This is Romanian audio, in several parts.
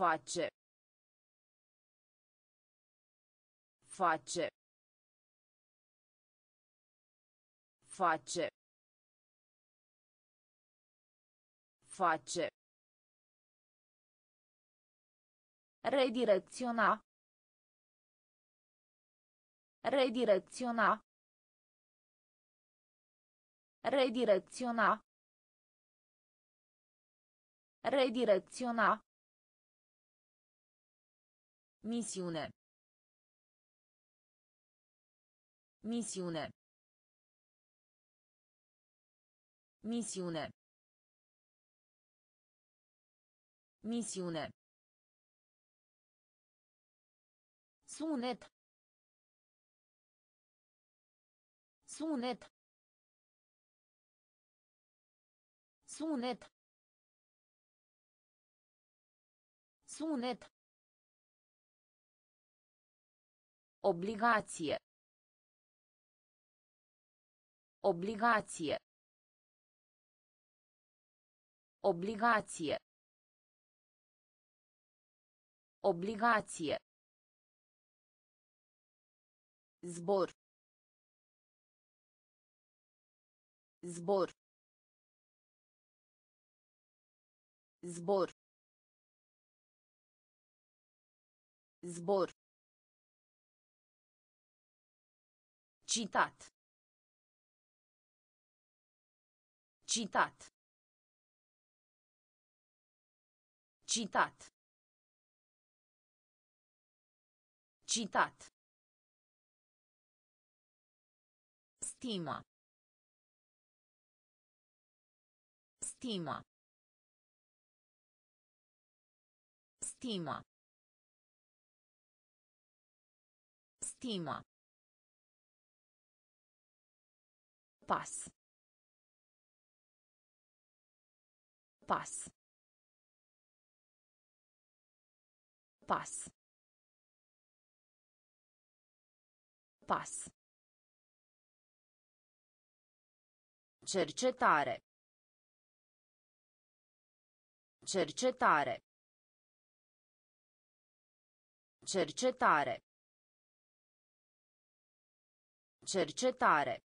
Face. Face. Face. Face. Redirecționa. Redirecționa. Redirecționa. Redirecționa. Misiune. Misiune. Misiune. Misiune. Sunet. Sunet. Sunet. Sunet. Obligație. Obligație. Obligație. Obligație. Zbor. Zbor. Zbor. Zbor. Citat. Citat. Citat. Citat. Stima. Stima. Stima. Stima. Pas. Pas. Pas. Pas. Cercetare. Cercetare. Cercetare. Cercetare.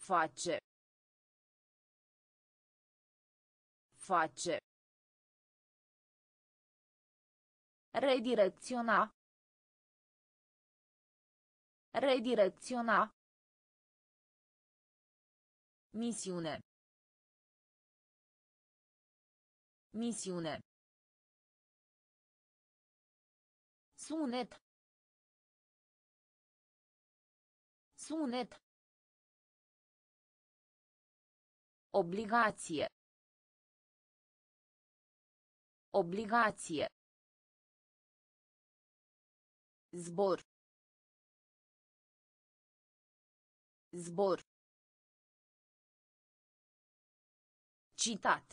Face. Face. Redirecționa. Redirecționa. Misiune. Misiune. Sunet. Sunet. Obligație. Obligație. Zbor. Zbor. Citat.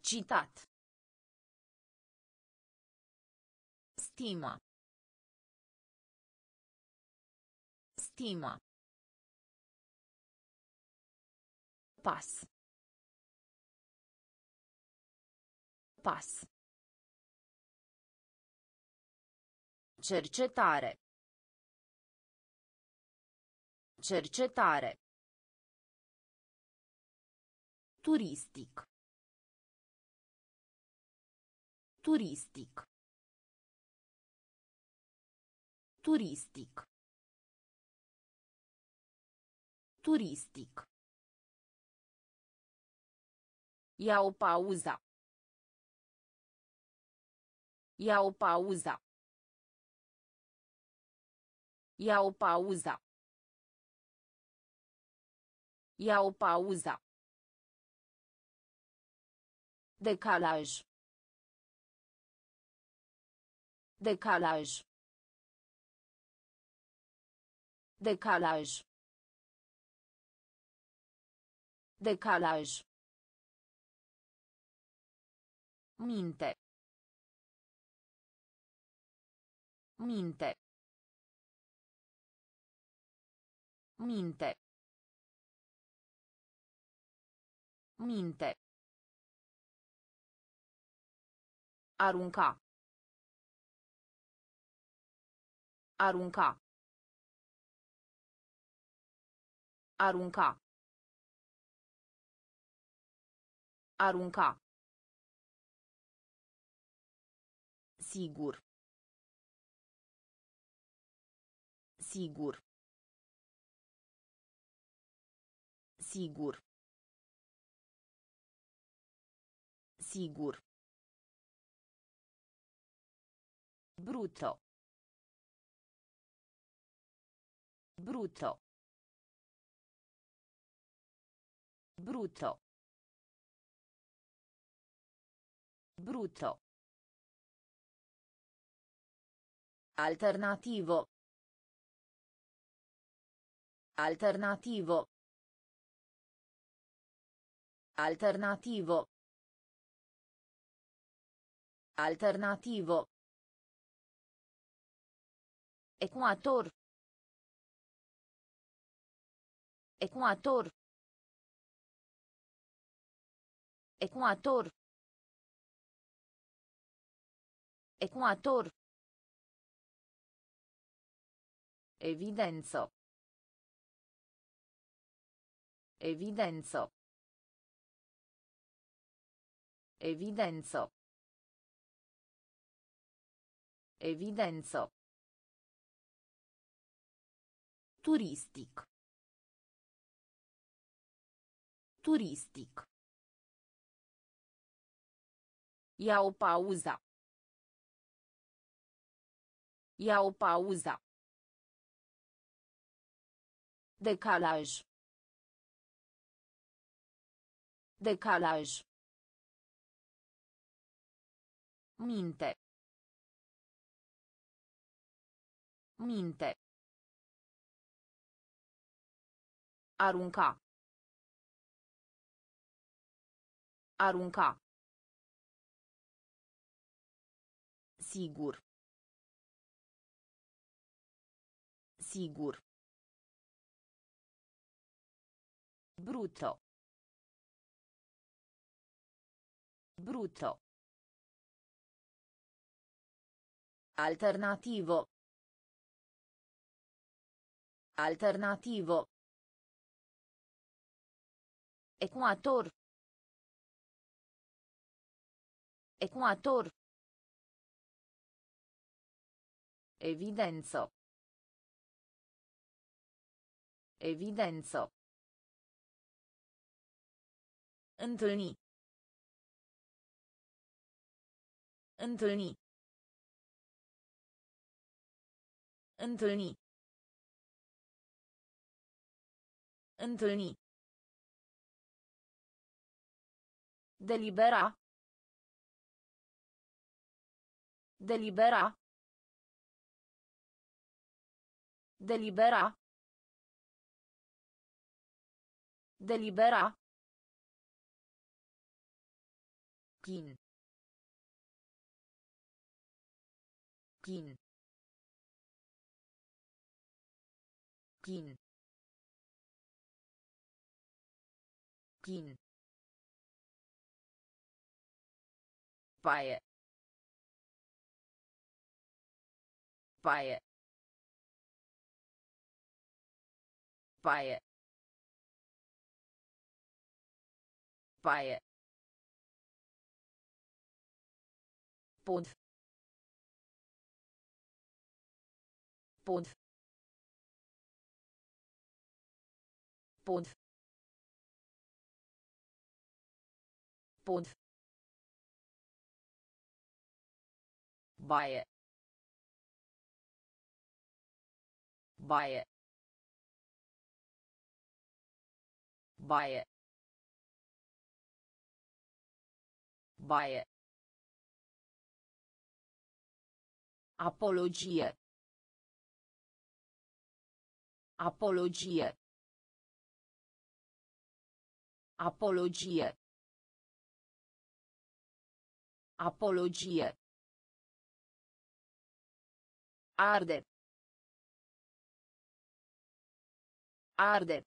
Citat. Stima. Stima. Pas. Pas. Cercetare. Cercetare. Turistic. Turistic. Turistic. Turistic. Ia o pauză. Ia o pauză. Ia o pauză. Ia o pauză. Decalaj. Decalaj. Decalaj. Decalaj. Minte. Minte. Minte. Minte. Arunca. Arunca. Arunca. Arunca. Sigur. Sigur. Sigur. Sigur. Brutto. Brutto. Brutto. Brutto. Alternativo. Alternativo. Alternativo. Alternativo. Equator. Equator. Equator. Equator. Evidenzo. Evidenzo. Evidenzo. Evidenzo. Turistic. Turistic. Ia o pauză. Ia o pauză. Decalaj. Decalaj. Minte. Minte. Arunca. Arunca. Sigur. Sigur. Brutto. Brutto. Alternativo. Alternativo. Ecuador. Ecuador. Evidenzo. Evidenzo. Întâlni. Întâlni. Întâlni. Întâlni. Delibera. Delibera. Delibera. Delibera. Chin. Chin. Chin. Chin. Paie. Paie. Paie. Paie. Pod. Pod. Pod. Pod. Baie. Baie. Baie. Baie. Apologie. Apologie. Apologie. Apologie. Arde. Arde.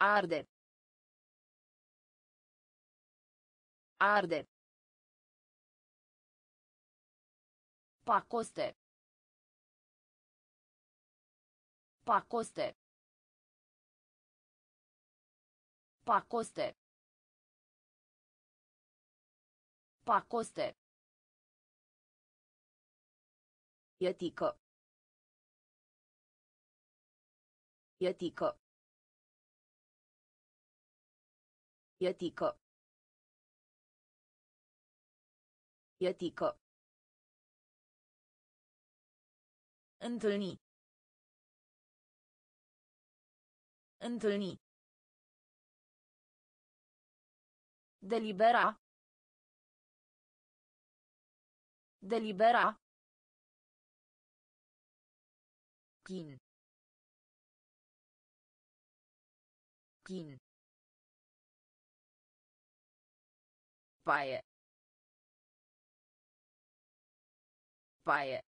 Arde. Arde. Pacoste. Pacoste. Pacoste. Pacoste. Etică. Etică. Etică. Etică. Întâlni. Întâlni. Delibera. Delibera. Chin. Chin. Paie. Paie.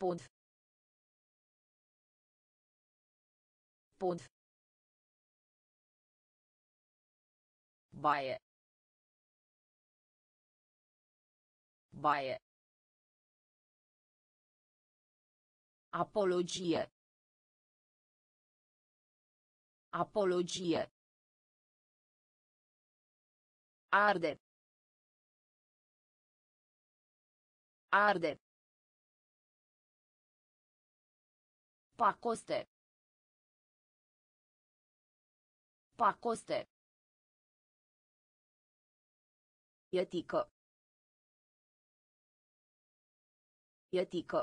Pod. Pod. Baie. Baie. Apologie. Apologie. Arde. Arde. Pacoste. Pacoste. Etică. Etică.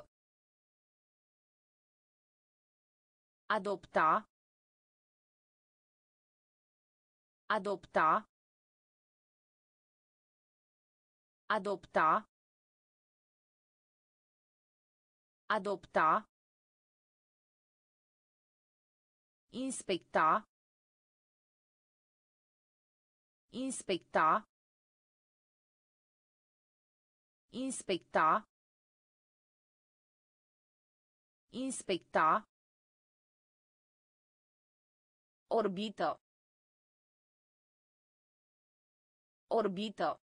Adopta. Adopta. Adopta. Adopta. Inspecta. Inspecta. Inspecta. Inspecta. Orbită. Orbită.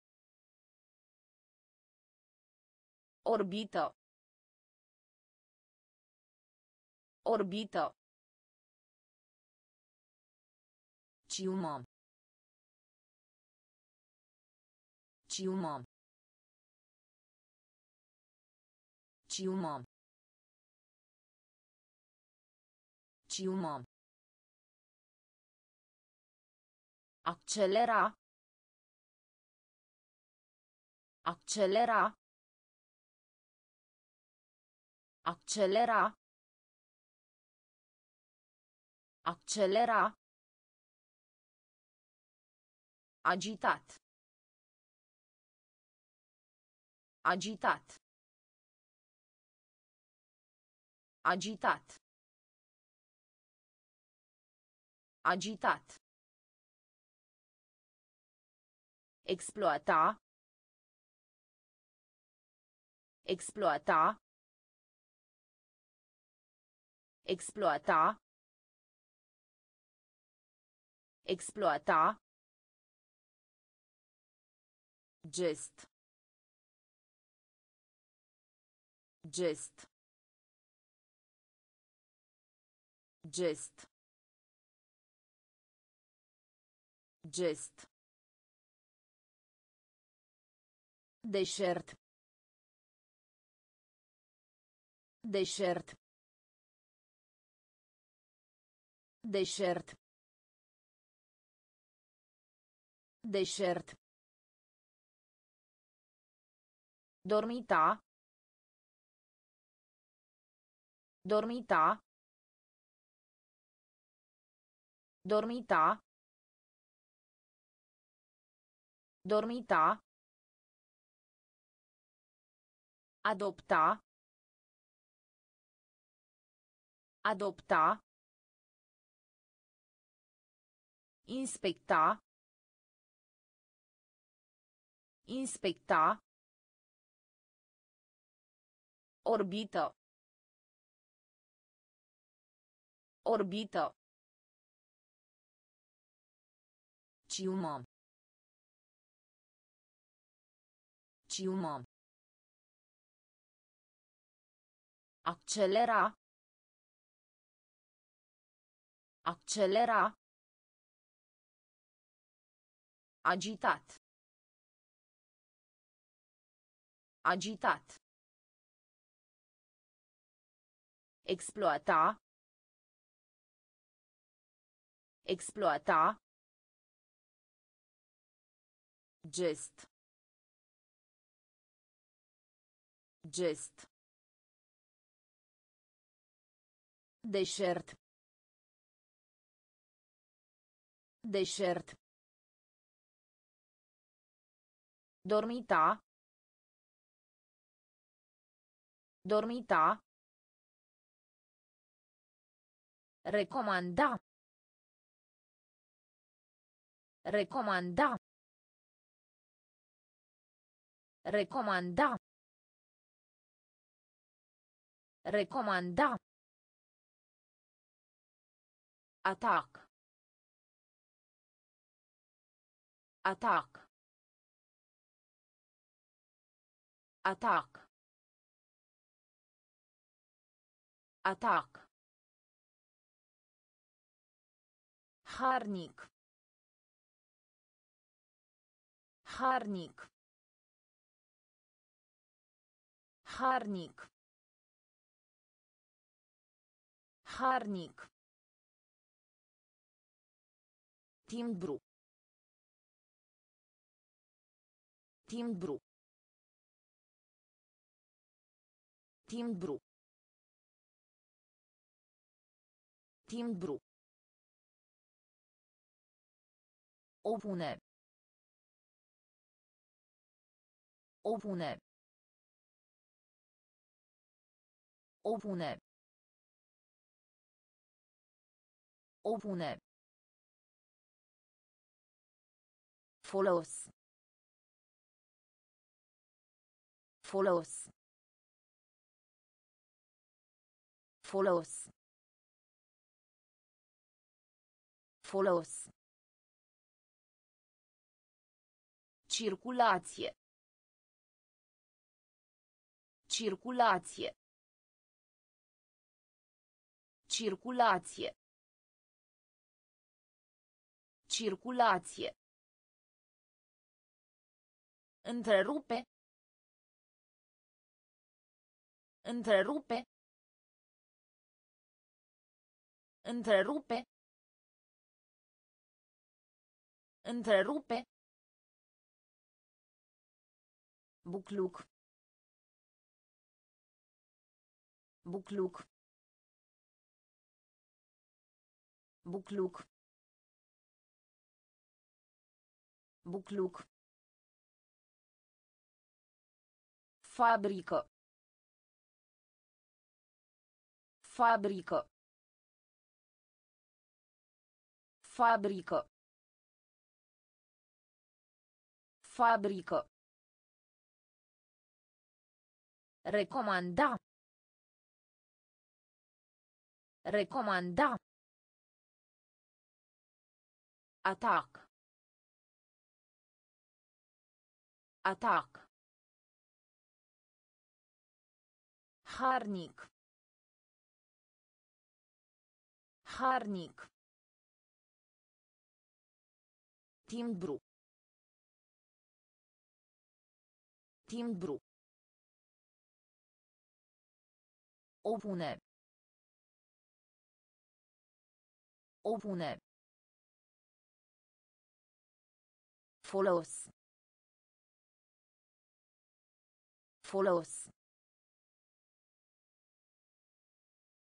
Orbită. Orbită. Ciumo. Ciumo. Ciumo. Ciumo. Accelera. Accelera. Accelera. Accelera. Agitat. Agitat. Agitat. Agitat. Exploata. Exploata. Exploata. Exploata. Gest. Gest. Gest. Gest. Deșert. Deșert. Deșert. Deșert. Dormita. Dormita. Dormita. Dormita. Adopta. Adopta. Inspecta. Inspecta. Orbită. Orbită. Ciumă. Ciumă. Accelera. Accelera. Agitat. Agitat. Exploata. Exploata. Gest. Gest. Deșert. Deșert. Dormita. Dormita. Recomanda. Recomanda. Recomanda. Recomanda. Atac. Atac. Atac. Atac. Harnic. Harnic. Harnic. Harnic. Timbru. Timbru. Timbru. Timbru. Opune. Opune. Opune. Opune. Folos. Folos. Folos. Folos. Circulație. Circulație. Circulație. Circulație. Întrerupe. Întrerupe. Întrerupe. Întrerupe. Bucluc. Bucluc. Bucluc. Bucluc. Fabrică. Fabrică. Fabrică. Fabrică. Recomanda. Recomanda. Atac. Atac. Harnic. Harnic. Timbru. Timbru. Opune. Opune. Folos. Folos.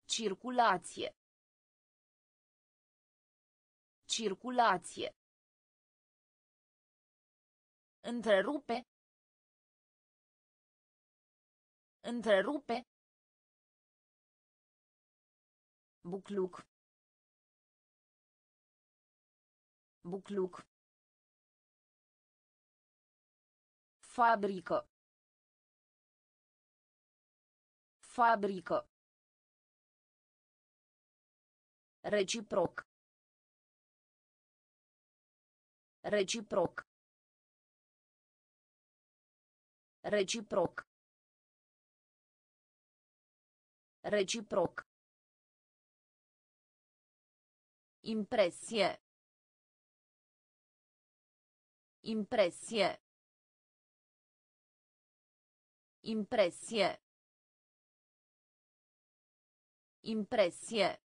Circulație. Circulație. Întrerupe. Întrerupe. Bucluc. Bucluc. Fabrică. Fabrică. Reciproc. Reciproc. Reciproc. Reciproc. Impresie. Impresie. Impresie. Impresie.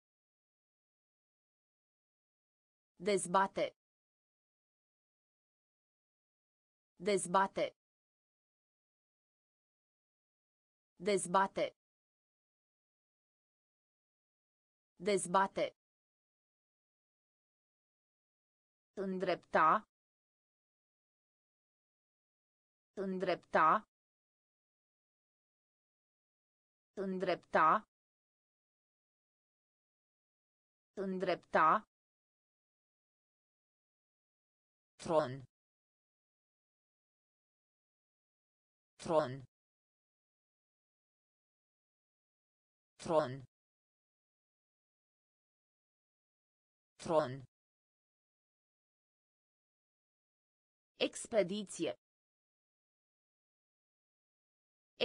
Dezbate. Dezbate. Dezbate. Dezbate. Îndrepta. Îndrepta. Îndrepta. Îndrepta. Tron. Tron. Tron. Tron. Expediție.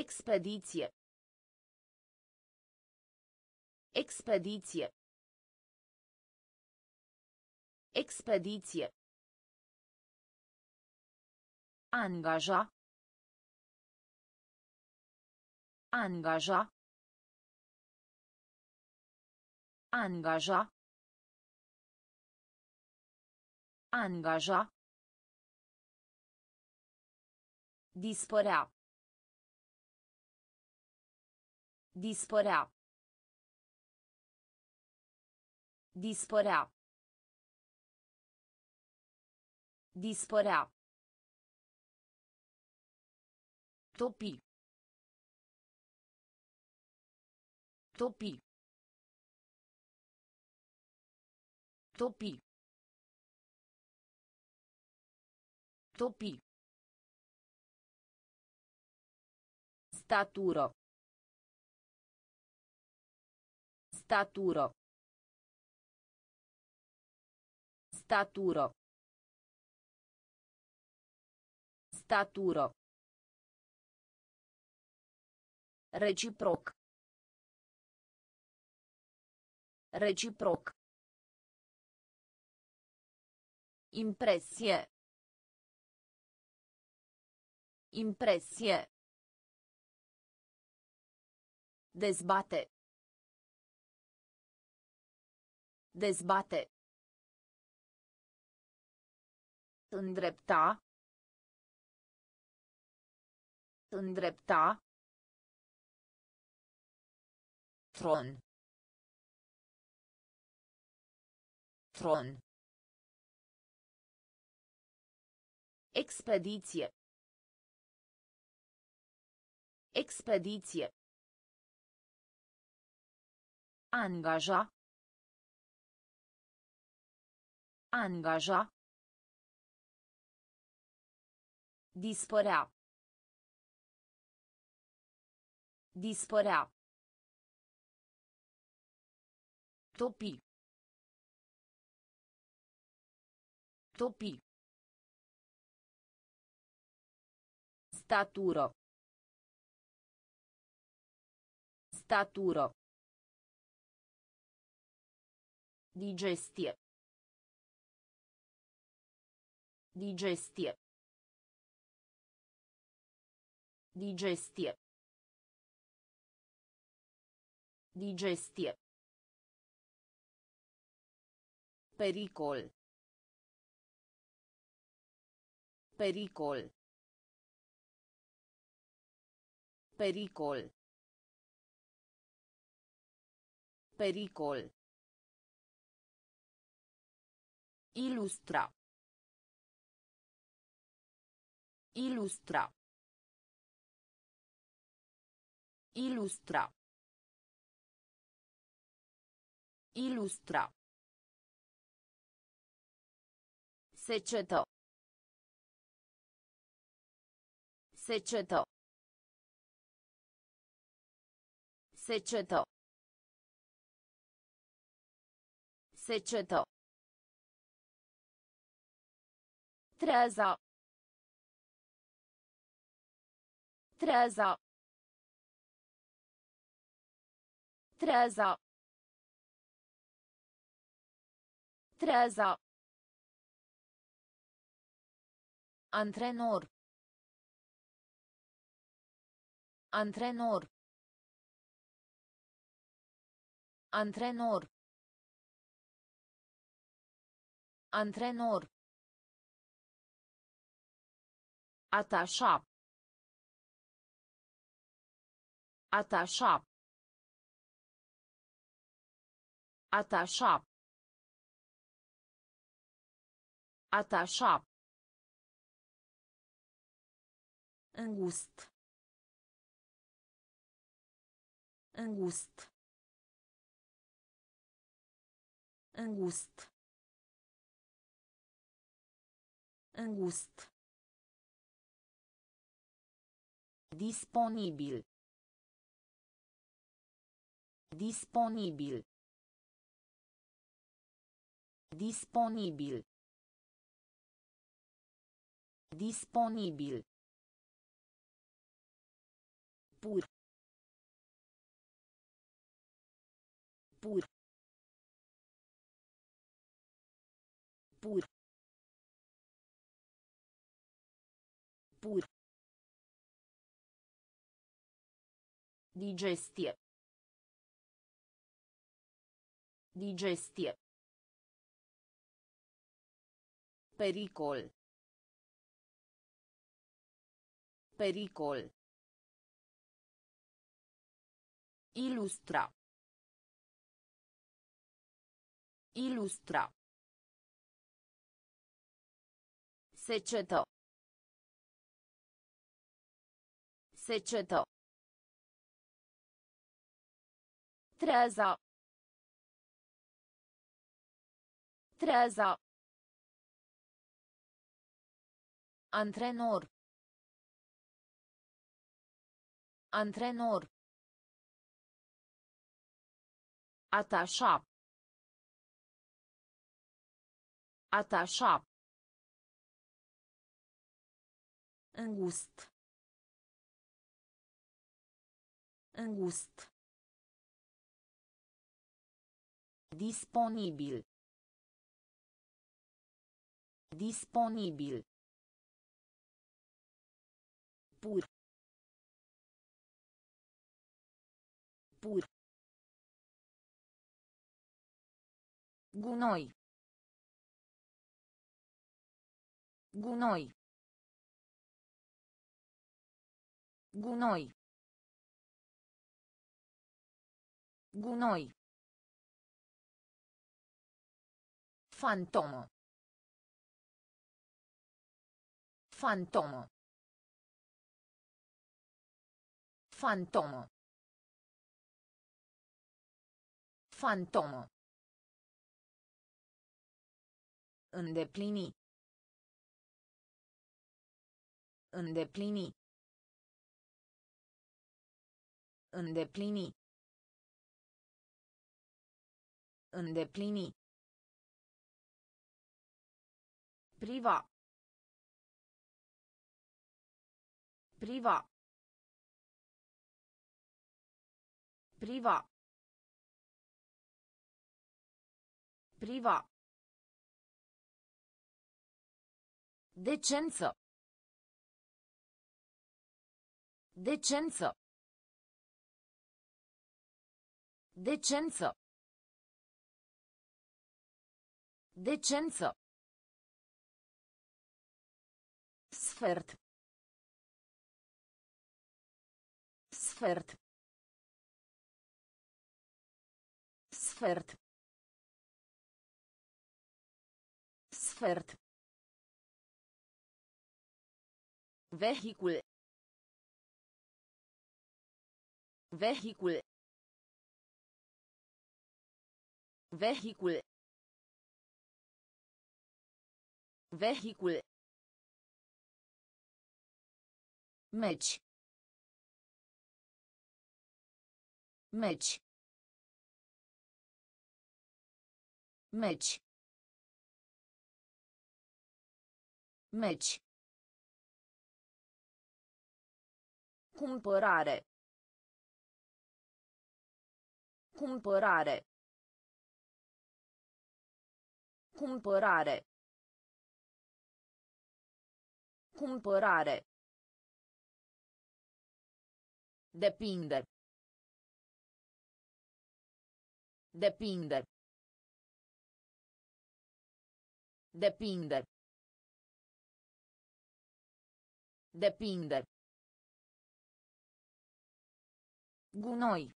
Expediție. Expediție. Expediție. Angaja. Angaja. Angaja. Angaja. Dispărea. Dispărea. Dispărea. Dispărea. Topi. Topi. Topi. Topi. Statură. Statură. Statură. Statură. Reciproc. Reciproc. Impresie. Impresie. Dezbate. Dezbate. Îndrepta. Îndrepta. Tron. Tron. Expediție. Expediție. Angaja. Angaja. Dispărea. Dispărea. Topi. Topi. Statură. Statură. Digestie. Digestie. Digestie. Digestie. Pericol. Pericol. Pericol. Pericol. Illustra. Illustra. Illustra. Illustra. Seceto. Seceto. Seceto. Seceto. Treaza. Treaza. Treaza. Treaza. Antrenor. Antrenor. Antrenor. Antrenor. Atașa. Atașa. Atașa. Atașa. Îngust. Îngust. Îngust. Îngust. Disponibil. Disponibil. Disponibil. Disponibil. Pur. Pur. Pur. Pur. Digestie. Digestie. Pericol. Pericol. Illustra. Ilustra. Seceto. Seceto. Treaza. Treaza. Antrenor. Antrenor. Atașa. Atașa. Îngust. Îngust. Disponibil. Disponibil. Pur. Pur. Gunoi. Gunoi. Gunoi. Gunoi. Fantomă. Fantomă. Fantomă. Fantomă. Îndeplini. Îndeplini. Îndeplini. Îndeplini. Priva. Priva. Priva. Priva. Decență. Decență. Decență. Decență. Sfert. Sfert. Sfert. Sfert. Vehicul. Vehicul. Vehicul. Vehicul. Meci. Meci. Meci. Meci. Cumpărare. Cumpărare. Cumpărare. Cumpărare. Depinde. Depinde. Depinde. Depinde. Gunoi.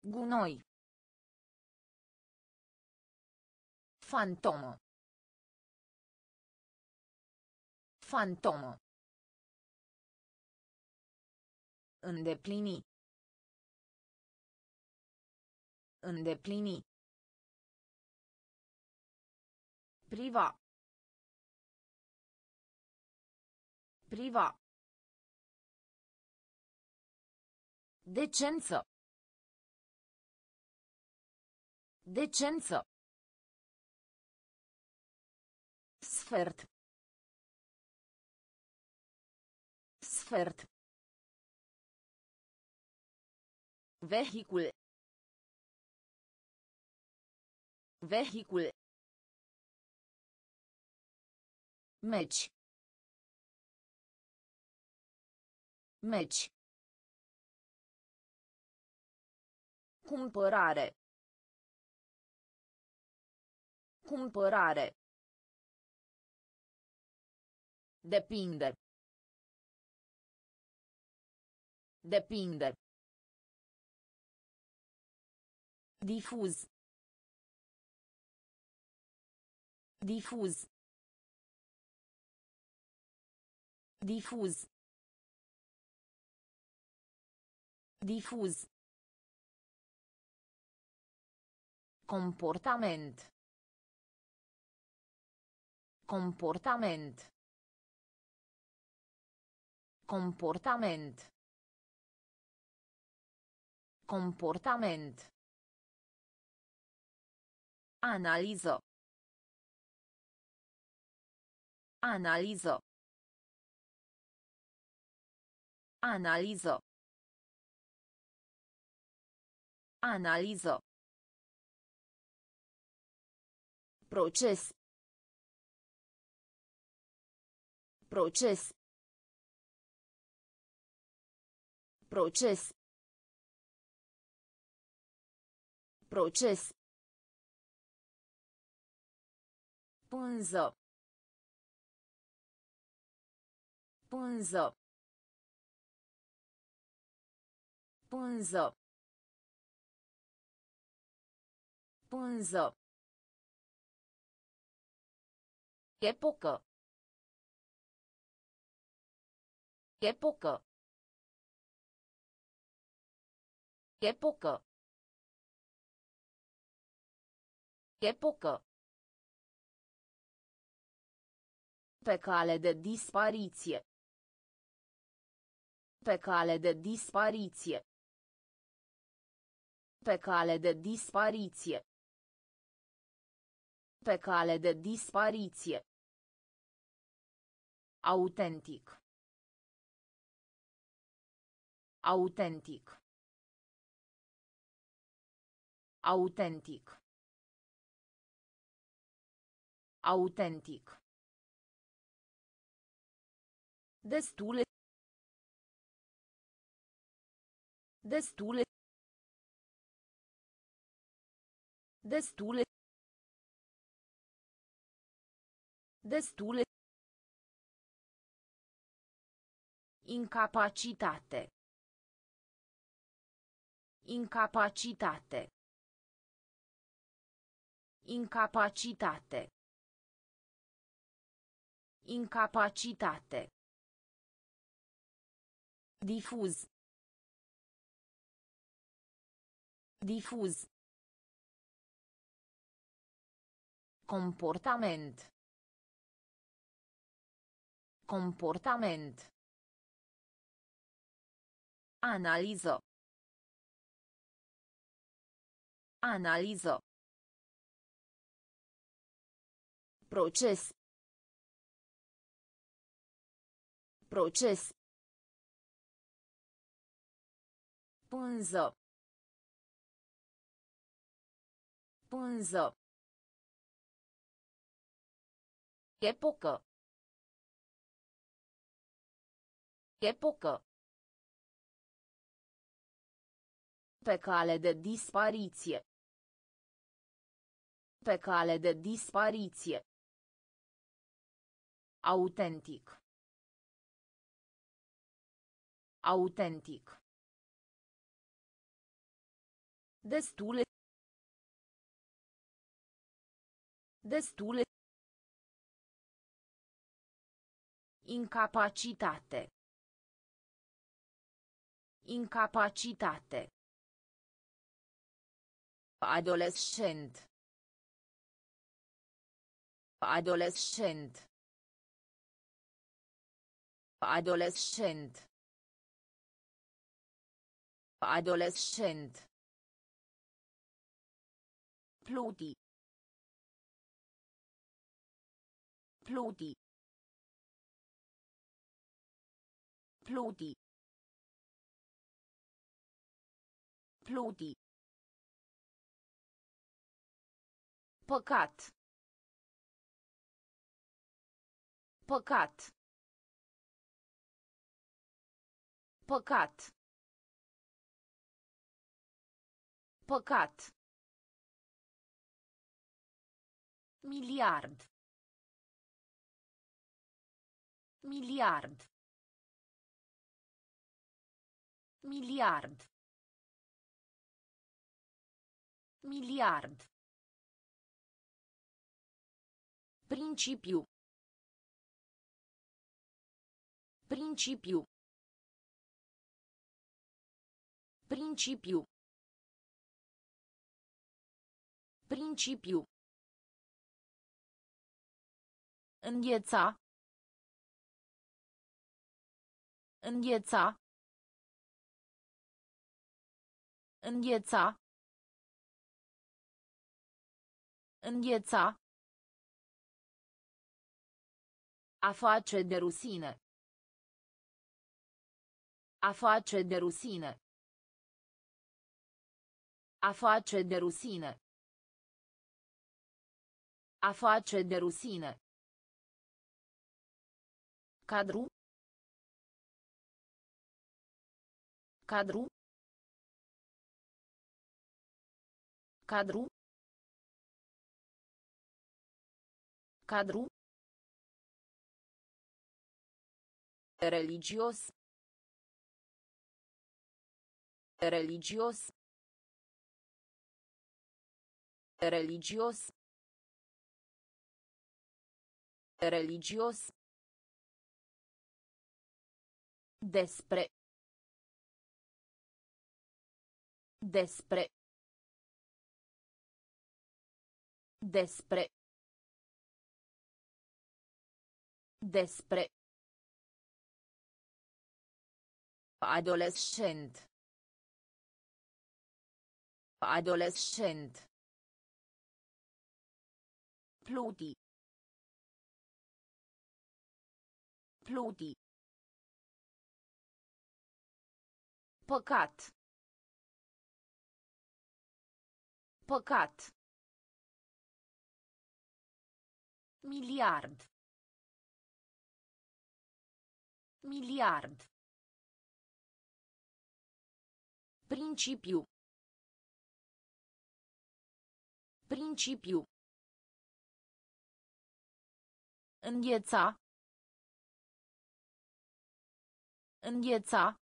Gunoi. Fantomă. Fantomă. Îndeplini. Îndeplini. Priva. Priva. Decență. Decență. Sfert. Sfert. Vehicul. Vehicul. Meci. Meci. Cumpărare. Cumpărare. Depinde. Depinde. Difuz. Difuz. Difuz. Difuz. Comportament. Comportament. Comportament. Comportament. Analiză. Analiză. Analiză. Analiză. Proces. Proces. Proces. Proces. Pânză. Pânză. Pânză. Pânză. Epocă. Epocă. Epocă. Epocă. Pe cale de dispariție. Pe cale de dispariție. Pe cale de dispariție. Pe cale de dispariție. Autentic. Autentic. Autentic. Autentic. Destule. Destule. Destule. Destule. Incapacitate. Incapacitate. Incapacitate. Incapacitate. Difuz. Difuz. Comportament. Comportament. Analiză. Analiză. Proces. Proces. Pânză. Pânză. Epocă. Epocă. Pe cale de dispariție. Pe cale de dispariție. Autentic. Autentic. Destule. Destule. Incapacitate. Incapacitate. Adolescent. Adolescent. Adolescent. Adolescent. Pluti. Pluti. Pluti. Pluti. Păcat. Păcat. Păcat. Păcat. Miliard. Miliard. Miliard. Miliard. Principiu. Principiu. Principiu. Principiu. Îngheța. Îngheța. Îngheța. Îngheța. A face de rusine. A face de rusine. A face de rusine. A face de rusine. Cadru. Cadru. Cadru. Cadru. Religios. Religios. Religios. Religios. Despre. Despre. Despre. Despre. Adolescent. Adolescent. Pluti. Pluti. Păcat. Păcat. Miliard. Miliard. Principiu. Principiu. Îngheța. Îngheța.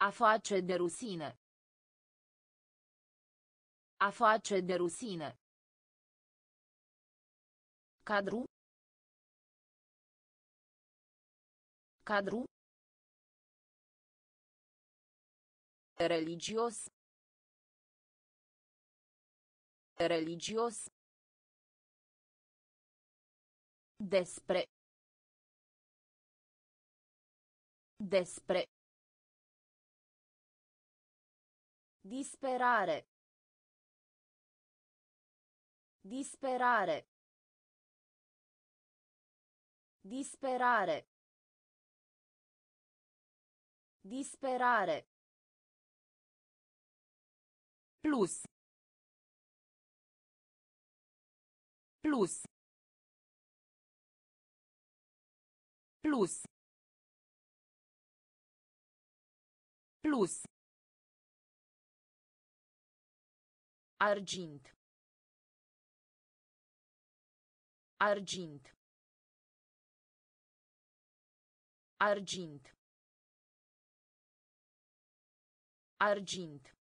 A face de rusine. A face de rusine. Cadru. Cadru. Religios. Religios. Despre. Despre. Disperare. Disperare. Disperare. Disperare. Plus. Plus. Plus. Plus. Argint. Argint. Argint. Argint.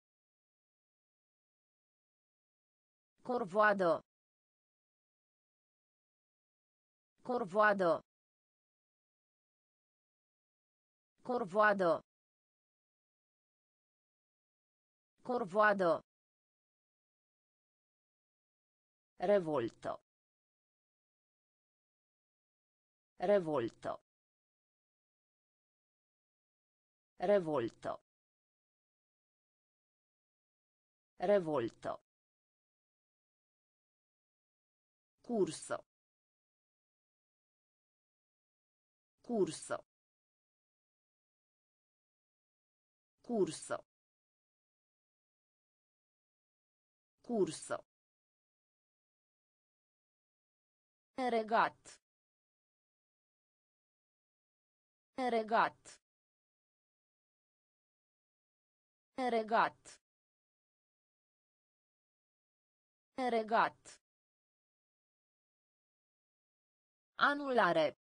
Corvoadă. Corvoadă. Corvoadă. Corvoadă. Revolto. Revolto. Revolto. Revolto. Curso. Curso. Curso. Curso. Regat. Regat. Regat. Regat. Anulare.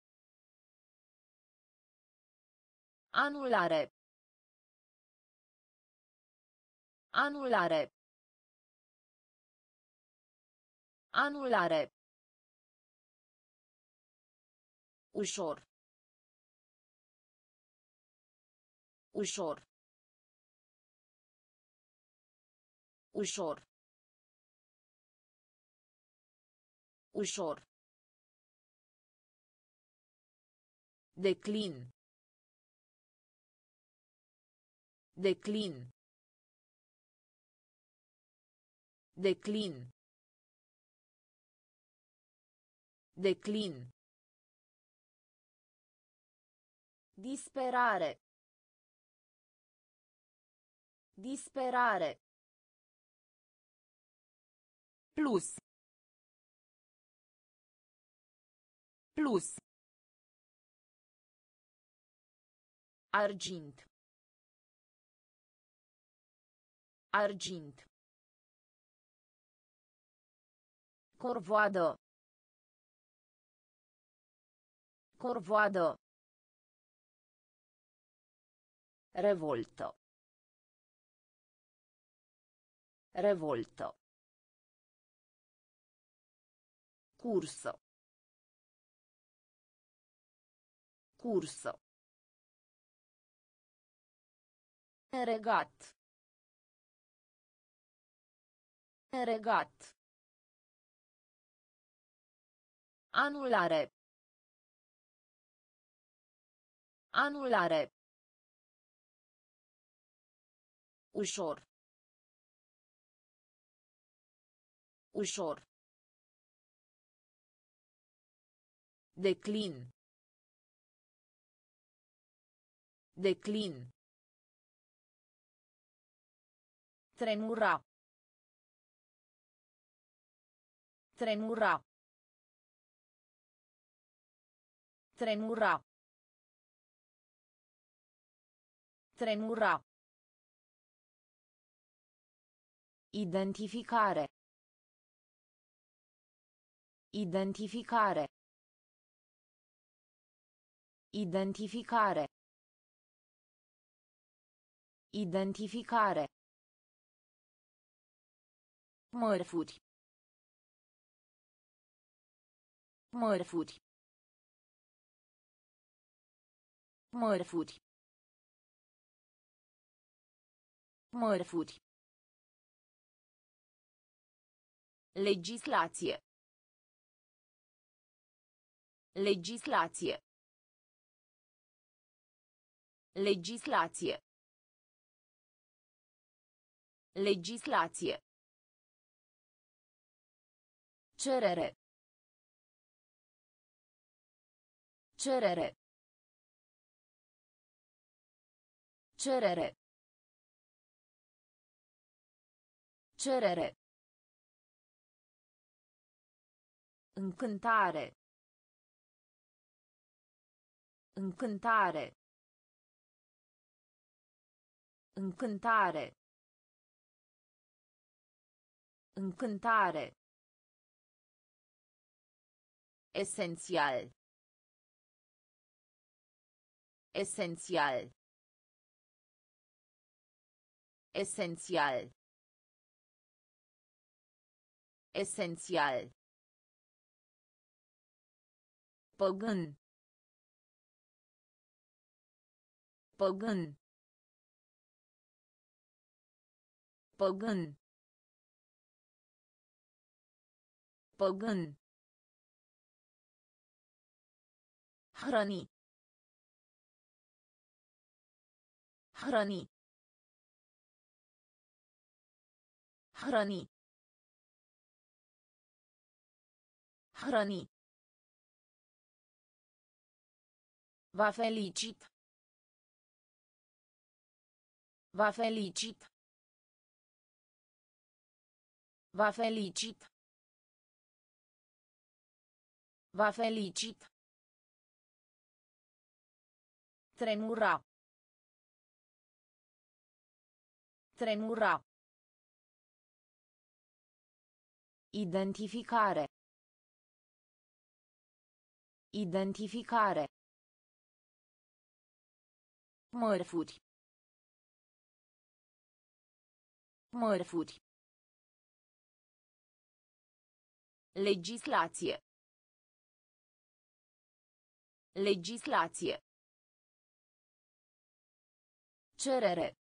Anulare. Anulare. Anulare. Ușor. Ușor. Ușor. Ușor. Declin. Declin. Declin. Declin. Disperare. Disperare. Plus. Plus. Argint. Argint. Corvoadă. Corvoadă. Revolto. Revolto. Curso. Curso. Regat. Regat. Anulare. Anulare. Ușor. Ușor. Declin. Declin. Tremura. Tremura. Tremura. Tremura. Identificare. Identificare. Identificare. Identificare. Mărfuri. Mărfuri. Mărfuri. Mărfuri. Legislație. Legislație. Legislație. Legislație. Cerere. Cerere. Cerere. Cerere. Încântare. Încântare. Încântare. Încântare. Esențial. Esențial. Esențial. Esențial. 뻐근 뻐근 뻐근 뻐근 하라니 하라니 하라니 하라니 Va felicit. Va felicit. Va felicit. Va felicit. Tremura. Tremura. Identificare. Identificare. Mărfuri. Mărfuri. Legislație. Legislație. Cerere.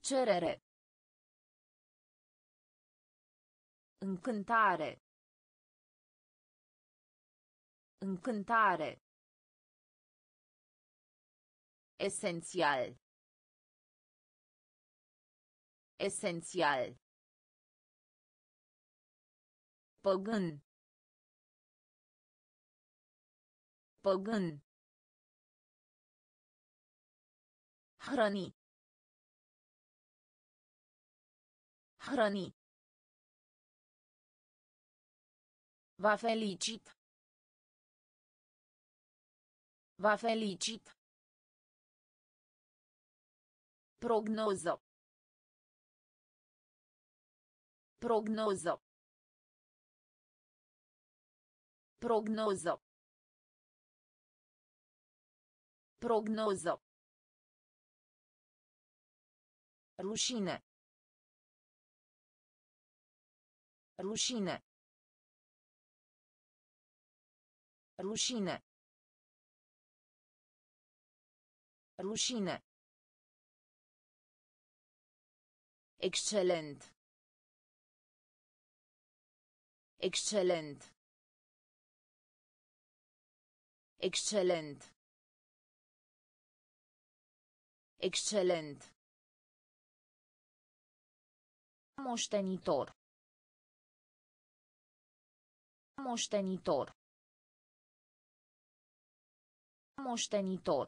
Cerere. Încântare. Încântare. Esențial. Esențial. Păgân. Păgân. Hrăni. Hrăni. Va felicit. Va felicit. Prognoză. Prognoză. Prognoză. Prognoză. Rușine. Rușine. Rușine. Rușine. Excelent. Excelent. Excelent. Excelent. Moștenitor. Moștenitor. Moștenitor.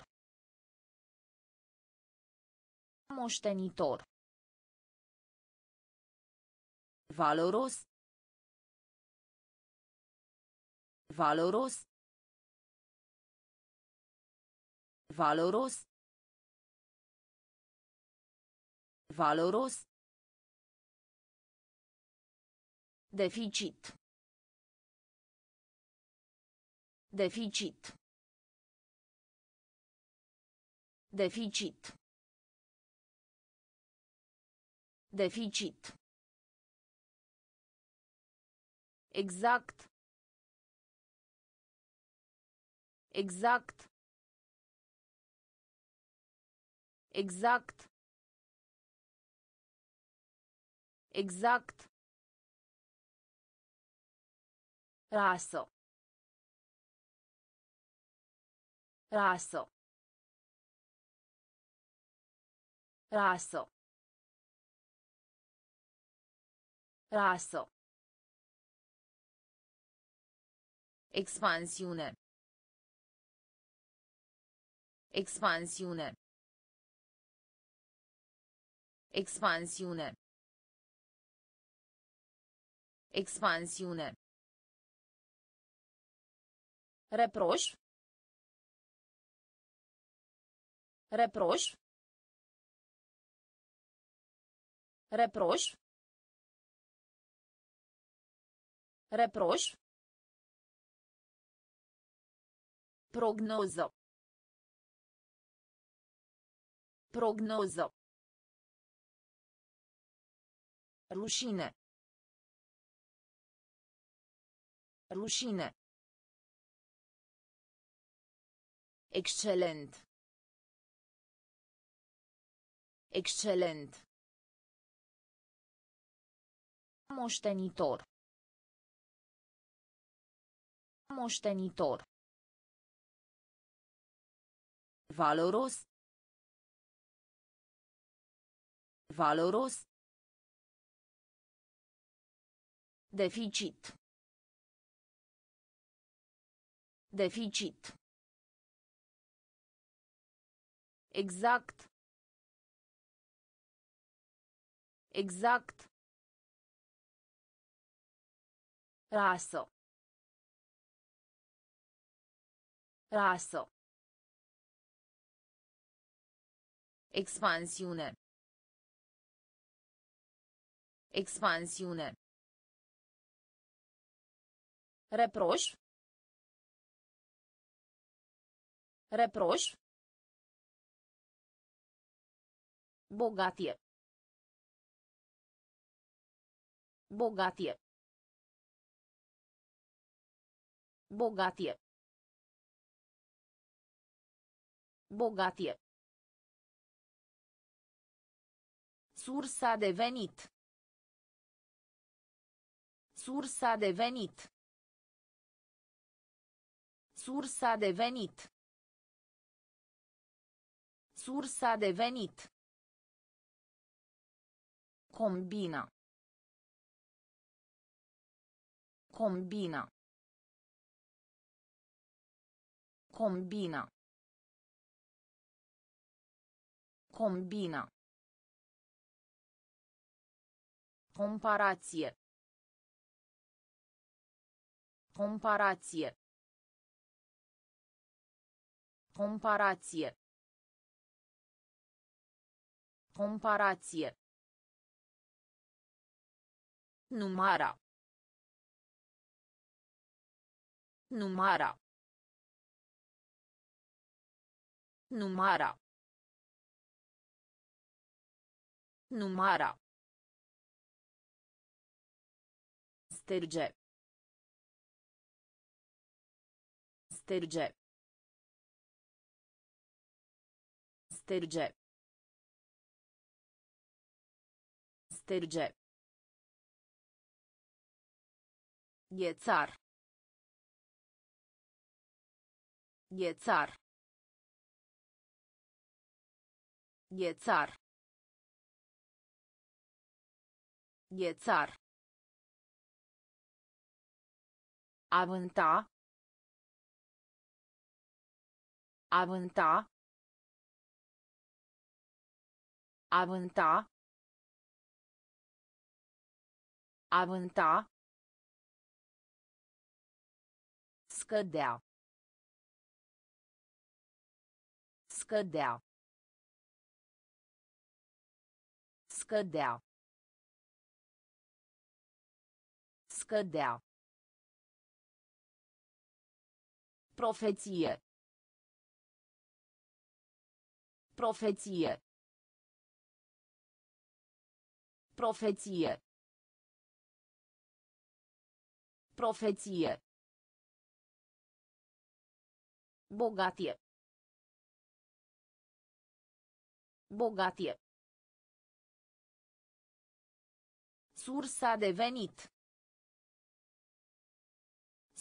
Moștenitor. Valoros. Valoros. Valoros. Valoros. Deficit. Deficit. Deficit. Deficit. Exact. Exact. Exact. Exact. Rasă. Rasă. Rasă. Rasă. Expansiune. Expansiune. Expansiune. Expansiune. Reproș. Reproș. Reproș. Reproș. Prognoză. Prognoză. Rușine. Rușine. Excelent. Excelent. Moștenitor. Moștenitor. Valoros. Valoros. Deficit. Deficit. Exact. Exact. Rasă. Rasă. Expansiune. Expansiune. Reproș. Reproș. Bogatie. Bogatie. Bogatie. Bogatie. Sursa de venit. Sursa de venit. Sursa de venit. Sursa de venit. Combina. Combina. Combina. Combina. Comparație. Comparație. Comparație. Comparație. Numara. Numara. Numara. Numara. Sterge. Sterge. Sterge. Sterge. Ghețar. Ghețar. Ghețar. Ghețar. Avânta. Avânta. Avânta. Avânta. Scădea. Scădea. Scădea. Scădea. Profeție. Profeție. Profeție. Profeție. Bogatie. Bogatie. Sursa de venit.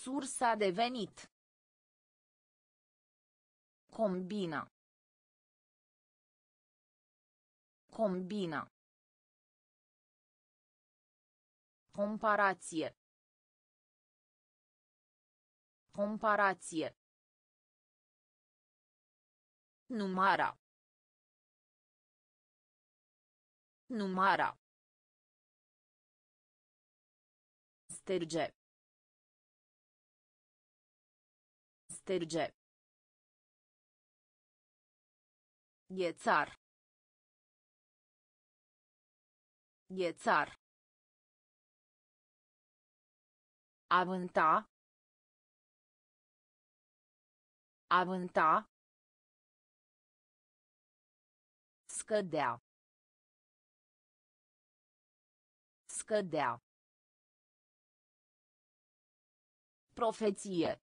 Sursa de venit. Combina. Combina. Comparație. Comparație. Numara. Numara. Sterge. Sterge. Ghețar. Ghețar. Avânta. Avânta. Scădea. Scădea. Profeție.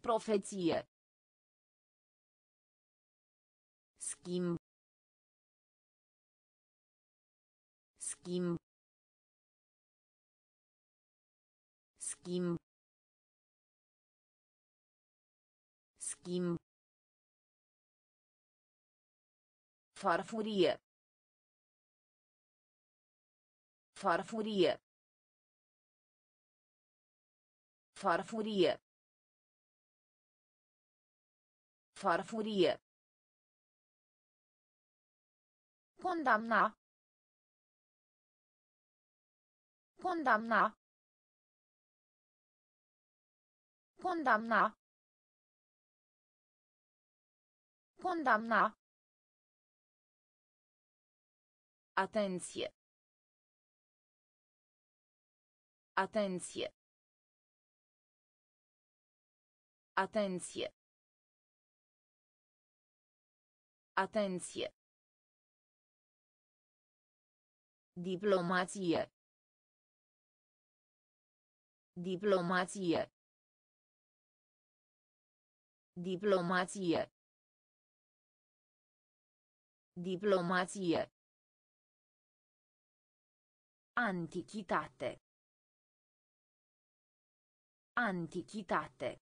Profeție. Schimb. Schimb. Schimb. Schimb. Farfurie. Farfurie. Farfurie. Farfurie. Condamna. Condamna. Condamna. Condamna. Atenție. Atenție. Atenție. Atenție. Diplomație. Diplomație. Diplomație. Diplomație. Antichitate. Antichitate.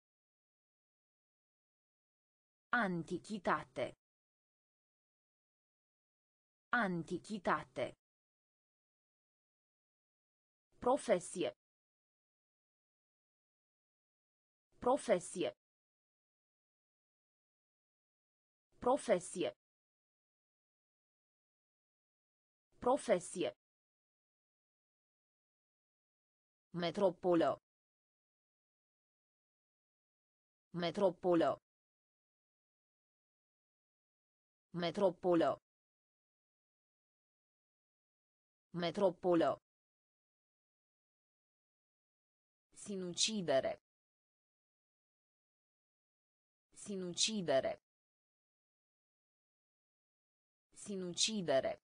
Antichitate. Antichitate. Profesie. Profesie. Profesie. Profesie. Metropolă. Metropolă. Metropolă. Metropolă. Sinucidere. Sinucidere. Sinucidere.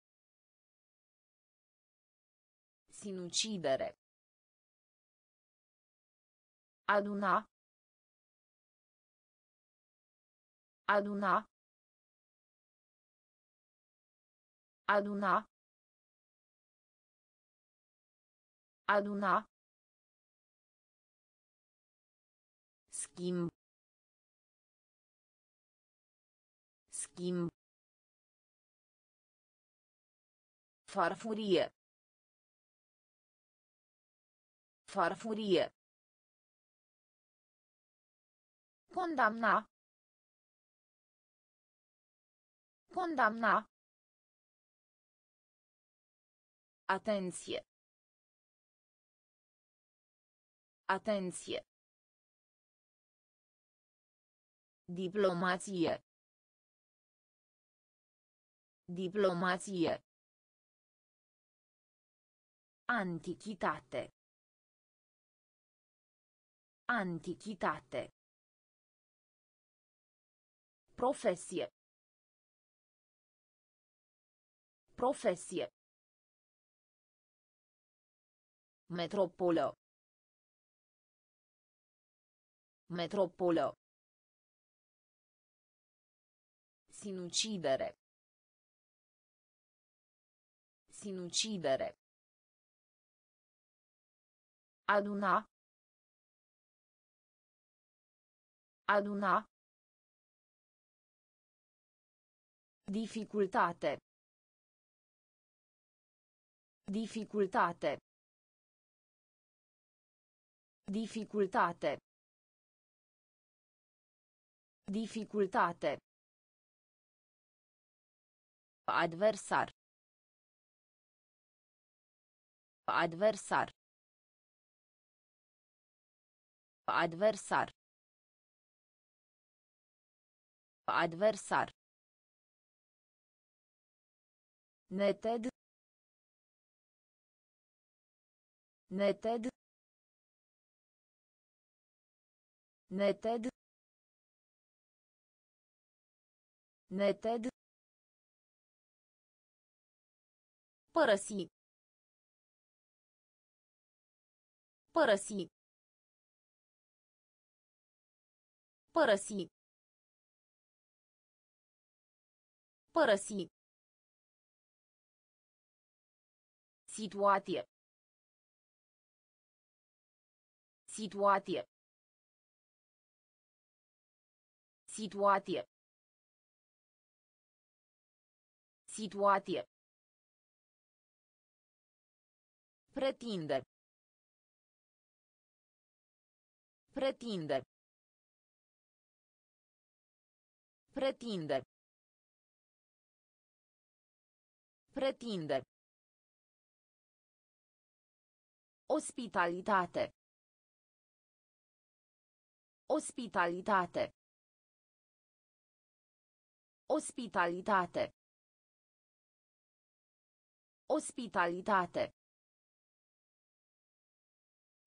Sinucidere. Aduna. Aduna. Aduna. Aduna. Schimb. Schimb. Farfurie. Farfurie. Condamna. Condamna. Atenție. Atenție. Diplomație. Diplomație. Antichitate. Antichitate. Profesie. Profesie. Metropolă. Metropolă. Sinucidere. Sinucidere. Aduna. Aduna. Dificultate. Dificultate. Dificultate. Dificultate. Adversar. Adversar. Adversar. Adversar. Neted. Neted. Neted. Neted. Părăsi. Părăsi. Părăsi. Părăsi. Situație. Situație. Situație. Situație. Pretinde. Pretinde. Pretinde. Pretinde. Ospitalitate. Ospitalitate. Ospitalitate. Ospitalitate.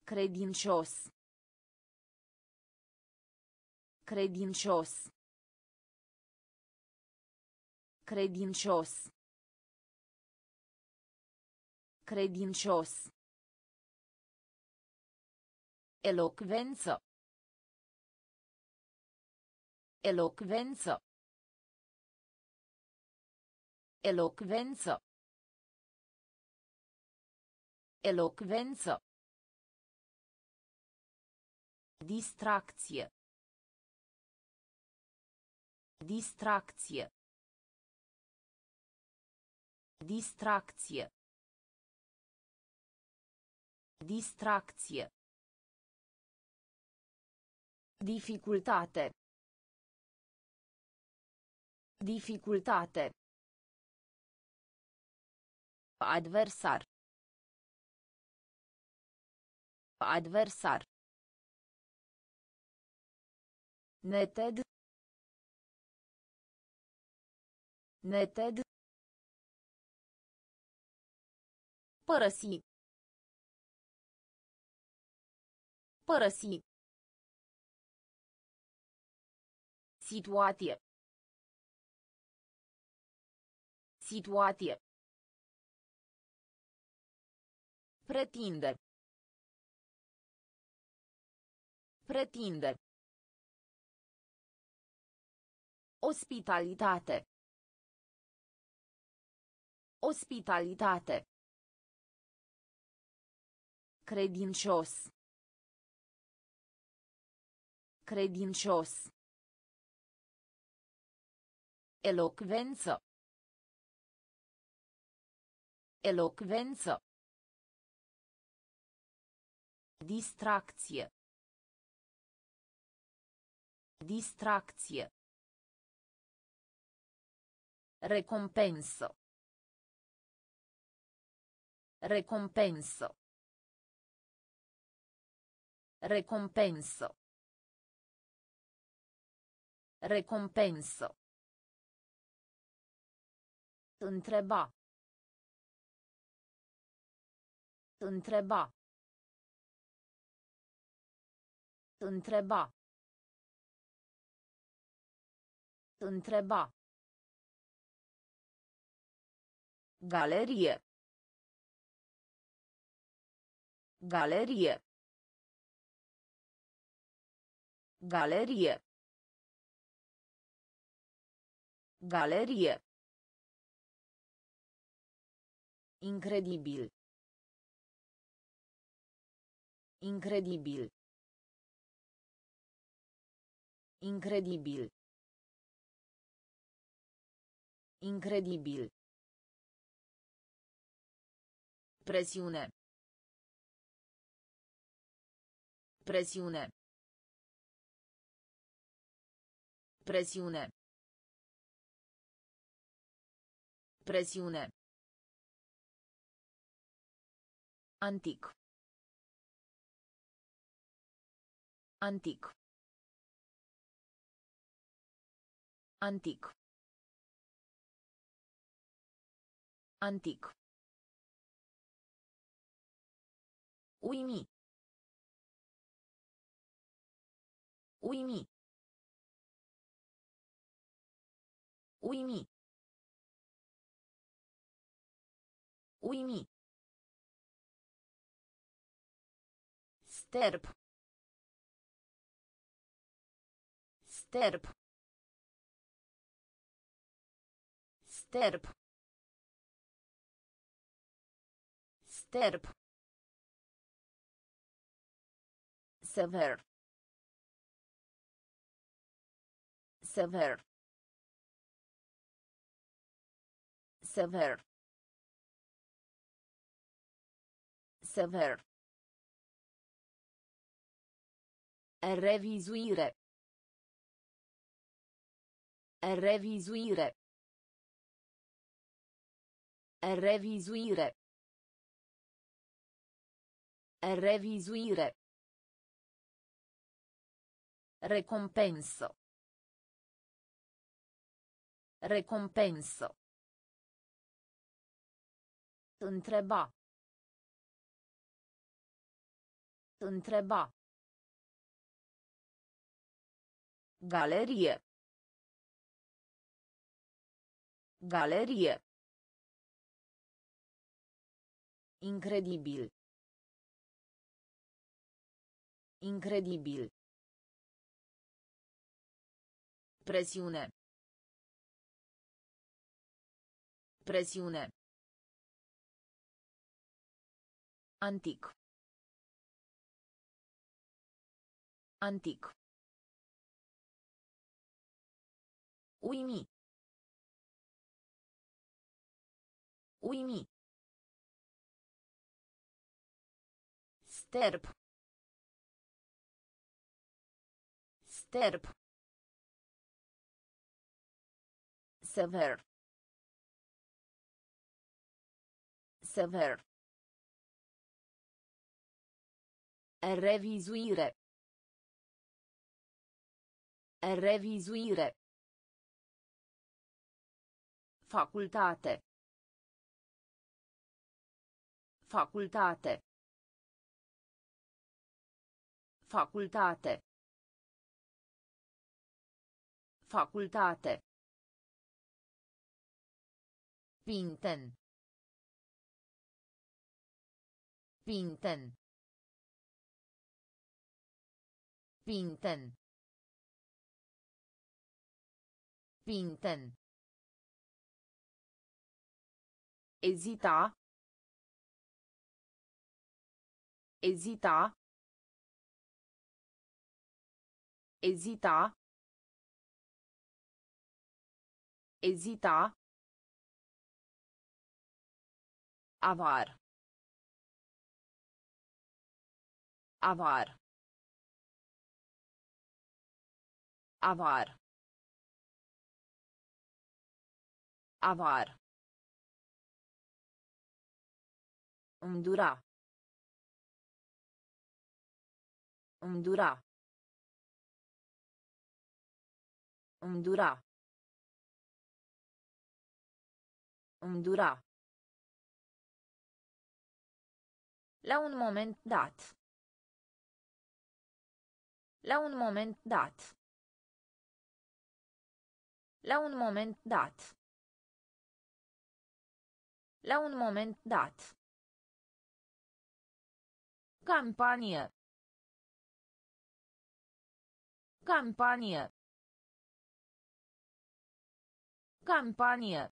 Credincios. Credincios. Credincios. Credincios. Elocvență. Elocvență. Elocvență. Elocvență. Distracție. Distracție. Distracție. Distracție. Dificultate. Dificultate. Adversar. Adversar. Neted. Neted. Părăsi. Părăsi. Situație. Situație. Pretinde. Pretinde. Ospitalitate. Ospitalitate. Credincios. Credincios. Elocvență. Elocvență. Distracție. Distracție. Recompenso. Recompenso. Recompenso. Recompenso. Întreba. Întreba. Întreba. Întreba. Galerie. Galerie. Galerie. Galerie. Incredibil. Incredibil. Incredibil. Incredibil. Presiune. Presiune. Presiune. Presiune. Antic. Antic. Antic. Antic. Uimi. Uimi. Uimi. Uimi. Sterp. Sterp. Sterp. Sterp. Sever. Sever. Sever. Sever. Revizuire. Revizuire. Revizuire. Revizuire. Recompenso. Recompenso. Întreba. Întreba. Galerie. Galerie. Incredibil. Incredibil. Presiune. Presiune. Antic. Antic. Uimi. Uimi. Sterp. Sterp. Sever. Sever. Revizuire. Revizuire. Facultate. Facultate. Facultate. Facultate. Pinten. Pinten. Pinten. Pinten. Ezita. Ezita. Ezita. Ezita. Avar. Avar. Avar. Avar. Îndura. Îndura. Îndura. Îndura. La un moment dat. La un moment dat. La un moment dat. La un moment dat. Campanie. Campanie. Campanie.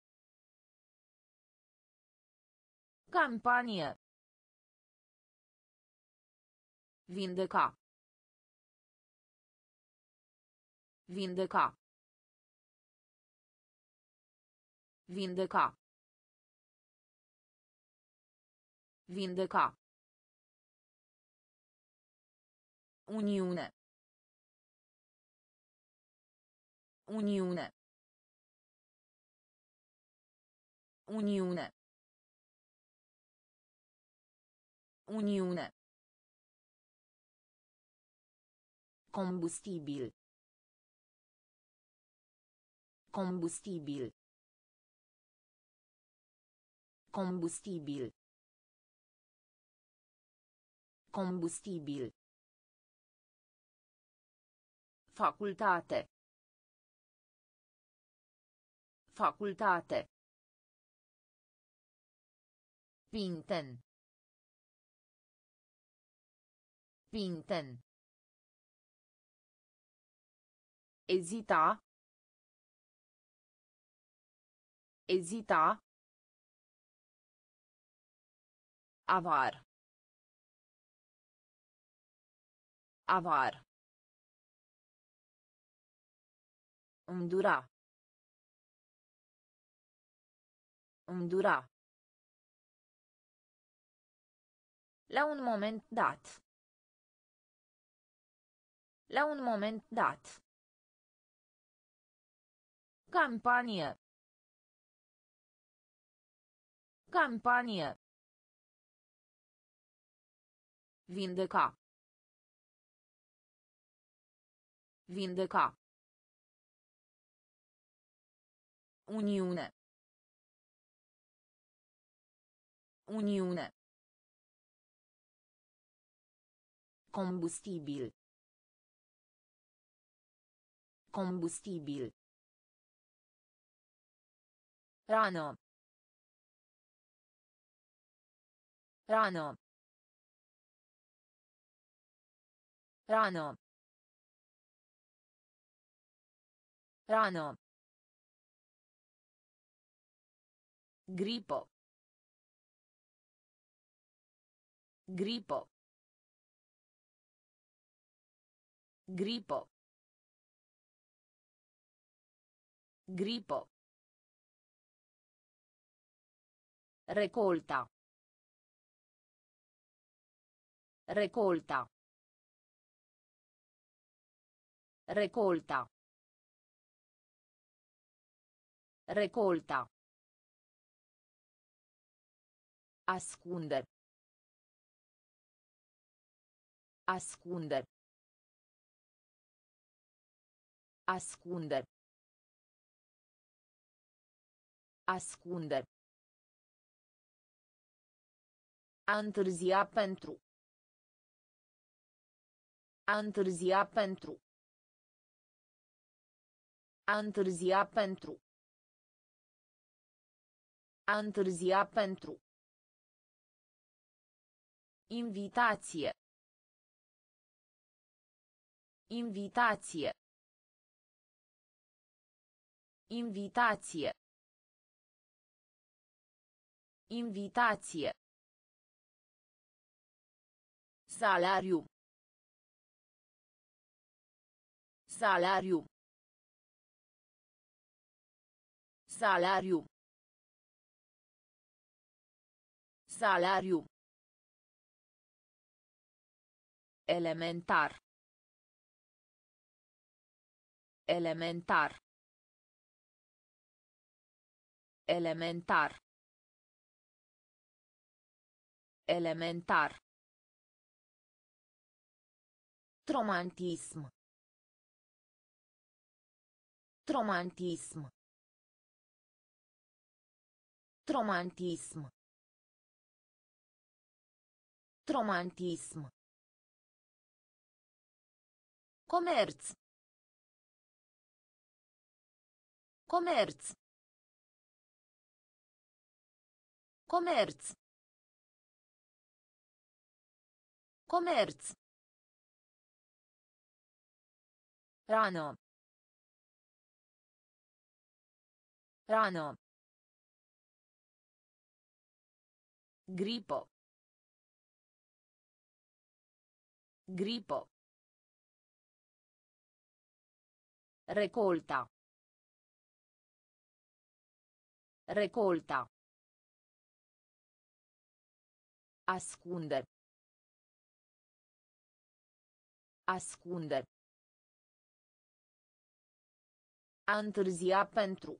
Campanie. Vindeca. Vindeca. Vindeca. Vindeca. Uniune. Uniune. Uniune. Uniune. Combustibil. Combustibil. Combustibil. Combustibil. Facultate. Facultate. Pinten. Pinten. Ezita. Ezita. Avar. Avar. Îndura. Îndura. La un moment dat. La un moment dat. Campanie. Campanie. Vindeca. Vindeca. Uniune. Uniune. Combustibil. Combustibil. Rano. Rano. Rano. Rano. Gripo. Gripo. Gripo. Gripo. Recolta. Recolta. Recolta. Recolta. Ascunde. Ascunde. Ascunde. Ascunde. A întârzia pentru. A întârzia pentru. A întârzia pentru. A întârzia pentru. Invitație. Invitație. Invitație. Invitație. Salariu. Salariu. Salariu. Salariu. Elementar. Elementar. Elementar. Elementar. Tromantism. Tromantism. Tromantism. Tromantism. Comerț. Comerț. Comerț. Comerț. Rană. Rană. Gripo. Gripo. Recolta. Recolta. Ascunde. Ascunde. A întârzia pentru.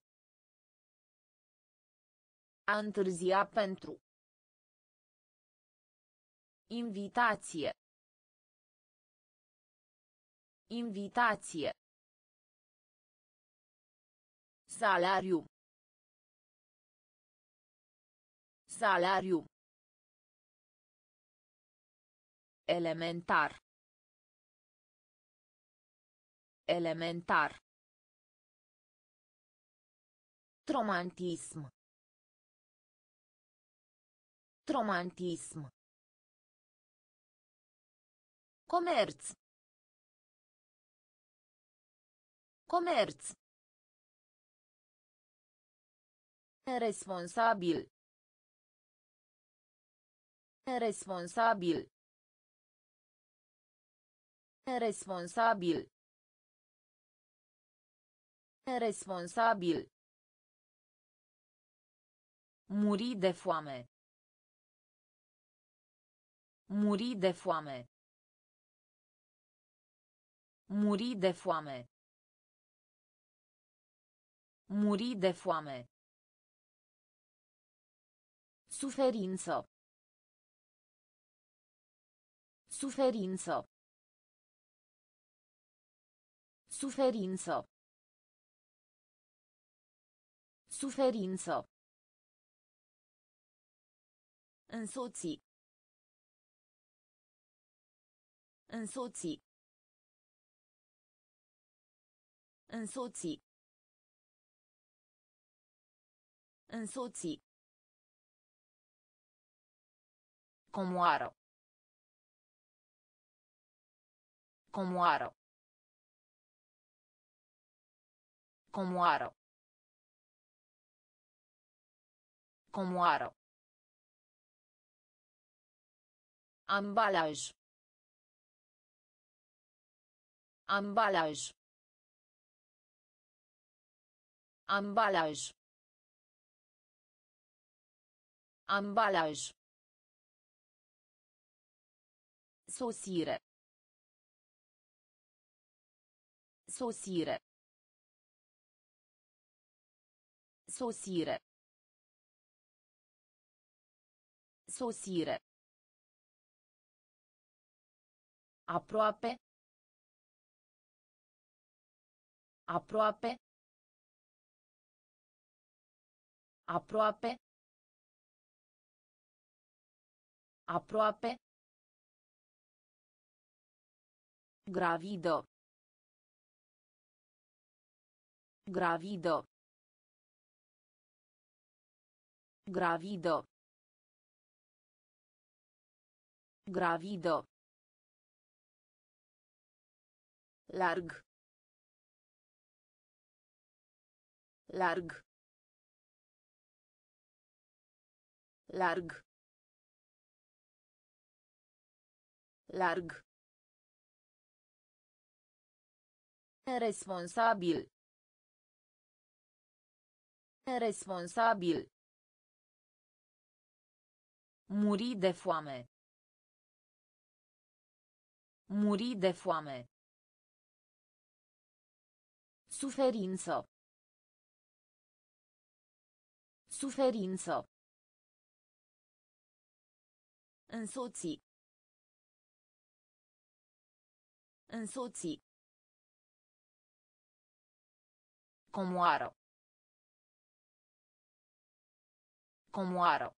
A întârzia pentru. Invitație. Invitație. Salariu. Salariu. Elementar. Elementar. Romantism. Romantism. Comerț. Comerț. Responsabil. Responsabil. Responsabil. Responsabil. Muri de foame. Muri de foame. Muri de foame. Muri de foame. Suferință. Suferință. Suferință. Suferință. Însoți. Însoți. Însoți. Însoți. Comoară. Comoară. Comoară. Comoară. Ambalaj. Ambalaj. Ambalaj. Ambalaj. Sosire. Sosire. Sosire. Sosire. Aproape. Aproape. Aproape. Aproape. Gravido. Gravido. Gravido. Gravido. Larg. Larg. Larg. Larg. Responsabil. Responsabil. Muri de foame. Muri de foame. Suferință. Suferință. Însoți. Însoți. Comoară. Comoară.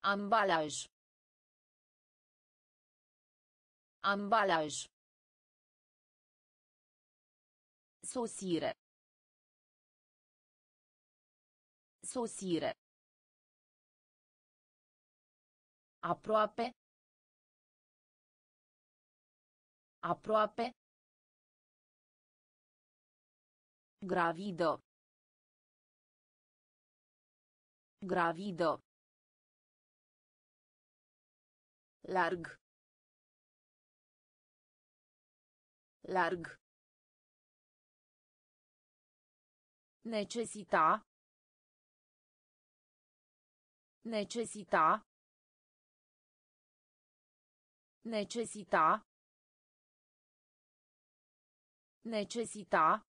Ambalaj. Ambalaj. Sosire. Sosire. Aproape. Aproape. Gravido. Gravido. Larg. Larg. Necesita. Necesita. Necesita. Necesita.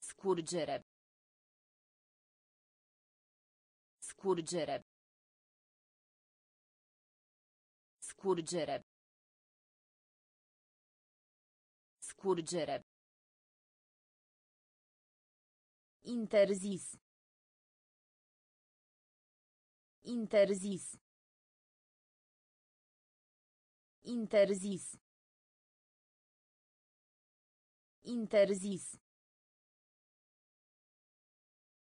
Scurgere. Scurgere. Scurgere. Scurgere. Interzis. Interzis. Interzis. Interzis.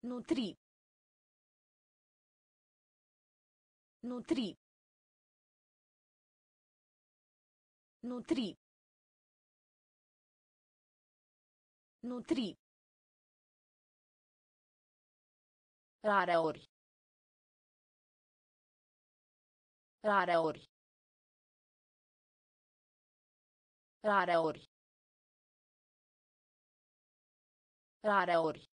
Nutri. Nutri. Nutri. Nutri. Rareori. Rareori. Rareori. Rareori.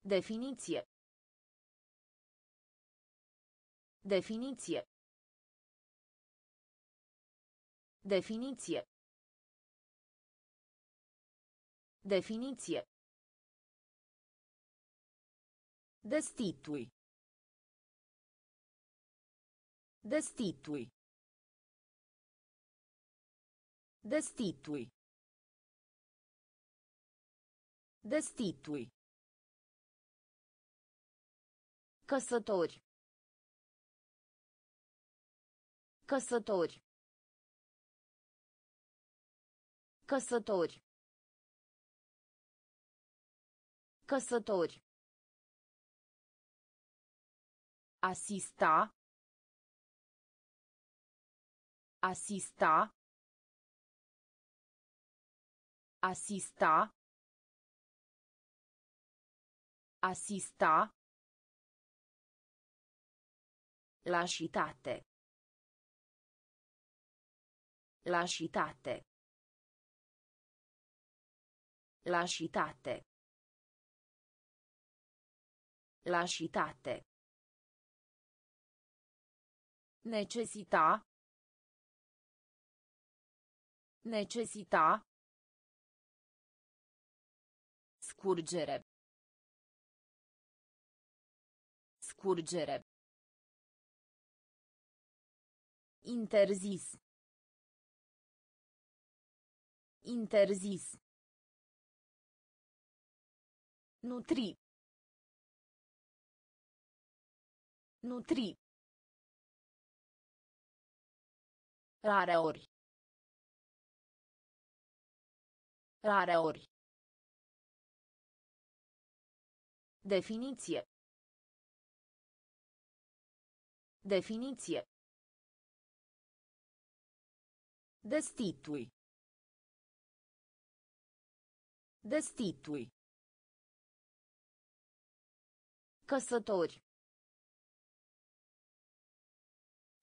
Definiție. Definiție. Definiție. Definiție. Destitui. Destitui. Destitui. Destitui. Căsători. Căsători. Căsători. Căsători. Asista. Asista. Asista. Asista. Lașitate. Lașitate. Lașitate. Lașitate. Necesita. Necesita. Scurgere. Scurgere. Interzis. Interzis. Nutri. Nutri. Rareori. Rareori. Definiție. Definiție. Destitui. Destitui. Căsători.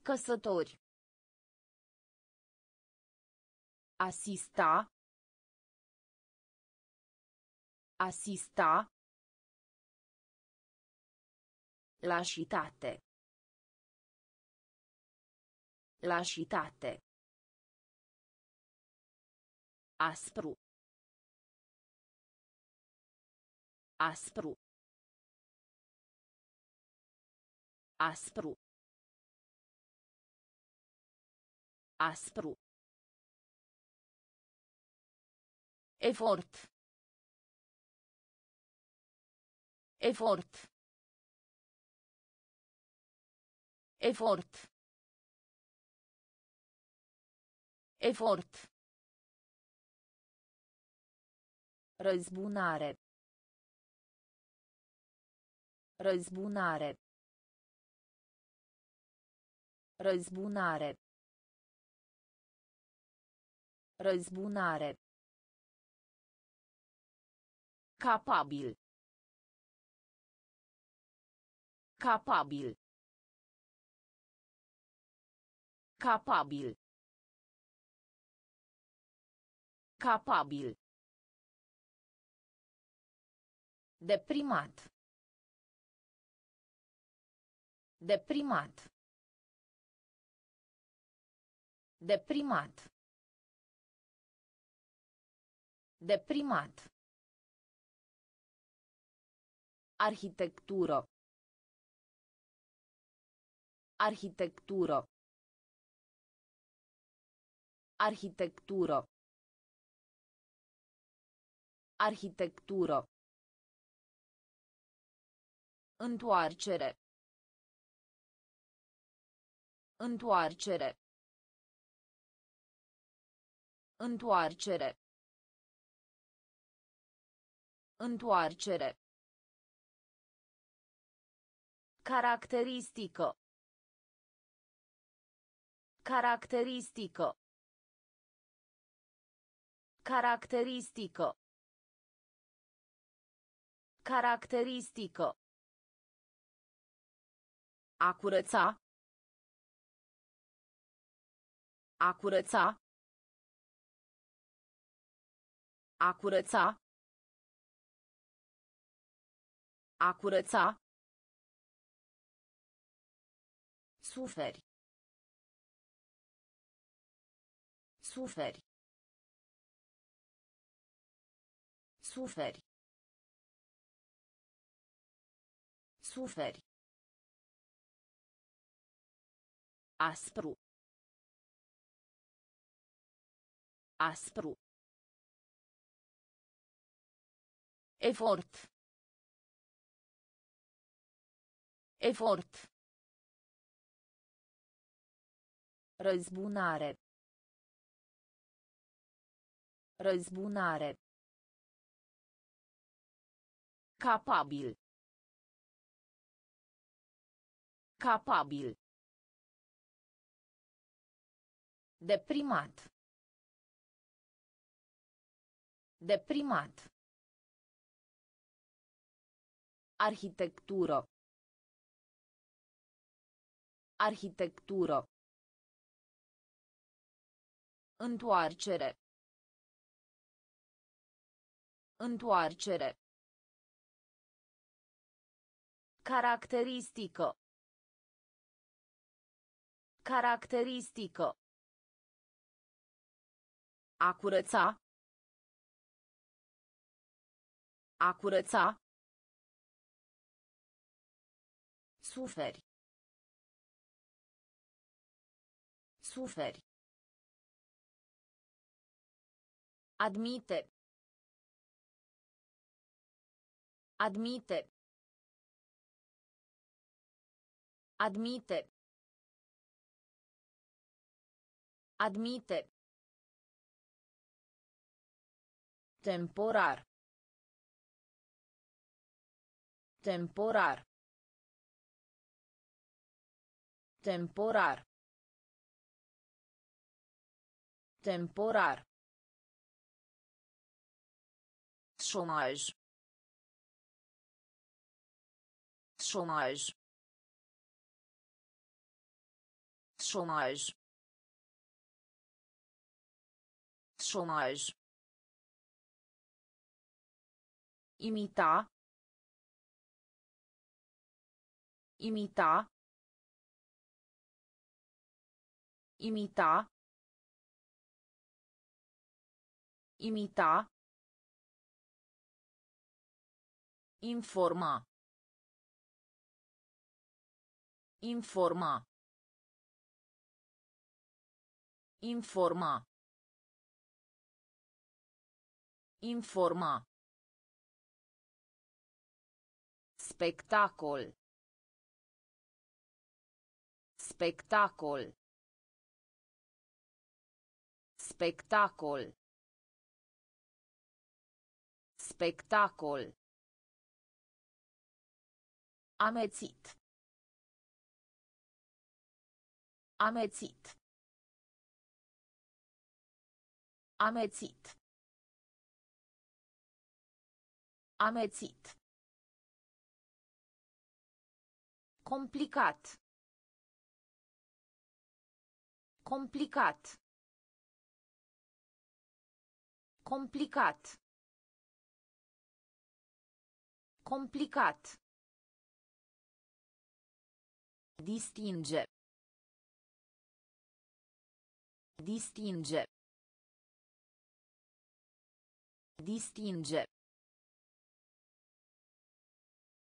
Căsători. Asista. Asista. Lașitate. Lașitate. Aspru. Aspru. Aspru. Aspru. Efort. Efort. Efort. Efort. Răzbunare. Răzbunare. Răzbunare. Răzbunare. Capabil. Capabil. Capabil. Capabil. Deprimat. Deprimat. Deprimat. Deprimat. Arhitectură. Arhitectură. Arhitectură. Arhitectură. Întoarcere. Întoarcere. Întoarcere. Întoarcere. Caracteristică. Caracteristică. Caracteristică. Caracteristică. A curăța. A curăța. A curăța. A curăța. Suferi. Suferi. Suferi. Suferi. Aspru. Aspru. Efort. Efort. Răzbunare. Răzbunare. Capabil. Capabil. Deprimat. Deprimat. Arhitectură. Arhitectură. Întoarcere. Întoarcere. Caracteristică. Caracteristică. A curăța. A curăța. Suferi. Suferi. Admite. Admite. Admite. Admite. Temporar. Temporar. Temporar. Temporar. personagem personagem personagem personagem imitar. Imitar. Imitar. Imitar. Informa. Informa. Informa. Informa. Spectacol. Spectacol. Spectacol. Spectacol. Amețit. Amețit. Amețit. Amețit. Complicat. Complicat. Complicat. Complicat. Distinge. Distinge. Distinge.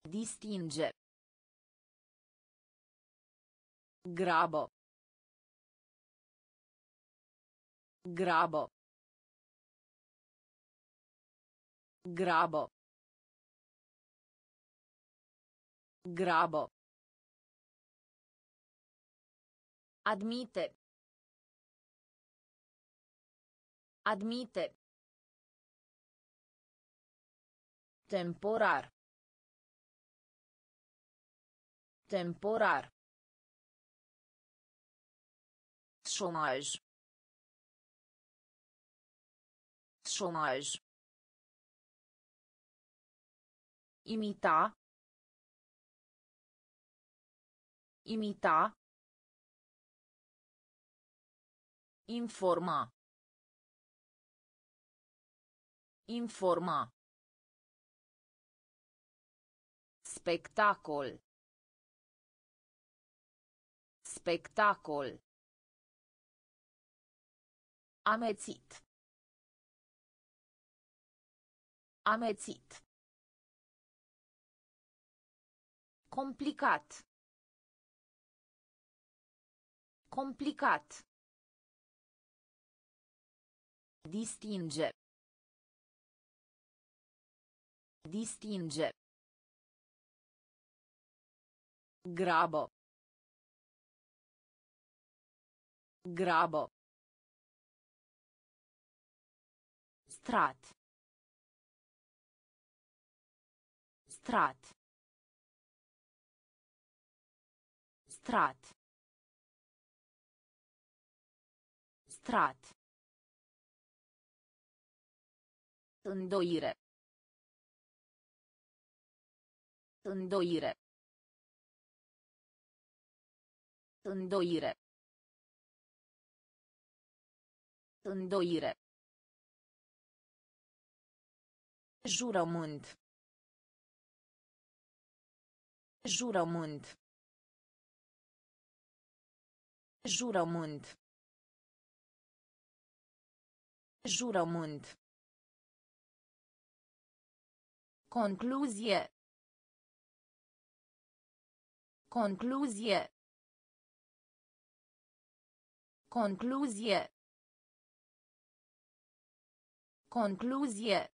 Distinge. Grabo. Grabo. Grabo. Grabo. Admite. Admite. Temporar. Temporar. Chômage. Chômage. Imitar. Imitar. Informa. Informa. Spectacol. Spectacol. Amețit. Amețit. Complicat. Complicat. Distinge. Distinge. Grabo. Grabo. Strat. Strat. Strat. Strat. Îndoire. Îndoire. Îndoire. Îndoire. Jurământ. Jurământ. Jurământ. Jurământ. Concluzie. Concluzie. Concluzie. Concluzie.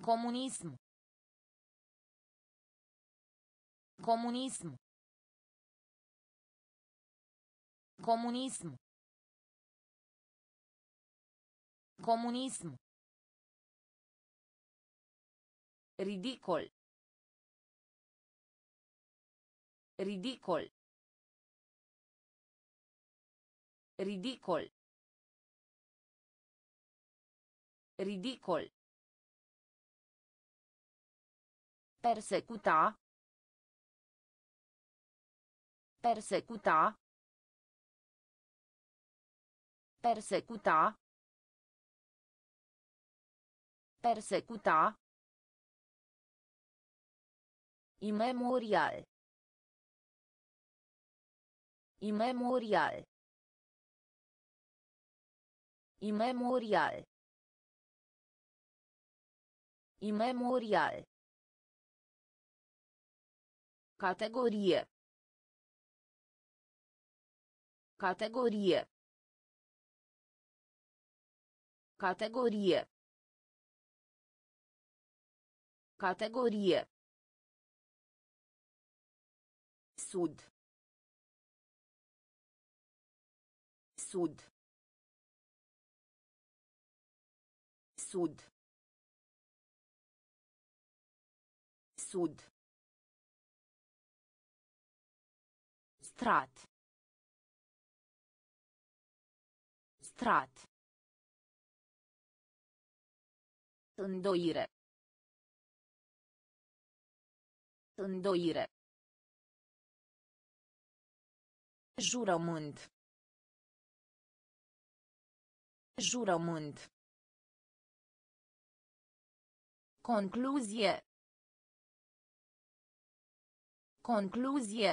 Comunism. Comunism. Comunism. Comunism. Ridicol. Ridicol. Ridicol. Ridicol. Persecuta. Persecuta. Persecuta. Persecuta. Imemorial. Imemorial. Imemorial. Imemorial. Categorie. Categorie. Categorie. Categorie. Sud. Sud. Sud. Sud. Strat. Strat. Îndoire. Îndoire. Jurământ. Jurământ. Concluzie. Concluzie.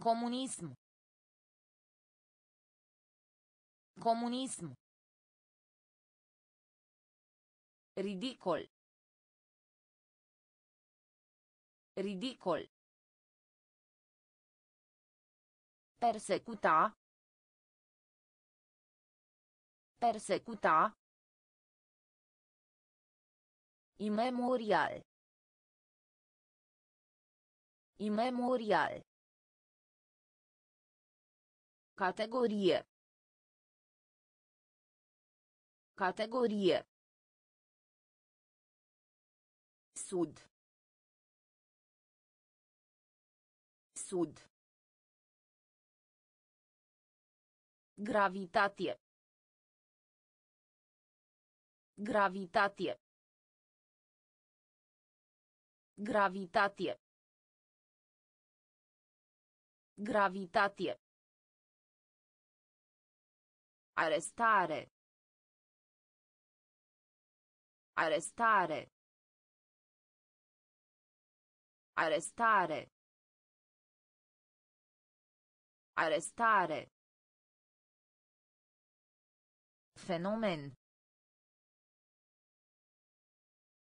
Comunism. Comunism. Ridicol. Ridicol. Persecuta. Persecuta. Imemorial. Imemorial. Categorie. Categorie. Sud. Sud. Gravitatie. Gravitatie. Gravitatie. Gravitatie. Arestare. Arestare. Arestare. Arestare. Fenomen.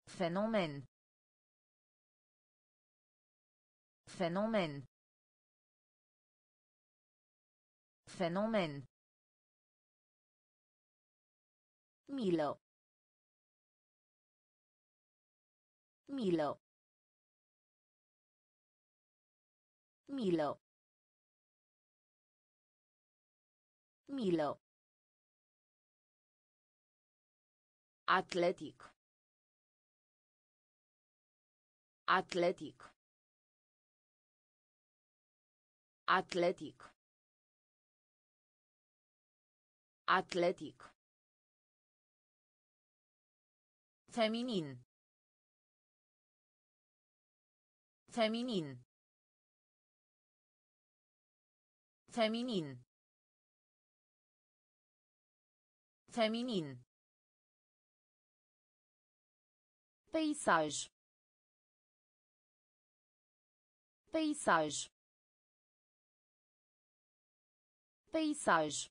Fenomen. Fenomen. Fenomen. Milo. Milo. Milo. Milo. Atletic. Atletic. Atletic. Atletic. Feminin. Feminin. Feminin. Feminin. Peisaj. Peisaj. Peisaj.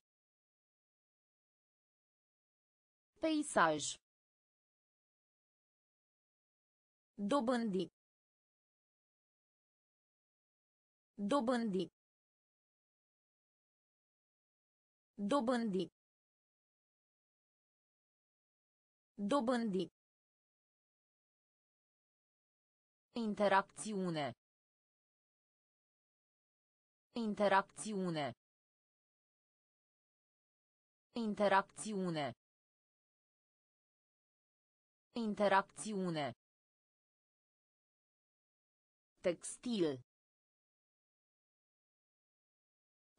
Peisaj. Dobândi. Dobândi. Dobândi. Dobândi. Interacțiune. Interacțiune. Interacțiune. Interacțiune. Textil.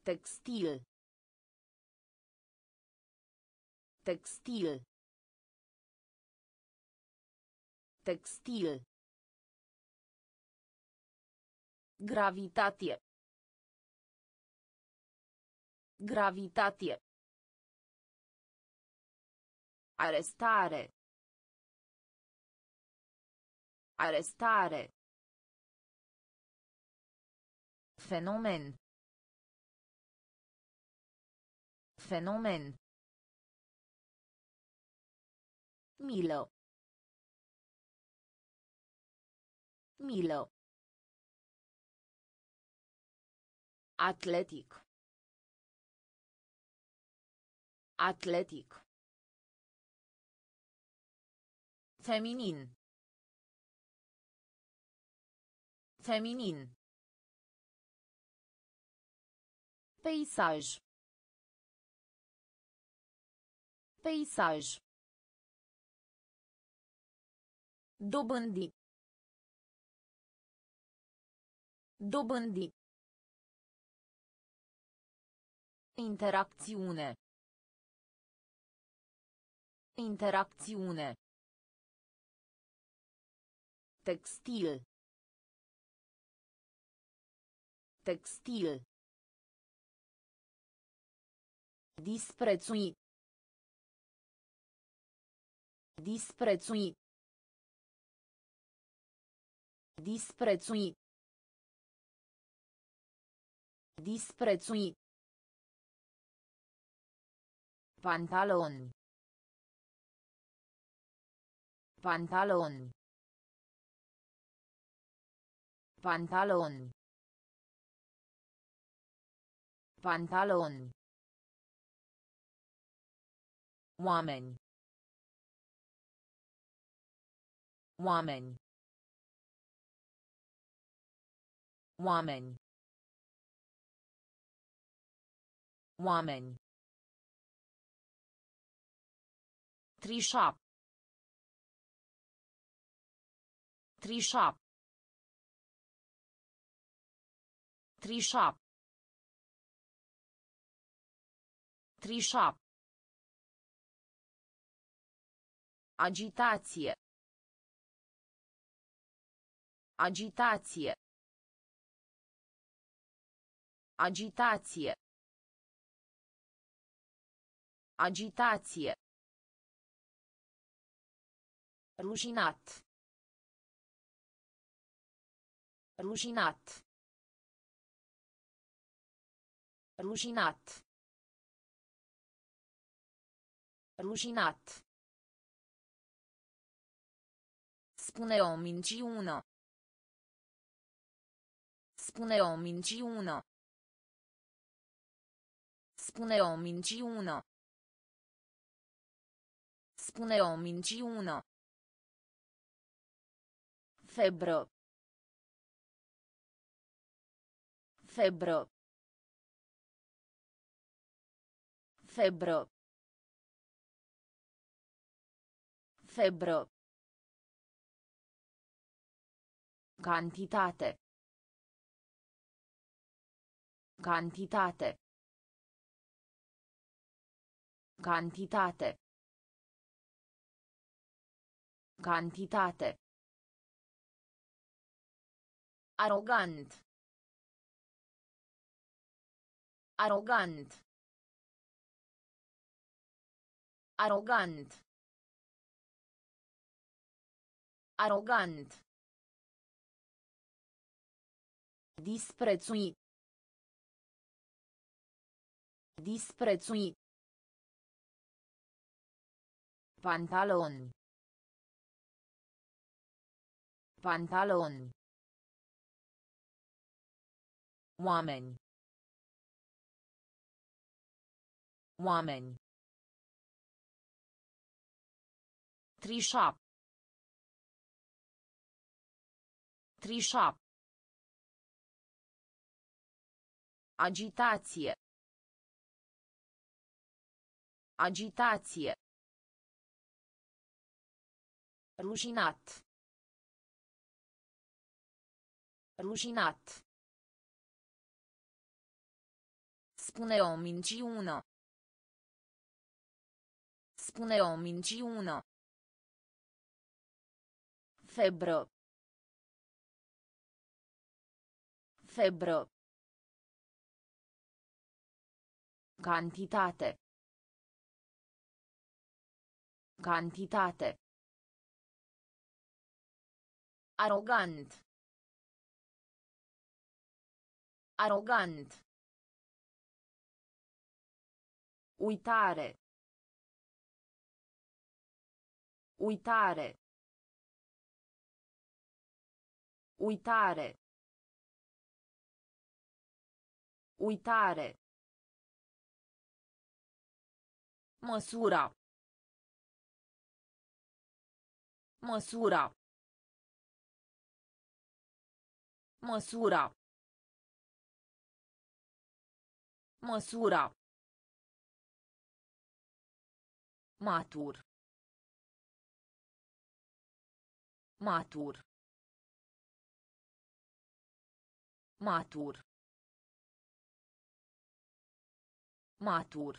Textil. Textil. Textil. Gravitatie. Gravitatie. Arestare. Arestare. Fenomen. Fenomen. Milo. Milo. Atletic. Atletic. Feminin. Feminin. Peisaj. Peisaj. Dobândi. Dobândi. Interacțiune. Interacțiune. Textil. Textil. Disprețui. Disprețui. Disprețui. Disprețui. Pantaloni. Pantaloni. Pantaloni. Pantaloni. Oameni. Oameni. Oameni. Oameni. Trișa. Trișa. Trișa. Trișa. Agitație. Agitație. Agitație. Agitație. Rușinat. Rușinat. Rușinat. Rușinat. Spune o minciună. Spune o minciună. Spune o minciună. Spune o minciună. Febră. Febră. Febră. Febră. Cantitate. Cantitate. Cantitate. Cantitate. Arogant. Arogant. Arogant. Arogant. Disprețui. Disprețui. Pantaloni. Pantaloni. Oameni. Oameni. Trișa. Trișa. Agitație. Agitație. Rușinat. Rușinat. Spune o minciună. Spune o minciună. Febră. Febră. Cantitate. Cantitate. Arogant. Arogant. Uitare. Uitare. Uitare. Uitare. Măsura. Măsura. Măsura. Măsura. Matur. Matur. Matur. Matur.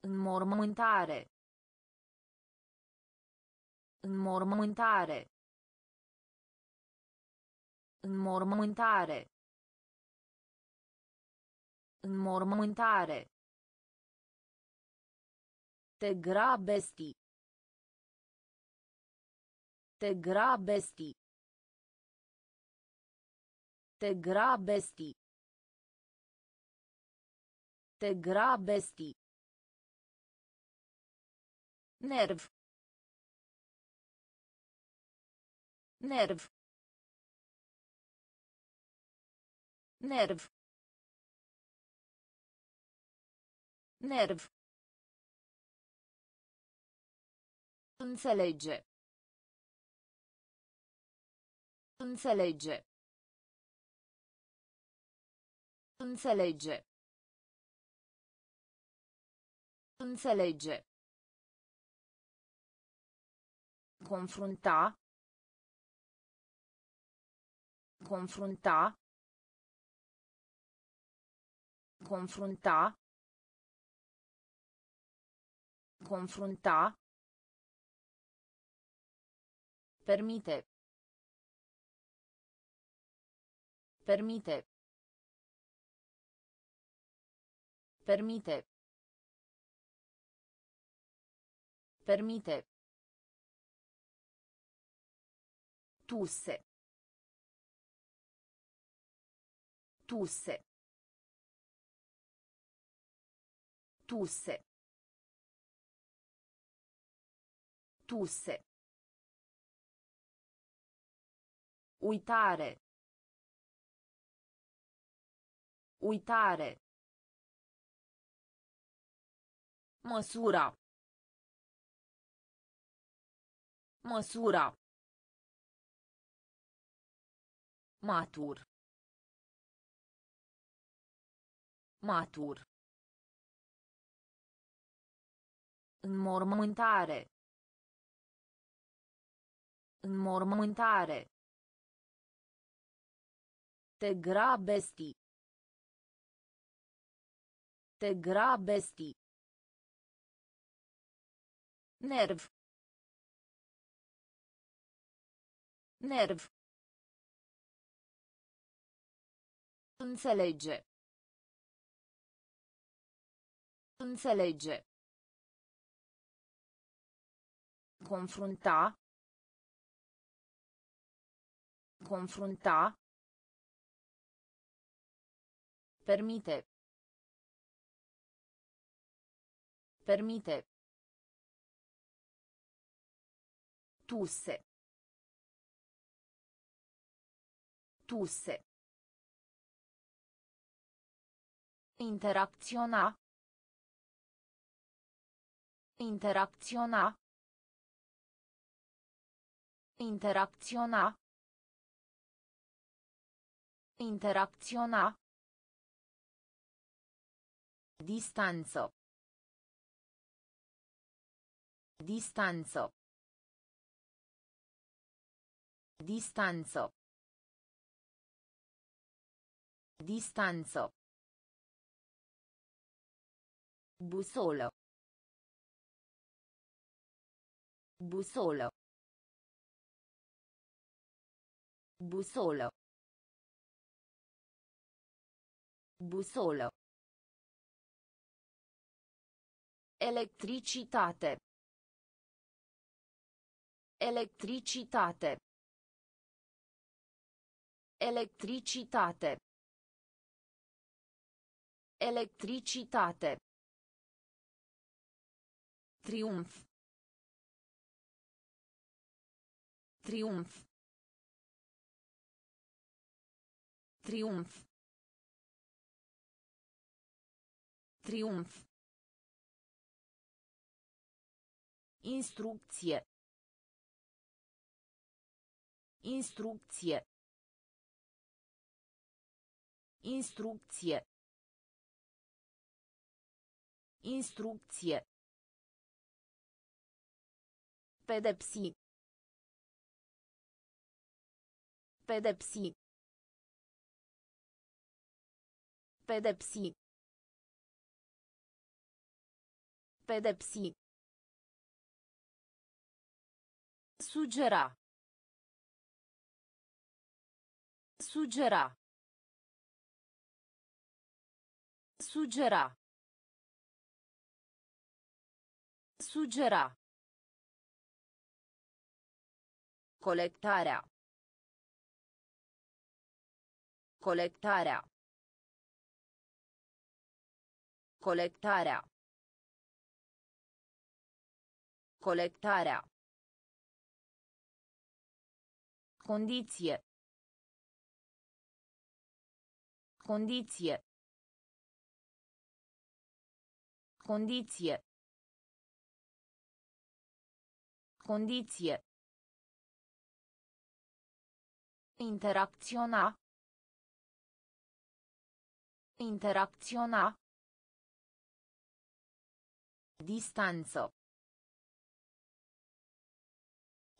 Înmormântare. Înmormântare. Înmormântare. Înmormântare. Te grabesti. Te grabesti. Te grabesti. Te grabesti. Nerv. Nerv. Nerv. Nerv. Înțelege. Înțelege. Înțelege. Înțelege. Confrunta. Confrunta. Confrunta. Confrunta. Permite. Permite. Permite. Permite. Tusse. Tusse. Tusse. Tusse. Uitare. Uitare. Măsura. Măsura. Matur. Matur. Înmormântare. Înmormântare. Te grabesti. Te grabesti. Nerv. Nerv. Înțelege. Înțelege. Confrunta. Confrunta. Permite. Permite. Tusse. Tusse. Interacționa. Interacționa. Interacționa. Interacționa. Distanță. Distanță. Distanță. Distanță. Busolă. Busolă. Busolă. Busolă. Electricitate. Electricitate. Electricitate. Electricitate. Triumf. Triumf. Triumf. Triumf. Instrucție. Instrucție. Instrucție. Instrucție. Pedepsi. Pedepsi. Pedepsi. Pedepsi. Sugera. Sugera. Sugera. Sugera. Colectarea. Colectarea. Colectarea. Colectarea. Condiție. Condiție. Condiție. Condiție. Interacționa. Interacționa. Distanță.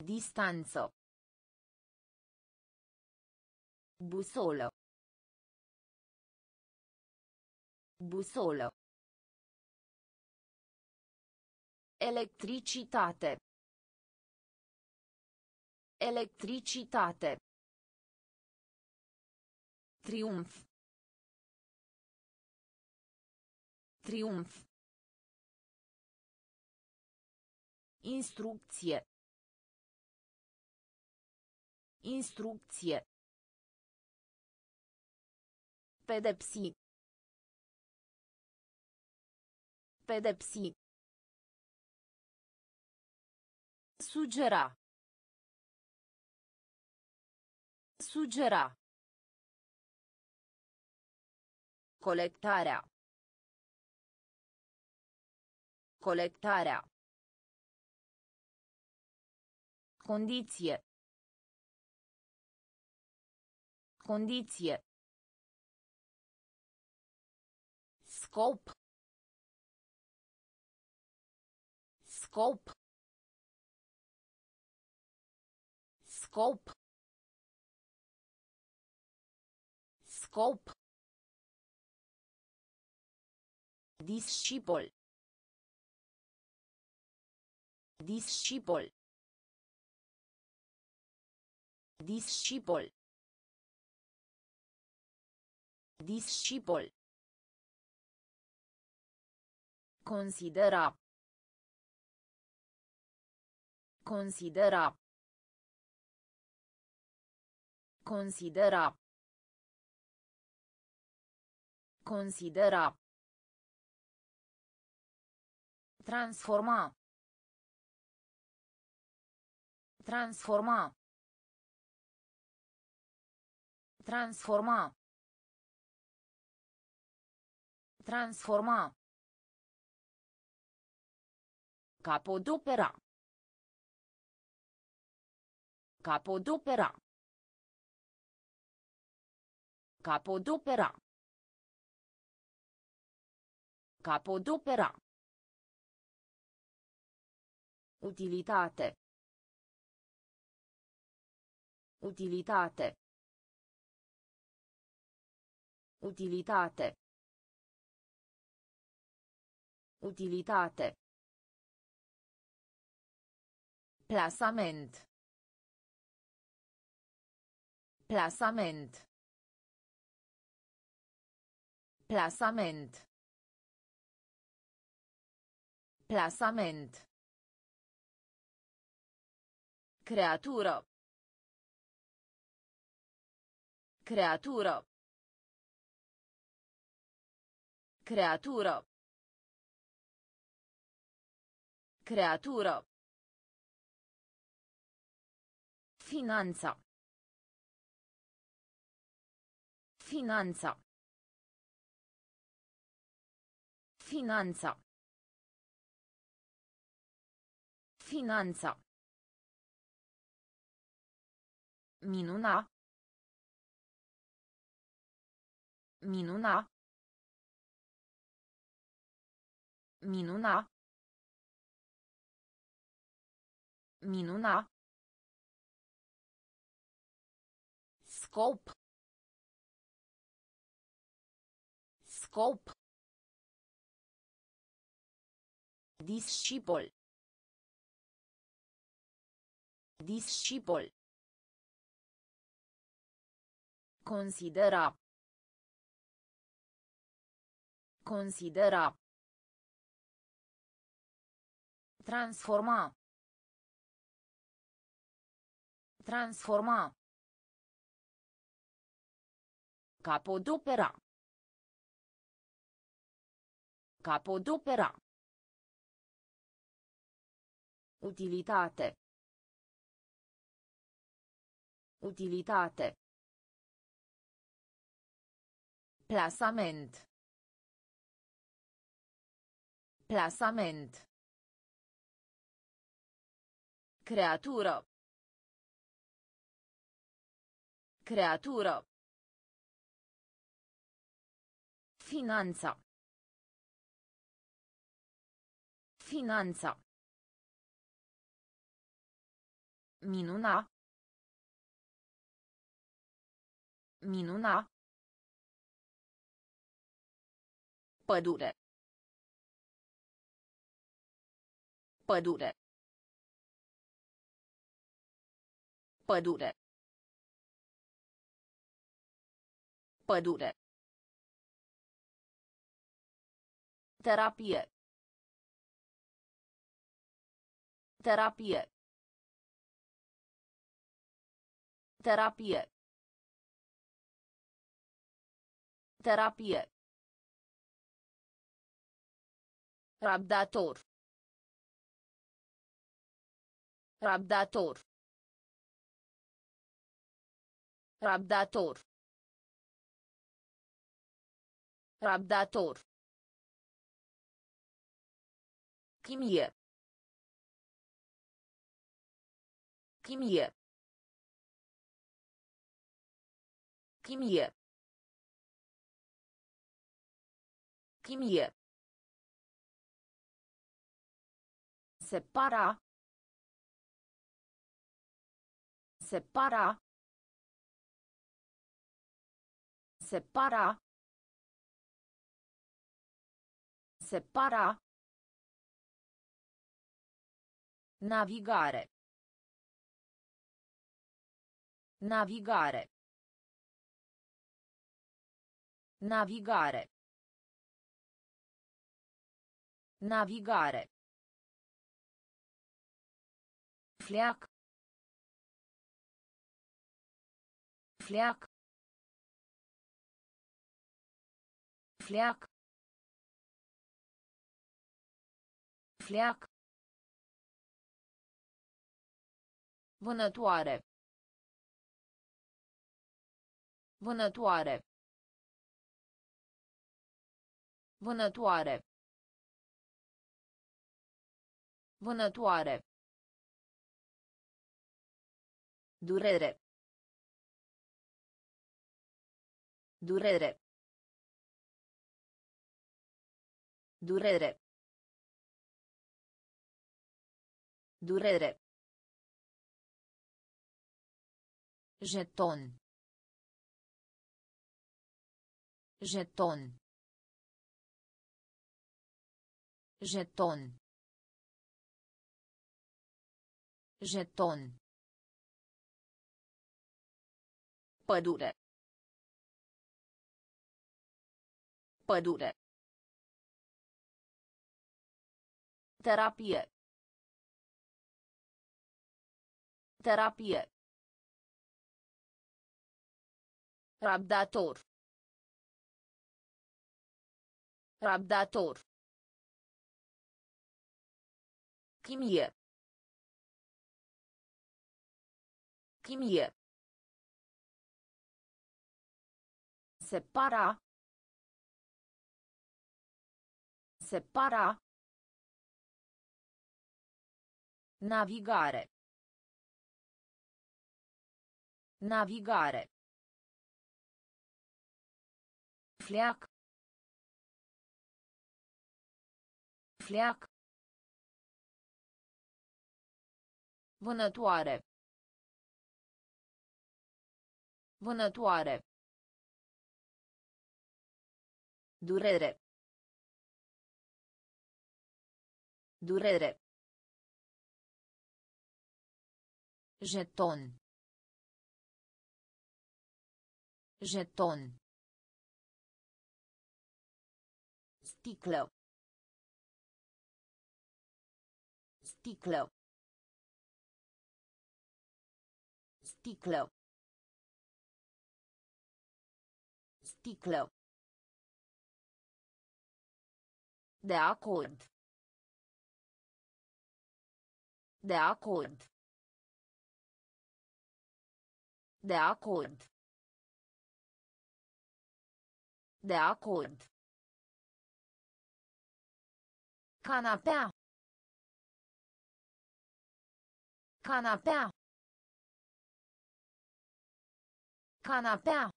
Distanță. Busolă. Busolă. Electricitate. Electricitate. Triumf. Triumf. Instrucție. Instrucție. Pedepsi. Pedepsi. Sugera. Sugera. Colectarea. Colectarea. Condiție. Condiție. Scop. Scop. Scop. Scop. Discipol. Discipol. Discipol. Discipol. Considera. Considera. Considera. Considera. Transforma. Transforma. Transforma. Transforma. Capodopera. Capodopera. Capodopera. Capodopera. Utilitate. Utilitate. Utilitate. Utilitate. Plasament. Plasament. Plasament. Plasament. Creatură. Creatură. Creatură. Creatură. Finanța. Finanța. Finanța. Finanța. Minuna. Minuna. Minuna. Minuna. Scop. Scop. Discipol. Discipol. Considera. Considera. Transforma. Transforma. Capodopera. Capodopera. Utilitate. Utilitate. Plasament. Plasament. Creatură. Creatură. Finanța. Finanța. Minuna. Minuna. Pădure. Pădure. Pădure. Pădure. Terapie. Terapie. Terapie. Terapie. Rabdator. Rabdator. Rabdator. Rabdator. Chimie. Chimie. Chimie. Chimie. Separa. Separa. Separa. Separa. Navigare. Navigare. Navigare. Navigare. Fleac. Fleac. Fleac. Fleac. Vânătoare. Vânătoare. Vânătoare. Vânătoare. Durere. Durere. Durere. Durere. Jeton. Jeton. Jeton. Jeton. Pădure. Pădure. Terapie. Terapie. Rabdator. Rabdator. Chimie. Chimie. Separa. Separa. Navigare. Navigare. Fleac. Fleac. Vânătoare. Vânătoare. Durere. Durere. Jeton. Jeton. Sticlă. Sticlă. Sticlă. Sticlă. De acord. De acord. De acord. De acord. Canapea. Canapea. Canapea.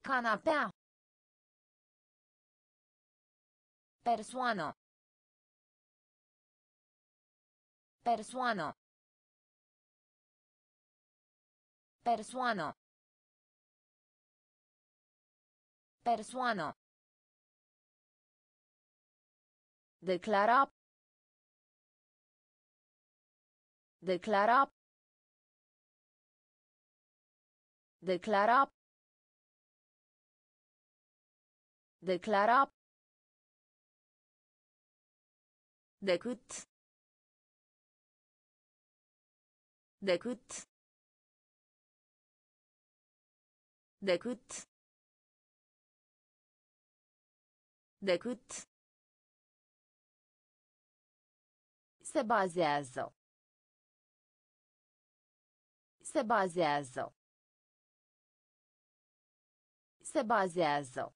Canapea. Persoană. Persoană. Persoană. Persoană. Declara. Declara. Declara. Declara. Decât. Decât. Decât. Decât. Se bazează. Se bazează. Se bazează.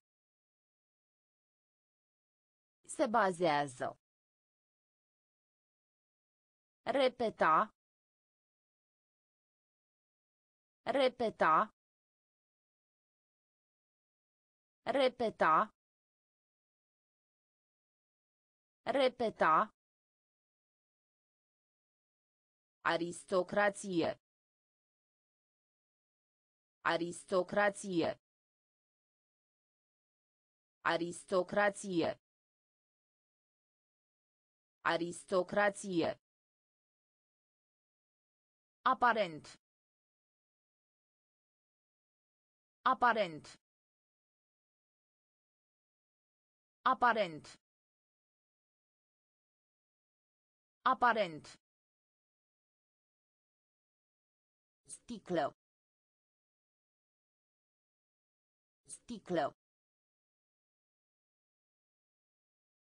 Se bazează. Repeta. Repeta. Repeta. Repeta. Aristocrație. Aristocrație. Aristocrație. Aristocrație. Aparent. Aparent. Aparent. Aparent. Sticlă. Sticlă.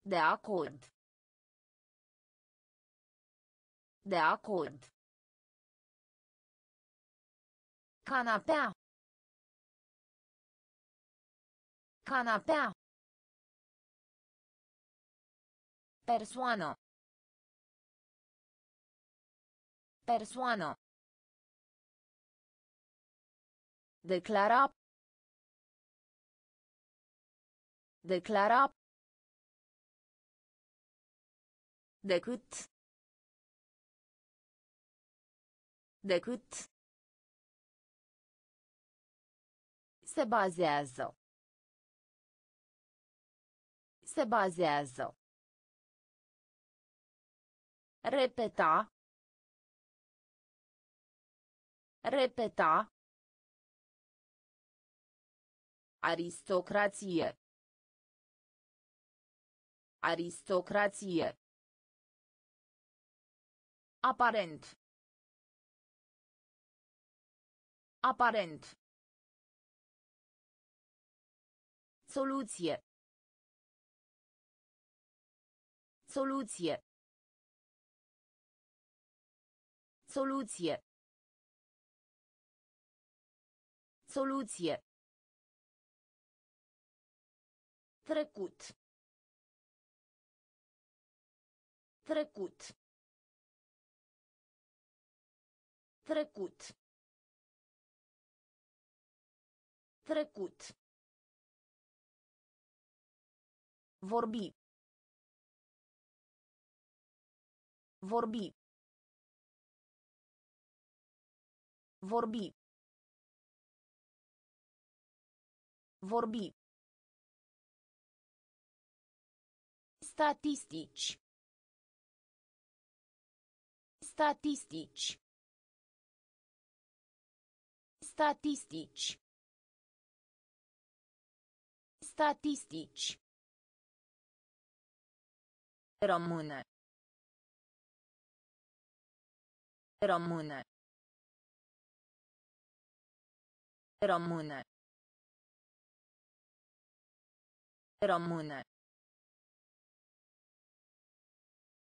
De acord. De acord. Canapea. Canapea. Persoană. Persoană. Declara. Declara. Decât. Decât. Se bazează. Se bazează. Repeta. Repeta. Aristocrație. Aristocrație. Aparent. Aparent. Soluție. Soluție. Soluție. Soluție. Trecut. Trecut. Trecut. Trecut. Vorbi. Vorbi. Vorbi. Vorbi. Statistici. Statistici. Statistici. Statistici. Rămâne. Rămâne. Rămâne. Rămâne.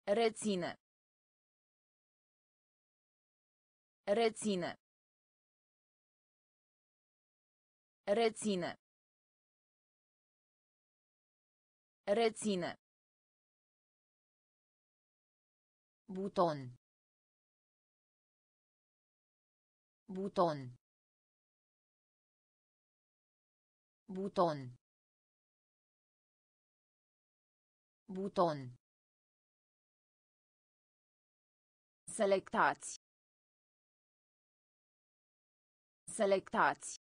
Reține. Reține. Reține. Reține. Buton. Buton. Buton. Buton. Selectați. Selectați.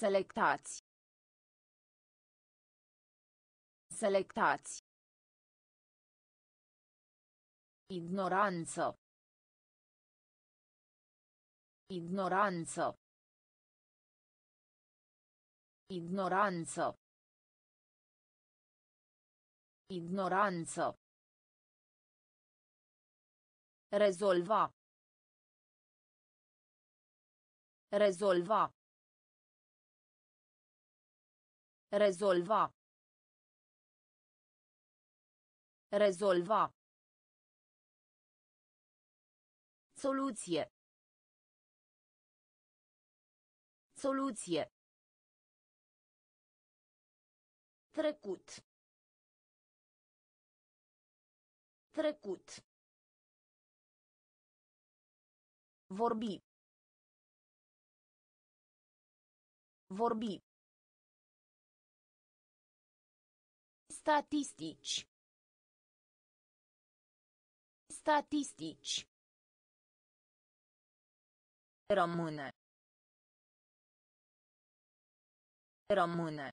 Selectați. Selectați. Ignoranță. Ignoranță. Ignoranță. Ignoranță. Rezolva. Rezolva. Rezolva. Rezolva. Soluție. Soluție. Trecut. Trecut. Vorbi. Vorbi. Statistici. Statistici. Rămâne. Rămâne.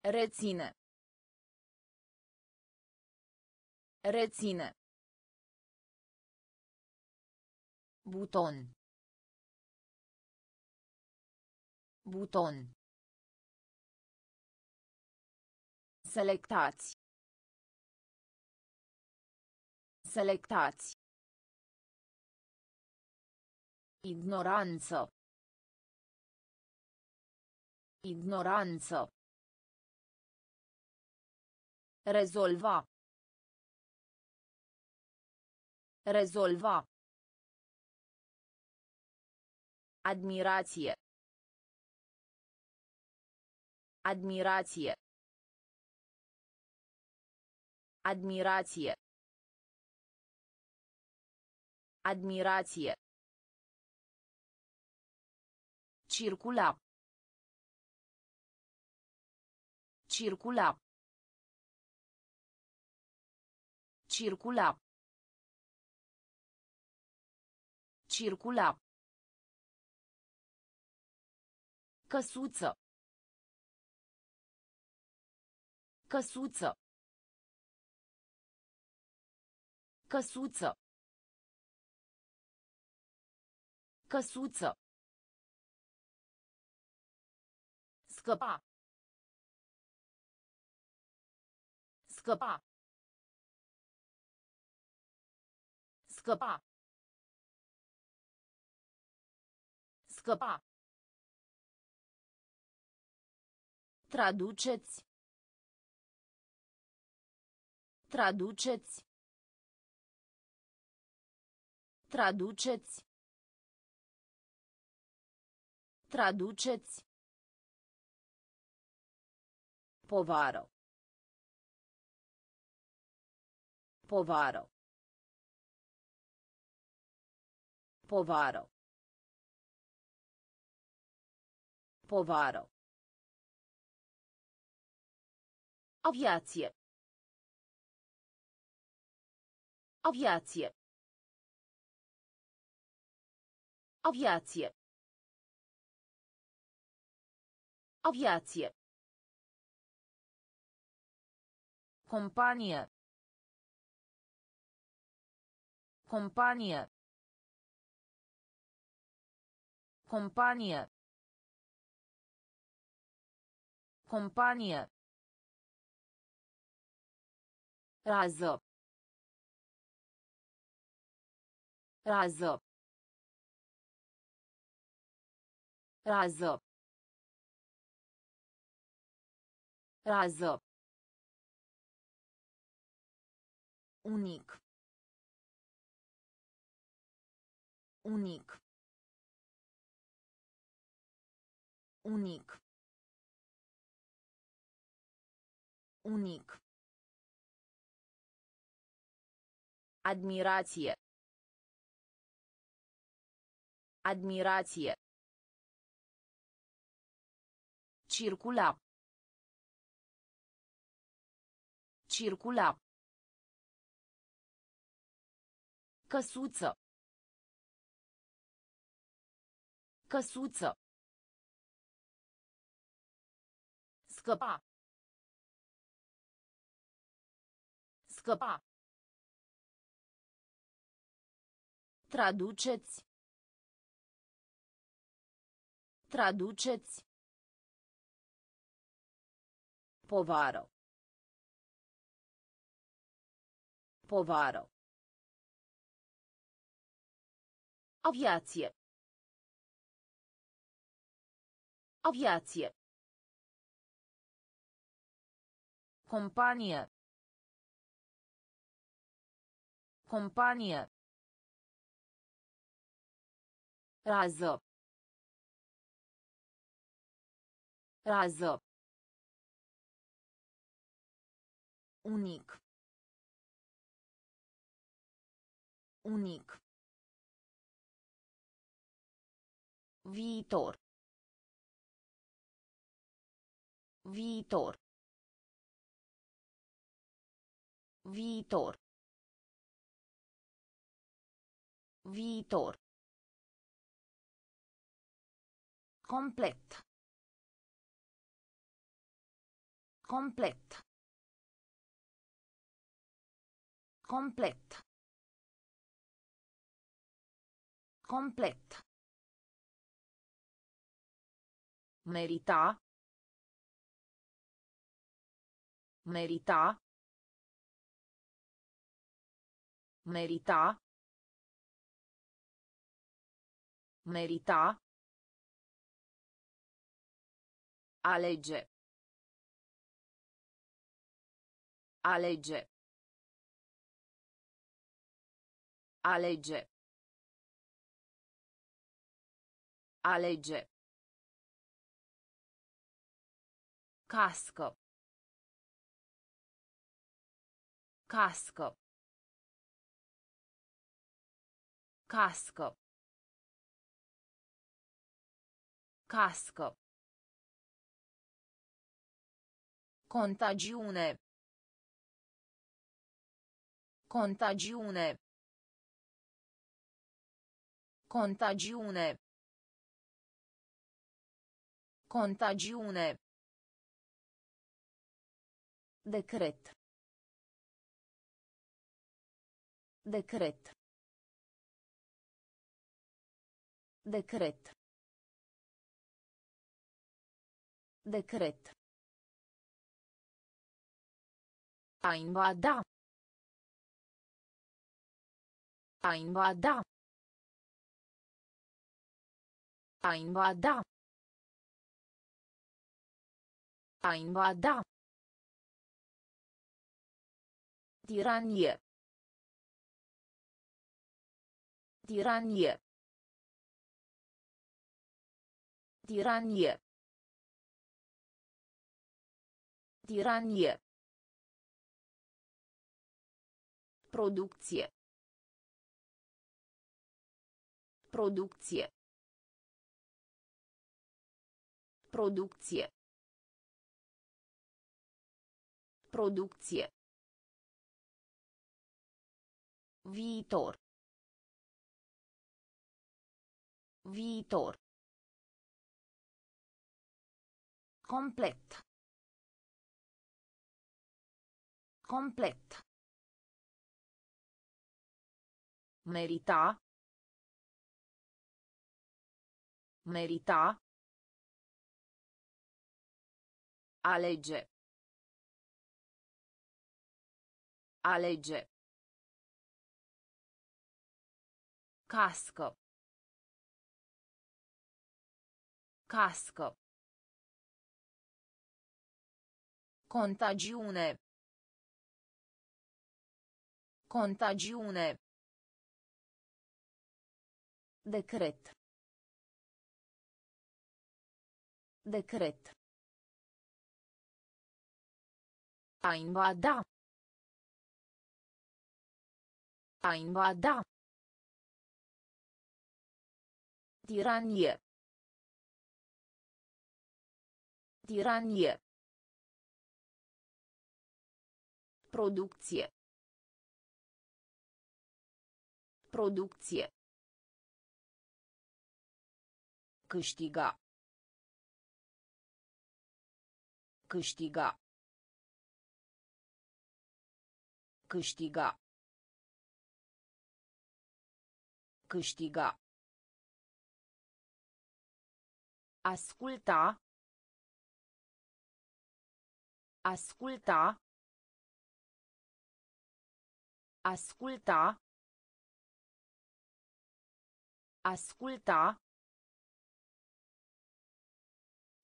Reține. Reține. Buton. Buton. Selectați. Selectați. Ignoranță. Ignoranță. Rezolva. Rezolva. Admirație. Admirație. Admirație. Admirație. Circula. Circula. Circula. Circula. Căsuță. Căsuță. Căsuță. Căsuță. Scăpa. Scăpa. Scăpa. Scăpa. Traduceți. Traduceți. Traduceți. Traduceți. Povară. Povară. Povară. Povară. Aviație. Aviație. Aviație. Aviație. Companie. Companie. Companie. Companie. Rază. Rază. Rază. Rază. Unic. Unic. Unic. Unic. Admirație. Admirație. Circula. Circula. Căsuță. Căsuță. Scăpa. Scăpa. Traduceți. Traduceți. Povară. Povară. Aviație. Aviație. Companie. Companie. Rază. Rază. Unic. Unic. Viitor. Viitor. Viitor. Viitor. Complet. Complet. Complet. Complet. Merita. Merita. Merita. Merita. Alege. Alege. Alege. Alege. Cască. Cască. Cască. Cască. Contagiune. Contagiune. Contagiune. Contagiune. Decret. Decret. Decret. Decret. A invada. A invada. A invada. A invada. Tiranie. Tiranie. Tiranie. Tiranie. Producție. Producție. Producție. Producție. Viitor. Viitor. Complet. Complet. Merita. Merita. Alege. Alege. Cască. Cască. Contagiune. Contagiune. Decret. Decret. A invada. A invada. Tiranie. Tiranie. Producție. Producție. Câștiga. Câștiga. Câștiga. Câștiga. Asculta. Asculta. Asculta. Asculta.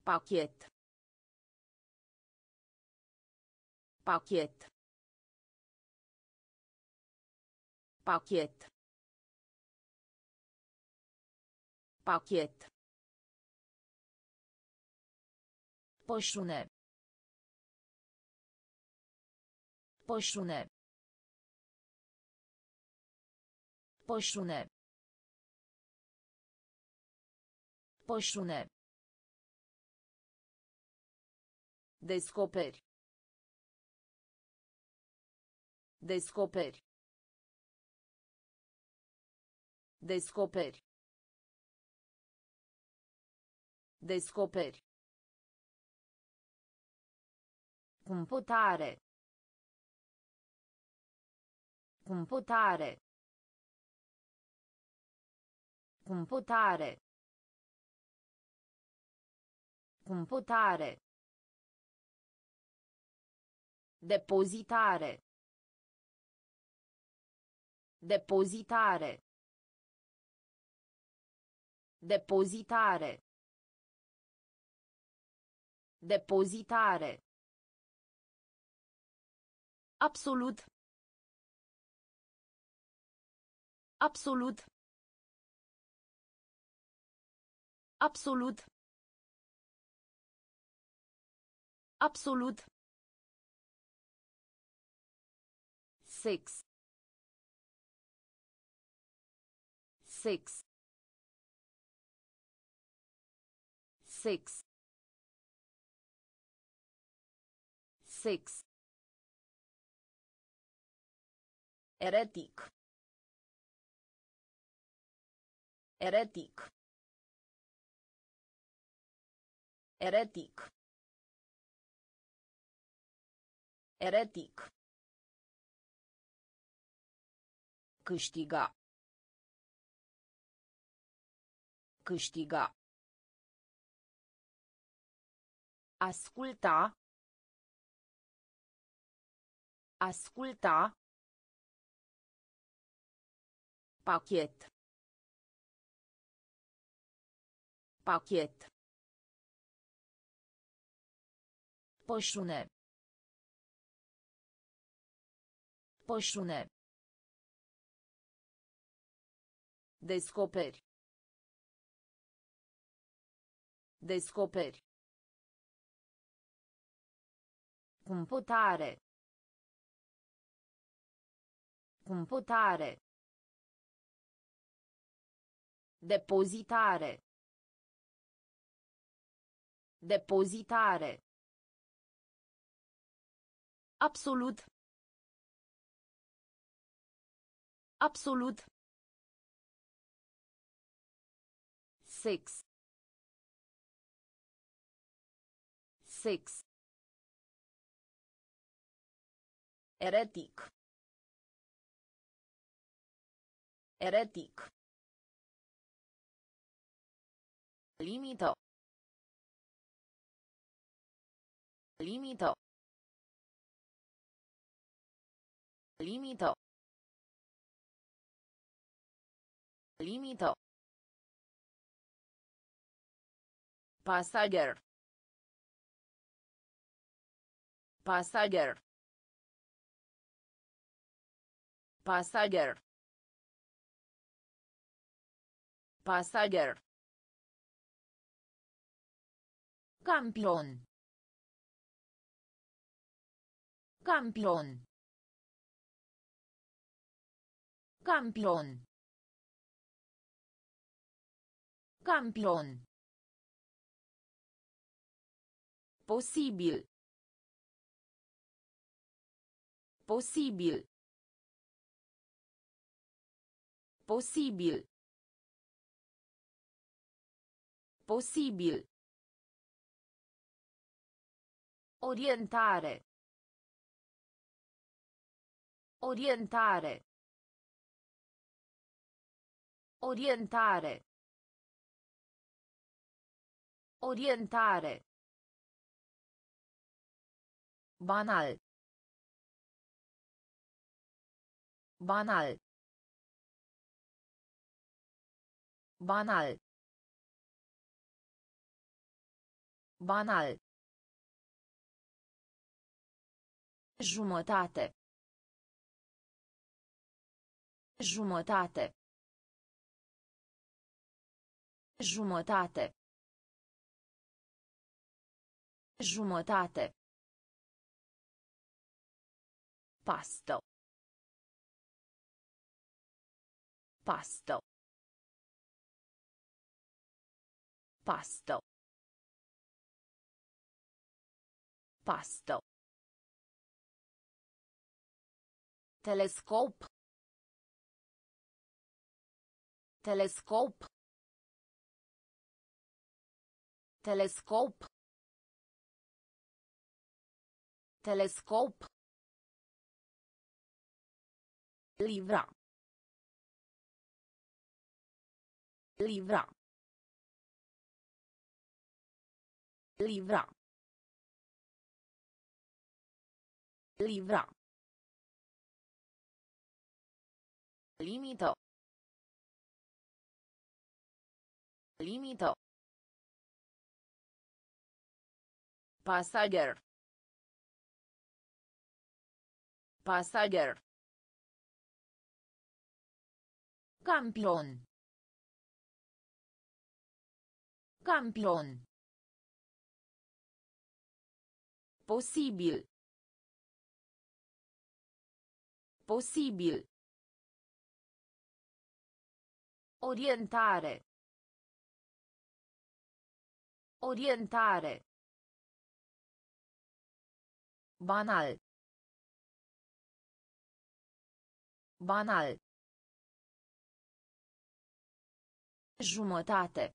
Pachet. Pachet. Pachet. Pachet. Pășune. Pășune. Pășune. Pășune. Descoperi. Descoperi. Descoperi. Descoperi. Computare. Computare. Computare. Computare. Depozitare. Depozitare. Depozitare. Depozitare. Absolut. Absolut. Absolut. Absolut. Six. Six. Six. Six. Eretic eretic eretic eretic Câștiga. Câștiga. Asculta. Asculta. Pachet. Pachet. Pășune. Pășune. Descoperi. Descoperi. Computare. Computare. Depozitare. Depozitare. Absolut. Absolut. Six six eretic eretic Limită. Limită. Limită. Limită. Pasager. Pasager. Pasager. Pasager. Campion. Campion. Campion. Campion. Posibil. Posibil. Posibil. Posibil. Orientare. Orientare. Orientare. Orientare. Banal. Banal. Banal. Banal. Jumătate. Jumătate. Jumătate. Jumătate. Pasto. Pasto. Pasto. Pasto. Telescop. Telescop. Telescop. Telescop. Livra. Livra. Livra. Livra. Limită. Limită. Pasager. Pasager. Campion. Campion. Posibil. Posibil. Orientare. Orientare. Banal. Banal. Jumătate.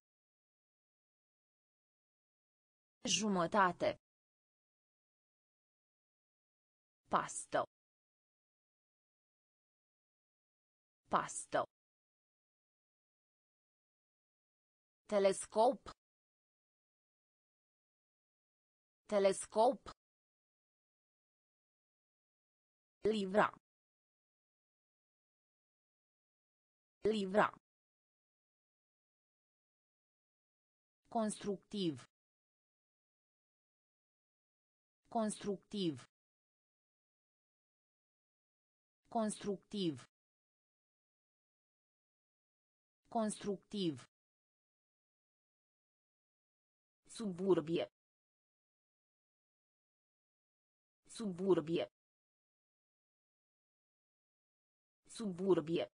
Jumătate. Pasto. Pasto. Telescop. Telescop. Livra. Livra. Constructiv. Constructiv. Constructiv. Constructiv. Suburbie. Suburbie. Suburbie.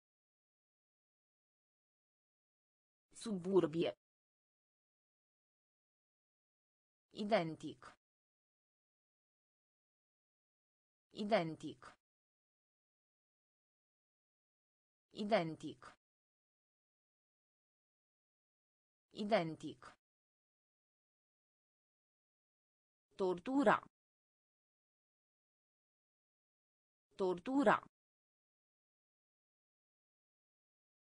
Suburbie. Identic. Identic. Identic. Identic. Tortura. Tortura.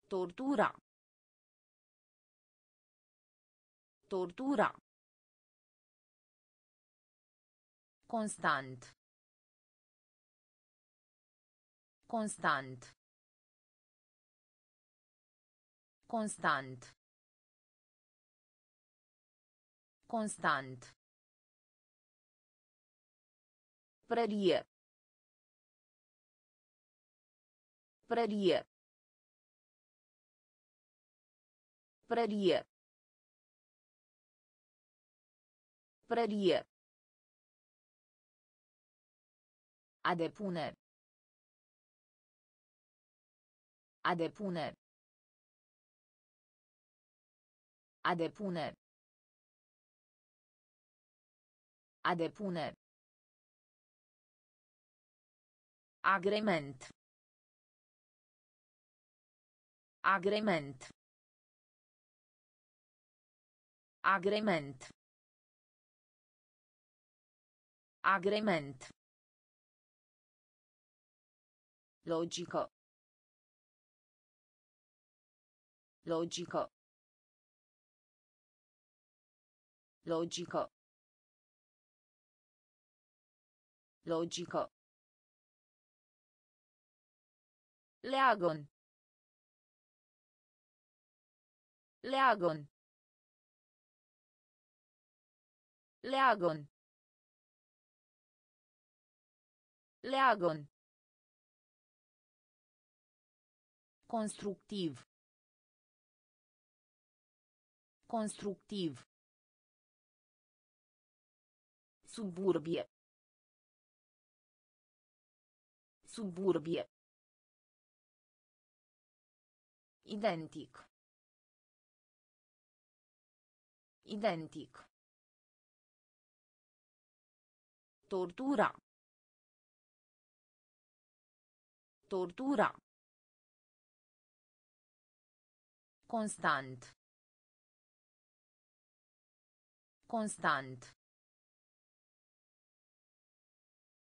Tortura. Tortura. Constant. Constant. Constant. Constant. Prărie. Prărie. Prărie. Prărie. A depune. A depune. A depune. A depune. Agrement. Agrement. Agrement. Agrement. Logico. Logico. Logico. Logico. Leagon. Leagon. Leagon. Leagon. Constructiv. Constructiv. Suburbie. Suburbie. Identic. Identic. Tortura. Tortura. Constant. Constant.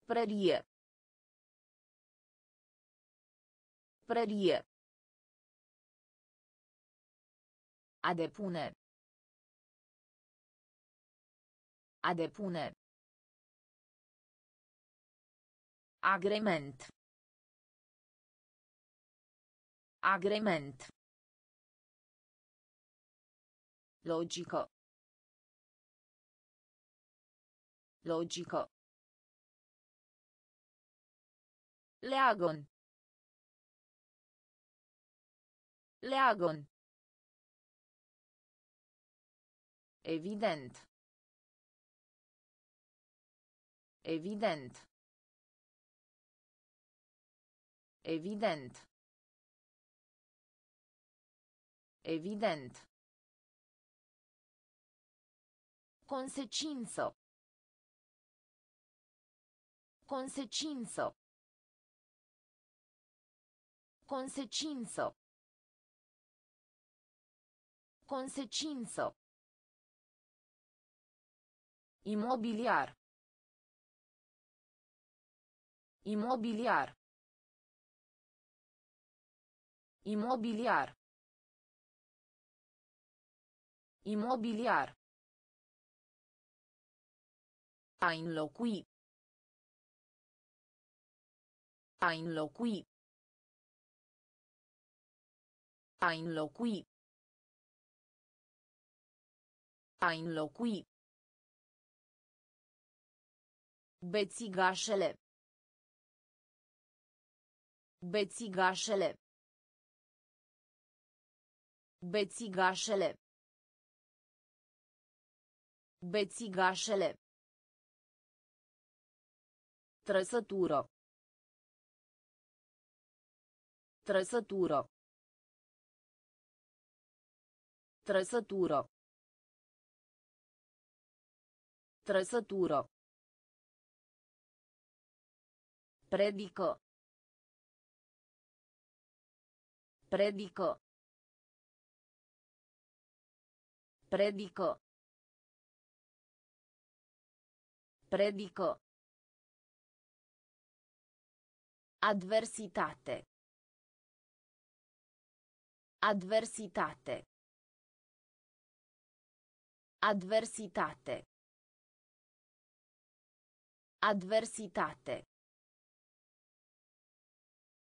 Prărie. Prărie. A depune. A depune. Agrement. Agrement. Logico. Logico. Leagon. Leagon. Evident. Evident. Evident. Evident. Consecință. Consecință. Consecință. Consecință. Imobiliar. Imobiliar. Imobiliar. Imobiliar. A înlocui. A înlocui. A înlocui. A înlocui. Bețigașele. Bețigașele. Bețigașele. Bețigașele. Trăsătură. Trăsătură. Trăsătură. Trăsătură. Predică. Predică. Predică. Predică. Adversitate. Adversitate. Adversitate. Adversitate.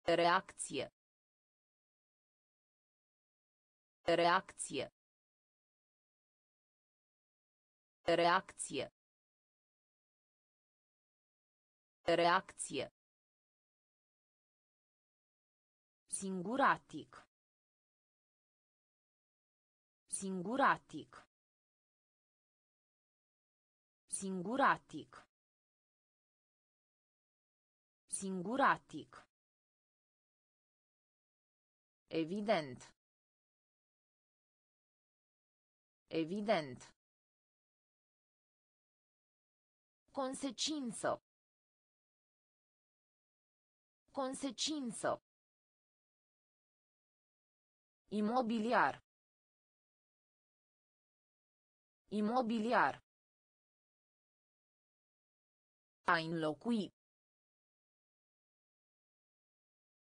Reacție. Reacție. Reacție. Reacție. Singuratic. Singuratic. Singuratic. Singuratic. Evident. Evident. Consecință. Consecință. Imobiliar. Imobiliar. A înlocui.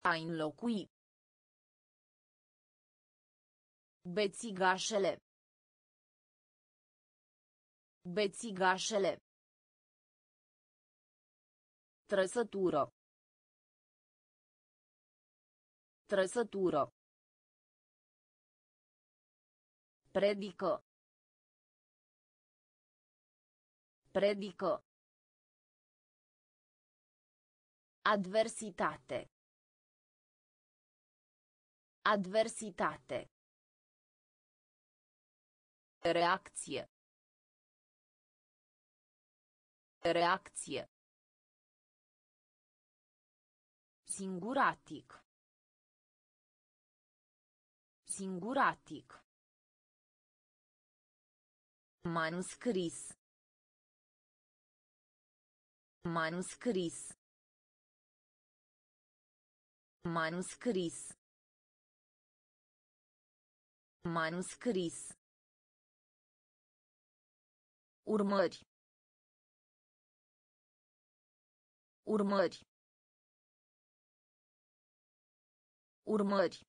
A înlocui. Bețigașele. Bețigașele. Trăsătură. Trăsătură. Predică. Predică. Adversitate. Adversitate. Reacție. Reacție. Singuratic. Singuratic. Manuscris. Manuscris. Manuscris. Manuscris. Urmări. Urmări. Urmări.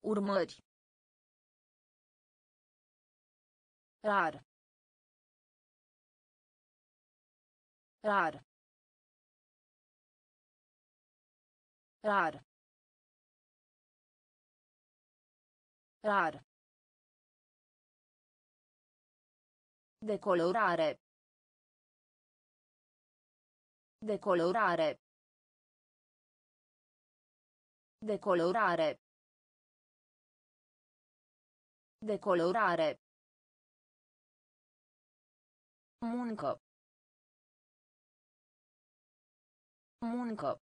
Urmări. Rar. Rar. Rar. Rar. Decolorare. Decolorare. Decolorare. Decolorare. Muncă. Muncă.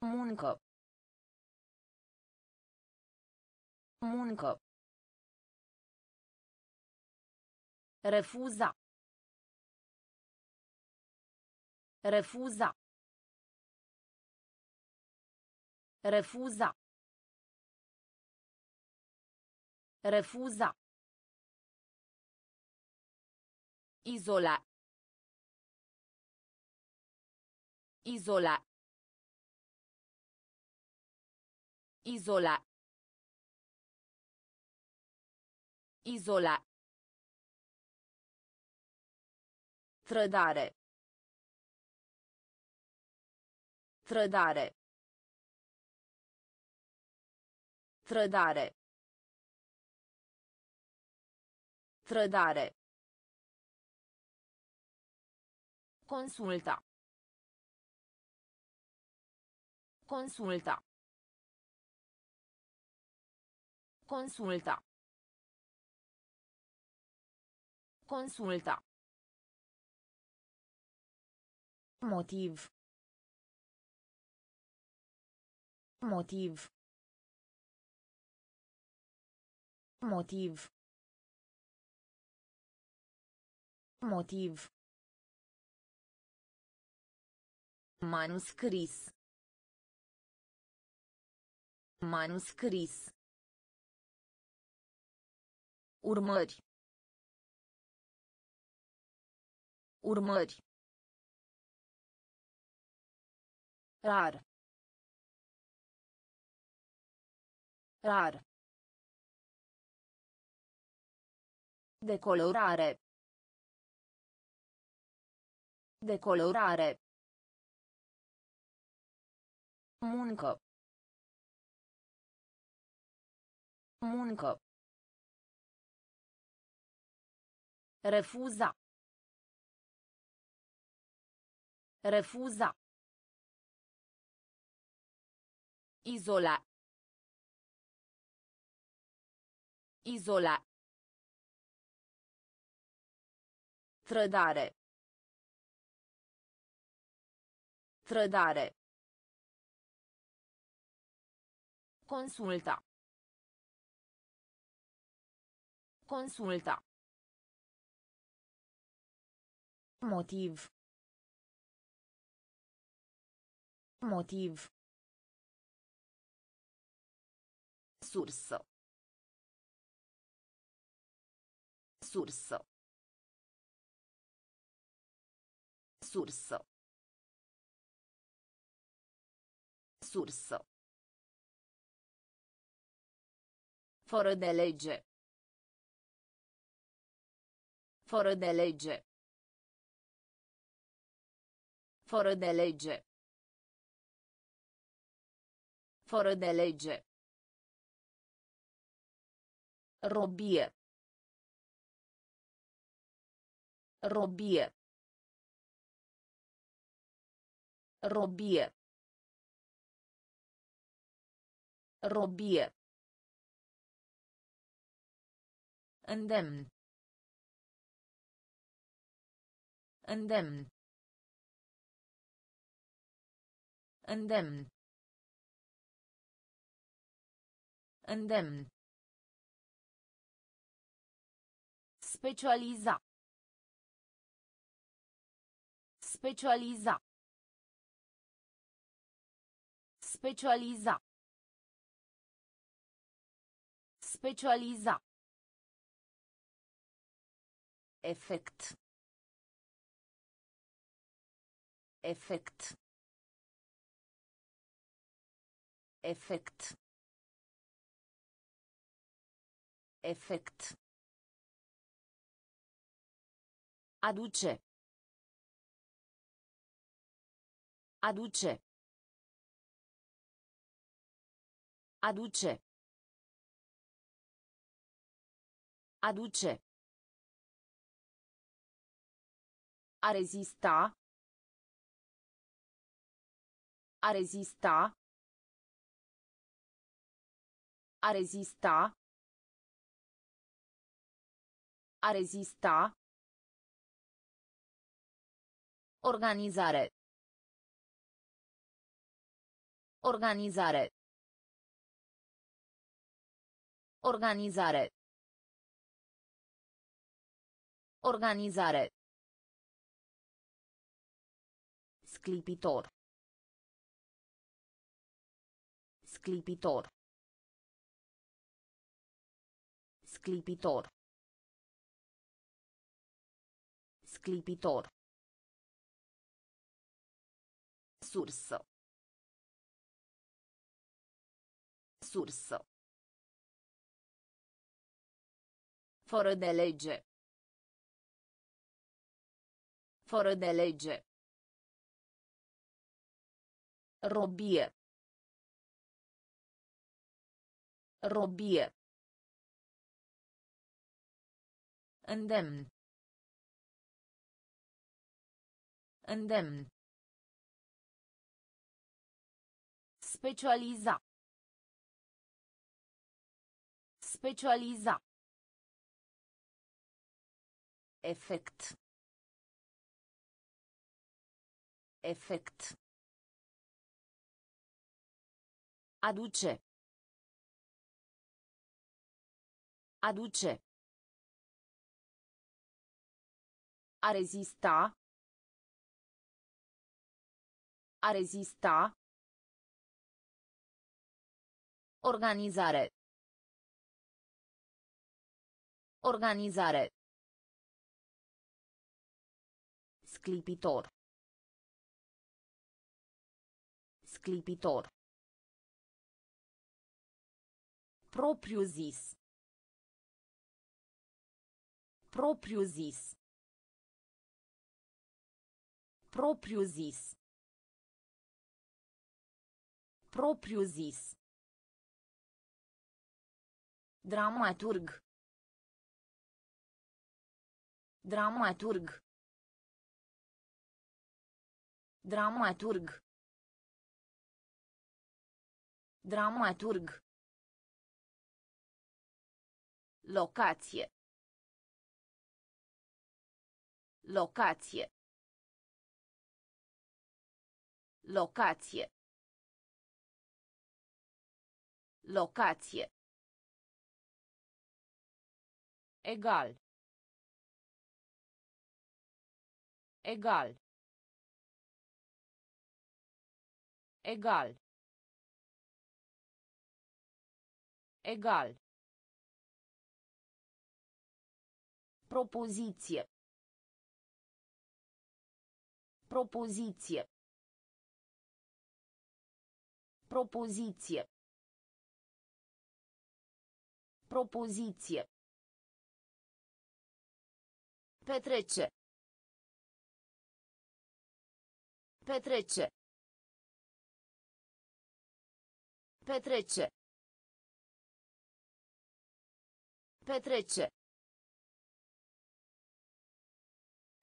Muncă. Muncă. Refuza. Refuza. Refuza. Refuza. Isola. Isola. Isola. Isola. Trădare. Trădare. Trădare. Trădare. Consulta. Consulta. Consulta. Consulta. Motiv. Motiv. Motiv. Motiv. Manuscris. Manuscris. Urmări. Urmări. Rar. Rar. Decolorare. Decolorare. Muncă. Muncă. Refuza. Refuza. Isola. Isola. Trădare. Trădare. Consulta. Consulta. Motiv. Motiv. Sursă. Sursă. Sursă. Sursă. Fără de lege. Fără de lege. Fără de lege. Fără de lege. Robie. Robie. Robie. Robie. Îndemn. Îndemn. Îndemn. Îndemn. Specializa. Specializa. Specializa. Specializa. Efect. Efect. Efect. Efect. Aduce. Aduce. Aduce. Aduce. A rezista. A rezista. A rezista. A rezista. Organizare. Organizare. Organizare. Organizare. Sclipitor. Sclipitor. Sclipitor. Sclipitor. Sursă. Sursă. Fără de lege. Fără de lege. Robie. Robie. Îndemn. Îndemn. Specializa. Specializa. Efect. Efect. Aduce. Aduce. A rezista. A rezista. Organizare. Organizare. Sclipitor. Sclipitor. Propriu zis. Propriu zis. Propriu zis. Propriu zis. Dramaturg. Dramaturg. Dramaturg. Dramaturg. Locație. Locație. Locație. Locație. Egal. Egal. Egal. Egal. Propoziție. Propoziție. Propoziție. Propoziție. Petrece. Petrece. Petrece. Petrece.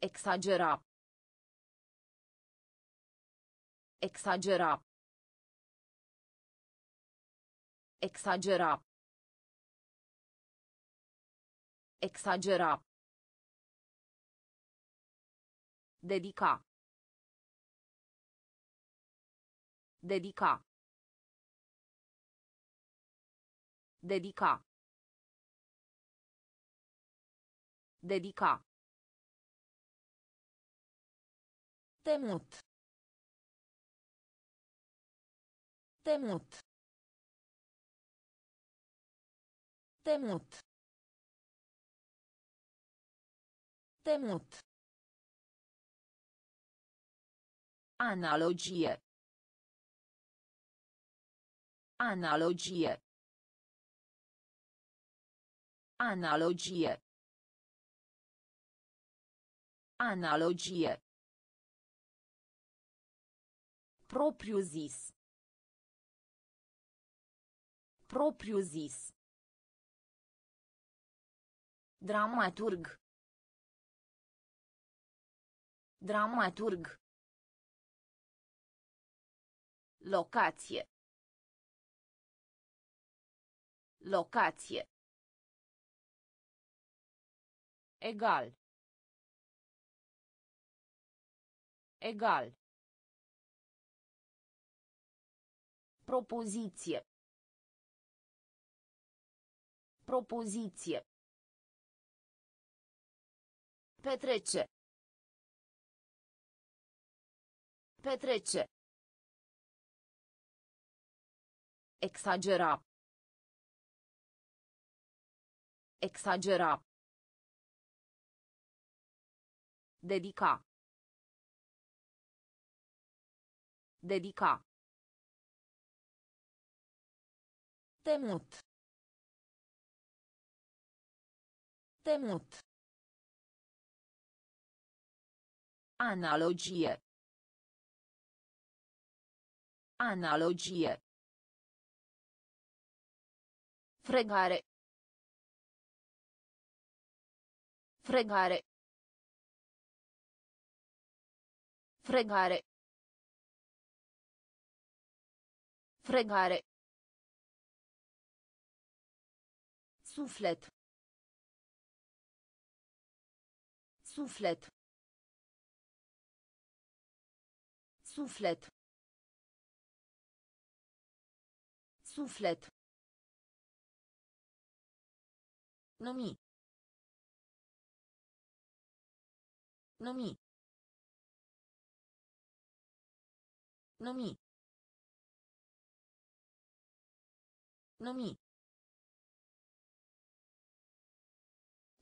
Exagera. Exagera. Exagera. Exagera. Dedica. Dedica. Dedica. Dedica. Temut. Temut. Temut. Temut. Analogie. Analogie. Analogie. Analogie. Propriu zis. Propriu zis. Dramaturg. Dramaturg. Locație. Locație. Egal. Egal. Propoziție. Propoziție. Petrece. Petrece. Exagera. Exagera. Dedica. Dedica. Temut. Temut. Analogie. Analogie. Fregare. Fregare. Fregare. Fregare. Suflet. Suflet. Suflet. Suflet. Numi. Numi. Numi. Numi.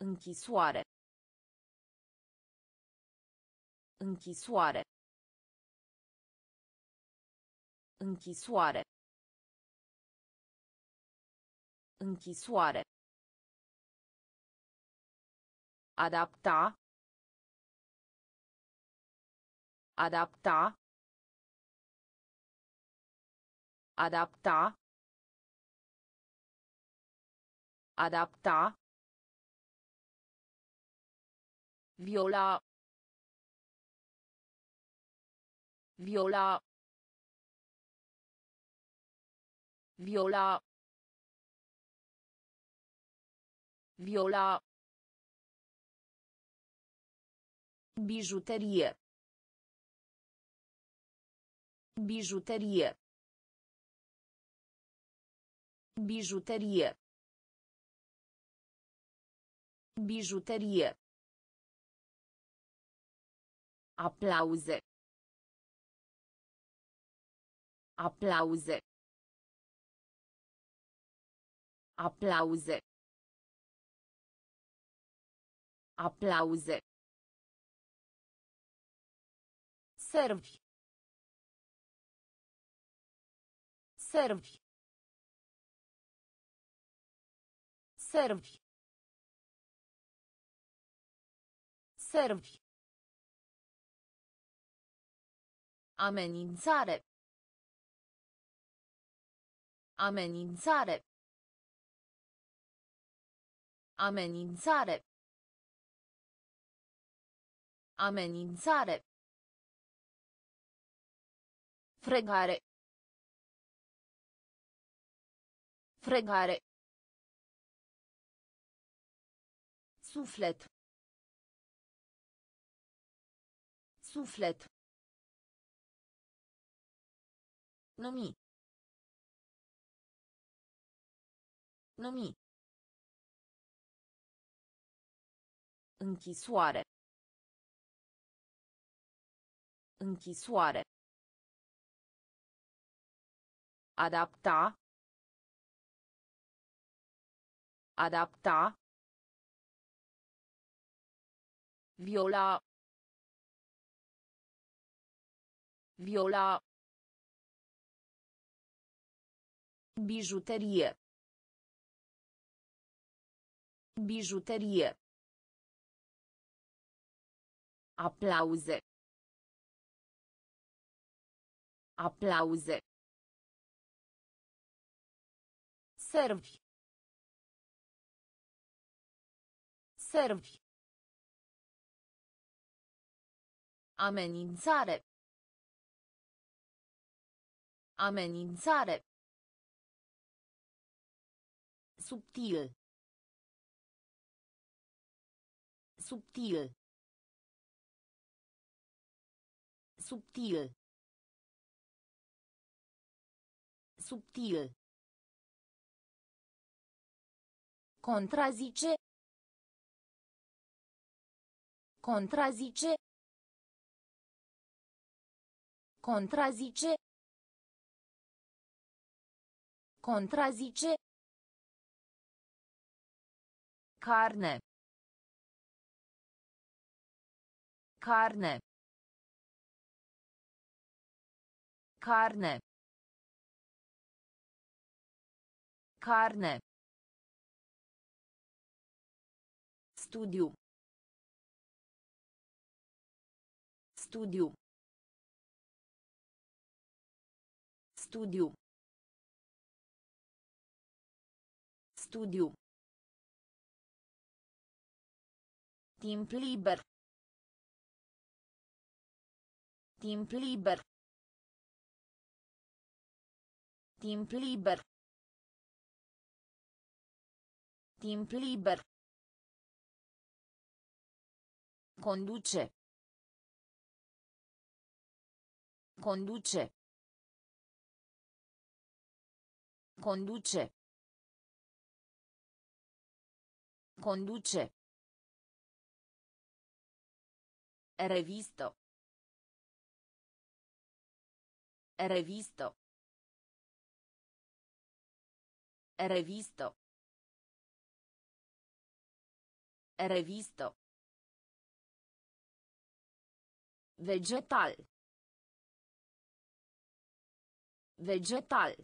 Închisoare. Închisoare. Închisoare. Închisoare. Adapta. Adapta. Adapta. Adapta. Viola. Viola. Viola. Viola. Bijuterie. Bijuterie. Bijuterie. Bijuterie. Aplauze. Aplauze. Aplauze. Aplauze. Servi. Servi. Servi. Servi. Amenințare. Amenințare. Amenințare. Amenințare. Fregare. Fregare. Suflet. Suflet. Numi. Numi. Închisoare. Închisoare. Adapta. Adapta. Viola. Viola. Bijuterie. Bijuterie. Aplauze. Aplauze. Servi. Servi. Amenințare. Amenințare. Subtil. Subtil. Subtil. Subtil. Contrazice. Contrazice. Contrazice. Contrazice. Carne. Carne. Carne. Carne. Studiu. Studiu. Studiu. Studiu. Timp liber. Timp liber. Timp liber. Timp liber. Conduce. Conduce. Conduce. Conduce. Revisto. Revisto. Revisto. Revisto. Vegetal. Vegetal.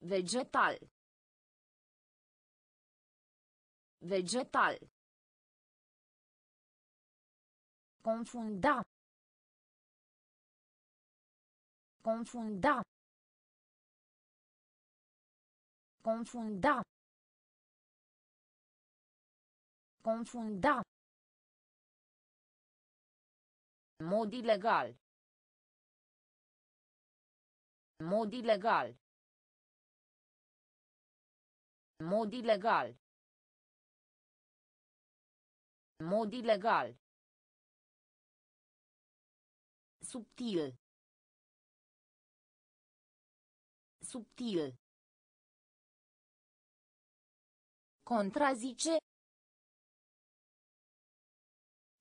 Vegetal. Vegetal. Confunda. Confunda. Confunda. Confunda. Mod ilegal. Mod ilegal. Mod ilegal. Mod ilegal. Subtil. Subtil. Contrazice.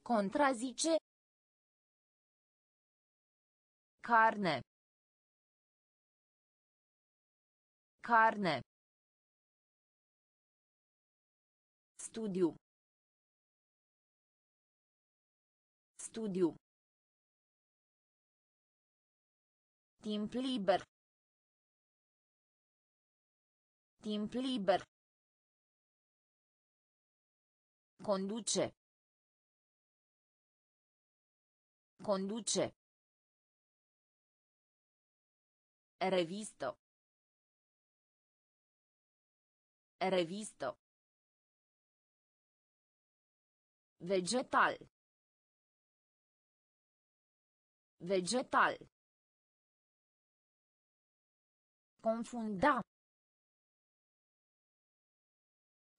Contrazice. Carne. Carne. Studiu. Studiu. Timp liber. Timp liber. Conduce. Conduce. Revisto. Revisto. Vegetal. Vegetal. Confunda.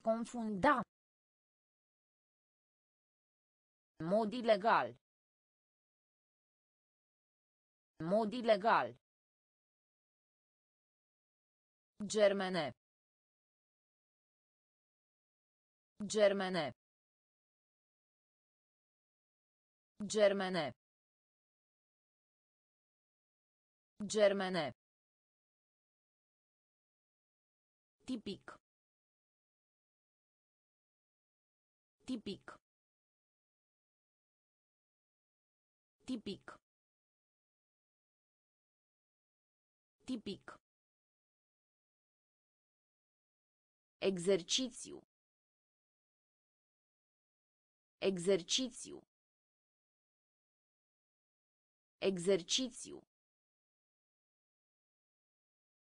Confunda. Mod ilegal. Mod ilegal. Germene. Germene. Germene. Germene. Tipic. Tipic. Tipic. Tipic. Exercițiu. Exercițiu. Exercițiu.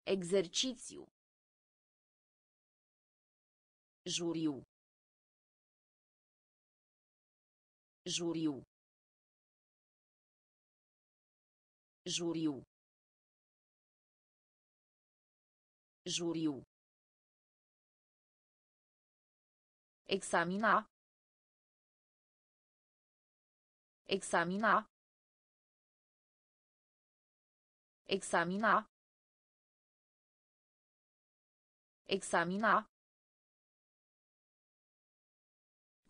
Exercițiu. Juriu. Juriu. Juriu. Juriu. Examina. Examina. Examina. Examina.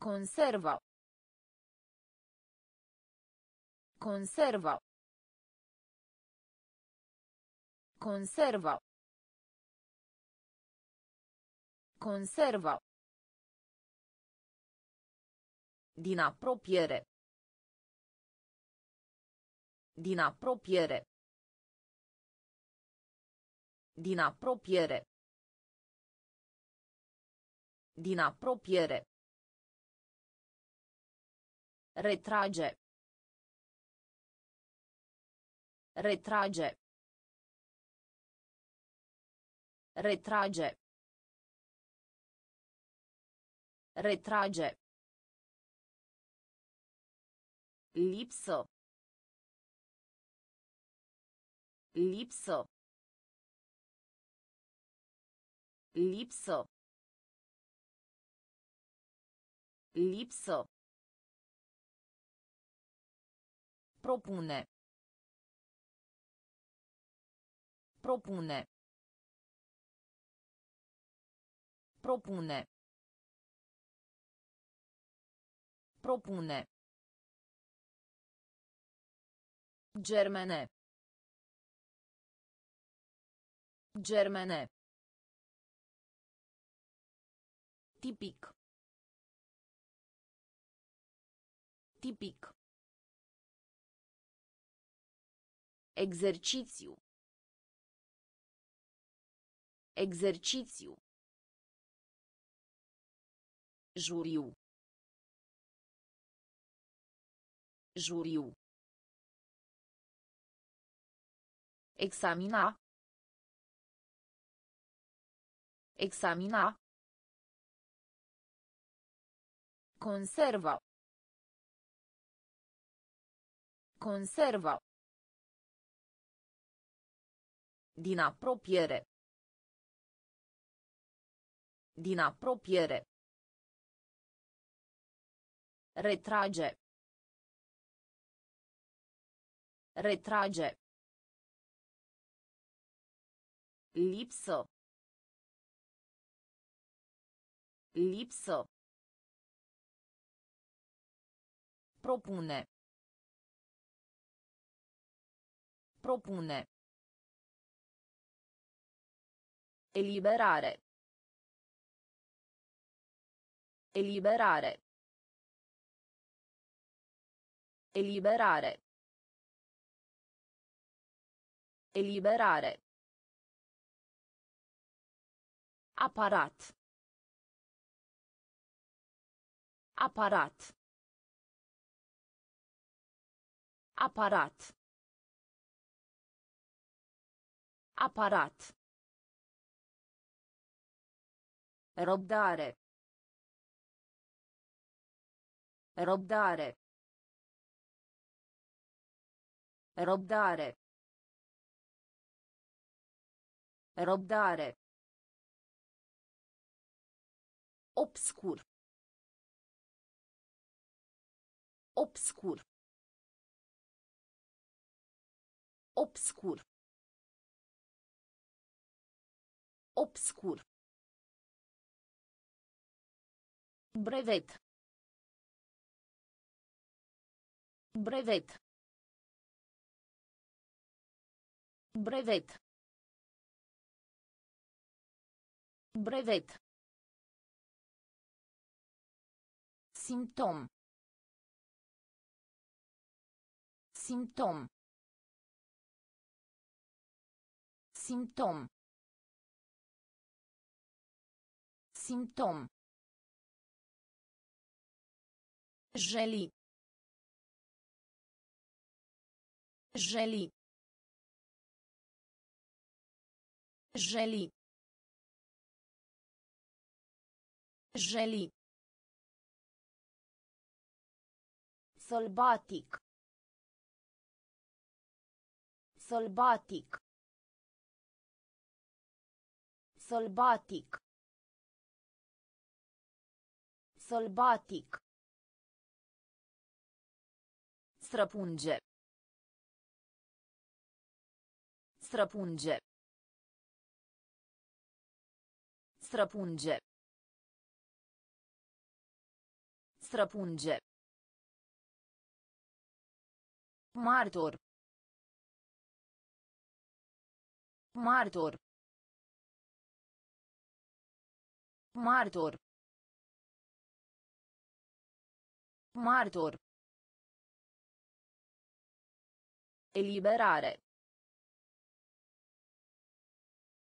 Conserva. Conserva. Conserva. Conserva. Din apropiere. Din apropiere. Din apropiere. Din apropiere. Retrage. Retrage. Retrage. Retrage. Lipsă. Lipsă. Lipsă. Lipsă. Propune. Propune. Propune. Propune. Germene. Germene. Tipic. Tipic. Exercițiu. Exercițiu. Juriu. Juriu. Examina. Examina. Conserva. Conserva. Din apropiere. Din apropiere. Retrage. Retrage. Lipsă. Lipsă. Propune. Propune. Eliberare. Eliberare. Eliberare. Eliberare. E liberare. E liberare. Apparat. Apparat. Apparat. Apparat. Răbdare. Răbdare. Răbdare. Răbdare. Obscur. Obscur. Obscur. Obscur. Brevet. Brevet. Brevet. Brevet. Simptom. Simptom. Simptom. Simptom. Jeli. Jeli. Jeli. Jeli. Sălbatic. Sălbatic. Sălbatic. Sălbatic. Străpunge. Străpunge. Străpunge. Străpunge. Martor. Martor. Martor. Martor. Eliberare.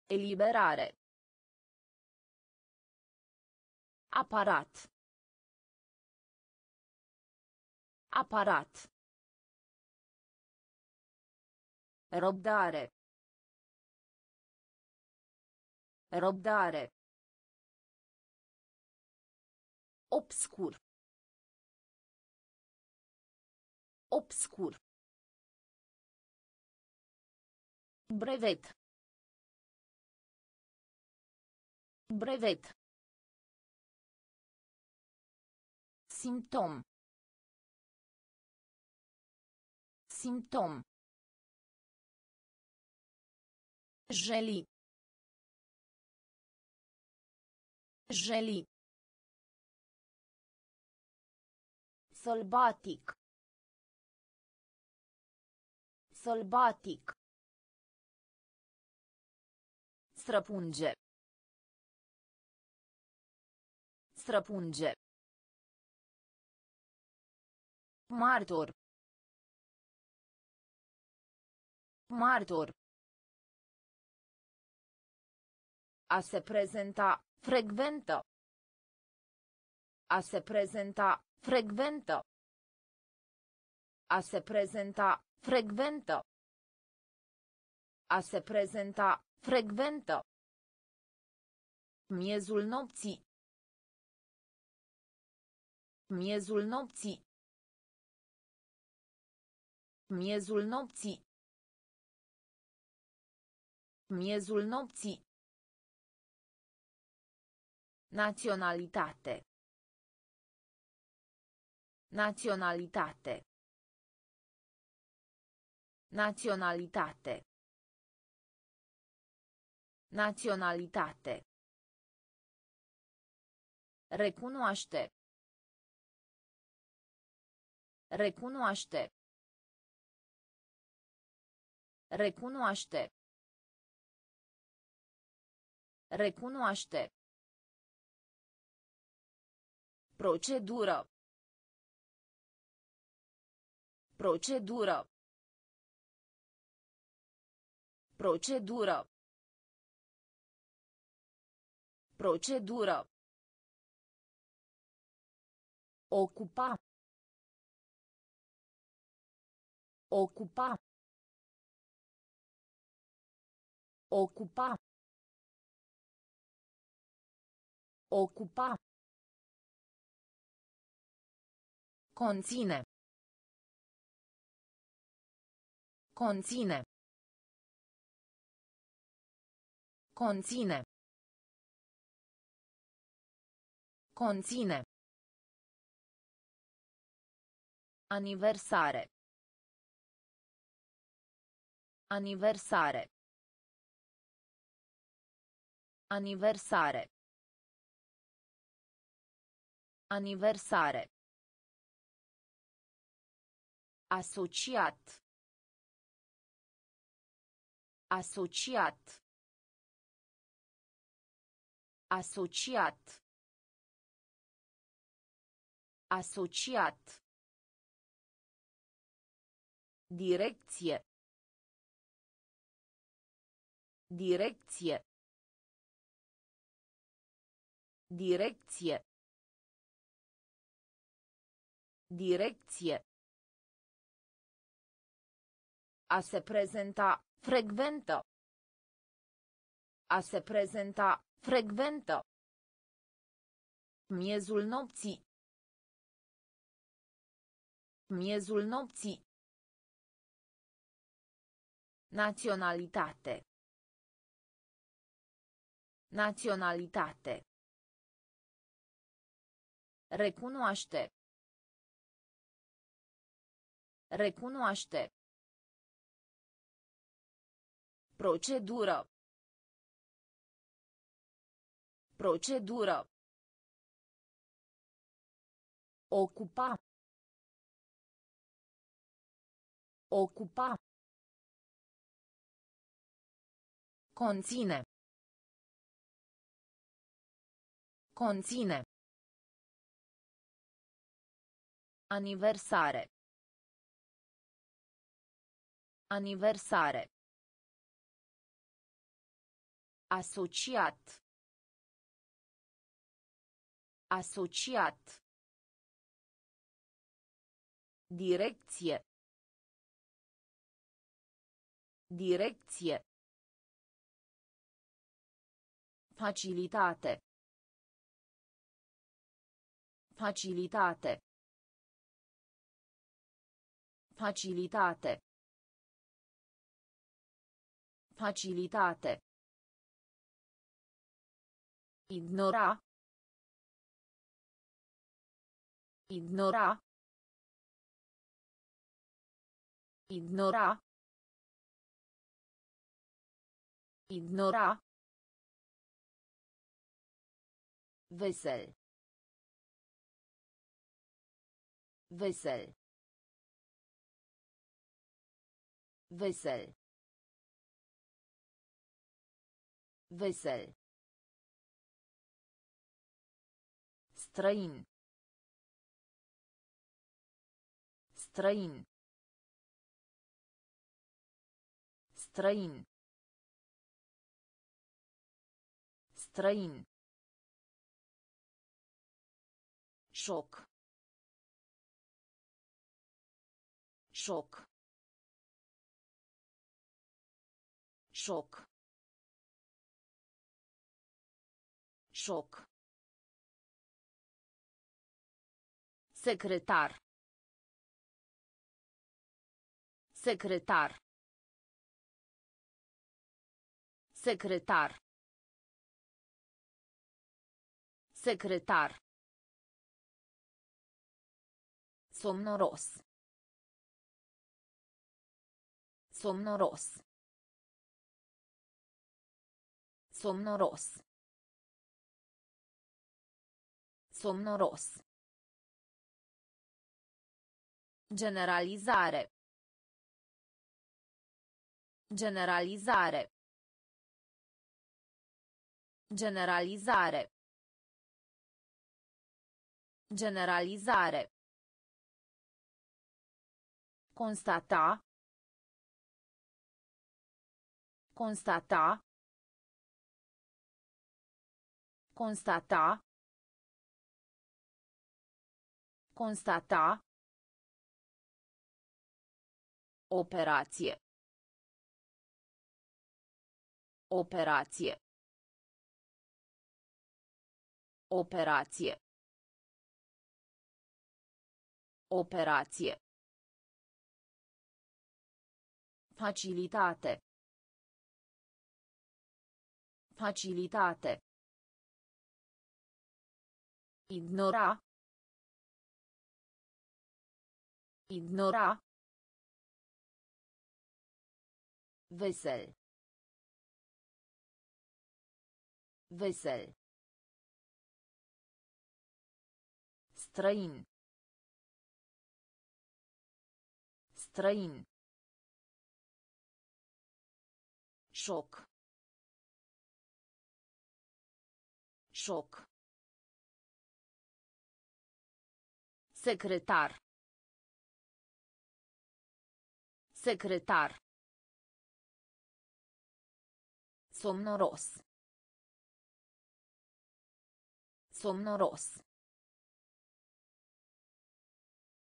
Eliberare. Aparat. Aparat. Răbdare. Răbdare. Obscur. Obscur. Brevet. Brevet. Simptom. Simptom. Jeli. Jeli. Sălbatic. Sălbatic. Străpunge. Străpunge. Martor. Martor. A se prezenta, frecventă. A se prezenta, frecventă. A se prezenta, frecventă. A se prezenta, frecventă. Miezul nopții. Miezul nopții. Miezul nopții. Miezul nopții. Naționalitate. Naționalitate. Naționalitate. Naționalitate. Recunoaște. Recunoaște. Recunoaște. Recunoaște. Procedură. Procedură. Procedură. Procedură. Ocupa. Ocupa. Ocupa. Ocupa. Conține. Conține. Conține. Conține. Aniversare. Aniversare. Aniversare. Aniversare. Asociat. Asociat. Asociat. Asociat. Direcție. Direcție. Direcție. Direcție. A se prezenta, frecventă. A se prezenta, frecventă. Miezul nopții. Miezul nopții. Naționalitate. Naționalitate. Recunoaște. Recunoaște. Procedură. Procedură. Ocupa. Ocupa. Conține. Conține. Aniversare. Aniversare. Asociat. Asociat. Direcție. Direcție. Facilitate. Facilitate. Facilitate. Facilitate. Ignora. Ignora. Ignora. Ignora. Vesel. Vesel. Vesel. Vesel. Străin. Străin. Străin. Străin. Șoc. Șoc. Șoc. Șoc. Secretar. Secretar. Secretar. Secretar. Somnoros. Somnoros. Somnoros. Somnoros. Generalizare. Generalizare. Generalizare. Generalizare. Constata. Constata. Constata. Constata. Operație. Operație. Operație. Operație. Facilitate. Facilitate. Ignora. Ignora. Vesel. Vesel. Străin. Străin. Șoc. Șoc. Secretar. Secretar. Somnoros. Somnoros.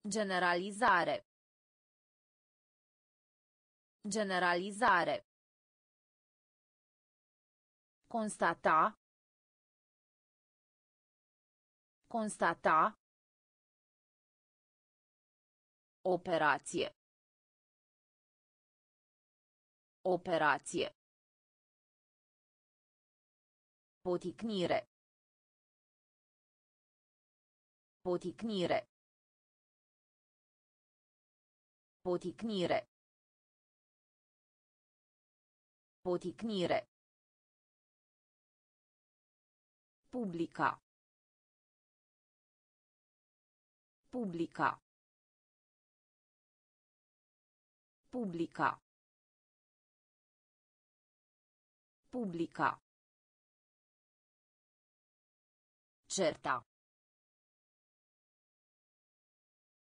Generalizare. Generalizare. Constata. Constata. Operație. Operație. Poticnire. Poticnire. Poticnire. Poticnire. Pubblica. Pubblica. Pubblica. Pubblica. Certa.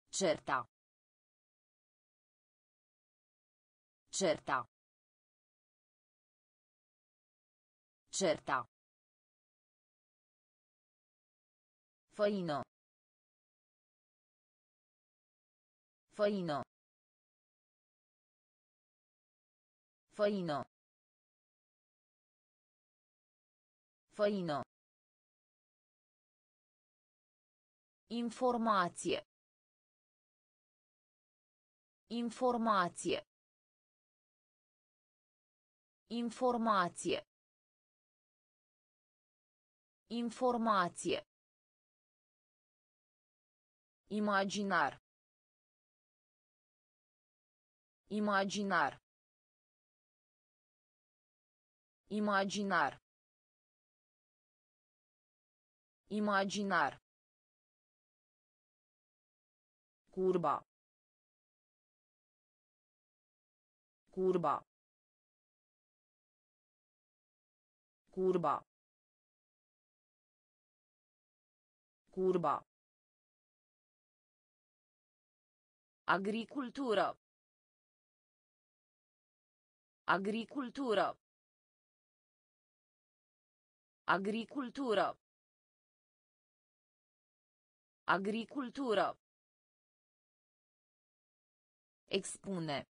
Certa. Certa. Certa. Făină. Făină. Făină. Făină. Informație. Informație. Informație. Informație. Imaginar. Imaginar. Imaginar. Imaginar. Curba. Curba. Curba. Curba. Agricultură. Agricultură. Agricultură. Agricultură. Expune.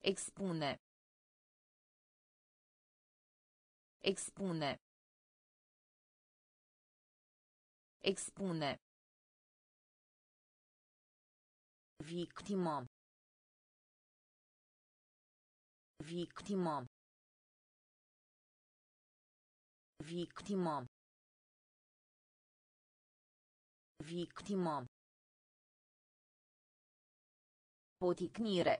Expune. Expune. Expune. Victimă. Victimă. Victimă. Victimă. Poticnire.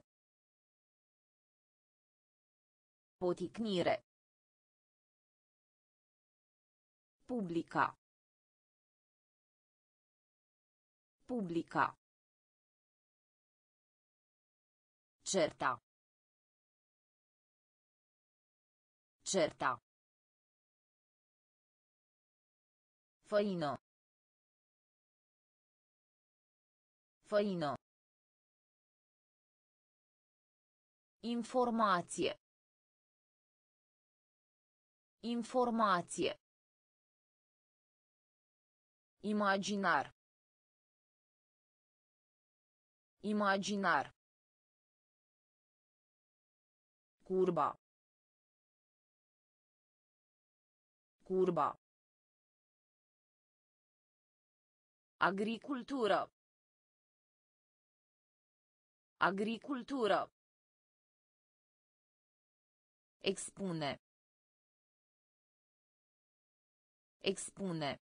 Poticnire. Pubblica. Pubblica. Certa. Certa. Făină. Făină. Informație. Informație. Imaginar. Imaginar. Curba. Curba. Agricultură. Agricultură. Expune. Expune.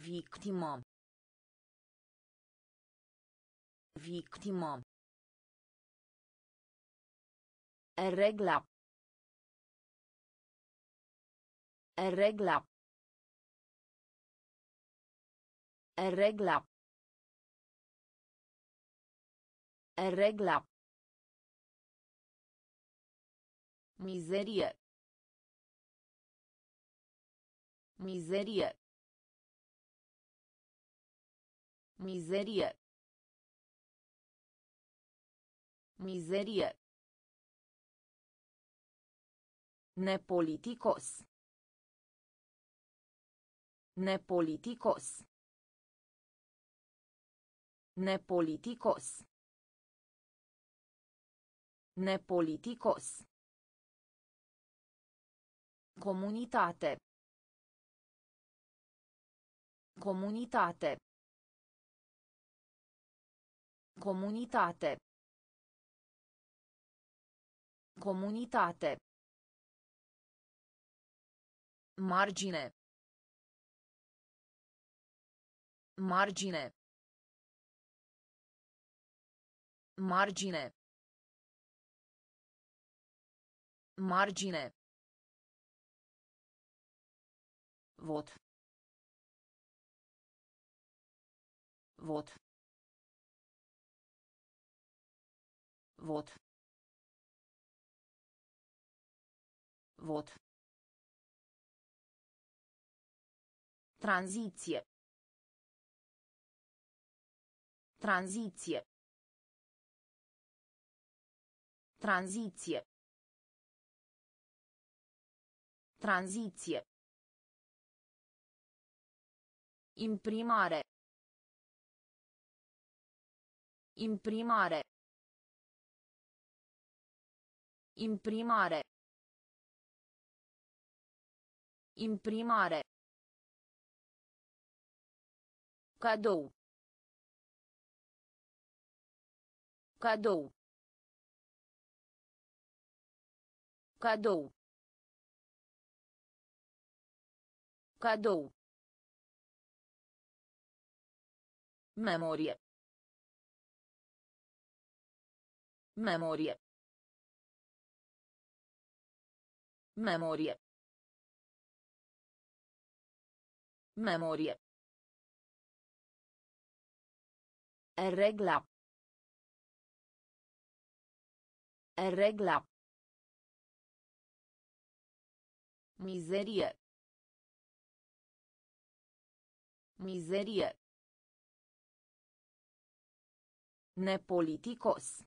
Victimă. Victimă. Regla. Regla. Regla. Regla. Mizerie. Mizerie. Mizerie. Mizerie. Nepoliticos. Nepoliticos. Nepoliticos. Nepoliticos. Comunitate. Comunitate. Comunitate. Comunitate. Margine. Margine. Margine. Margine. Vot. Vot. Vot. Vot. Tranziție. Tranziție. Tranziție. Tranziție. Imprimare. Imprimare. Imprimare. Imprimare. Cadou. Cadou. Cadou. Cadou. Memorie. Memorie. Memorie. Memorie. Regla. Regla. Mizerie. Mizerie. Nepoliticos.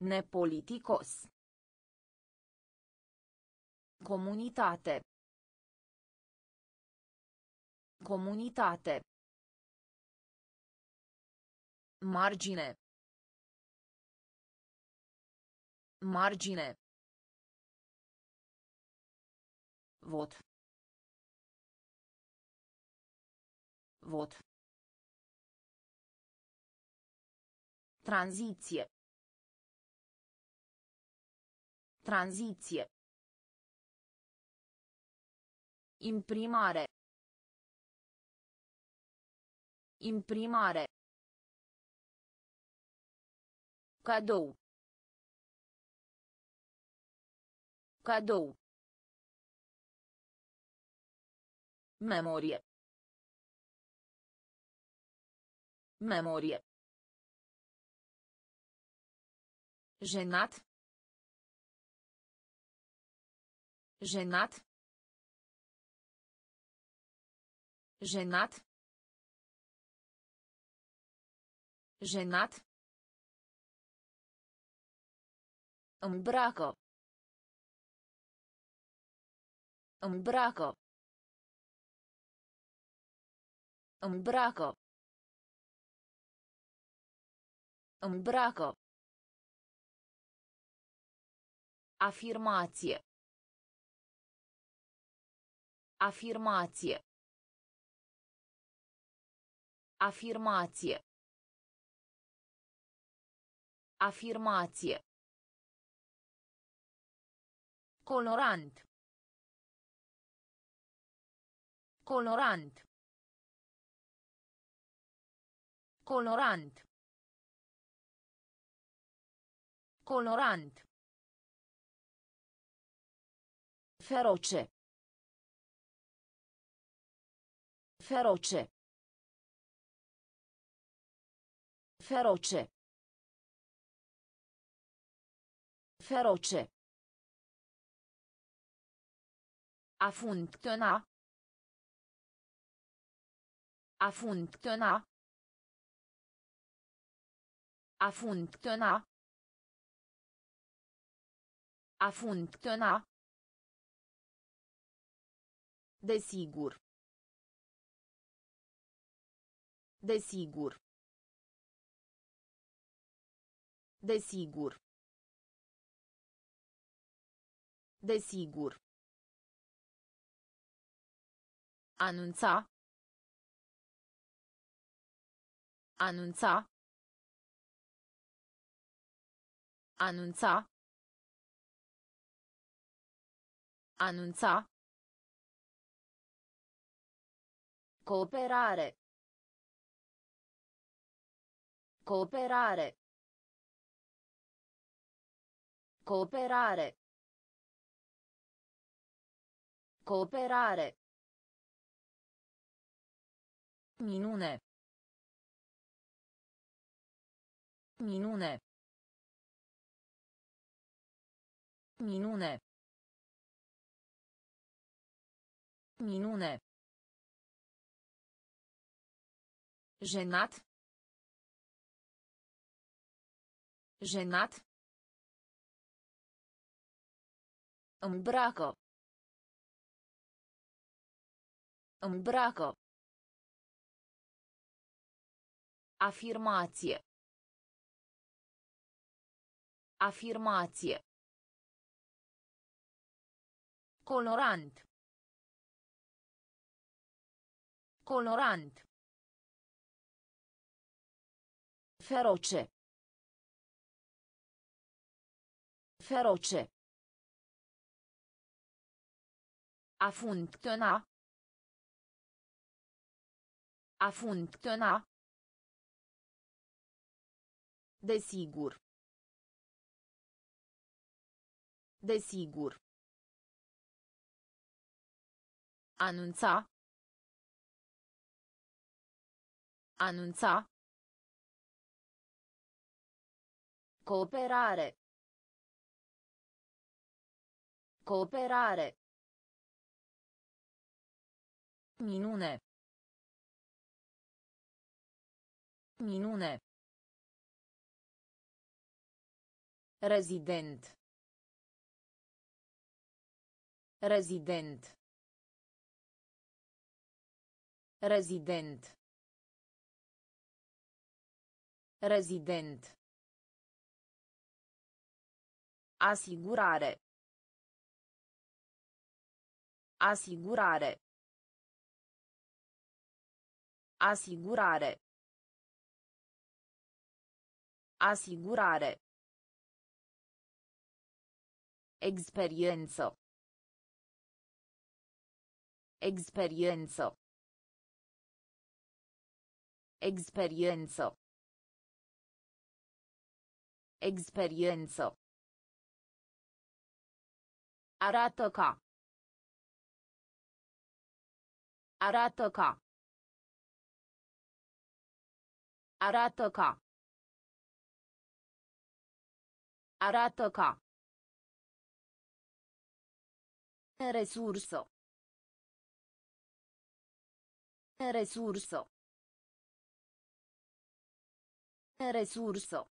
Nepoliticos. Comunitate. Comunitate. Margine. Margine. Vot. Vot. Tranziție. Tranziție. Imprimare. Imprimare. Cadou. Cadou. Memorie. Memorie. Jenat. Jenat. Jenat. Jenat. Îmbracă. Îmbracă. Îmbracă. Îmbracă. Afirmație. Afirmație. Afirmație. Afirmație. Colorant. Colorant. Colorant. Colorant. Feroce. Feroce. Feroce. Feroce. A funcționa. A funcționa. A funcționa. A funcționa. Desigur. Desigur. Desigur. Desigur. Anunța. Anunța. Anunța. Anunța. Cooperare. Cooperare. Cooperare. Cooperare. Minune. Minune. Minune. Minune. Jenat. Jenat. Îmbracă. Îmbracă. Afirmație. Afirmație. Colorant. Colorant. Feroce. Feroce. A funcționa. A funcționa. Desigur. Desigur. Anunța. Anunța. Cooperare. Cooperare. Minune. Minune. Rezident. Rezident. Rezident. Rezident. Asigurare. Asigurare. Asigurare. Asigurare. Experiență. Experiență. Experiență. Experiență. Arată ca. Arată ca. Arată ca. Arată ca. Resursă. Resursă. Resursă.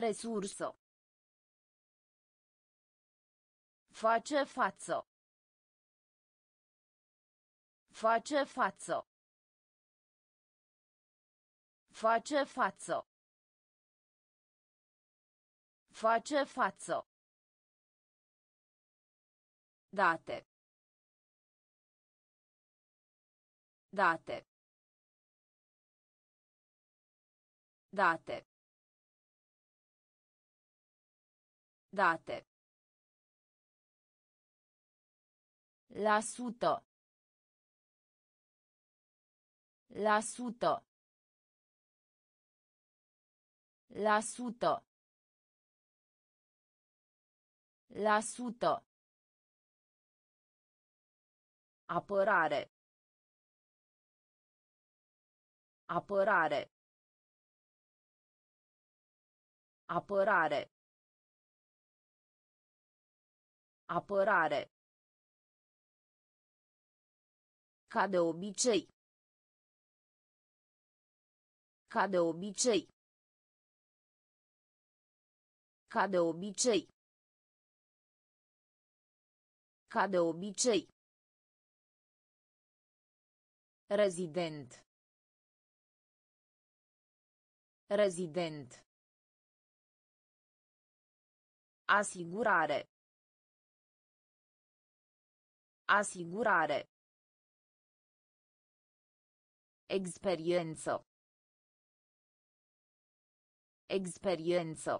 Resursă. Face față. Face față. Face față. Face față. Date. Date. Date. Date. La sută. La sută. La sută. La sută. Apărare. Apărare. Apărare. Apărare. Ca de obicei. Ca de obicei. Ca de obicei. Ca de obicei. Rezident. Rezident. Asigurare. Asigurare. Experiență. Experiență.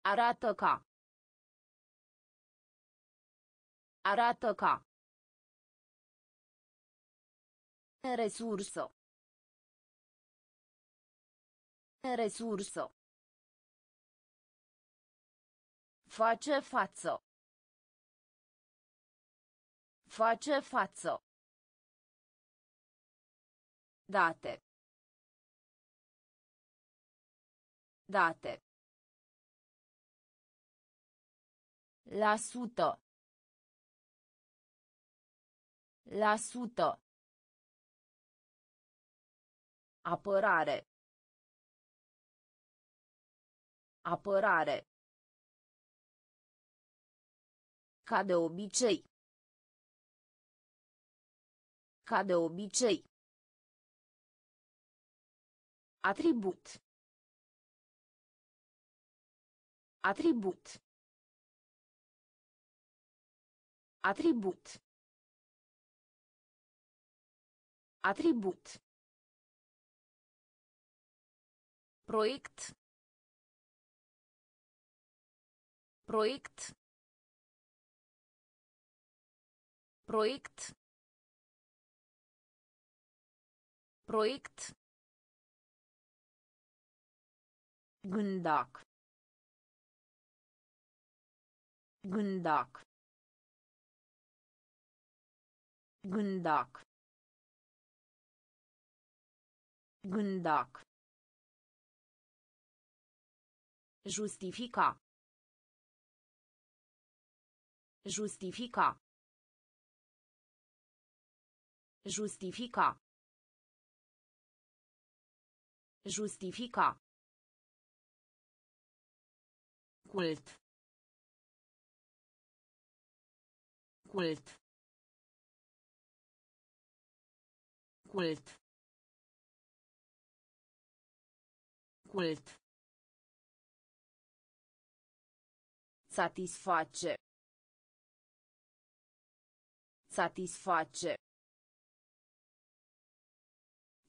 Arată ca. Arată ca. Resursă. Resursă. Face față. Face față. Date. Date. La sută. La sută. Apărare. Apărare. Ca de obicei. Ca de obicei. Atribut. Atribut. Atribut. Atribut. Proiect. Proiect. Proiect. Proiect. Gândac. Gândac. Gândac. Gândac. Justifica. Justifica. Justifica. Justifica. Cult. Cult. Cult. Cult. Satisface. Satisface.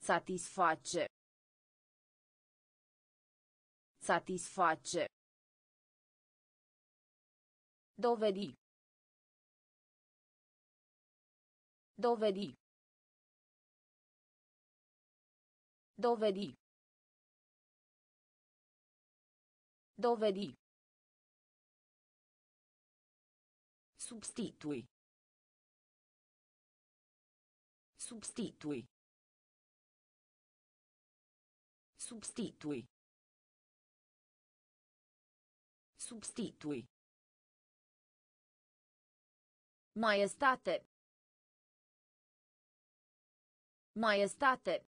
Satisface. Satisface. Dovedi. Dovedi. Dovedi. Dovedi. Substitui. Substitui. Substitui. Substitui. Maestate. Maestate.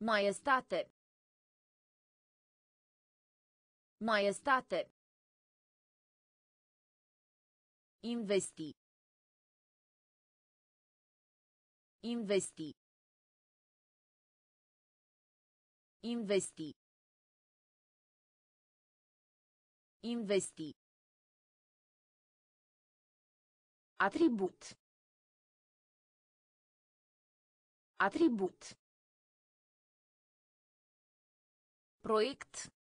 Maestate. Maestate. Investi. Investi. Investi. Investi. Atribut. Atribut. Proiect.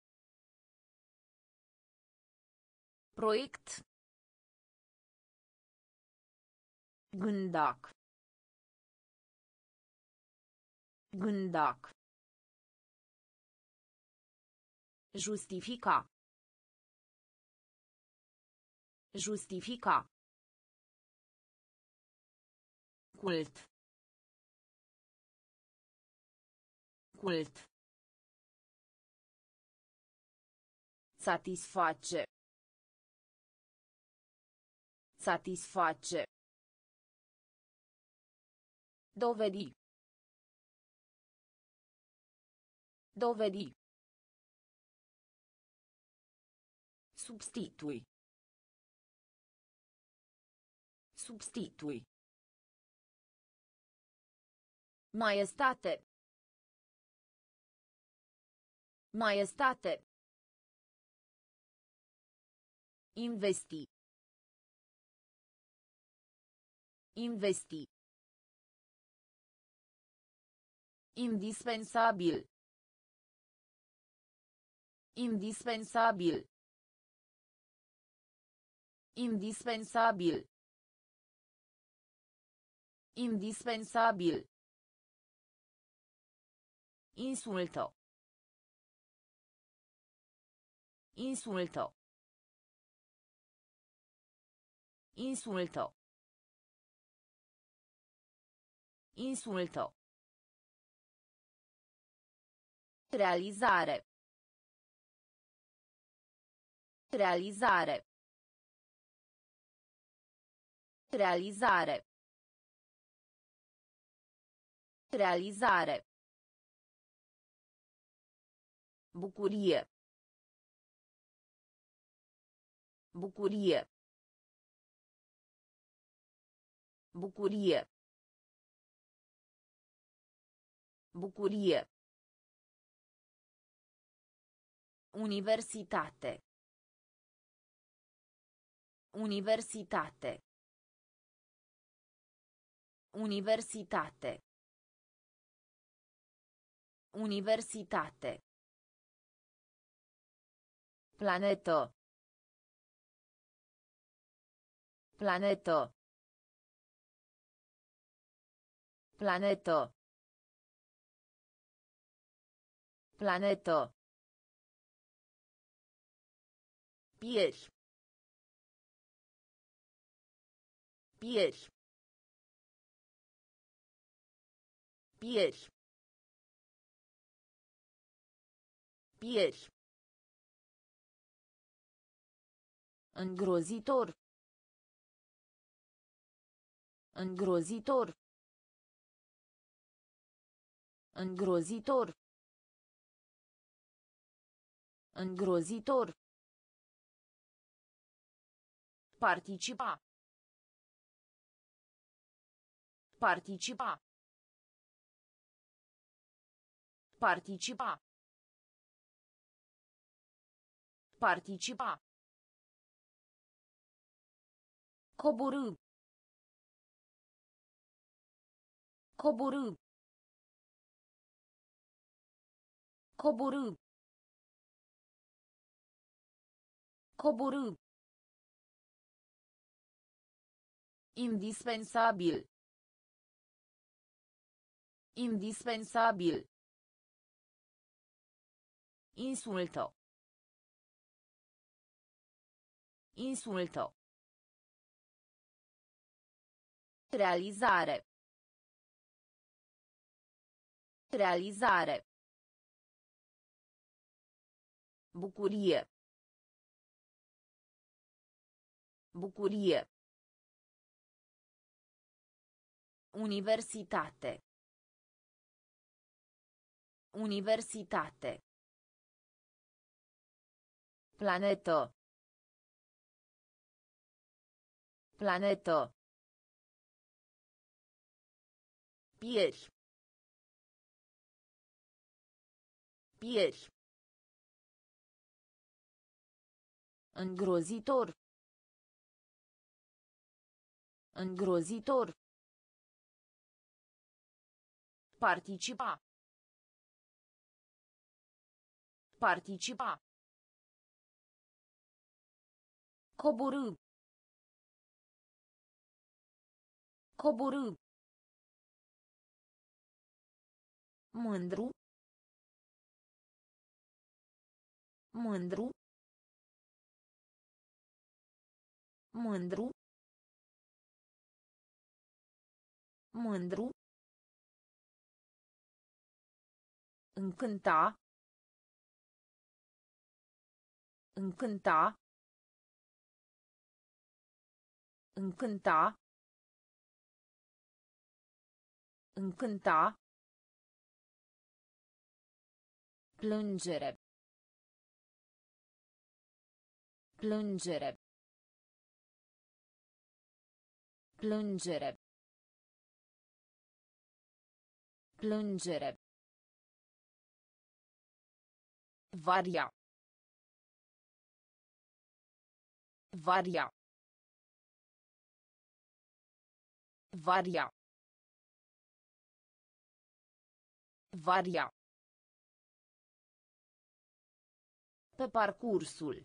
Proiect. Gândac. Gândac. Justifica. Justifica. Cult. Cult. Satisface. Satisface. Dovedi. Dovedi. Substitui. Substitui. Maestate. Maestate. Investi. Investi. Indispensabil. Indispensabil. Indispensabil. Indispensabil. Insulto. Insulto. Insulto. Insulto. Realizzare. Realizzare. Realizzare. Realizzare. Bucurie. Bucurie. Bucurie. Bucurie. Universitate. Universitate. Universitate. Universitate. Planeto. Planeto. Planeto. Planeto. Pieri. Pieri. Pieri. Pieri. Îngrozitor. Îngrozitor. Îngrozitor. Îngrozitor. Participa. Participa. Participa. Participa. Coborâ. Coborâ. Coborâ. Coborâ. Indispensabil. Indispensabil. Insulto. Insulto. Realizare. Realizare. Bucurie. Bucurie. Universitate. Universitate. Planetă. Planetă. Pieri. Pieri. Îngrozitor. Îngrozitor. Participa. Participa. Coborâ. Coborâ. Mândru. Mândru. Mândru. Mândru. Încânta. Încânta. Încânta. Încânta. Plângere. Plângere. Plângere. Plângere. Varia. Varia. Varia. Varia. Pe parcursul.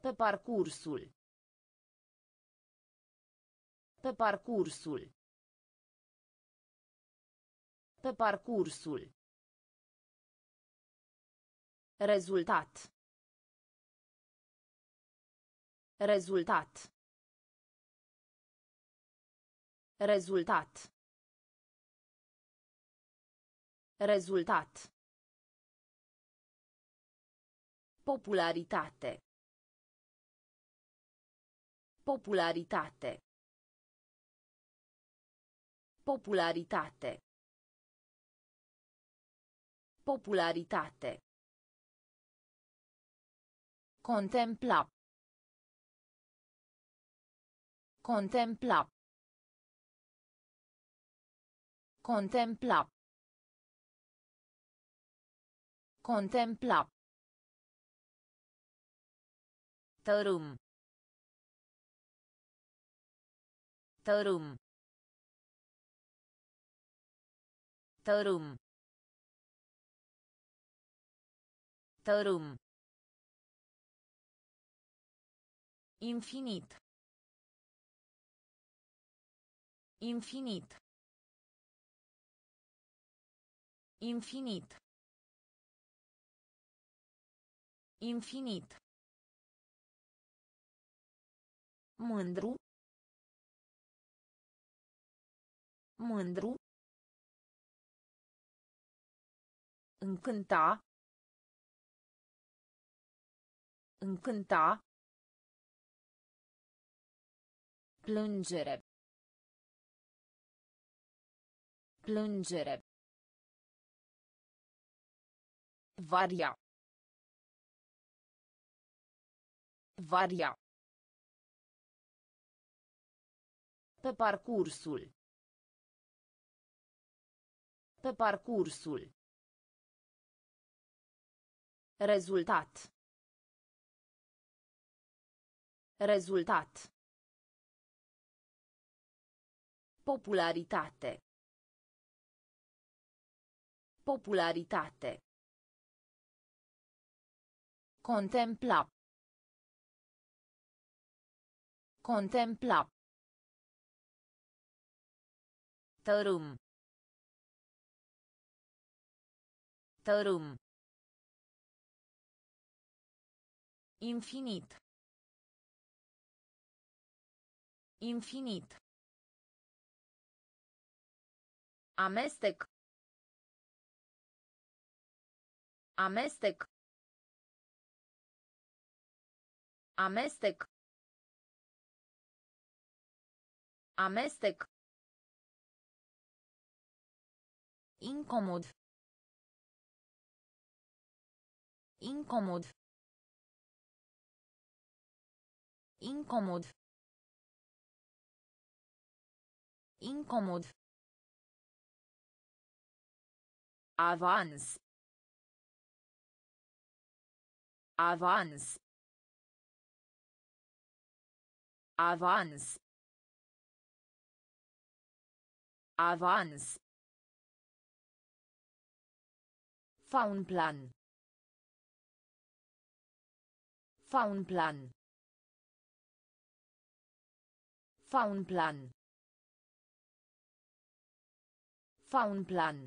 Pe parcursul. Pe parcursul. Pe parcursul. Rezultat. Rezultat. Rezultat. Rezultat. Popularitate. Popularitate. Popularitate. Popularitate. Contempla. Contempla. Contempla. Contempla. Tărâm. Tărâm. Tărâm. Tărâm. Infinit. Infinit. Infinit. Infinit. Mândru. Mândru. Încânta. Încânta. Plângere. Plângere. Varia. Varia. Pe parcursul. Pe parcursul. Rezultat. Rezultat. Popularitate. Popularitate. Contempla. Contempla. Tărâm. Tărâm. Infinit. Infinit. Amestec. Amestec. Amestec. Amestec. Incomod. Incomod. Incomod. Incomod. Avans. Avans. Avans. Avans. Fa un plan. Fa un plan. Fa un plan. Fa un plan.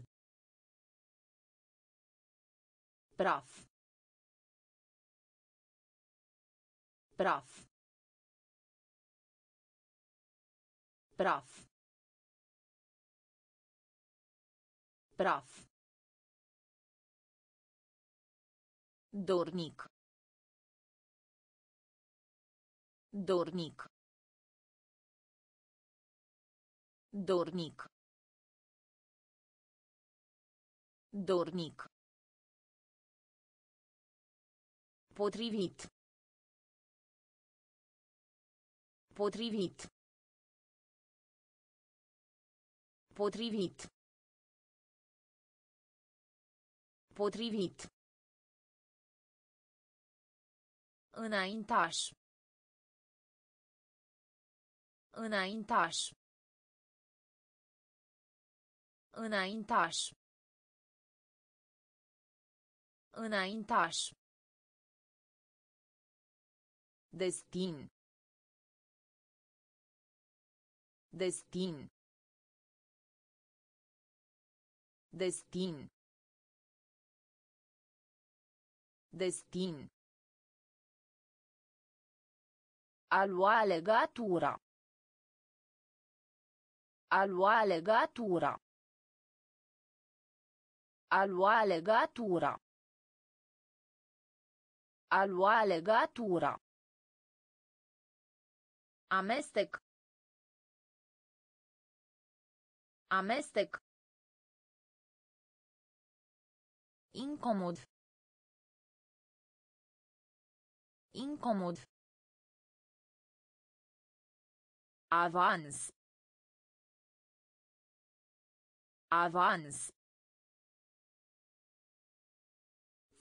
Praf. Praf. Praf. Praf. Dornic. Dornic. Dornic. Dornic. Potrivit. Potrivit. Potrivit. Potrivit. Înaintaș. Înaintaș. Înaintaș. Înaintaș. Destin. Destin. Destin. Destin. A lua legatura. A lua legatura. A lua legatura. A lua legatura. Amestec. Amestec. Incomod. Incomod. Avans. Avans.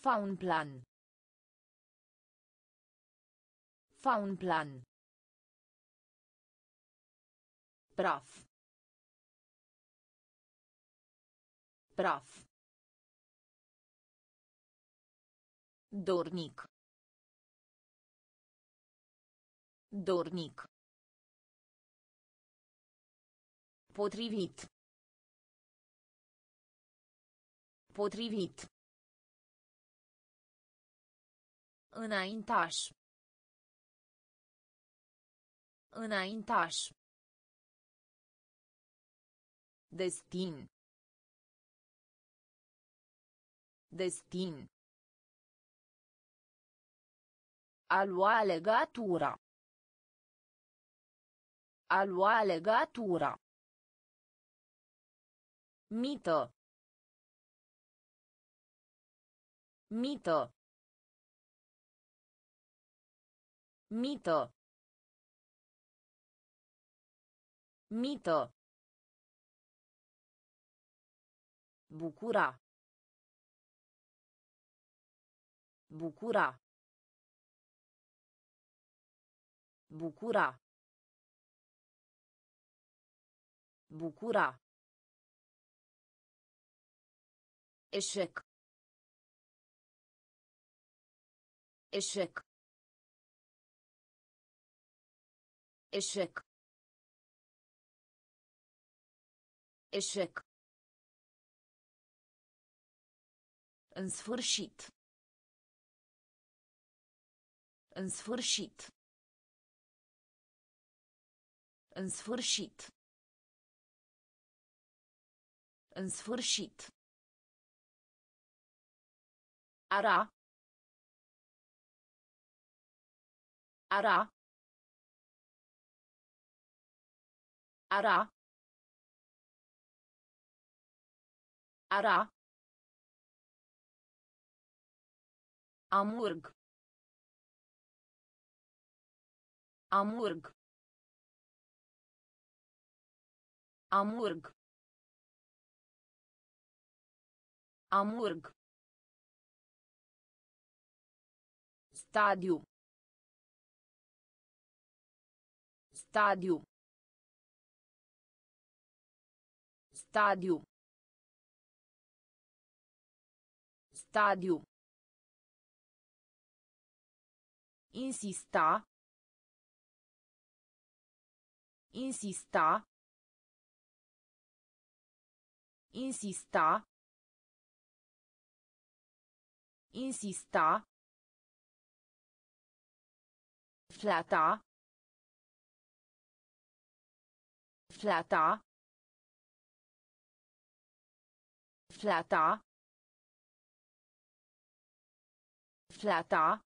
Fa un plan. Fa un plan. Praf. Praf. Dornic. Dornic. Potrivit. Potrivit. Înaintaș. Înaintaș. Destin. Destin. A lua legatura. A lua legatura. Mito. Mito. Mito. Mito. Bucura. Bucura. Bucura. Bucura. Eșec. Eșec. Eșec. Eșec. În sfârșit. În sfârșit. În sfârșit. În sfârșit. Ara. Ara. Ara. Ara. Amurg. Amurg. Amurg. Amurg. Stadiu. Stadiu. Stadiu. Stadiu. Insista. Insista. Insista. Insista. Flata. Flata. Flata. Flata.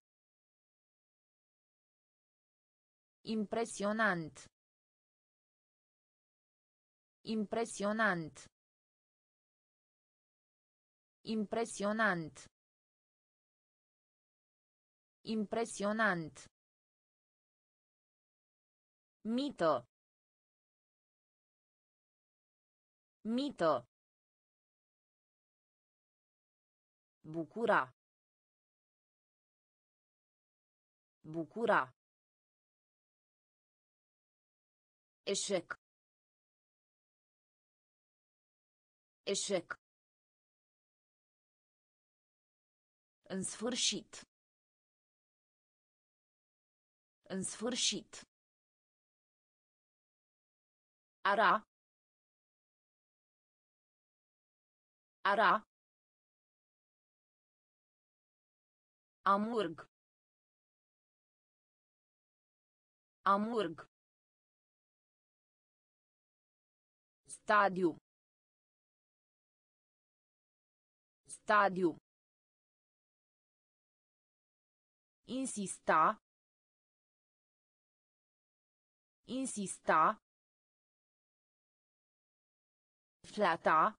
Impresionant. Impresionant. Impresionant. Impresionant. Mito. Mito. Bucura. Bucura. Eșec. Eșec. În sfârșit. În sfârșit. Ara. Ara. Amurg. Amurg. Stadiu. Stadiu. Insista. Insista. Flata.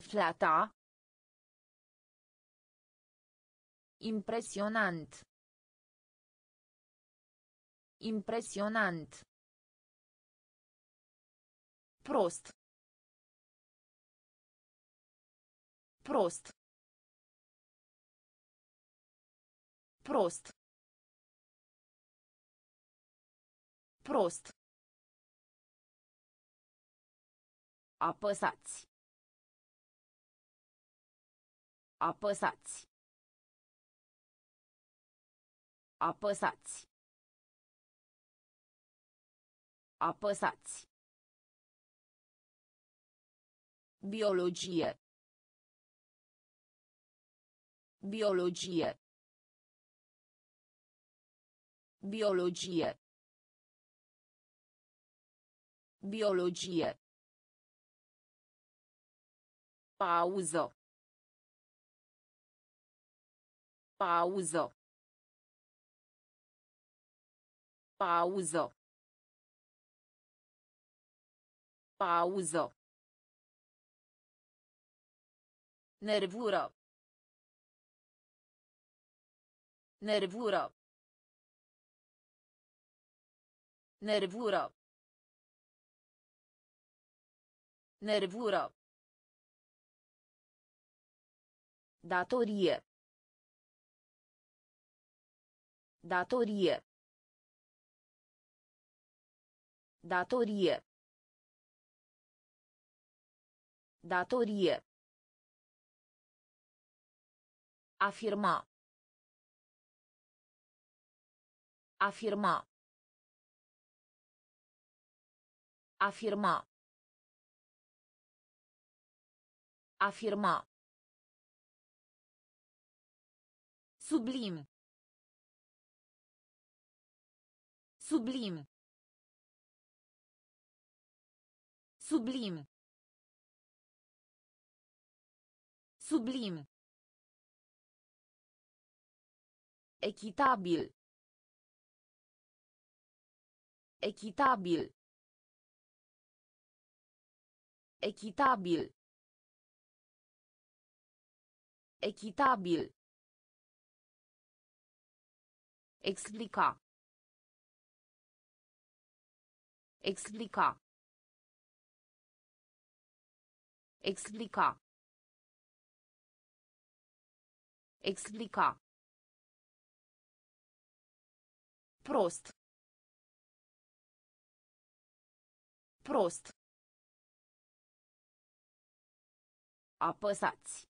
Flata. Impresionant. Impresionant. Prost. Prost. Prost. Prost. Apăsați. Apăsați. Apăsați. Apăsați. Biologie. Biologie. Biologie. Biologie. Pauză. Pauză. Pauză. Pauză. Nervură. Nervură. Nervură. Nervură. Datorie. Datorie. Datorie. Datorie. Afirma. Afirma. Afirma. Afirma. Sublim. Sublim. Sublim. Sublim. Echitabil. Echitabil. Echitabil. Echitabil. Explica. Explica. Explica. Explica. Prost. Prost. Apăsați.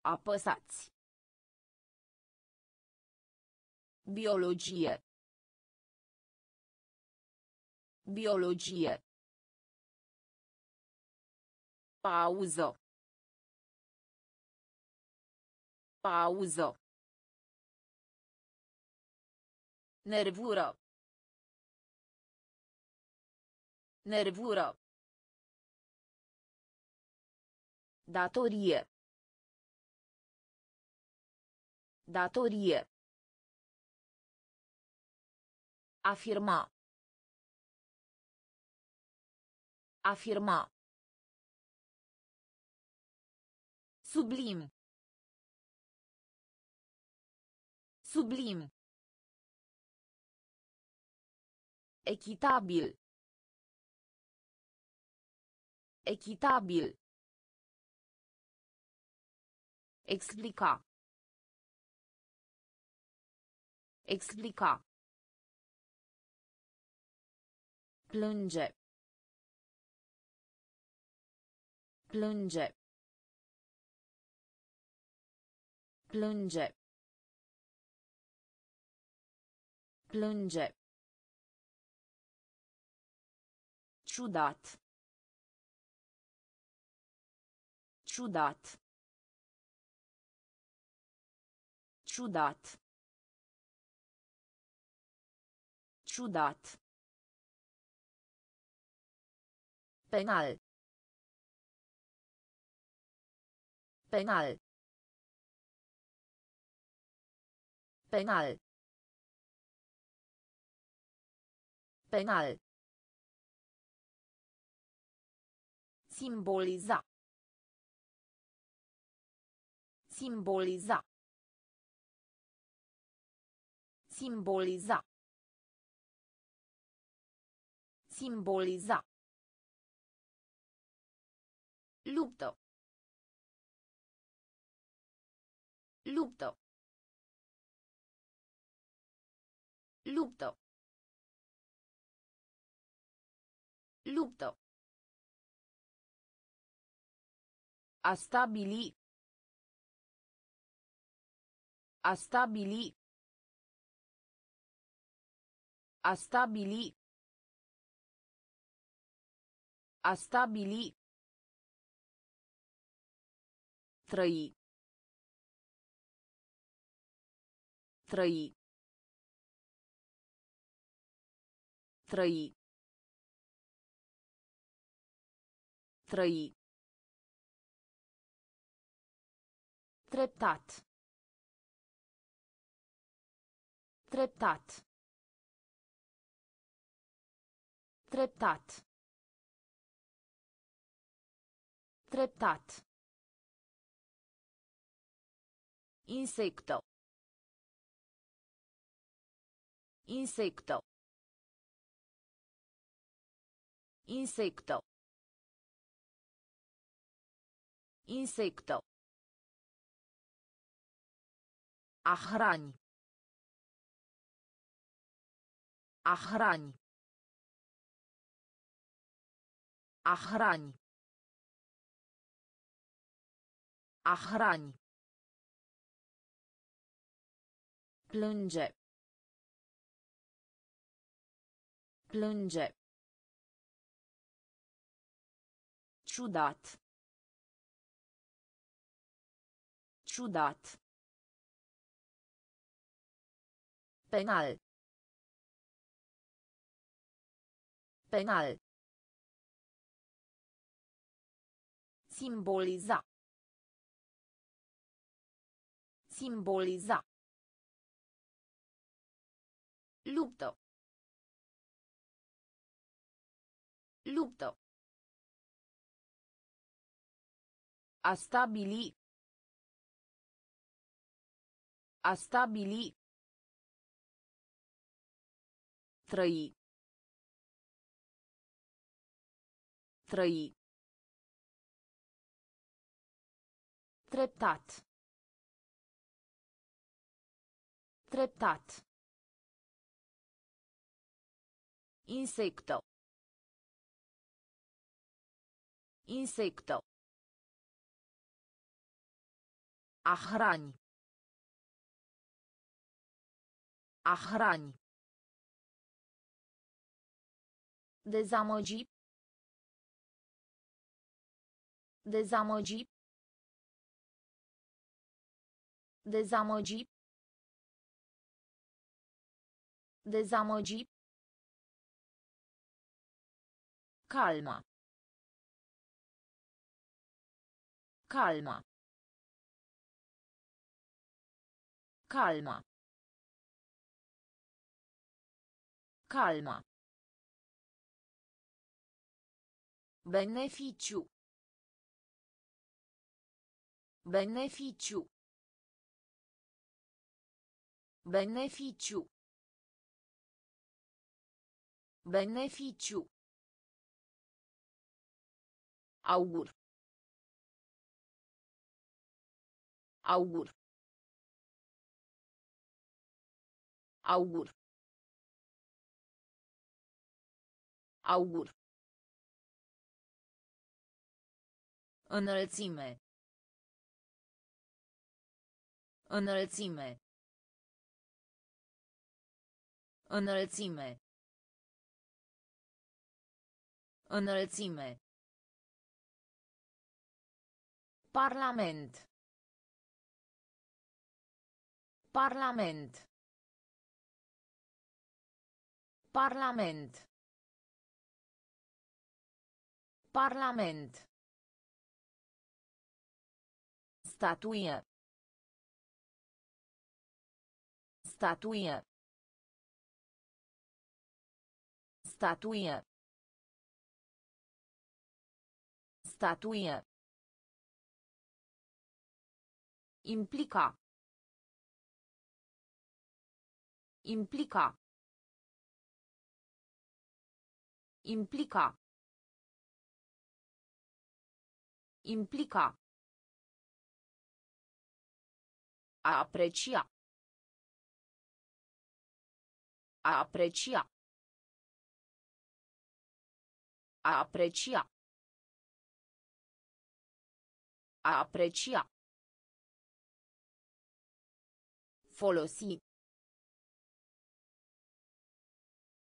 Apăsați. Biologie. Biologie. Pauză. Pauză. Nervură. Nervură. Datorie. Datorie. Afirma. Afirma. Sublim. Sublim. Echitabil. Echitabil. Explica. Explica. Plânge. Plânge. Plânge. Plânge. Ciudat. Ciudat. Ciudat. Ciudat. Penal. Penal. Penal. Penal. Simboliza. Simboliza. Simboliza. Simboliza. Luptă. Luptă. Luptă. Luptă. A stabili. A stabili. A stabili. A stabili. Trăi. Trăi. Trăi. Trăi. Treptat. Treptat. Treptat. Treptat. Insecto. Insecto. Insecto. Insecto. A hrani. A hrani. A hrani. A hrani. Plânge. Plânge. Ciudat. Ciudat. Penal. Penal. Simboliza. Simboliza. Lupto. Lupto. A stabili. A stabili. Trăi. Trăi. Treptat. Treptat. Insecto. Insecto. A A hrani. Dezamăgi. Dezamăgi. Dezamăgi. Dezamăgi. Calma. Calma. Calma. Calma. Beneficiu. Beneficiu. Beneficiu. Beneficiu. Augur. Augur. Augur. Augur. Înălțime. Înălțime. Înălțime. Înălțime. Parlament. Parlament. Parlament. Parlament. Statuie. Statuie. Statuie. Statuie. Implica. Implica. Implica. Implica. A aprecia. A aprecia. A aprecia. A aprecia. Folosi.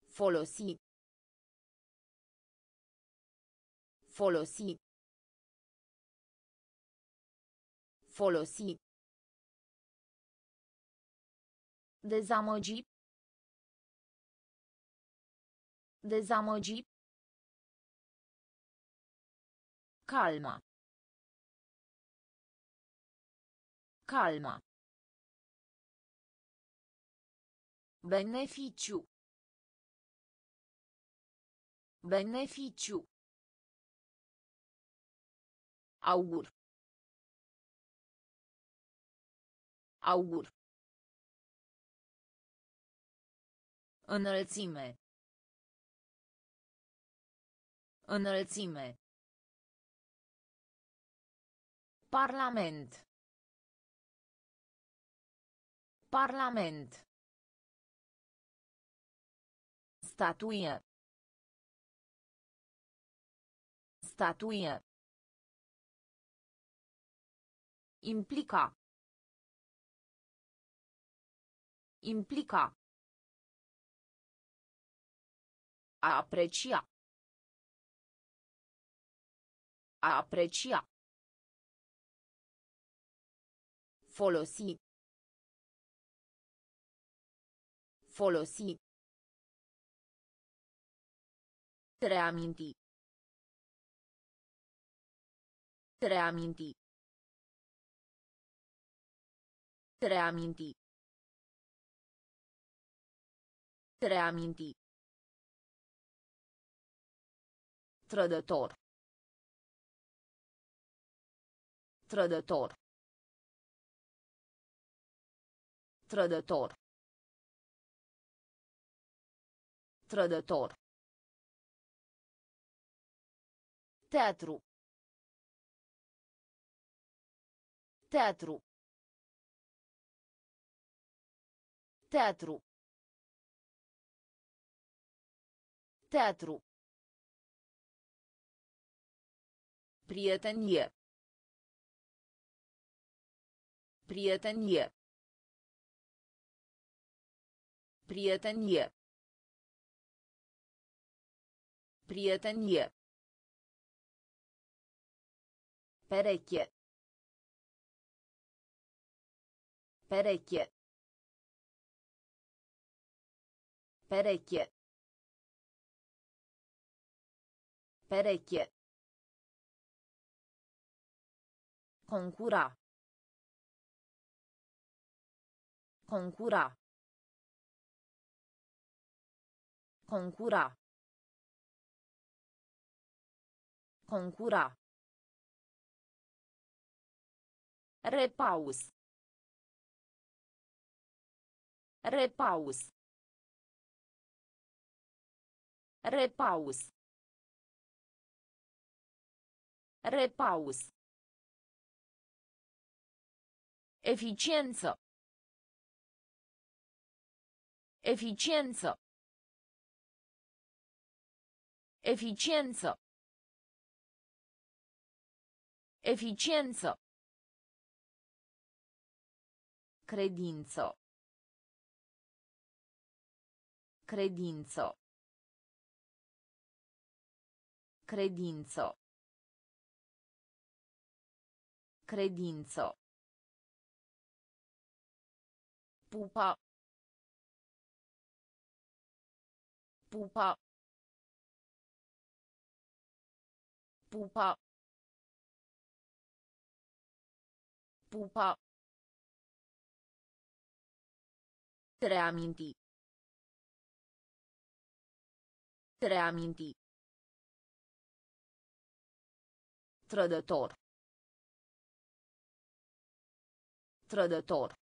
Folosi. Folosi. Folosi. Dezamăgi. Dezamăgi. Calma. Calma. Beneficiu. Beneficiu. Augur. Augur. Înălțime. Înălțime. Parlament. Parlament. Statuie. Statuie. Implica. Implica. A aprecia. A aprecia. Folosi. Folosi. Reaminti. Reaminti. Reaminti. Reaminti. Trădător. Trădător. Trădător. Trădător. Teatru. Teatru. Teatru. Teatru. Prietenie. Prietenie. Prietenie. Prietenie. Perecchie. Perecchie. Perecchie. Perecchie. Concura. Concura. Concura. Concura. Repaus. Repaus. Repaus. Repaus. Eficiență. Eficiență. Eficiență. Eficiență. Credință. Credință. Credință. Credință. Pupa. Pupa. Pupa. Pupa. Reaminti. Reaminti. Trădător. Trădător.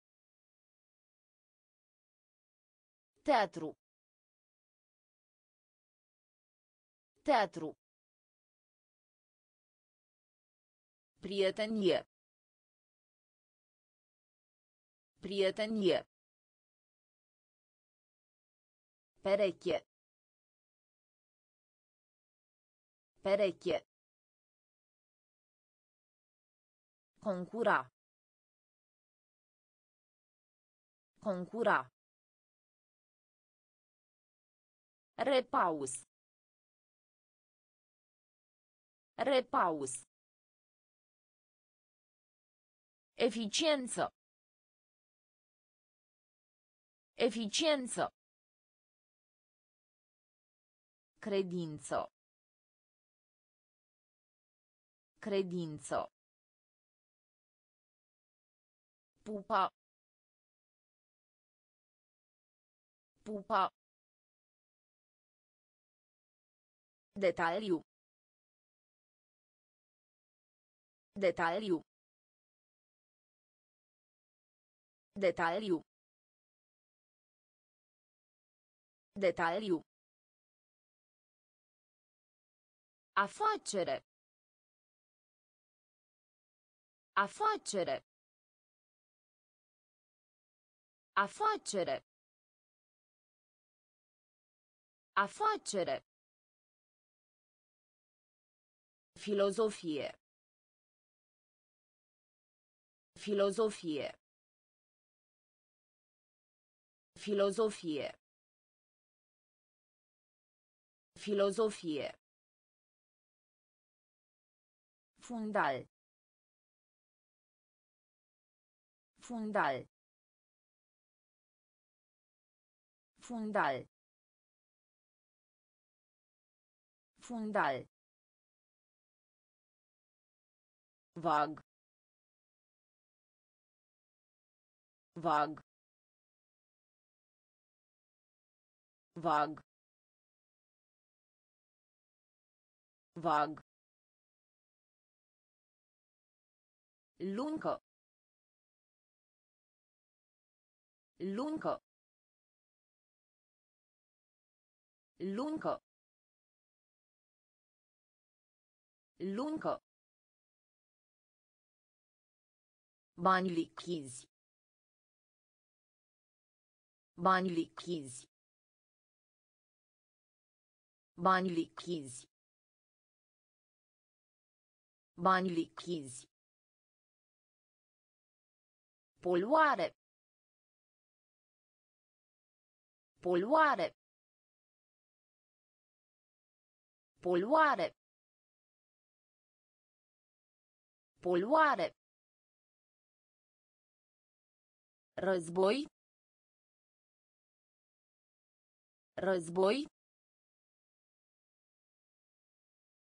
Teatru. Teatru. Prietenie. Prietenie. Perecchie. Perecchie. Concura. Concura. Repaus. Repaus. Eficiență. Eficiență. Credință. Credință. Pupa. Pupa. Detaliu. Detaliu. Detaliu. Detaliu. Afacere. Afacere. Afacere. Afacere. Filozofie. Filozofie. Filozofie. Filozofie. Fundal. Fundal. Fundal. Fundal. Vag. Vag. Vag. Vag. Lungo. Lungo. Lungo. Lungo. Bani lichizi. Bani lichizi. Bani lichizi. Bani lichizi. Poluare. Poluare. Poluare. Poluare. Război. Război.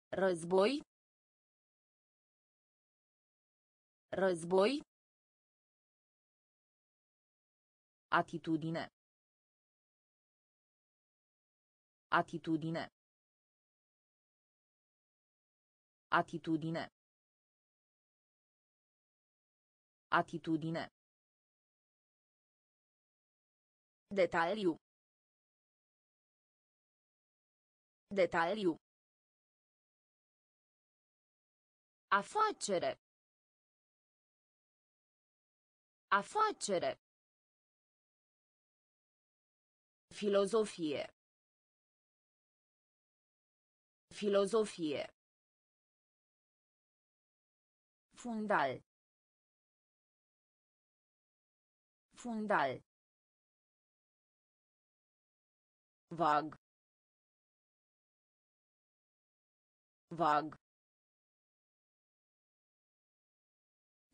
Război. Război. Atitudine. Atitudine. Atitudine. Atitudine. Detaliu. Detaliu. Afacere. Afacere. Filozofie. Filozofie. Fundal. Fundal. Vag. Vag.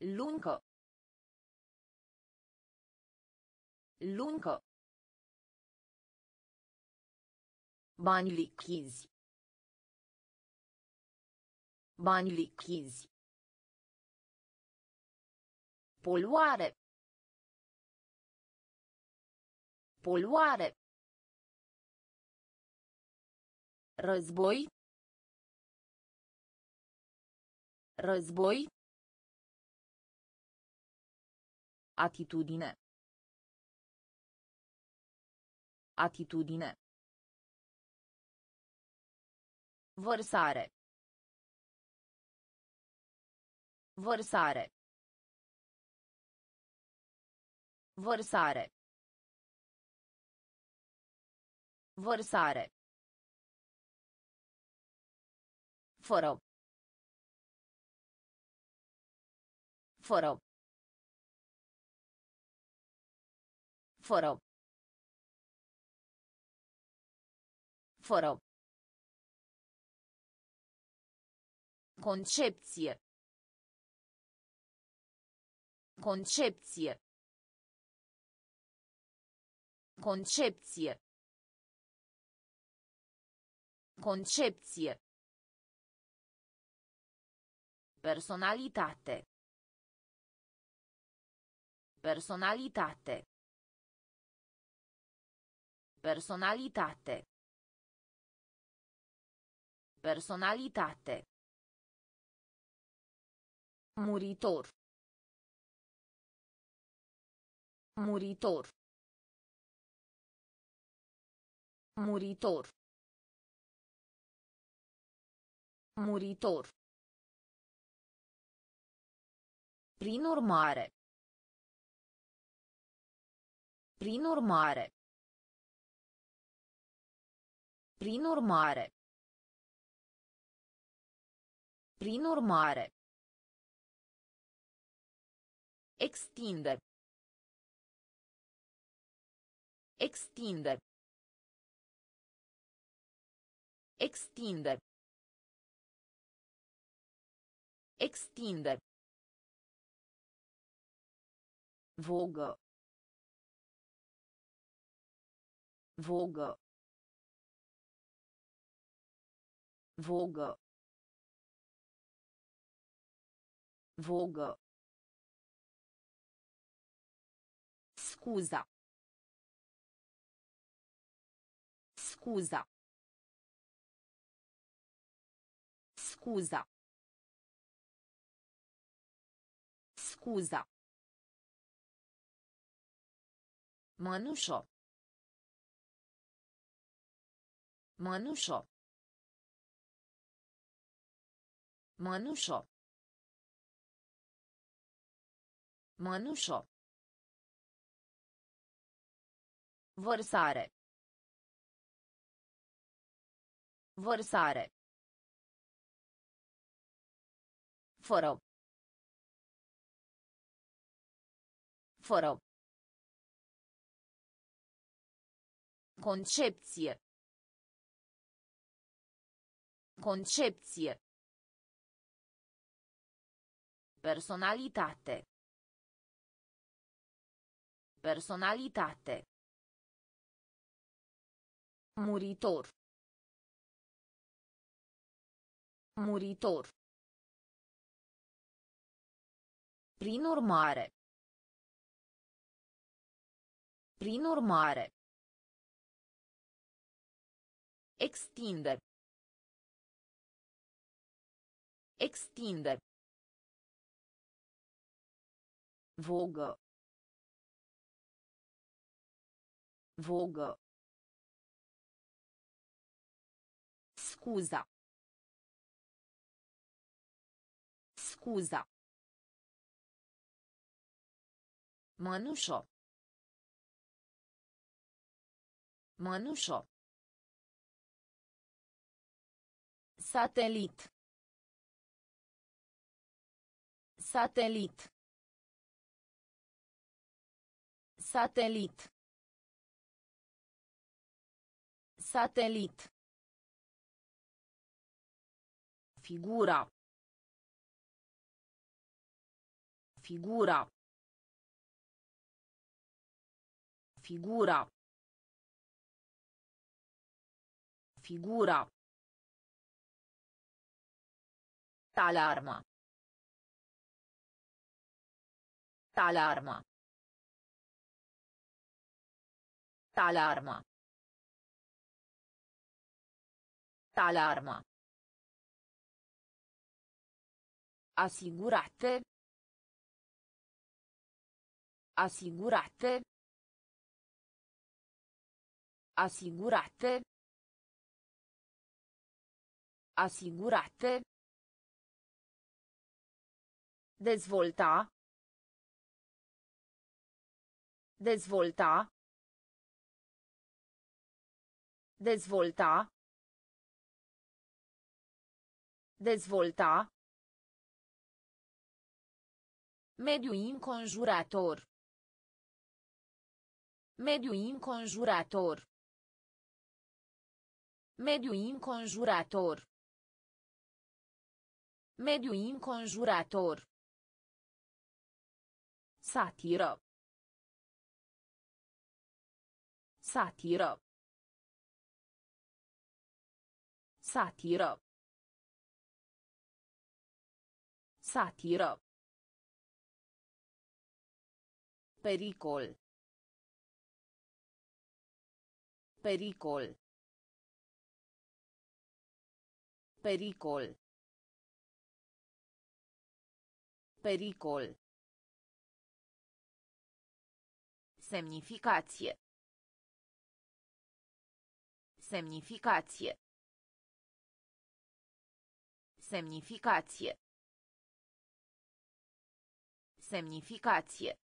Lungo. Lungo. Bani lichizi. Bani lichizi. Poluare. Poluare. Război. Război. Atitudine. Atitudine. Vărsare. Vărsare. Vărsare. Vărsare. Fără. Fără. Fără. Fără. Concepție. Concepție. Concepție. Concepție. Personalitate. Personalitate. Personalitate. Personalitate. Muritor. Muritor. Muritor. Muritor. Prin urmare. Prin urmare. Prin urmare. Prin urmare. Extinde. Extinde. Extinde. Extinde. Vogă. Vogă. Vogă. Vogă. Scuza. Scuza. Scuza. Scuza. Mănușo. Mănușo. Mănușo. Mănușo. Vărsare. Vărsare. Fără. Fără. Concepție. Concepție. Personalitate. Personalitate. Muritor. Muritor. Prin urmare. Prin urmare. Extinde. Extinde. Vogă. Vogă. Scuza. Scuza. Mănușo. Mănușo. Satelit. Satelit. Satelit. Satelit. Figura. Figura. Figura. Figura. Alarma. Alarma. Alarma. Alarma. Asigurate. Asigurate. Asigurate. Asigurate. Dezvolta. Dezvolta. Dezvolta. Dezvolta. Mediu înconjurător. Mediu înconjurător. Mediu înconjurător. Mediu înconjurător. Satiră. Satiră. Satiră. Satiră. Pericol. Pericol. Pericol. Pericol. Semnificație. Semnificație. Semnificație. Semnificație.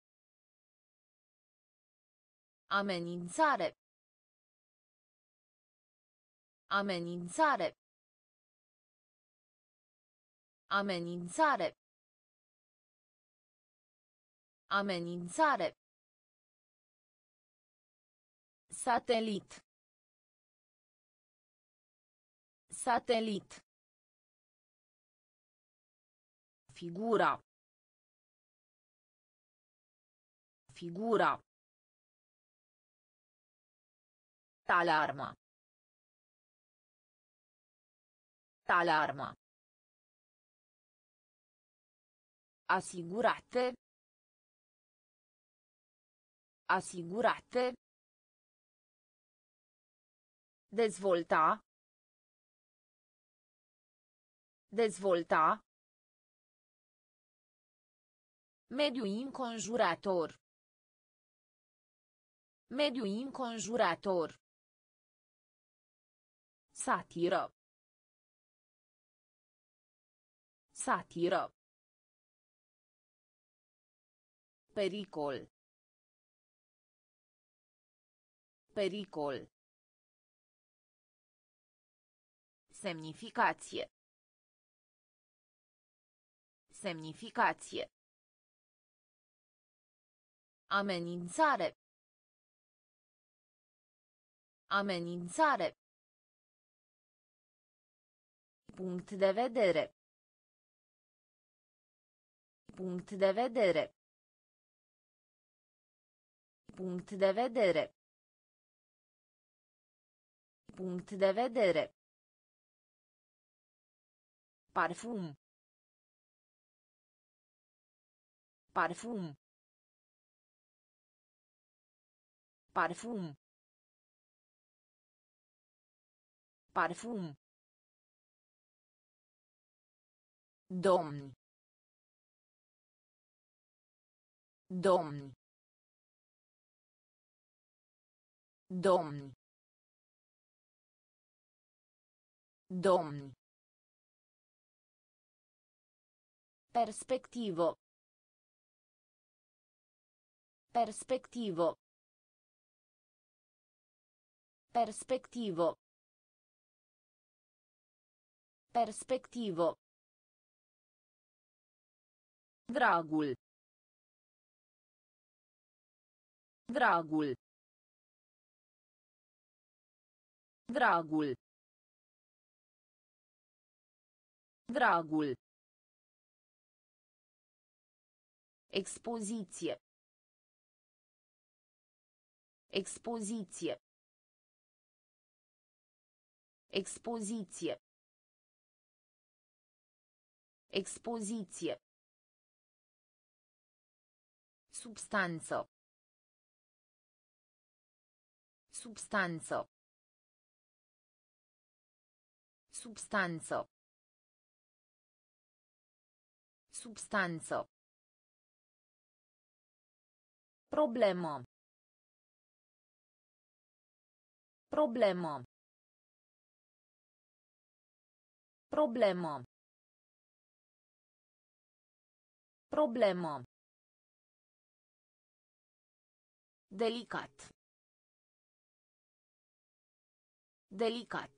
Amenințare. Amenințare. Amenințare. Amenințare. Satelit. Satelit. Figura. Figura. Alarma. Alarma. Asigurate. Asigurate. Dezvolta. Dezvolta. Mediu înconjurător. Mediu înconjurător. Satiră. Satiră. Pericol. Pericol. Semnificație. Semnificație. Amenințare. Amenințare. Punct de vedere. Punct de vedere. Punct de vedere. Punct de vedere. Parfum. Parfum. Parfum. Parfum. Domni. Domni. Domni. Domni. Perspectivo. Perspectivo. Perspectivo. Perspectivo. Dragul. Dragul. Dragul. Dragul. Expoziție. Expoziție. Expoziție. Expoziție. Substanță. Substanță. Substanță. Substanță. Problemă. Problemă. Problemă. Problemă. Delicat. Delicat.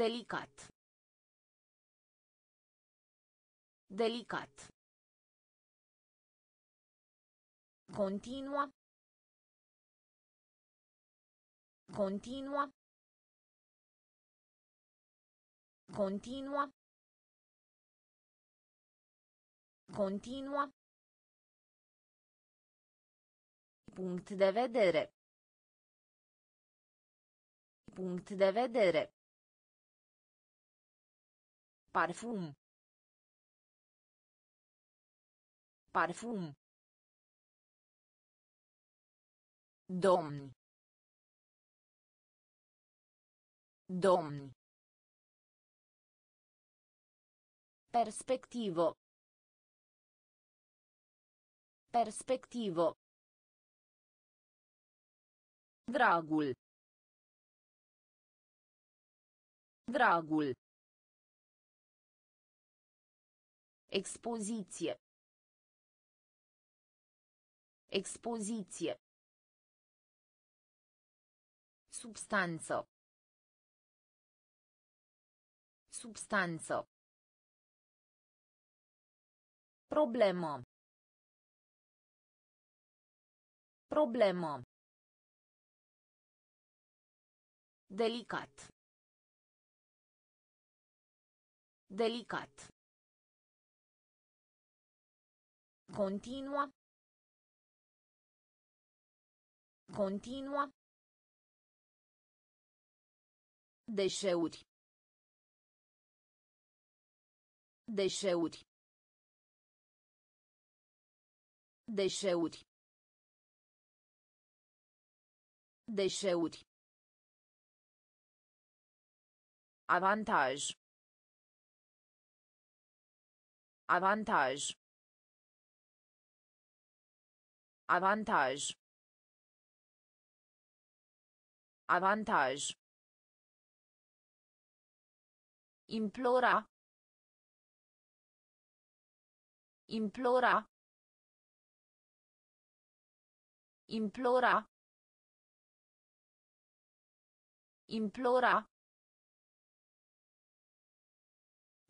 Delicat. Delicat. Continua. Continua. Continua. Continua. Punct de vedere. Punct de vedere. Parfum. Parfum. Domni. Domni. Perspectivo. Perspectivo. Dragul. Dragul. Expoziție. Expoziție. Substanță. Substanță. Problemă. Problemă. Delicat. Delicat. Continua. Continua. Deșeuri. Deșeuri. Deșeuri. Deșeuri. Avantaj. Avantaj. Avantaj. Avantaj. Implora. Implora. Implora. Implora.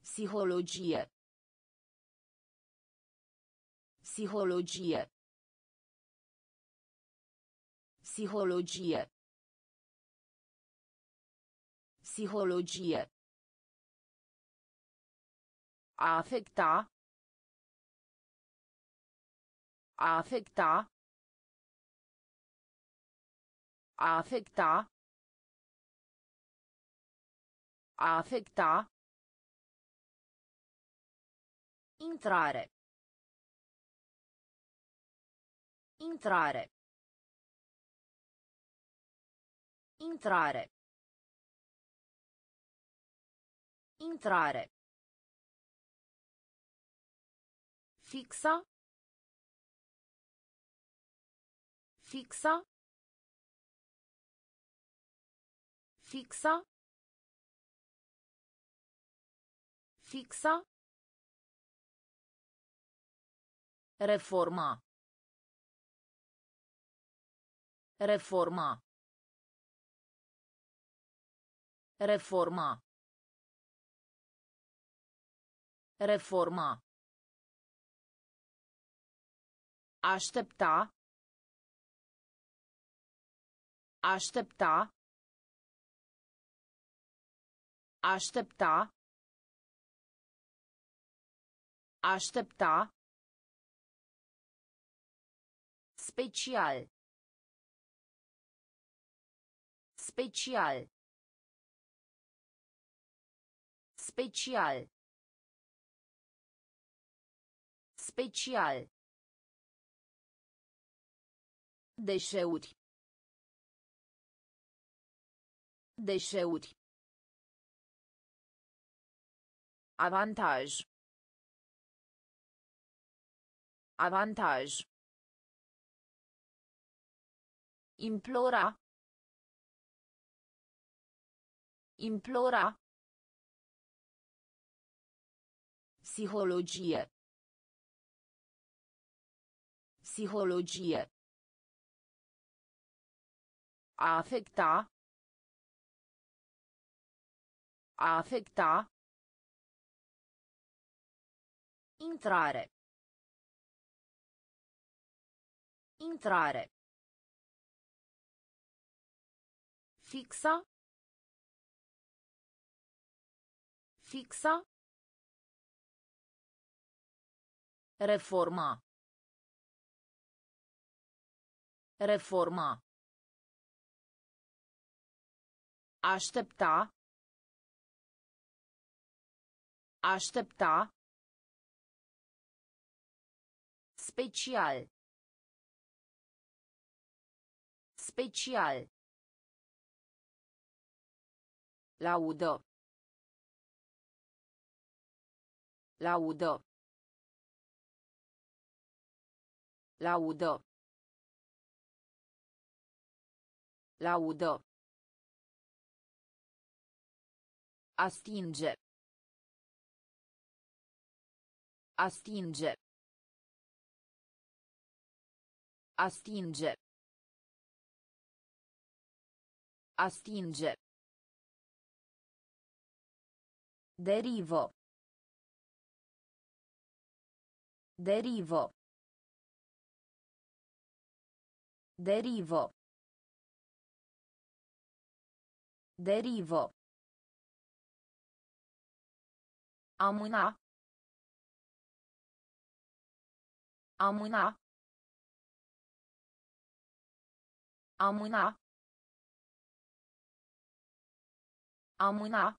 Psihologie. Psihologie. Psihologie. Psihologie. A afecta. A afecta. A afecta. A afecta. Intrare. Intrare. Intrare. Intrare. Fixa. Fixa. Fixa. Fixa. Reforma. Reforma. Reforma. Reforma. Aștepta. Aștepta. Aștepta. Aștepta. Special. Special. Special. Special. Deșeuri. Deșeuri. Avantaj. Avantaj. Implora. Implora. Psihologie. Psihologie. A afecta. A afecta. Intrare. Intrare. Fixa. Fixa. Reforma. Reforma. Aștepta. Aștepta. Special. Special. Laudă. Laudă. Laudă. Laudă. A stinge. A stinge. A stinge. A stinge. Derivo. Derivo. Derivo. Derivo. Amâna. Amâna. Amâna. Amâna.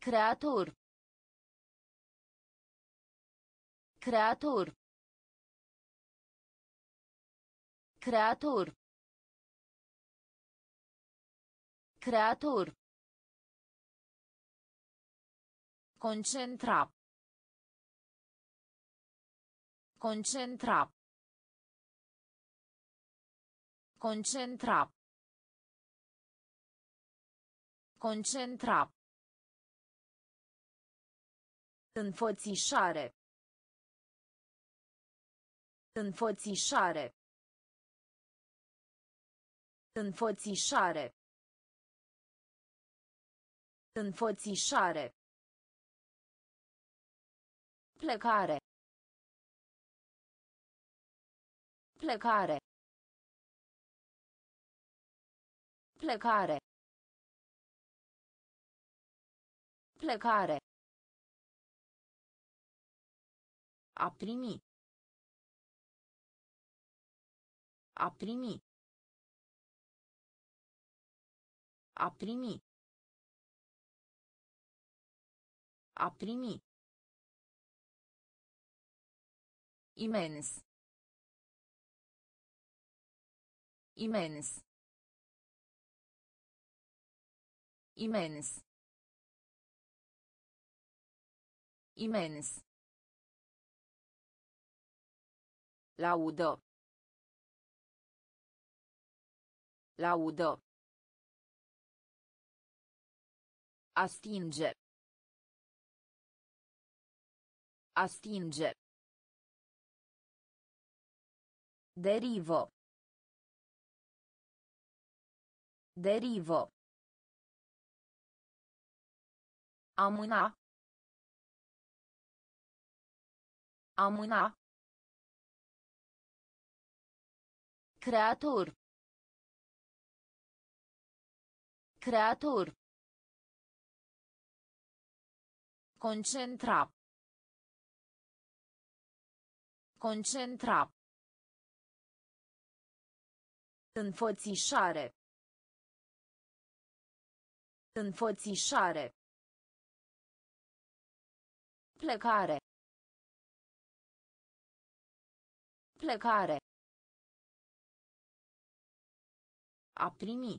Creator. Creator. Creator. Creator. Concentra. Concentra. Concentra. Concentra. Înfățișare. Înfățișare. Înfățișare. Înfățișare. Plecare. Plecare. Plecare. Plecare. A primi. A primi. A primi. A primi. Imens. Imens. Imens. Imens. Laudă. Laudă. A stinge. A stinge. Derivo. Derivo. Amâna. Amâna. Creator. Creator. Concentra. Concentra. Înfățișare. Înfățișare. Plecare. Plecare. A primi.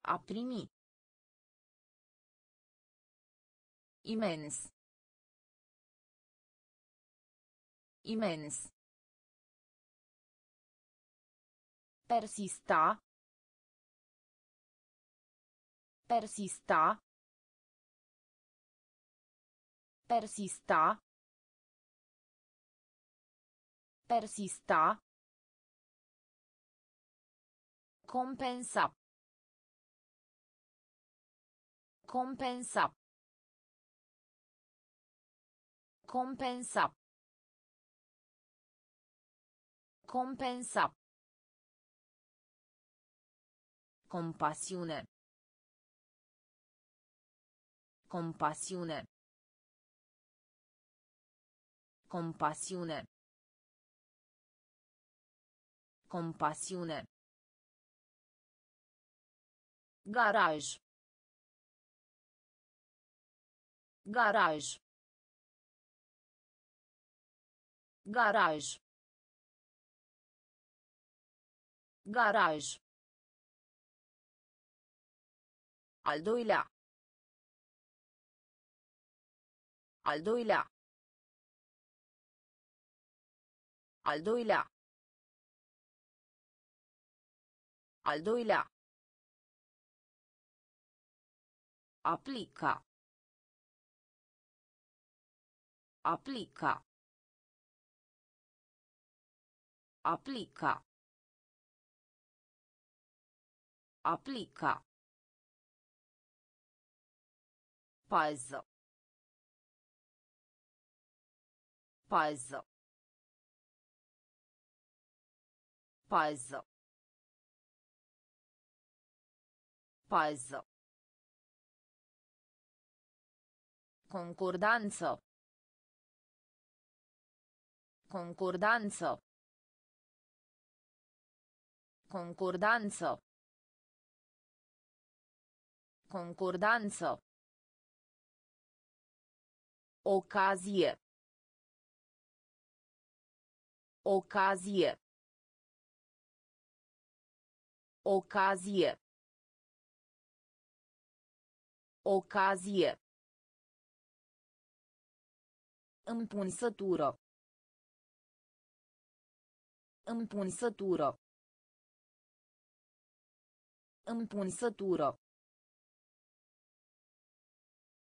A primi. Imens. Imens. Persista. Persista. Persista. Persista. Compensa. Compensa. Compensa. Compensa. Compasiune. Compasiune. Compasiune. Compasiune. Garaj. Garaj. Garaj. Garaj. Al doilea. Al doilea. Al doilea. Al doilea. Aplica. Aplica. Aplica. Aplica. Pază. Pază. Pază. Pază. Concordanță. Concordanță. Concordanță. Concordanță. Ocazie. Ocazie. Ocazie. Ocazie. Împunsătură. Împunsătură. Împunsătură.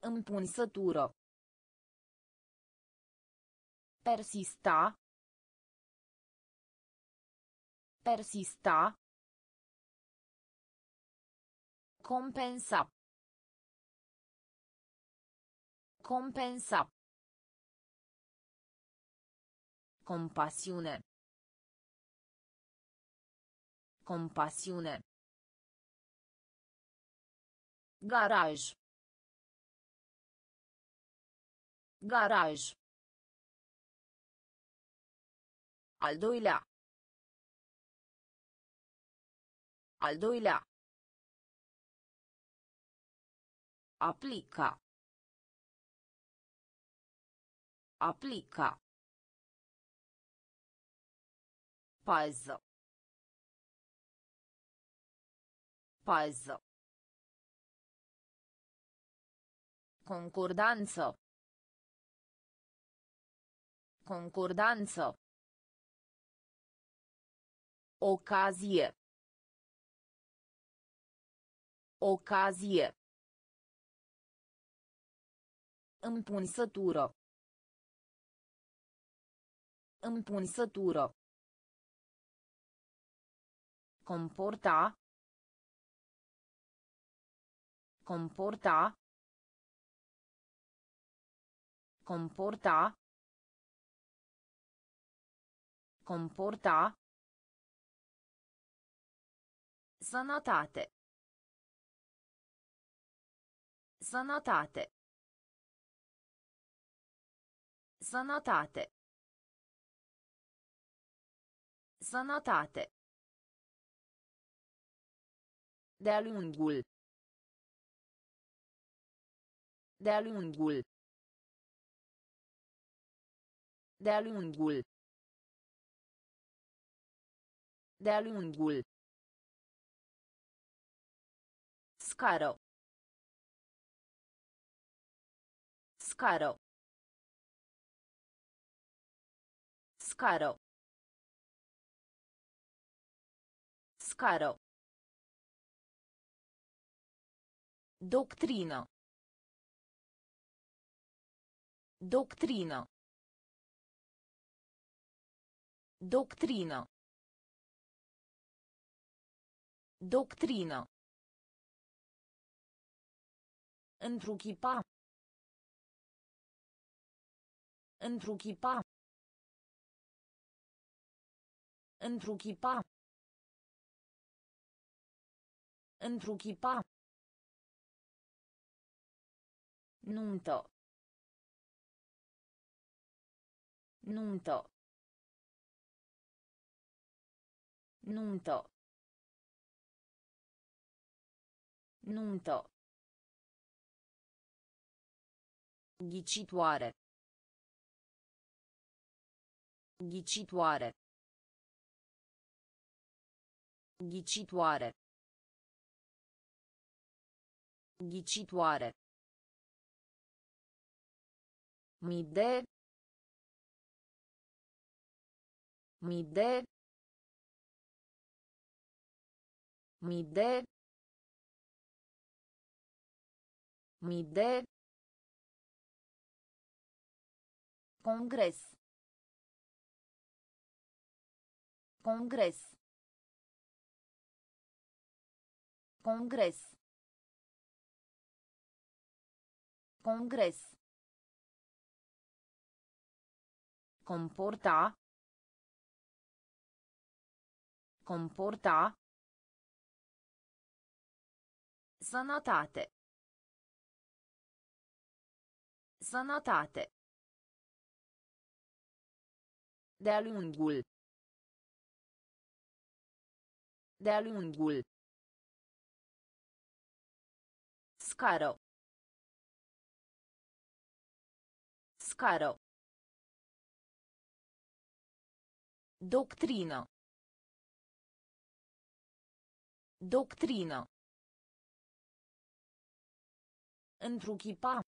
Împunsătură. Persista. Persista. Compensa. Compensa. Compasiune. Compasiune. Garaj. Garaj. Al doilea. Al doilea. Aplica. Aplica. Pază. Pază. Concordanță. Concordanță. Ocazie. Ocazie. Împunsătură. Împunsătură. Comporta. Comporta. Comporta. Comporta. Sănătate. Sănătate. Sănătate. Sănătate. De-a lungul. De-a lungul. De-a lungul. De-a lungul. Scară. Scară. Scară. Scară. Doctrină. Doctrină. Doctrină. Doctrină. Întruchipa. Întruchipa. Întruchipa. Întruchipa. Nuntă. Nuntă. Nuntă. Nuntă. Ghicitoare. Ghicitoare. Ghicitoare. Ghicitoare. Mii de. Mii de. Mii de. Mii de. Congres. Congres. Congres. Congres. Comporta. Comporta. Sănătate. Sănătate. De-a lungul. De-a lungul. Scară. Scară. Doctrină. Doctrină. Întruchipa.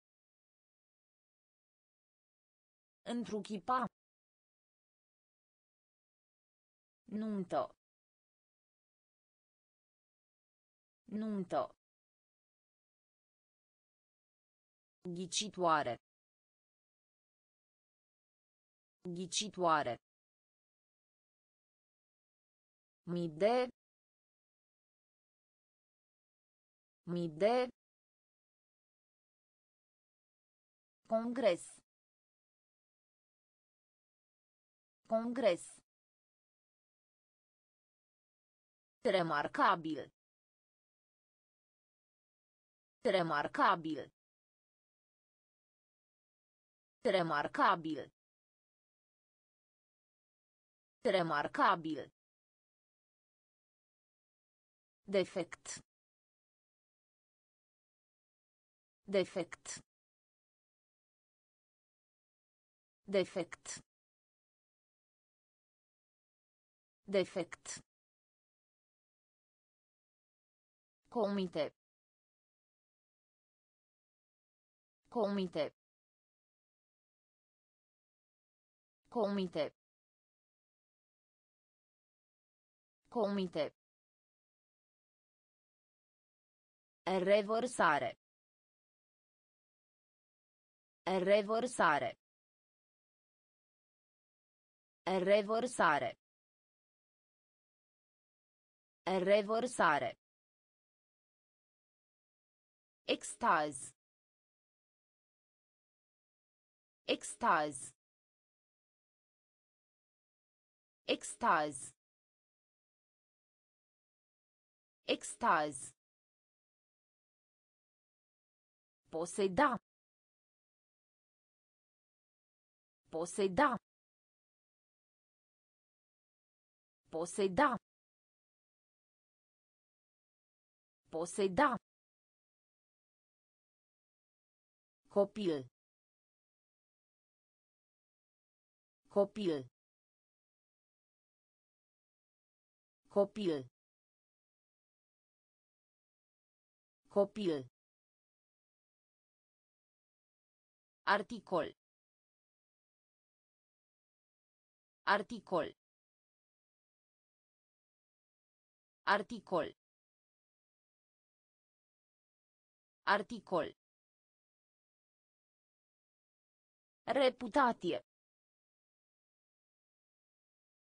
Întruchipa. Nuntă. Nuntă. Ghicitoare. Ghicitoare. Mii de. Mii de. Congres. Congres. Remarcabil. Remarcabil. Remarcabil. Remarcabil. Defect. Defect. Defect. Defect. Comite. Comite. Comite. Comite. Revorsare. Revorsare. Revorsare. Revorsare. Extaz. Extaz. Extaz. Extaz. Poseda. Poseda. Poseda. Poseda. Copil. Copil. Copil. Copil. Articol. Articol. Articol. Articol. Reputație.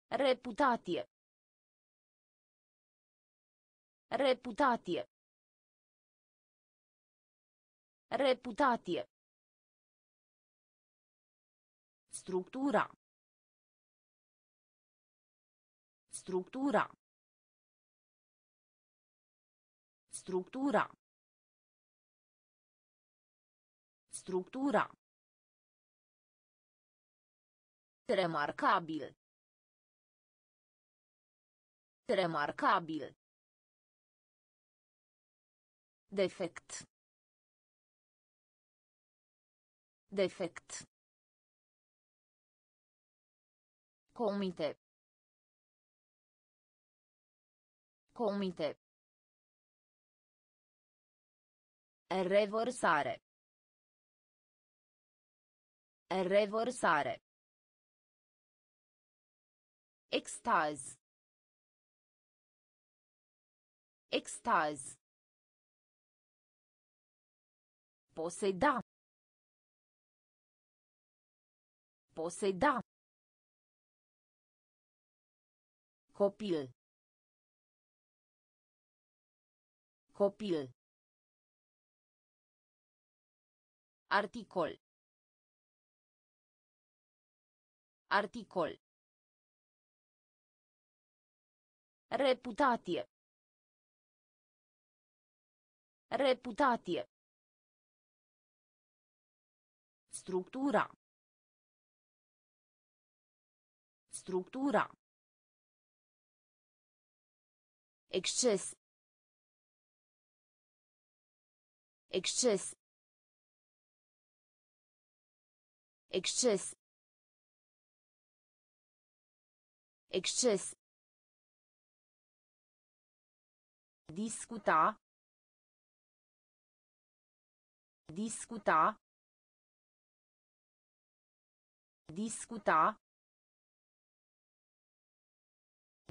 Reputație. Reputație. Reputație. Structura. Structura. Structura. Structura. Remarcabil. Remarcabil. Defect. Defect. Comite. Comite. Revărsare. Revărsare. Extaz. Extaz. Poseda. Poseda. Copil. Copil. Articol. Articol. Reputație. Reputație. Structura. Structura. Exces. Exces. Exces. Exces. Discuta. Discuta. Discuta.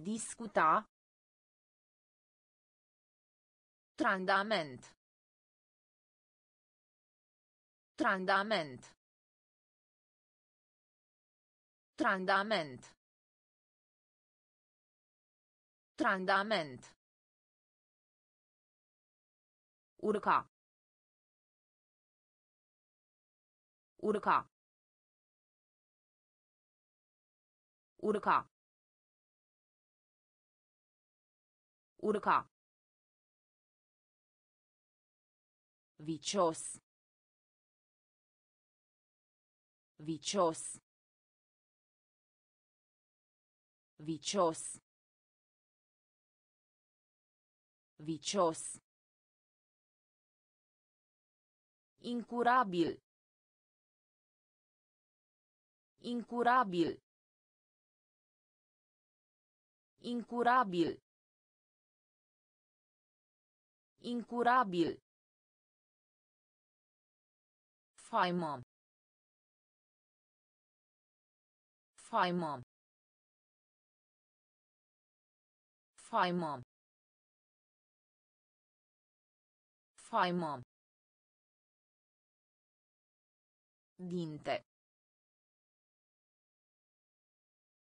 Discuta. Trandament. Trandament. Trandament. Trandament. Urca. Urca. Urca. Urca. Vicios. Vicios. Vicios. Vicios. Incurabil. Incurabil. Incurabil. Incurabil. Faimă. Faimă. Faimă. Faimă. Dinte.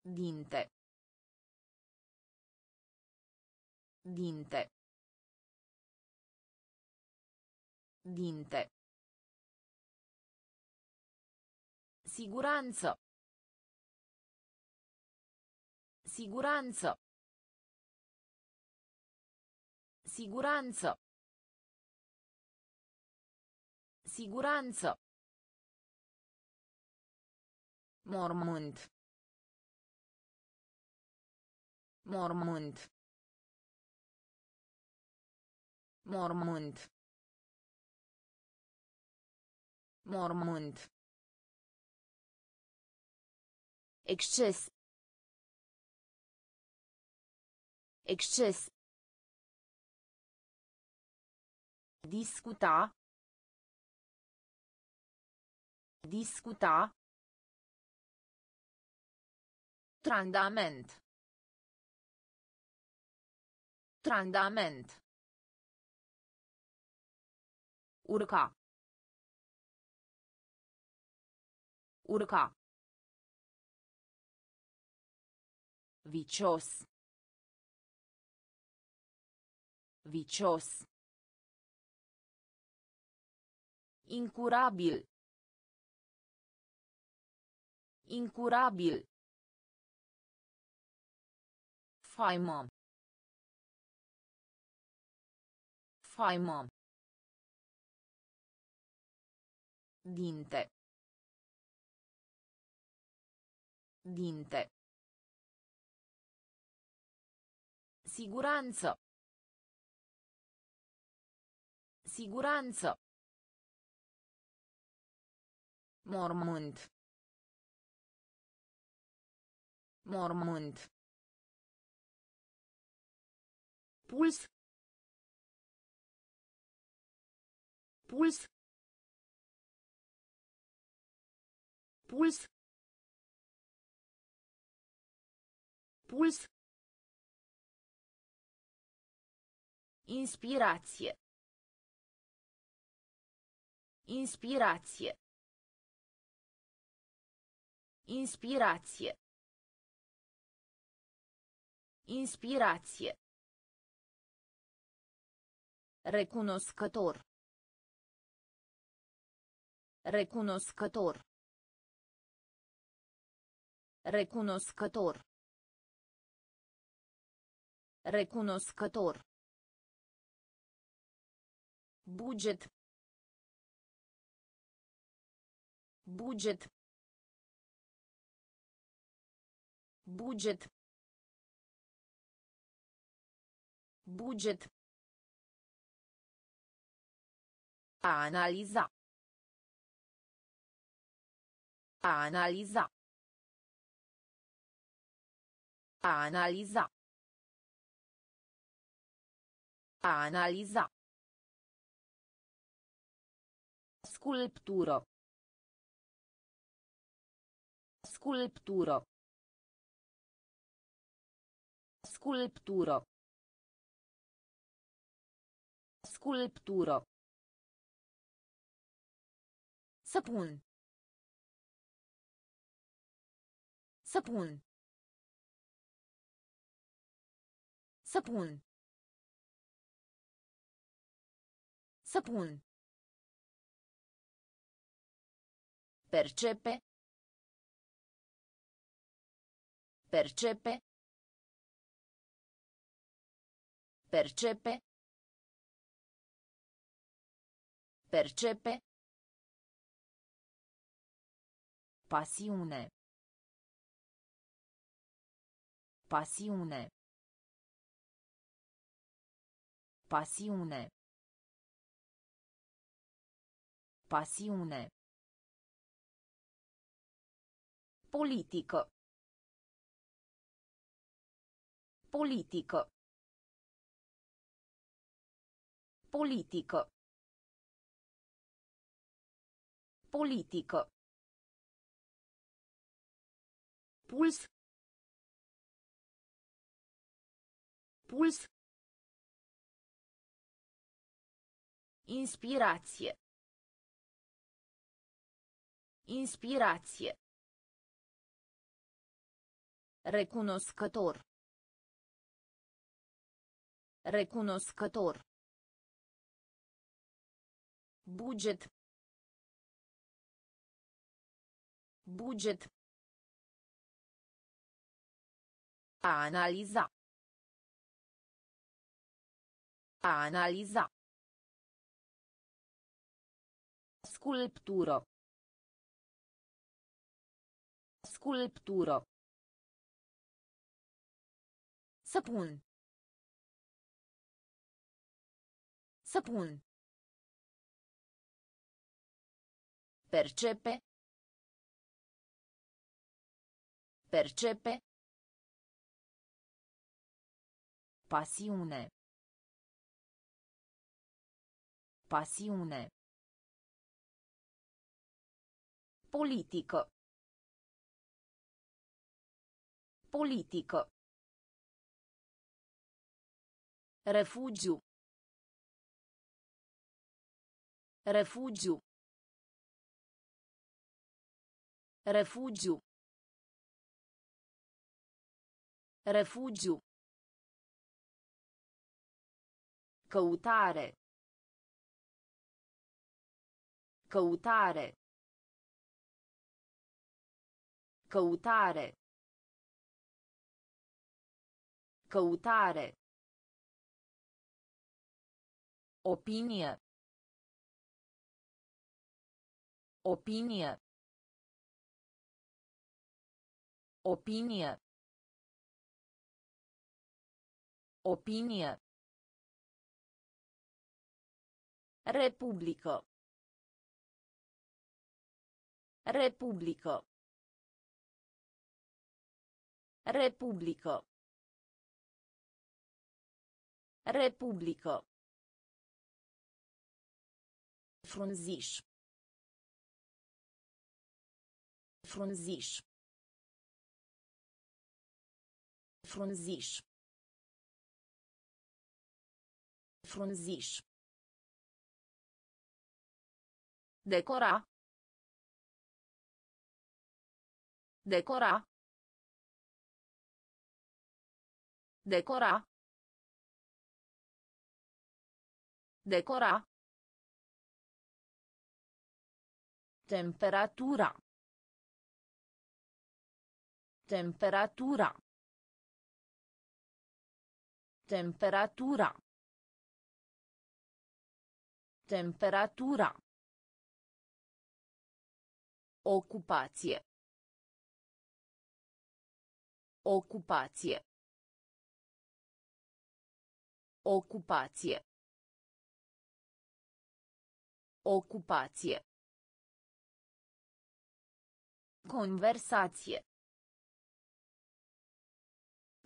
Dinte. Dinte. Dinte. Siguranță. Siguranță. Siguranță. Siguranță. Mormânt. Mormânt. Mormânt. Mormânt. Exces. Exces. Discuta. Discuta. Trandament. Trandament. Urca. Urca. Vicios. Vicios. Incurabil. Incurabil. Faimă. Faimă. Dinte. Dinte. Siguranță. Siguranță. Mormânt. Mormânt. Puls. Puls. Puls. Puls. Inspirație. Inspirație. Inspirație. Inspirație. Recunoscător. Recunoscător. Recunoscător. Recunoscător. Buget. Buget. Buget. Buget. A analiza. A analiza. A analiza. A analiza. Sculptură. Sculptură. Sculptură. Sculptură. Săpun. Săpun. Săpun. Săpun. Percepe. Percepe. Percepe. Percepe. Pasiune. Pasiune. Pasiune. Pasiune. Politică. Politică. Politică. Politică. Puls. Puls. Inspirație. Inspirație. Recunoscător. Recunoscător. Buget. Buget. A analiza. A analiza. Sculptură. Sculptură. Săpun. Săpun. Percepe. Percepe. Pasiune. Pasiune. Politică. Politică. Refugiu. Refugiu. Refugiu. Refugiu. Căutare. Căutare. Căutare. Căutare. Opinie. Opinie. Opinie. Opinie. Republică. Republică. Republică. Republică. Frunziș. Frunziș. Frunziș. Frunziș. Decora. Decora. Decora. Decora. Temperatura. Temperatura. Temperatura. Temperatura. Ocupație. Ocupație. Ocupație. Ocupație. Conversație.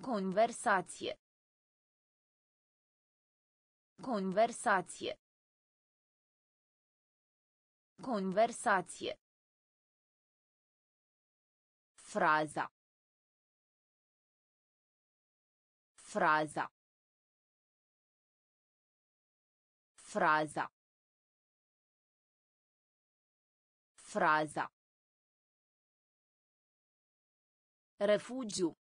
Conversație. Conversație. Conversație. Fraza. Fraza. Fraza. Fraza. Refugiu.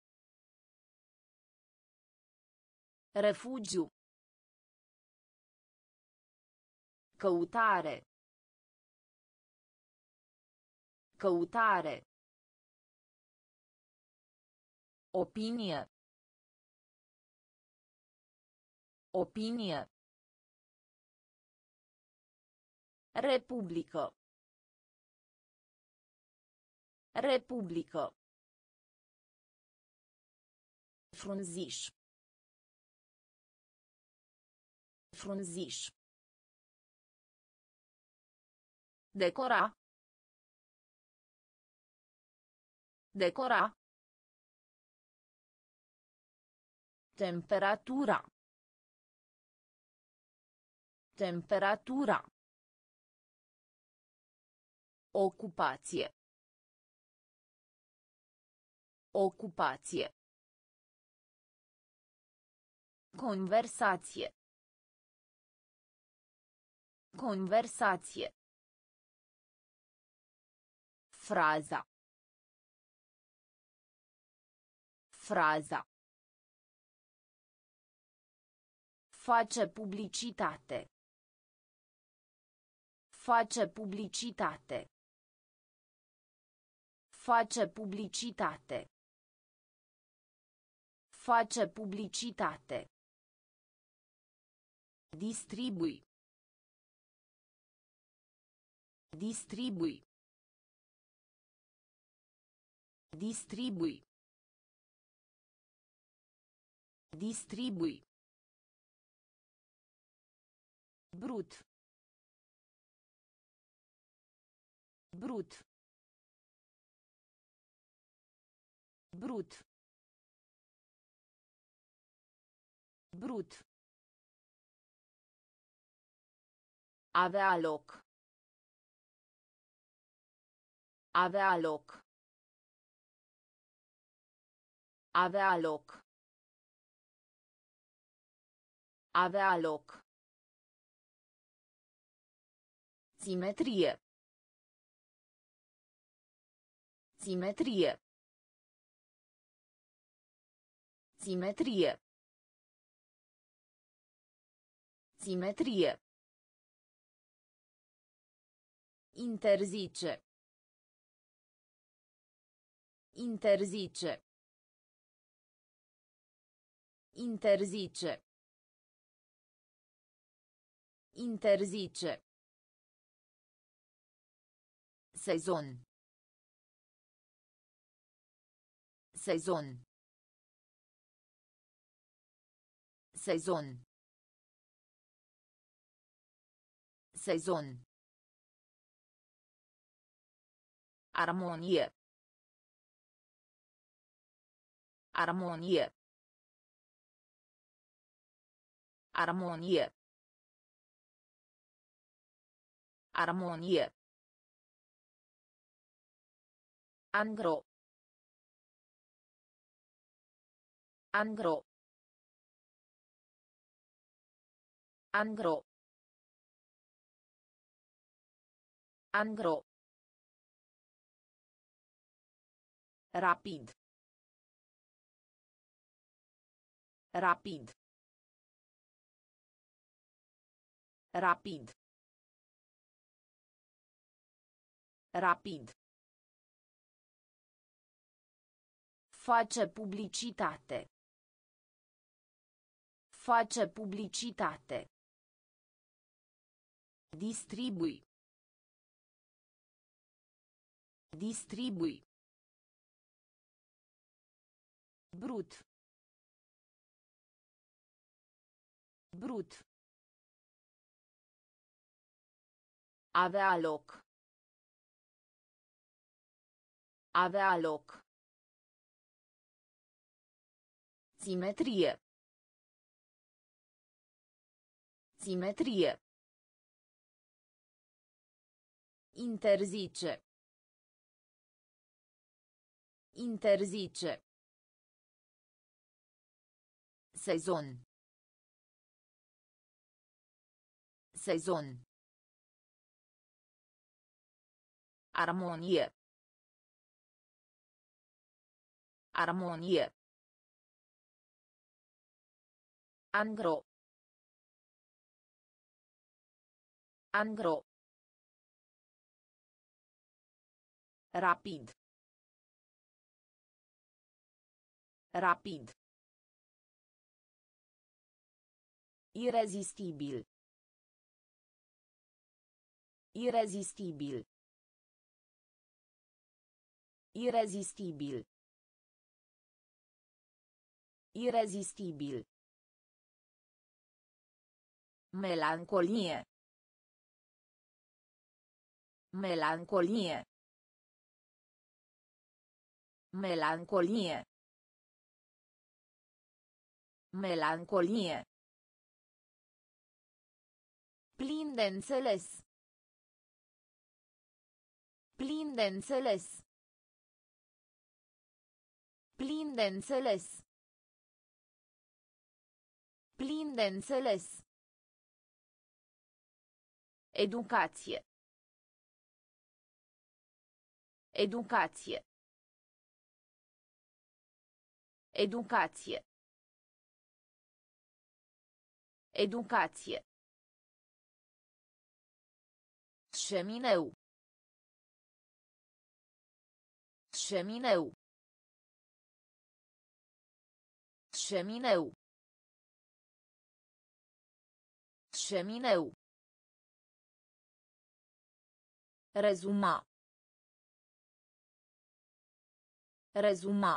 Refugiu. Căutare. Căutare. Opinie. Opinie. Republică. Republică. Frunziș. Frunziș. Decora. Decora. Temperatura. Temperatura. Ocupație. Ocupație. Conversație. Conversație. Fraza. Fraza. Face publicitate. Face publicitate. Face publicitate. Face publicitate. Distribui. Distribui. Distribui. Distribui. Brut. Brut. Brut. Brut. Avea loc. Avea loc. Avea loc. Avea loc. Simetrie. Simetrie. Simetrie. Simetrie. Interzice. Interzice. Interzice. Interzice. Sezon. Sezon. Sezon. Sezon. Armonie. Armonie. Armonie. Armonie. Angro. Angro. Angro. Angro. Rapid. Rapid. Rapid. Rapid. Face publicitate. Face publicitate. Distribui. Distribui. Brut. Brut. Avea loc. Avea loc. Simetrie. Simetrie. Interzice. Interzice. Sezon. Sezon. Armonie. Armonie. Angro. Angro. Rapid. Rapid. Irezistibil. Irezistibil. Irezistibil. Irezistibil. Melancolie. Melancolie. Melancolie. Melancolie. Plin de înțeles. Plin de înțeles. Plin de înțeles. Plin de înțeles. Educație. Educație. Educație. Educație. Șemineu. Șemineu. Șemineu. Șemineu. Rezuma. Rezuma.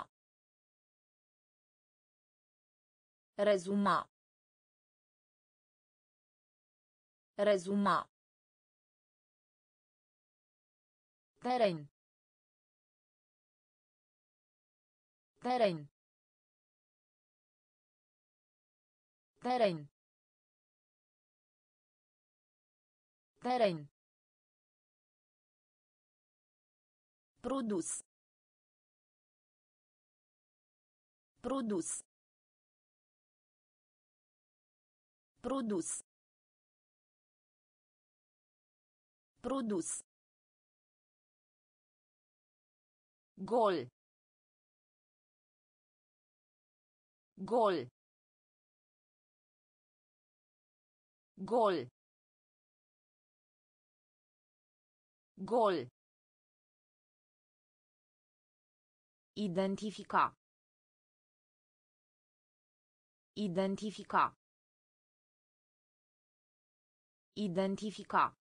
Rezuma. Rezuma. Teren. Teren. Teren. Teren. Produs. Produs. Produs. Produs. Gol. Gol. Gol. Gol. Identifica. Identifica. Identifica.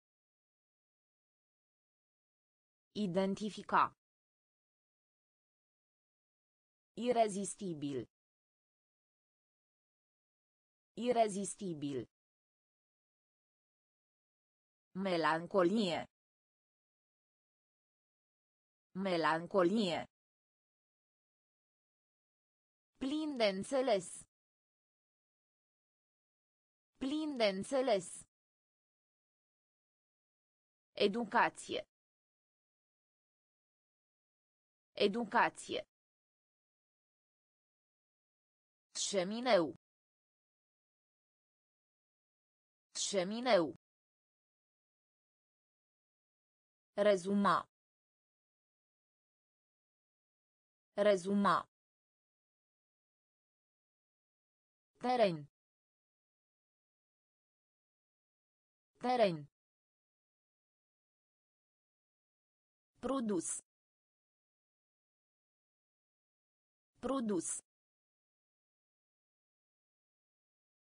Identifica. Irezistibil. Irezistibil. Melancolie. Melancolie. Plin de înțeles. Plin de înțeles. Educație. Educație. Șemineu. Șemineu. Rezuma. Rezuma. Teren. Teren. Produs. Produs.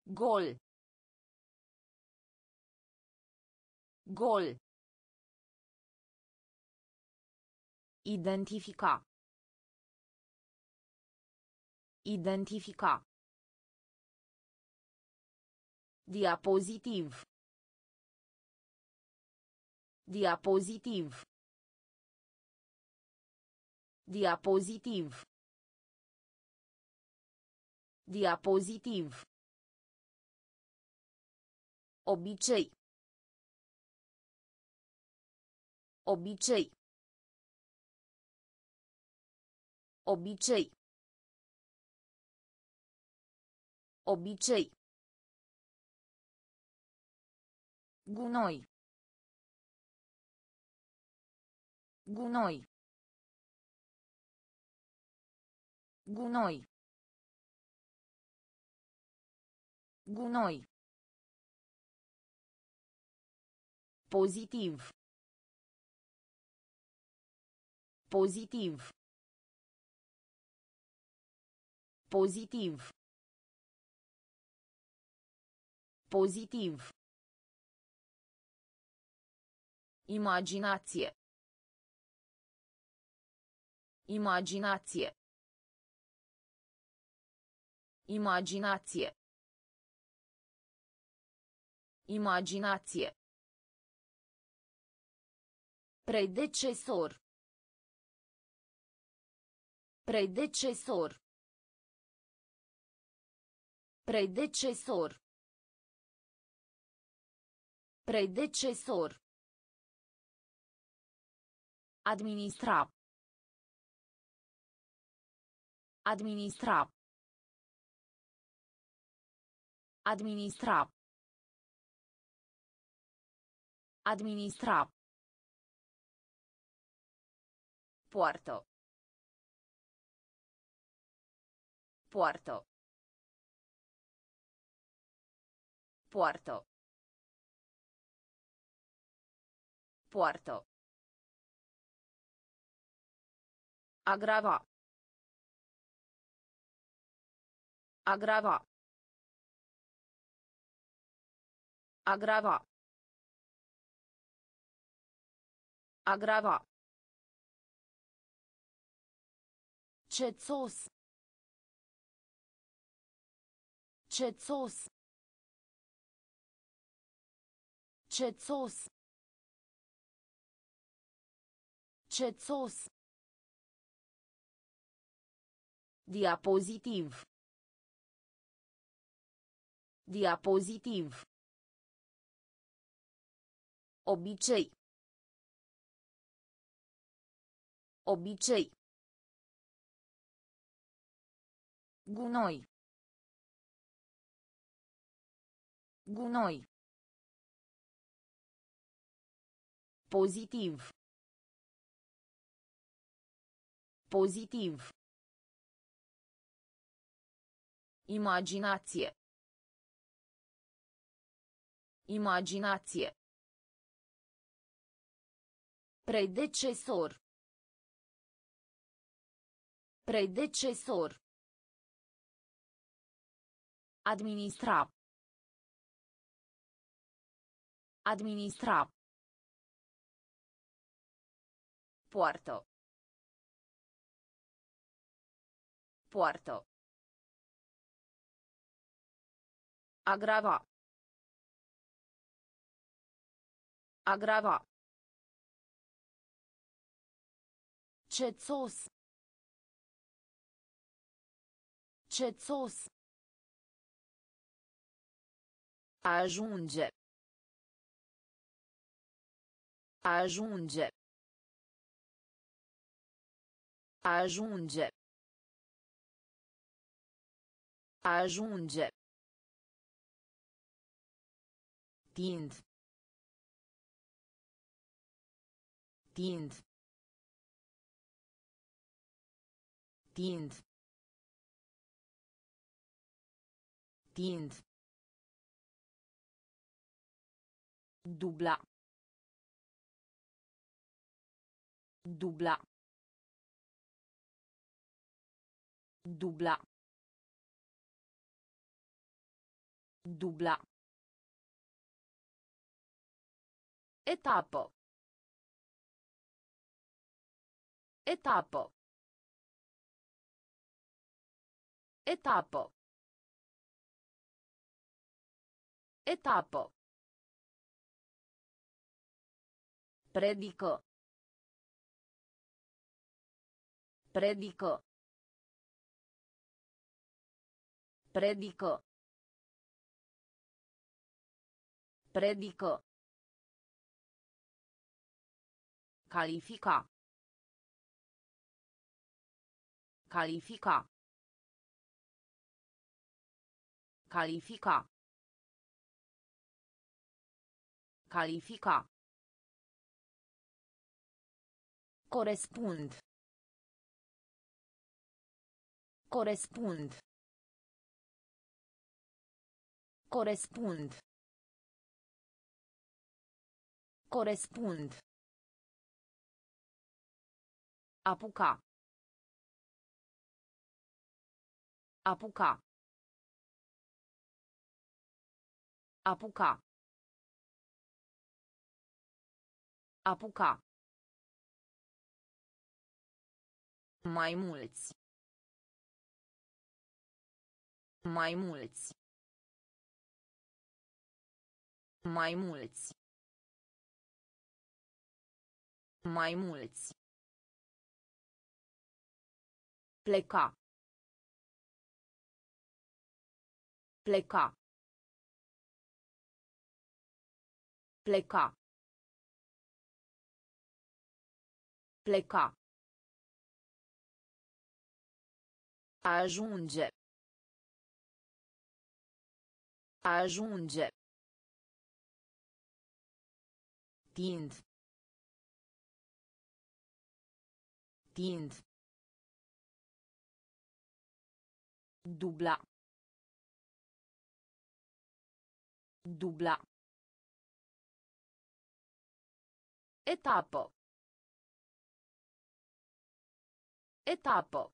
Gol. Gol. Identifica. Identifica. Diapozitiv. Diapozitiv. Diapozitiv. Diapozitiv. Obicei. Obicei. Obicei. Obicei. Gunoi. Gunoi. Gunoi. Gunoi. Pozitiv. Pozitiv. Pozitiv. Pozitiv. Imaginație. Imaginație. Imaginație. Imaginație. Predecesor. Predecesor. Predecesor. Predecesor. Administra. Administra. Administra. Administra. Poartă. Poartă. Poartă. Poartă. Agrava. Agrava. Agrava. Agrava. Cețos. Cețos. Cețos. Cețos. Diapozitiv. Diapozitiv. Obicei. Obicei. Gunoi. Gunoi. Pozitiv. Pozitiv. Imaginație. Imaginație. Predecesor. Predecesor. Administra. Administra. Poartă. Poartă. Agrava. Agrava. Cețos. Cețos. Ajunge. Ajunge. Ajunge. Ajunge. Tind. Tind. Tind. Tind. Dubla. Dubla. Dubla. Dubla. Etapă. Etapă. Etapă. Etapă. Predică. Predică. Predică. Predică. Califica. Califica. Califica. Califica. Corespund. Corespund. Corespund. Corespund. Apuca. Apuca. Apuca. Apuca. Mai mulți. Mai mulți. Mai mulți. Mai mulți. Pleca. Pleca. Pleca. Pleca. Ajunge. Ajunge. Tind. Tind. Dubla. Dubla. Etapă. Etapă.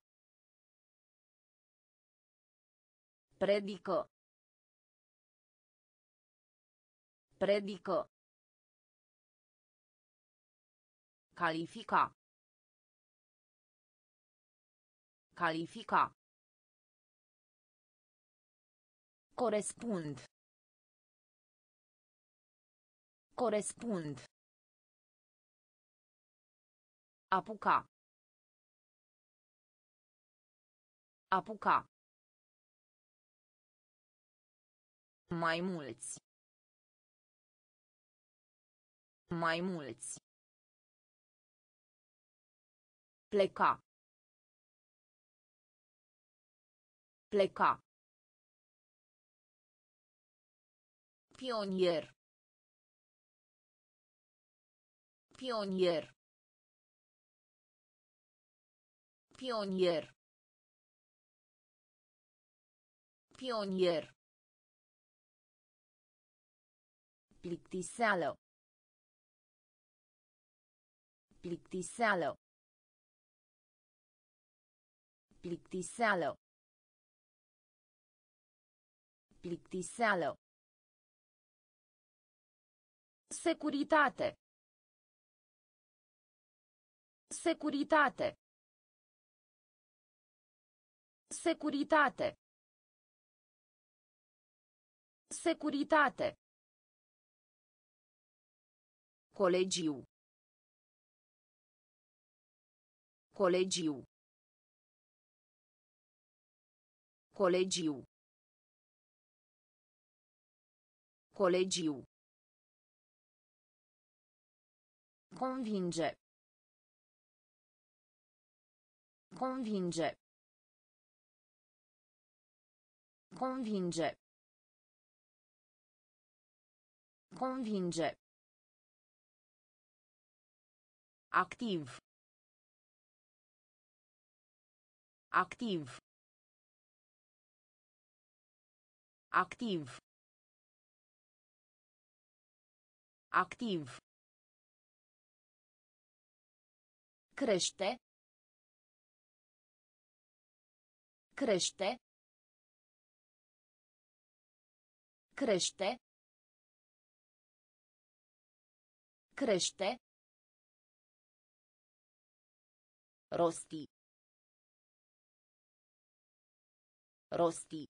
Predică. Predică. Califica. Califica. Corespund. Corespund. Apuca. Apuca. Mai mulți. Mai mulți. Pleca. Pleca. Pionier. Pionier. Pionier. Pionier. Plictiseală. Plictiseală. Plictiseală. Plictiseală. Securitate. Securitate. Securitate. Securitate. Colegiu. Colegiu. Colegiu. Colegiu. Convinge. Convinge. Convinge. Convinge. Activ. Activ. Activ. Activ. Crește. Crește. Crește. Crește. Rosti. Rosti.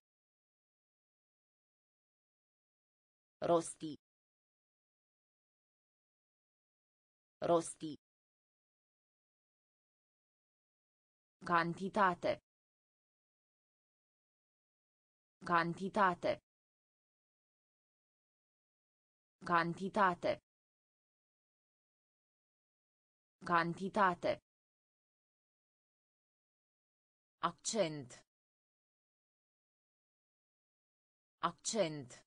Rosti. Rosti. Cantitate. Cantitate. Cantitate. Cantitate. Accent. Accent.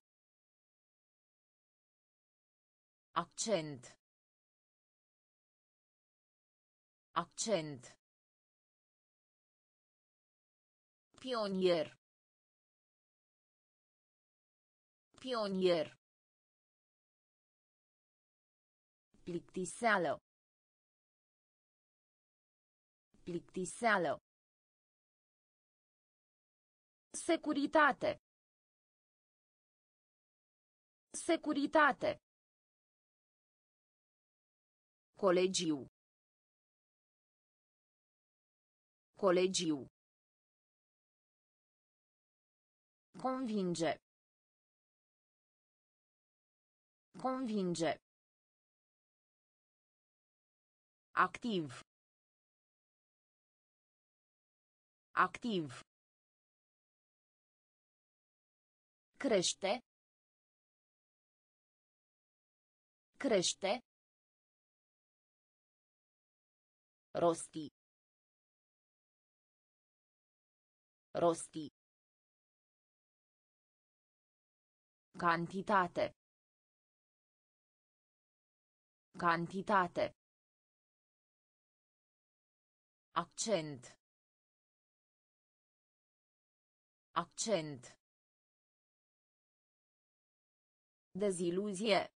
Accent. Accent. Pionier. Pionier. Plictiseală. Plictiseală. Securitate. Securitate. Colegiu. Colegiu. Convinge. Convinge. Activ. Activ. Crește. Crește. Rosti. Rosti. Cantitate. Cantitate. Accent. Accent. Deziluzie.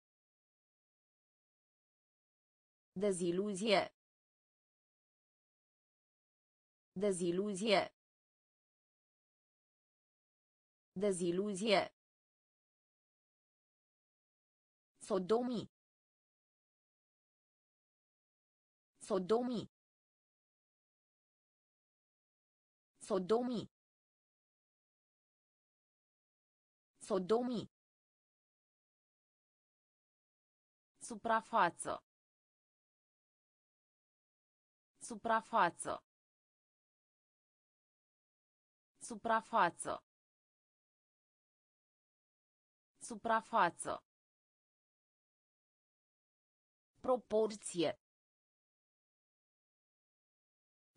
Deziluzie. Deziluzie. Deziluzie. Sodomi. Sodomi. Sodomi. Sodomi. Suprafață. Suprafață. Suprafață. Suprafață. Proporție.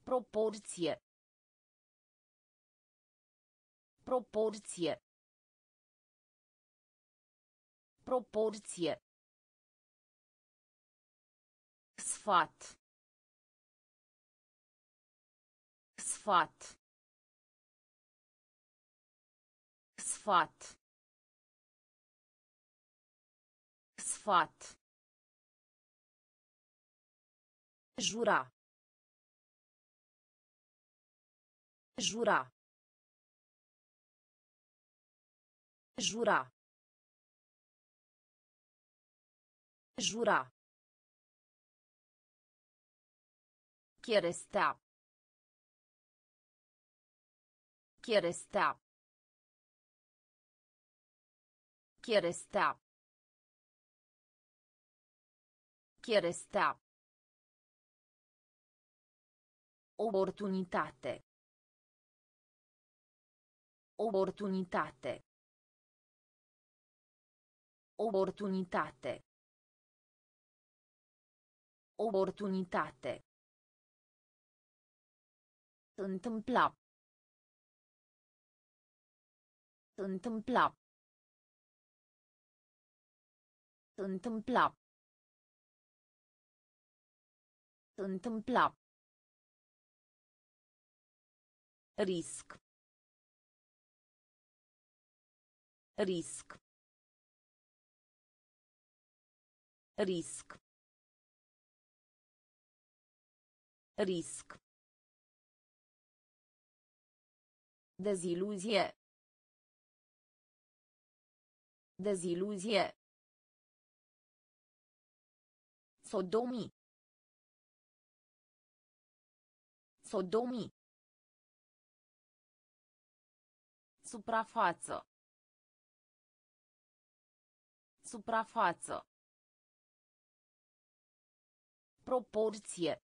Proporție. Proporție. Proporție. Sfat. Sfat. Sfat. Sfat. Jura. Jura. Jura. Jura. Cherestea. Cherestea. Cherestea. Cherestea. Oportunitate. Oportunitate. Oportunitate. Oportunitate. Întâmpla. Întâmpla. Întâmpla. Întâmpla. Risc. Risc. Risc. Risc. Deziluzie. Deziluzie. Sodomii. Sodomii. Suprafață. Suprafață. Proporție.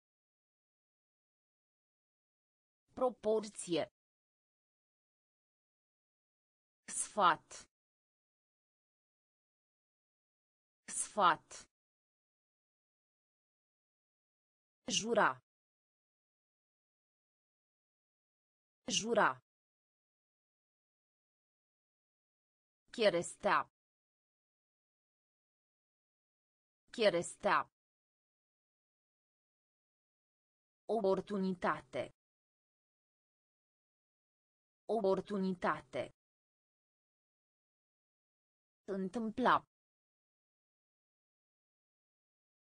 Proporție. Sfat. Sfat. Jura. Jura. Cherestea. Cherestea. Oportunitate. Oportunitate. Întâmpla.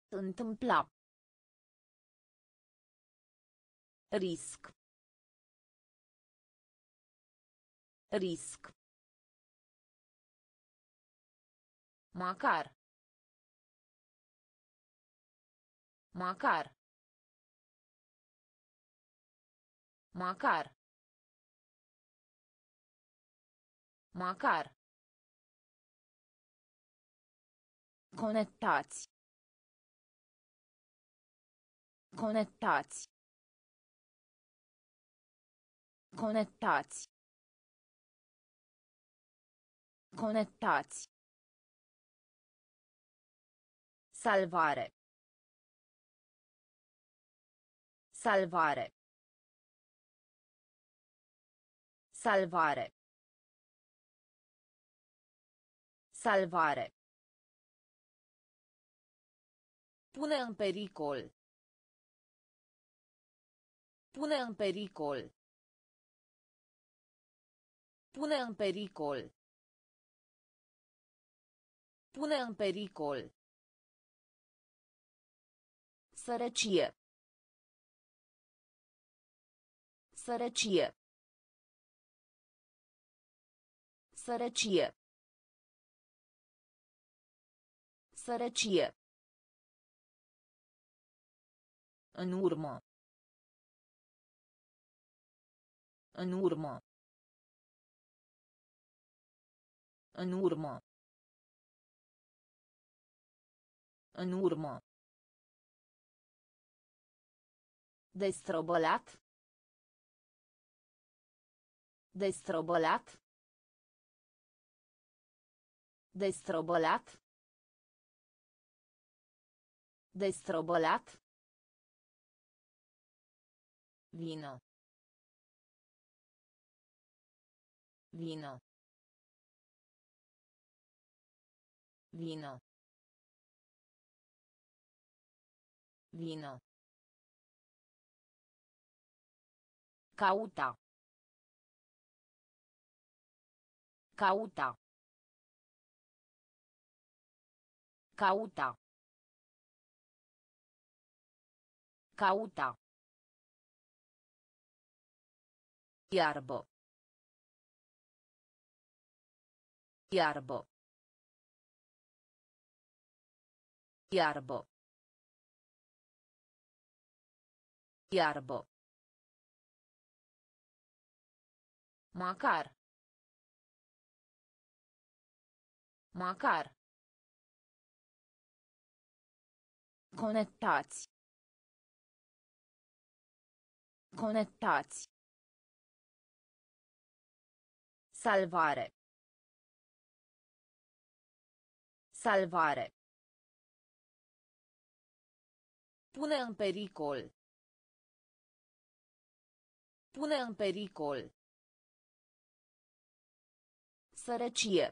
Întâmpla. Risc. Risc. Macar. Macar. Macar. Macar. Conectați. Conectați. Conectați. Conectați. Salvare. Salvare. Salvare. Salvare. Pune în pericol. Pune în pericol. Pune în pericol. Pune în pericol. Sărăcie. Sărăcie. Sărăcie. Sărăcie. În urmă. În urmă. În urmă. În urmă. Destrobolat. Destrobolat. Destrobolat. Destrobolat. Vino. Vino. Vino. Vino. Cauta. Cauta. Cauta. Cauta. Iarbă. Iarbă. Iarbă. Iarbă. Macar. Macar. Conectați. Conectați. Salvare. Salvare. Pune în pericol. Pune în pericol. Sărăcie.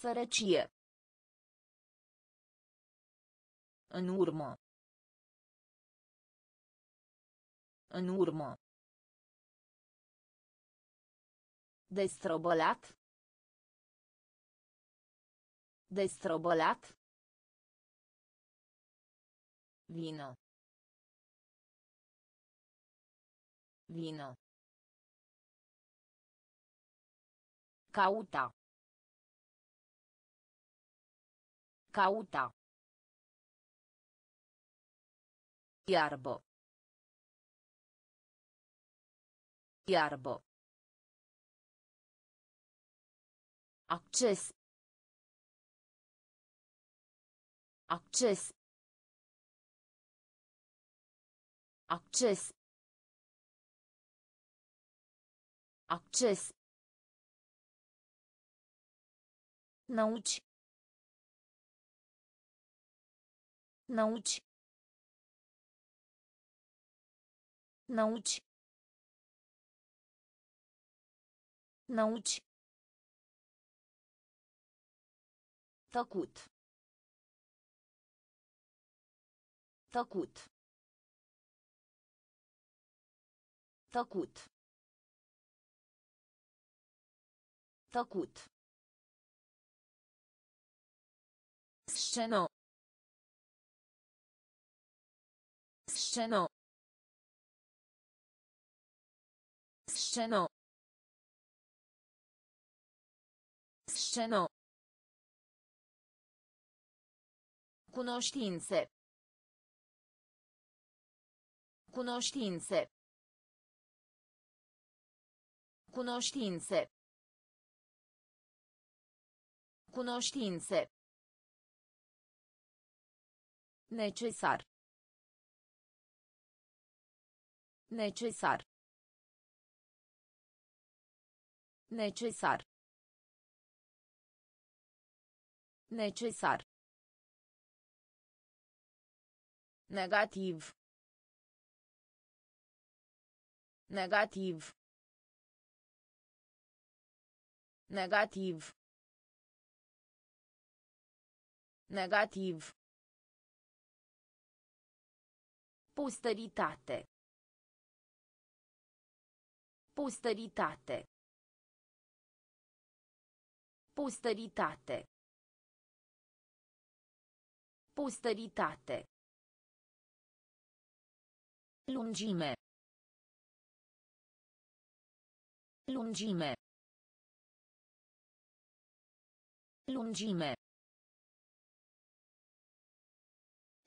Sărăcie. În urmă. În urmă. Destrobălat. Destrobălat. Vino. Vino. Cauta. Cauta. Iarbă. Iarbă. Acces. Acces. Acces. Acces. Nauci. Nauci. Nauci. Nauci. Tăcut. Tăcut. Tăcut. Tăcut. Sceno. Sceno. Sceno. Sceno. Cunoștințe. Cunoștințe. Cunoștințe. Cunoștințe. Necesar. Necesar. Necesar. Necesar. Negativ. Negativ. Negativ. Negativ. Posteritate. Posteritate. Posteritate. Posteritate. Lungime. Lungime. Lungime.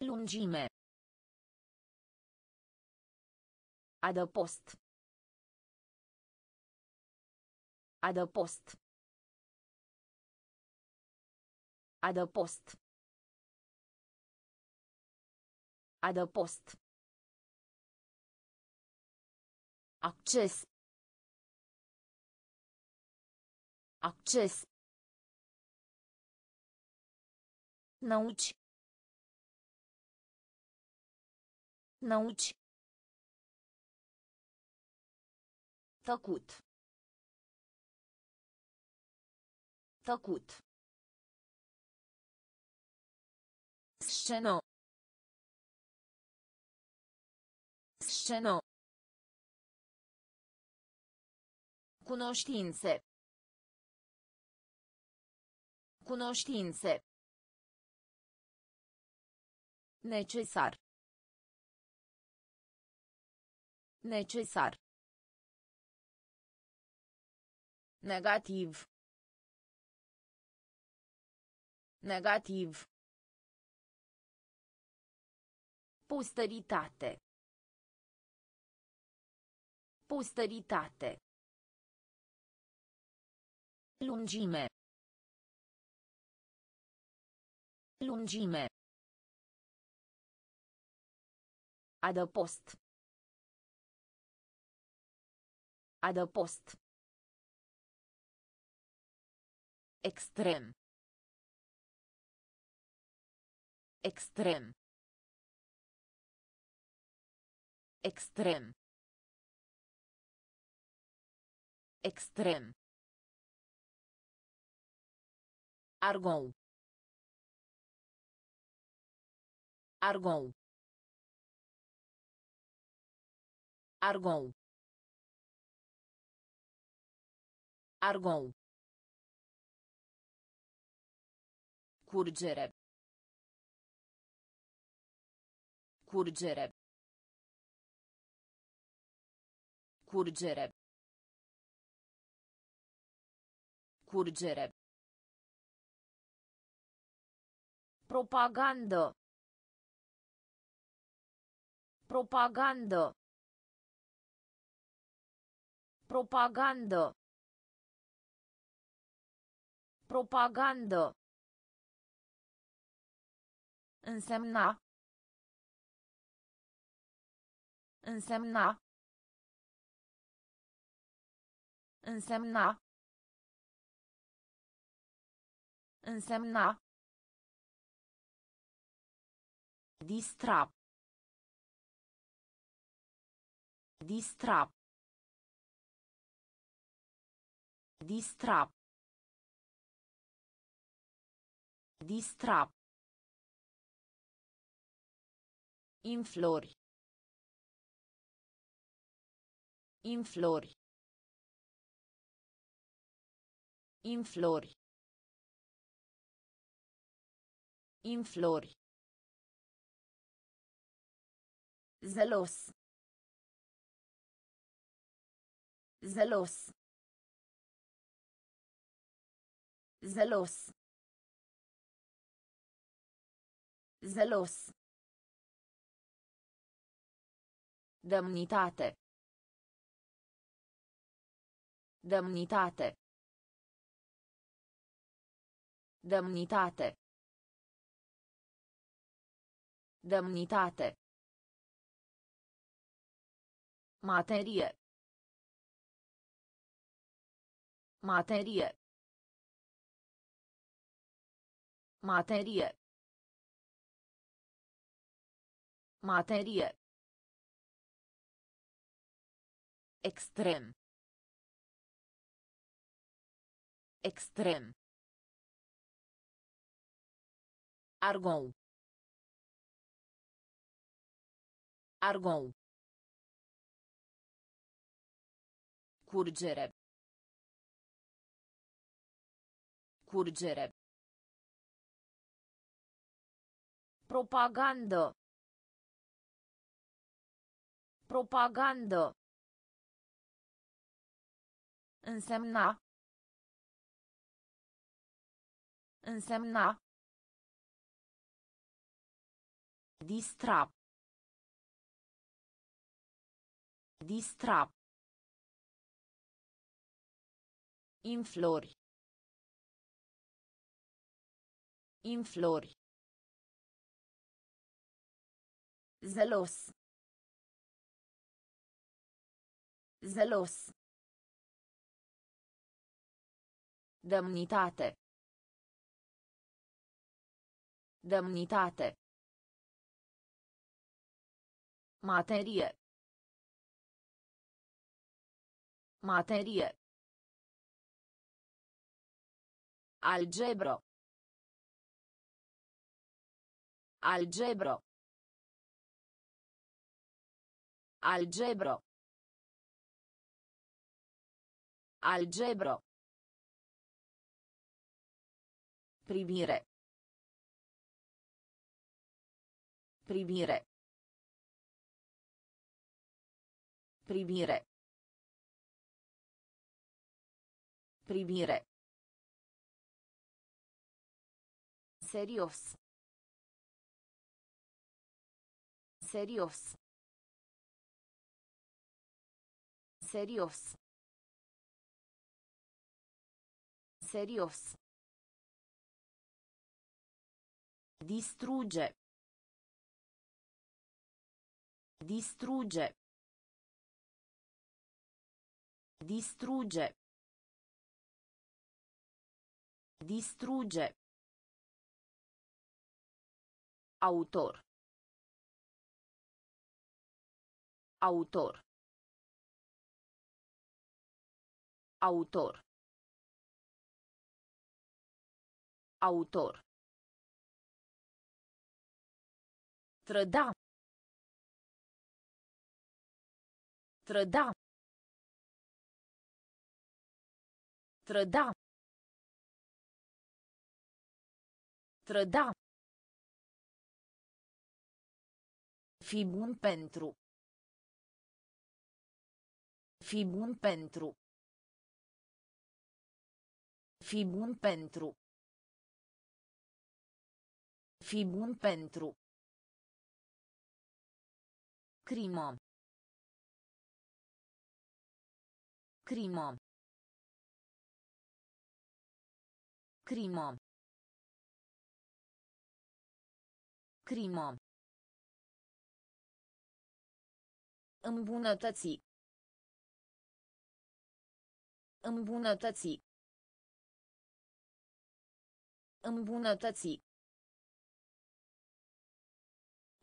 Lungime. Adăpost. Adăpost. Adăpost. Adăpost. Acces. Acces. Nauci. Nauci. Tăcut. Tăcut. Sceno. Sceno. Cunoștințe. Cunoștințe. Necesar. Necesar. Negativ. Negativ. Posteritate. Posteritate. Lungime. Lungime. Adăpost. Adăpost. Extrem. Extrem. Extrem. Extrem. Argon. Argon. Argon. Argon. Curgere. Curgere. Curgere. Curgere. Propagandă. Propagandă. Propagandă. Propagandă. Însemna. Însemna. Însemna. Însemna. Distra. Distra. Distra. Distra. Inflori. Inflori. Inflori. Inflori. Zelos. Zelos. Zelos. Zelos. Demnitate. Demnitate. Demnitate. Demnitate. Materie. Materie. Materie. Materie. Extrem. Extrem. Argon. Argon. Curgere. Curgere. Propagandă. Propagandă. Însemna. Însemna. Distra. Distra. Inflori. Inflori. Zelos. Zelos. Demnitate. Demnitate. Materie. Materie. Algebro. Algebro. Algebro. Algebro. Primire. Primire. Primire. Primire. Serios. Serios. Serios. Serios. Distrugge. Distrugge. Distrugge. Distruge. Autor. Autor. Autor. Autor. Trăda. Trăda. Trăda. Trăda. Fi bun pentru. Fi bun pentru. Fi bun pentru. Fi bun pentru. Crimă. Crimă. Crimă. Crimă. Îmbunătăți. Îmbunătăți. Îmbunătăți.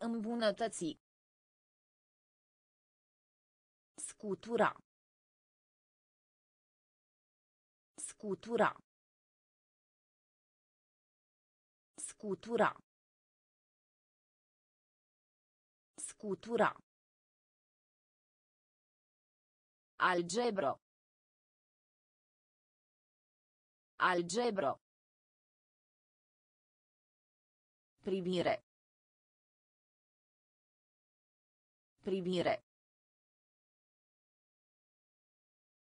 Îmbunătăți. Scutura. Scutura. Scutura. Scutura. Algebro. Algebro. Primire. Primire.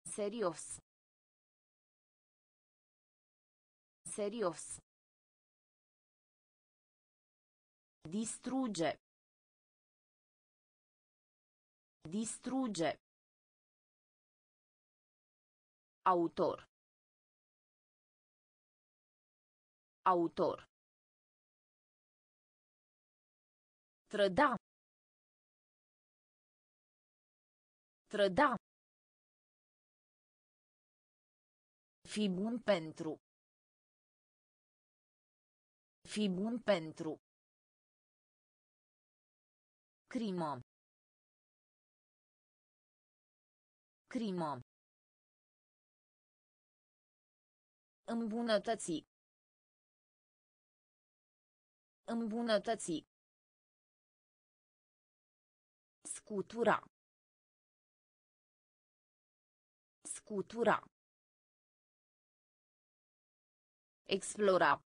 Serios. Serios. Distrugge. Distrugge. Autor. Autor. Trăda. Trăda. Fi bun pentru. Fi bun pentru. Crimă. Crimă. Îmbunătăți. Îmbunătăți. Scutura. Scutura. Explora.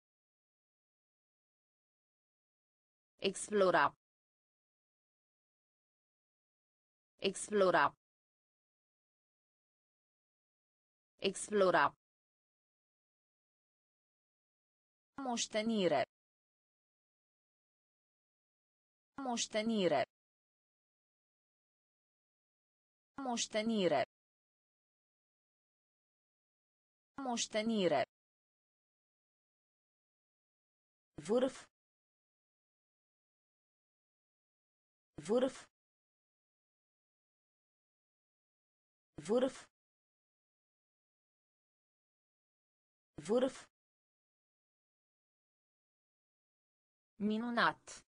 Explora. Explora. Explora. Moștenire. Moștenire. Moștenire. Moștenire. Vârf. Vârf. Vârf. Vârf. Minunat.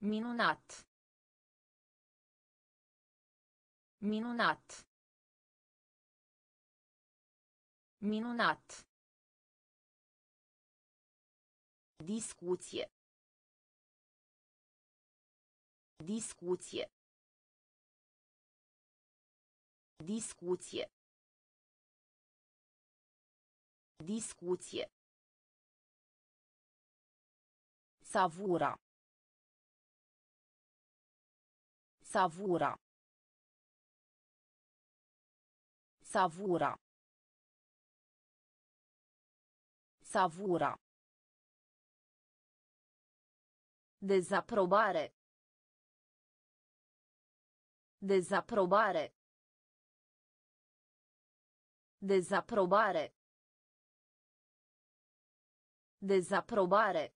Minunat. Minunat. Minunat. Discuție. Discuție. Discuție. Discuție. Savura. Savura. Savura. Savura. Dezaprobare. Dezaprobare. Dezaprobare. Dezaprobare.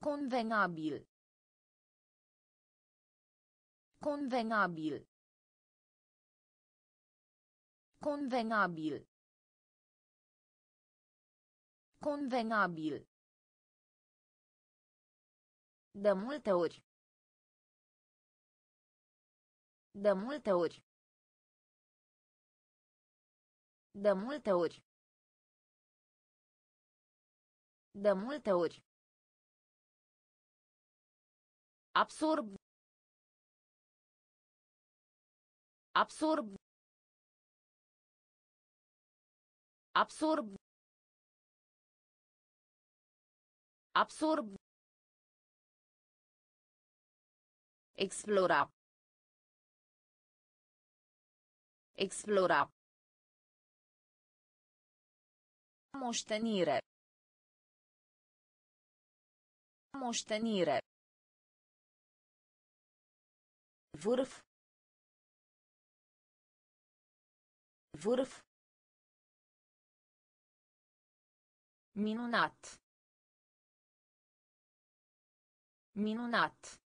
Convenabil. Convenabil. Convenabil. Convenabil. De multe ori. De multe ori. De multe ori. De multe ori. Absorb. Absorb. Absorb. Absorb. Explora. Explora. Moștenire. Moștenire. Vârf. Vârf. Minunat. Minunat.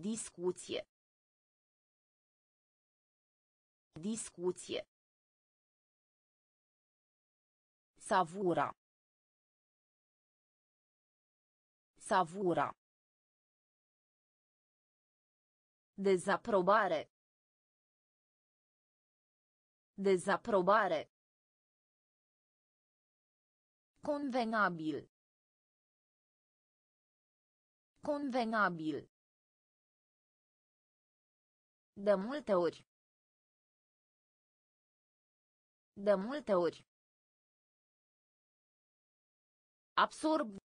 Discuție. Discuție. Savura. Savura. Dezaprobare. Dezaprobare. Convenabil. Convenabil. De multe ori. De multe ori. Absorb.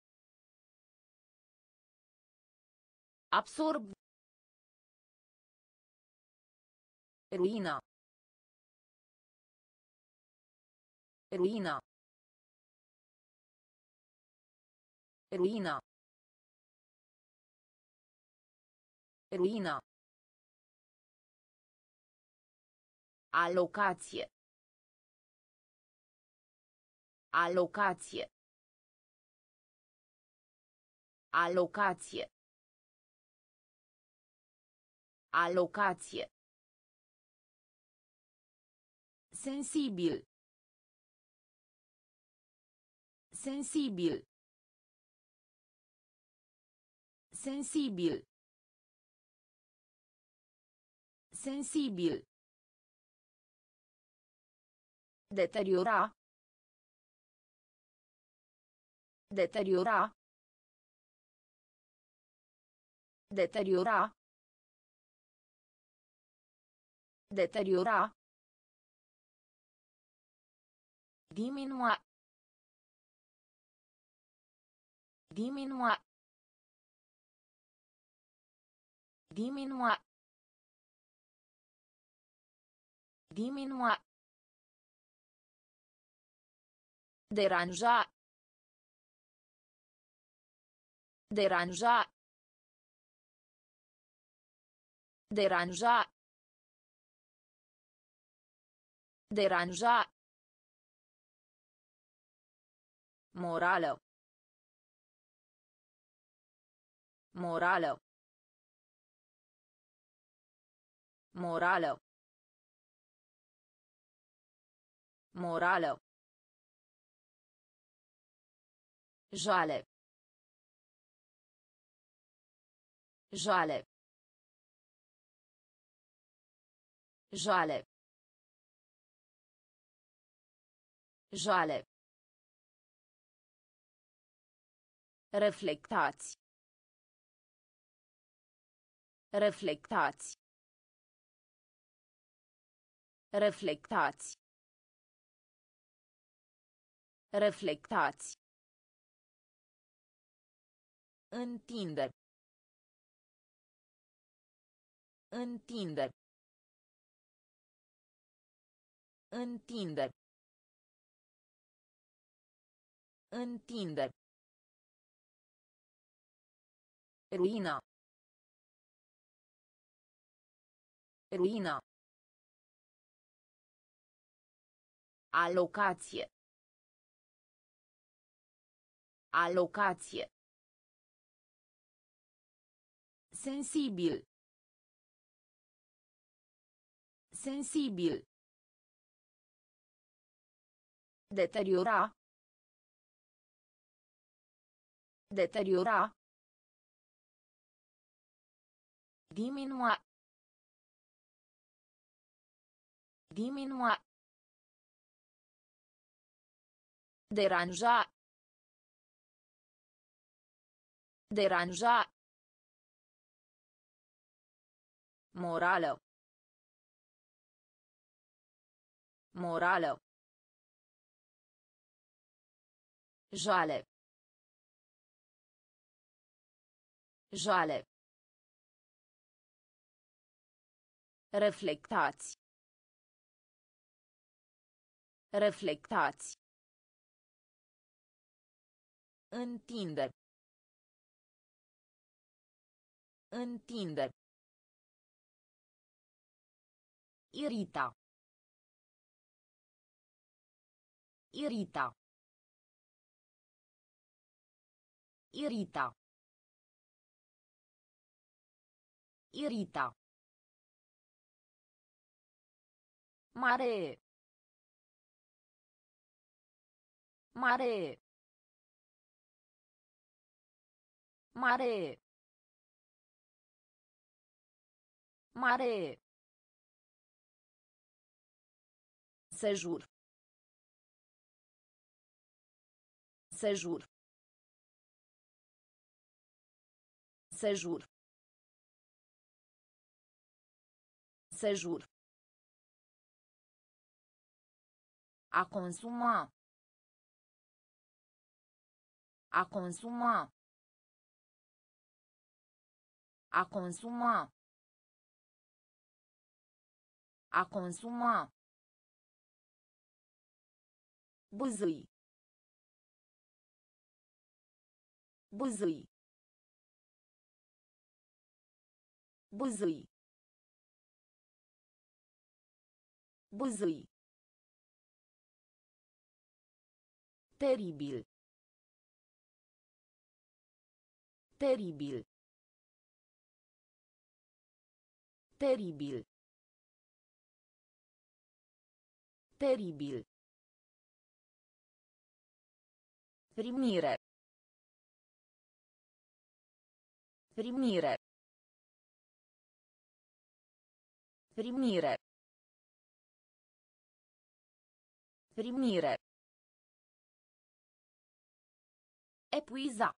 Absorb. Ruina. Ruina. Ruina. Ruina. Alocație. Alocație. Alocație. Alocație. Sensibil. Sensibil. Sensibil. Sensibil. Deteriora. Deteriora. Deteriora. Deteriora. Diminua. Diminua. Diminua. Diminua. Deranja. Deranja. Deranja. Deranja. Morală. Morală. Morală. Morală. Jale. Jale. Jale. Jale. Reflectați. Reflectați. Reflectați. Reflectați. Întinde. Întinde. Întinde. Întinde. Ruina. Ruina. Alocație. Alocație. Sensibil. Sensibil. Deteriora. Deteriora. Diminua. Diminua. Deranja. Deranja. Morală. Morală. Jale. Jale. Reflectați. Reflectați. Întinde. Întinde. Irita. Irita. Irita. Irita. Mare. Mare. Mare. Mare. Sejur. Sejur. Sejur. Sejur. A consuma. A consuma. A consuma. A consuma. Buzui. Buzui. Buzui. Buzui. Teribil. Teribil. Teribil. Teribil. Primire. Primire. Primire. Primire. Epuiza.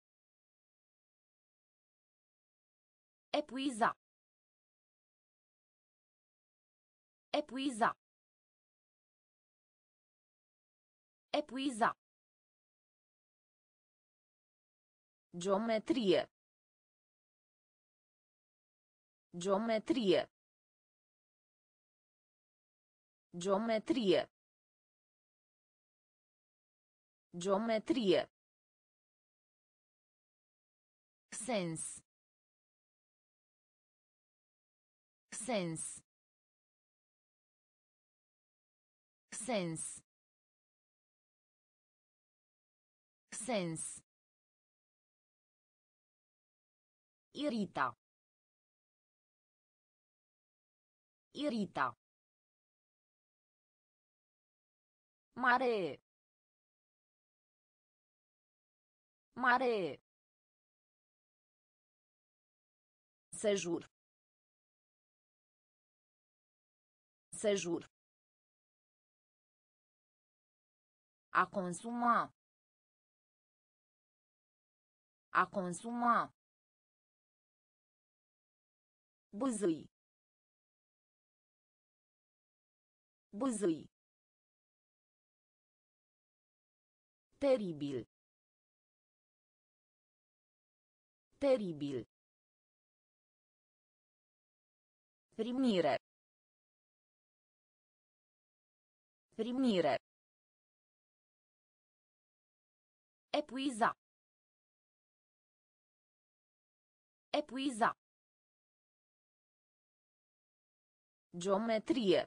Epuiza. Epuiza. Epuiza. Geometrie. Geometrie. Geometrie. Geometrie. Sens. Sens. Sens. Sens. Irita. Irita. Mare. Mare. Sejur. Sejur. A consuma. A consuma. Buzui. Buzui. Teribil. Teribil. Primire. Primire. Epuiza. Epuiza. Geometrie.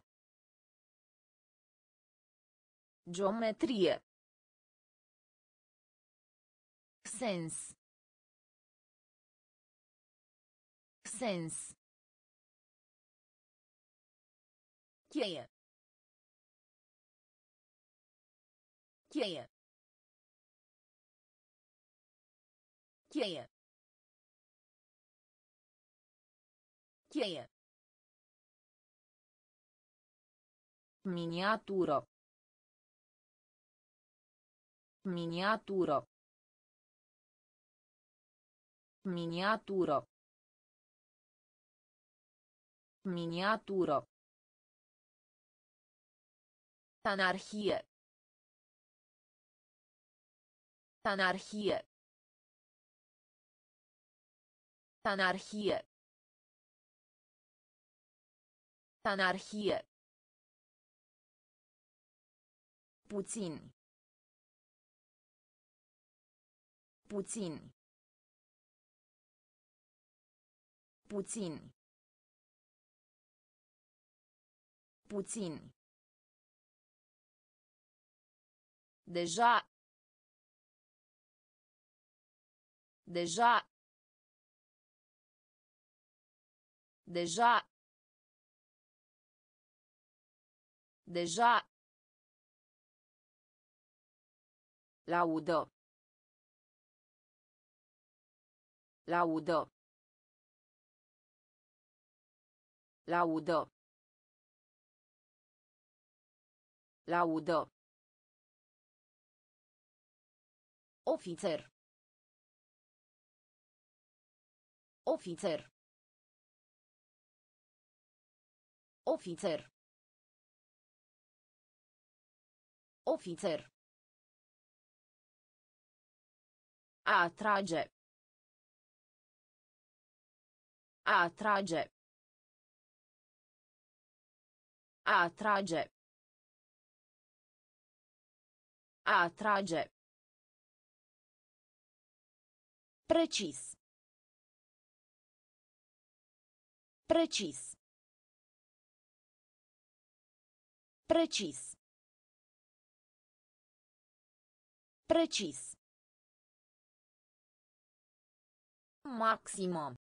Geometrie. Sens. Sens. Cheie. Cheie. Cheie. Cheie. Miniatură. Miniatură. Miniatură. Miniatură. Anarhie. Anarhie. Anarhie. Anarhie. Puțin. Puțin. Puțin. Puțin. Deja. Deja. Deja. Deja. Laudă. Laudă. Laudă. Laudă. Ofițer. Ofițer. Ofițer. Ofițer. A atrage. A atrage. A atrage. A atrage. Precis. Precis. Precis. Precis. Maximum.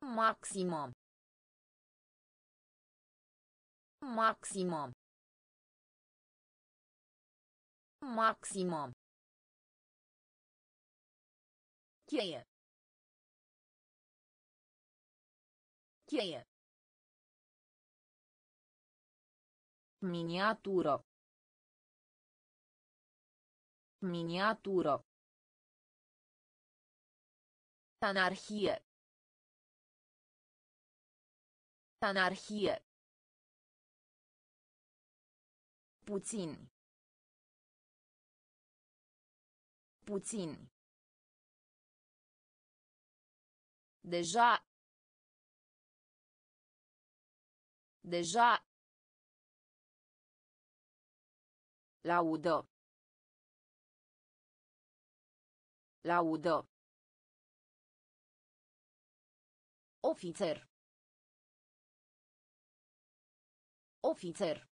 Maximum. Maximum. Maximum. Cheie. Cheie. Miniatură. Miniatură. Anarhie. Anarhie. Puțin. Puțin. Deja. Deja. Laudă. Laudă. Ofițer. Ofițer.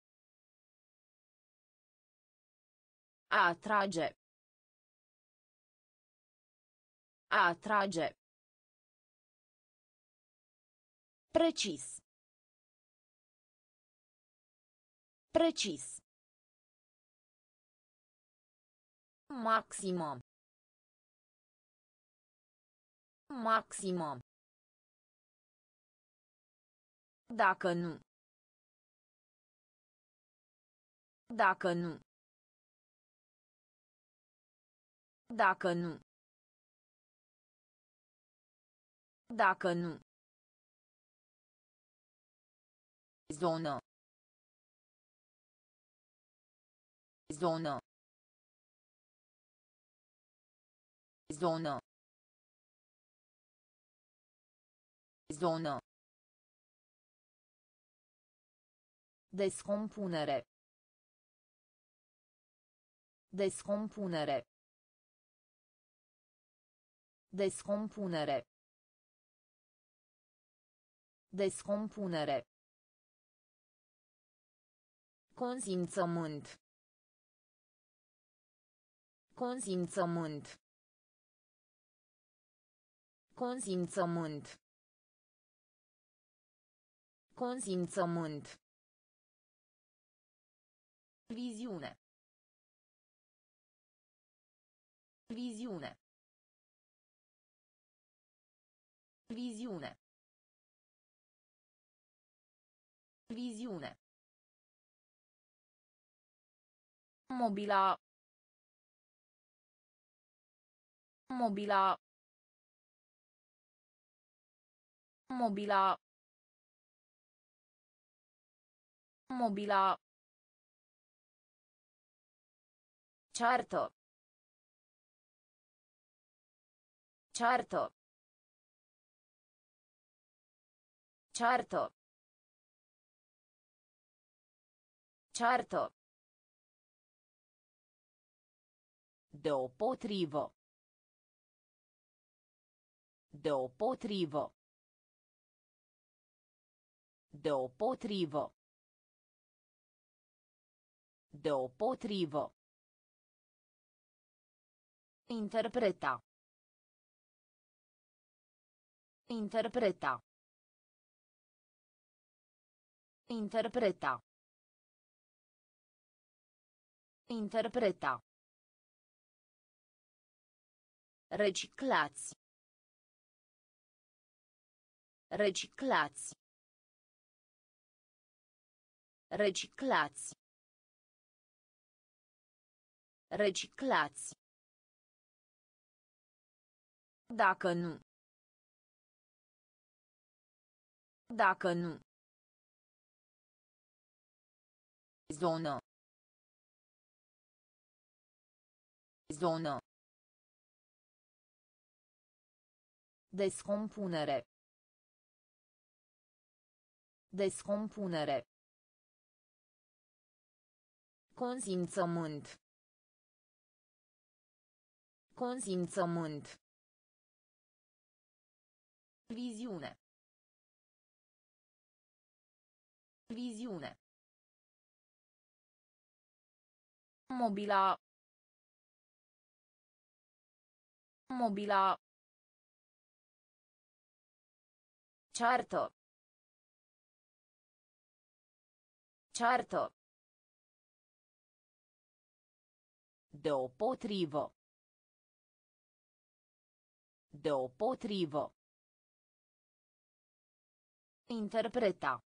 A atrage. A atrage. Precis. Precis. Maximum. Maximum. Dacă nu. Dacă nu. Dacă nu. Dacă nu. Zonă. Zonă. Zonă. Zonă. Descompunere. Descompunere. Descompunere. Descompunere. Consimțământ. Consimțământ. Consimțământ. Consimțământ. Viziune. Viziune. Viziune. Viziune. Mobila. Mobila. Mobila. Mobila. Certo. Certo. Certo. Certo. Deopotrivă. Deopotrivă. Deopotrivă. Deopotrivă. Interpreta. Interpreta. Interpreta. Interpreta. Reciclați. Reciclați. Reciclați. Reciclați. Dacă nu. Dacă nu. Zonă. Zonă. Descompunere. Descompunere. Consimțământ. Consimțământ. Viziune. Viziune. Mobila. Mobila. Certo. Certo. Deopotrivă. Deopotrivă. Interpreta.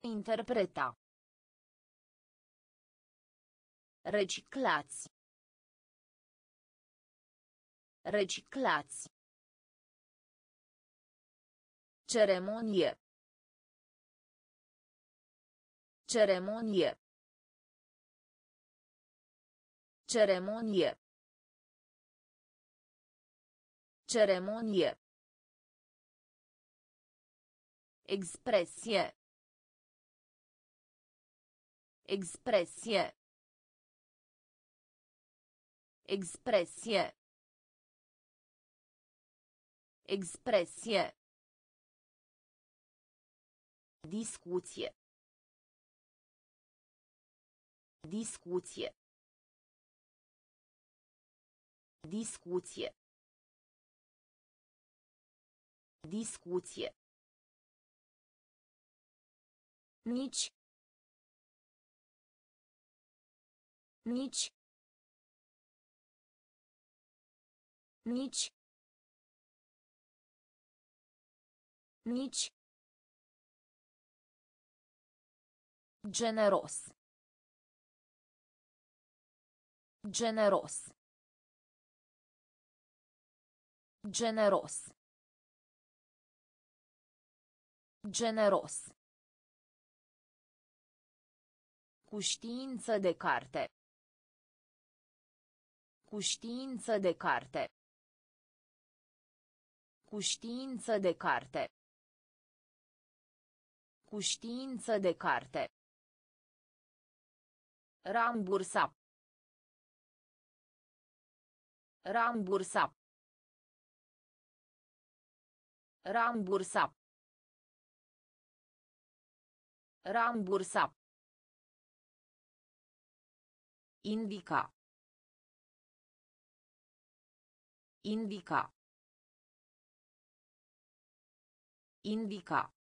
Interpreta. Reciclați. Reciclați. Ceremonie. Ceremonie. Ceremonie. Ceremonie. Expresie. Expresie. Expresie. Expresie. Discuție. Discuție. Discuție. Discuție. Nici. Nici. Nici. Nici. Generos. Generos. Generos. Generos. Cu știință de carte. Cu știință de carte. Cu știință de carte. Cu știință de carte. Rambursa. Rambursa. Rambursa. Rambursa. Indica. Indica. Indica.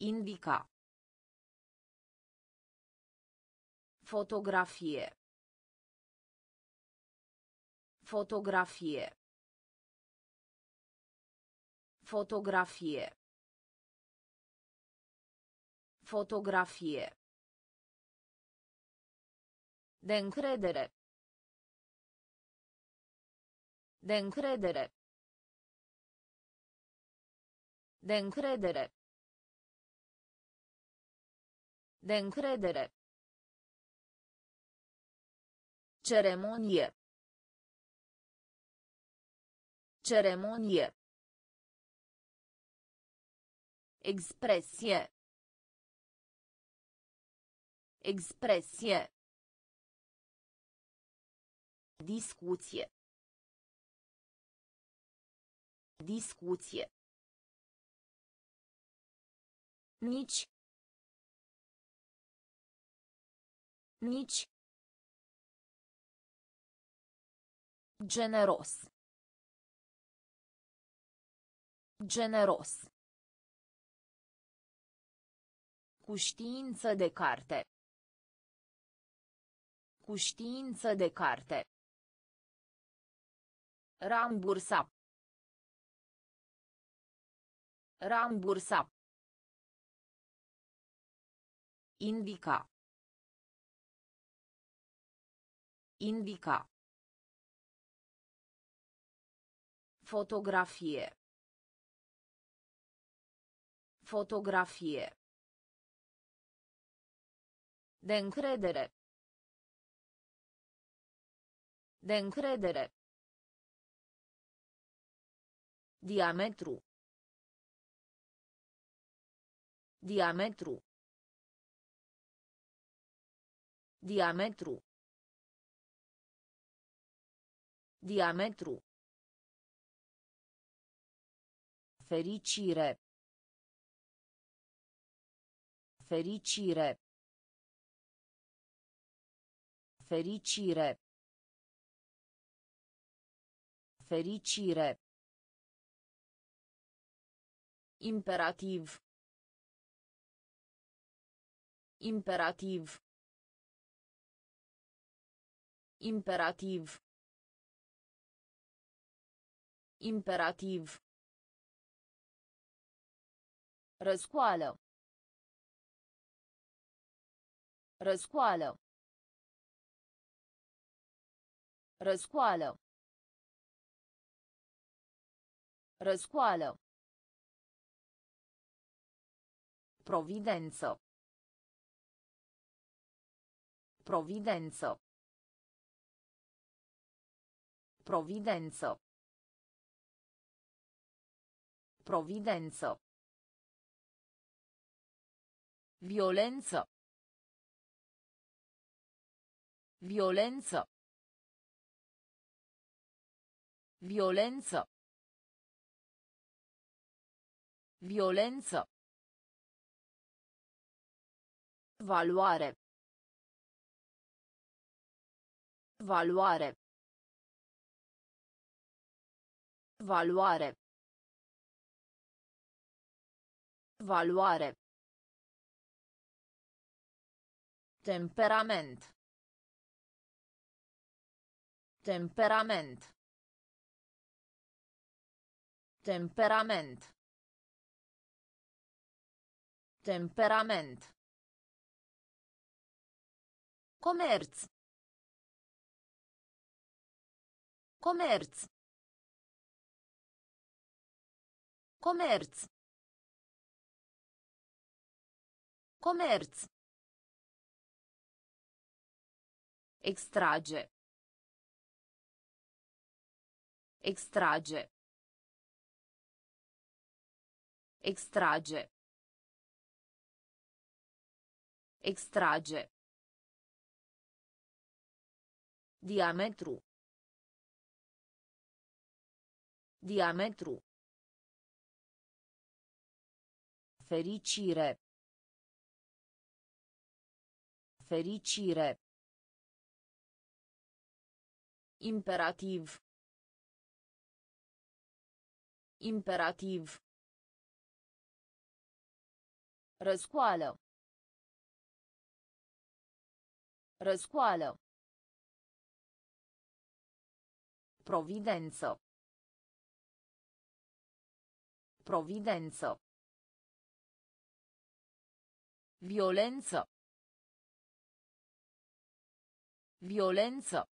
Indica. Fotografie. Fotografie. Fotografie. Fotografie. De încredere. De încredere. De încredere. De încredere. Ceremonie. Ceremonie. Expresie. Expresie. Discuție. Discuție. Nici. Nici. Generos. Generos. Cu știință de carte. Cu știință de carte. Rambursa. Rambursa. Indica. Indica. Fotografie. Fotografie. De încredere. De încredere. Diametru. Diametru. Diametru. Diametru. Fericire. Fericire. Fericire. Fericire. Imperativ. Imperativ. Imperativ. Imperativ. Răscoală. Răscoală. Răscoală. Răscoală. Providență. Providență. Providență. Providență. Violență. Violență. Violență. Violență. Valoare. Valoare. Valoare. Valoare. Temperament. Temperament. Temperament. Temperament. Comerț. Comerț. Comerț. Comerț. Extrage. Extrage. Extrage. Extrage. Diametru. Diametru. Fericire. Fericire. Imperativ. Imperativ. Răscoală. Răscoală. Providență. Providență. Violență. Violență.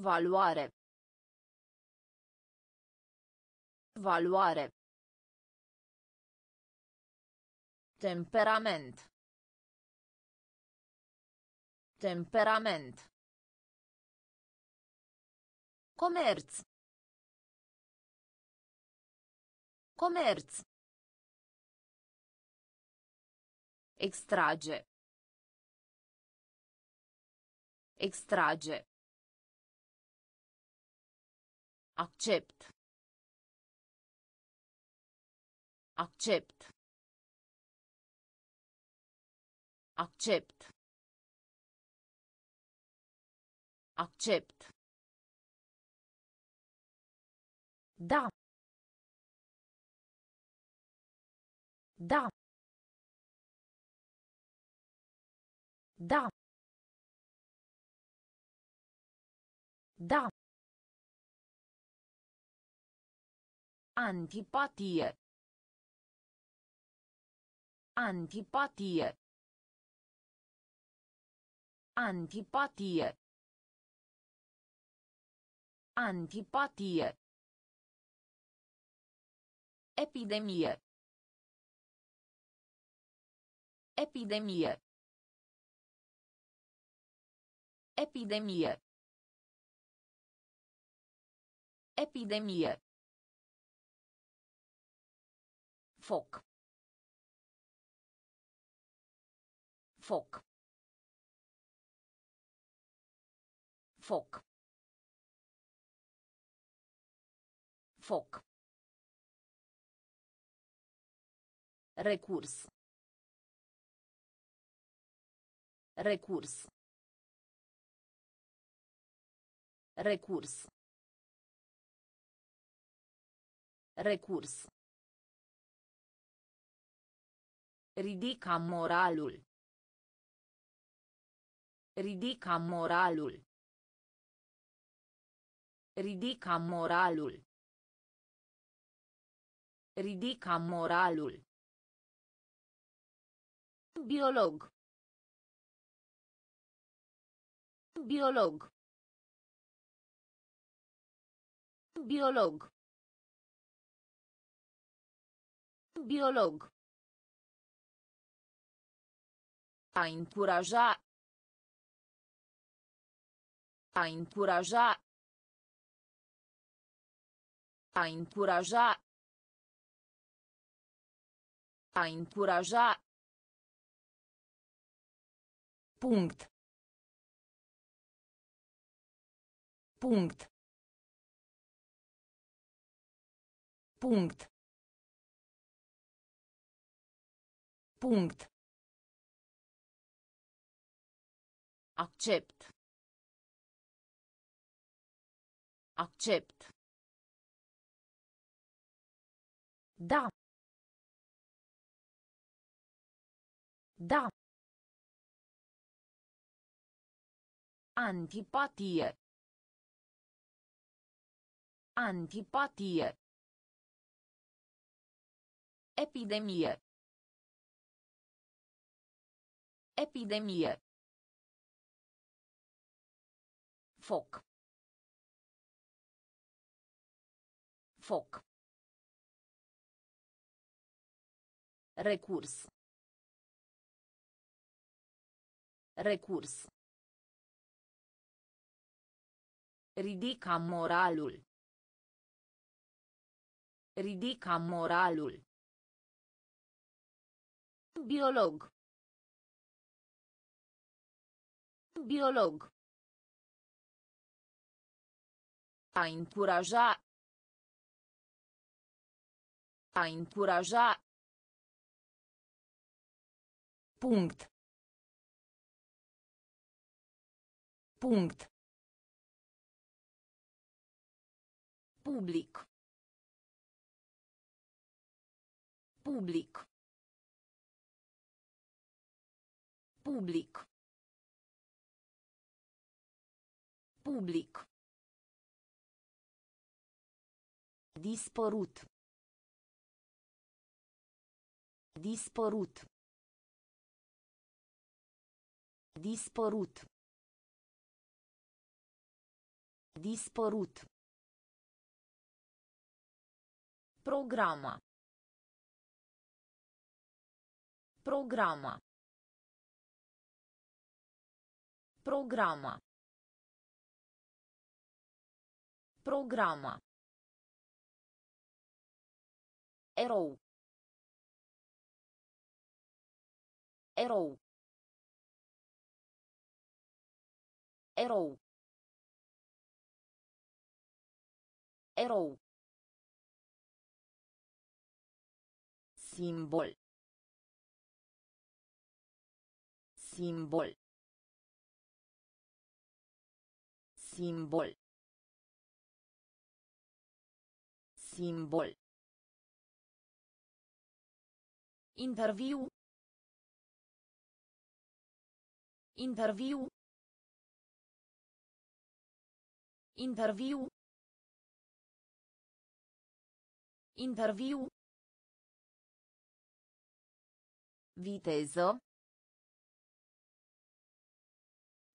Valoare. Valoare. Temperament. Temperament. Comerț. Comerț. Extrage. Extrage. Accept. Accept. Accept. Accept. Da. Da. Da. Da. Antipatie. Antipatie. Antipatie. Antipatie. Epidemie. Epidemie. Epidemie. Epidemie. Foc. Foc. Foc. Foc. Recurs. Recurs. Recurs. Recurs. Ridica moralul. Ridica moralul. Ridica moralul. Ridica moralul. Biolog. Biolog. Biolog. Biolog. A încuraja. A încuraja. A încuraja. A încuraja. Punct. Punct. Punct. Punct. Accept. Accept. Da. Da. Antipatie. Antipatie. Epidemie. Epidemie. Foc. Foc. Recurs. Recurs. Ridica moralul. Ridica moralul. Biolog. Biolog. A încuraja. A încuraja. Punct. Punct. Public. Public. Public. Public. Dispărut. Dispărut. Dispărut. Dispărut. Programa. Programa. Programa. Programa. Erou. Erou. Erou. Erou. Simbol. Simbol. Simbol. Simbol. Interviu. Interviu. Interviu. Interviu. Viteză.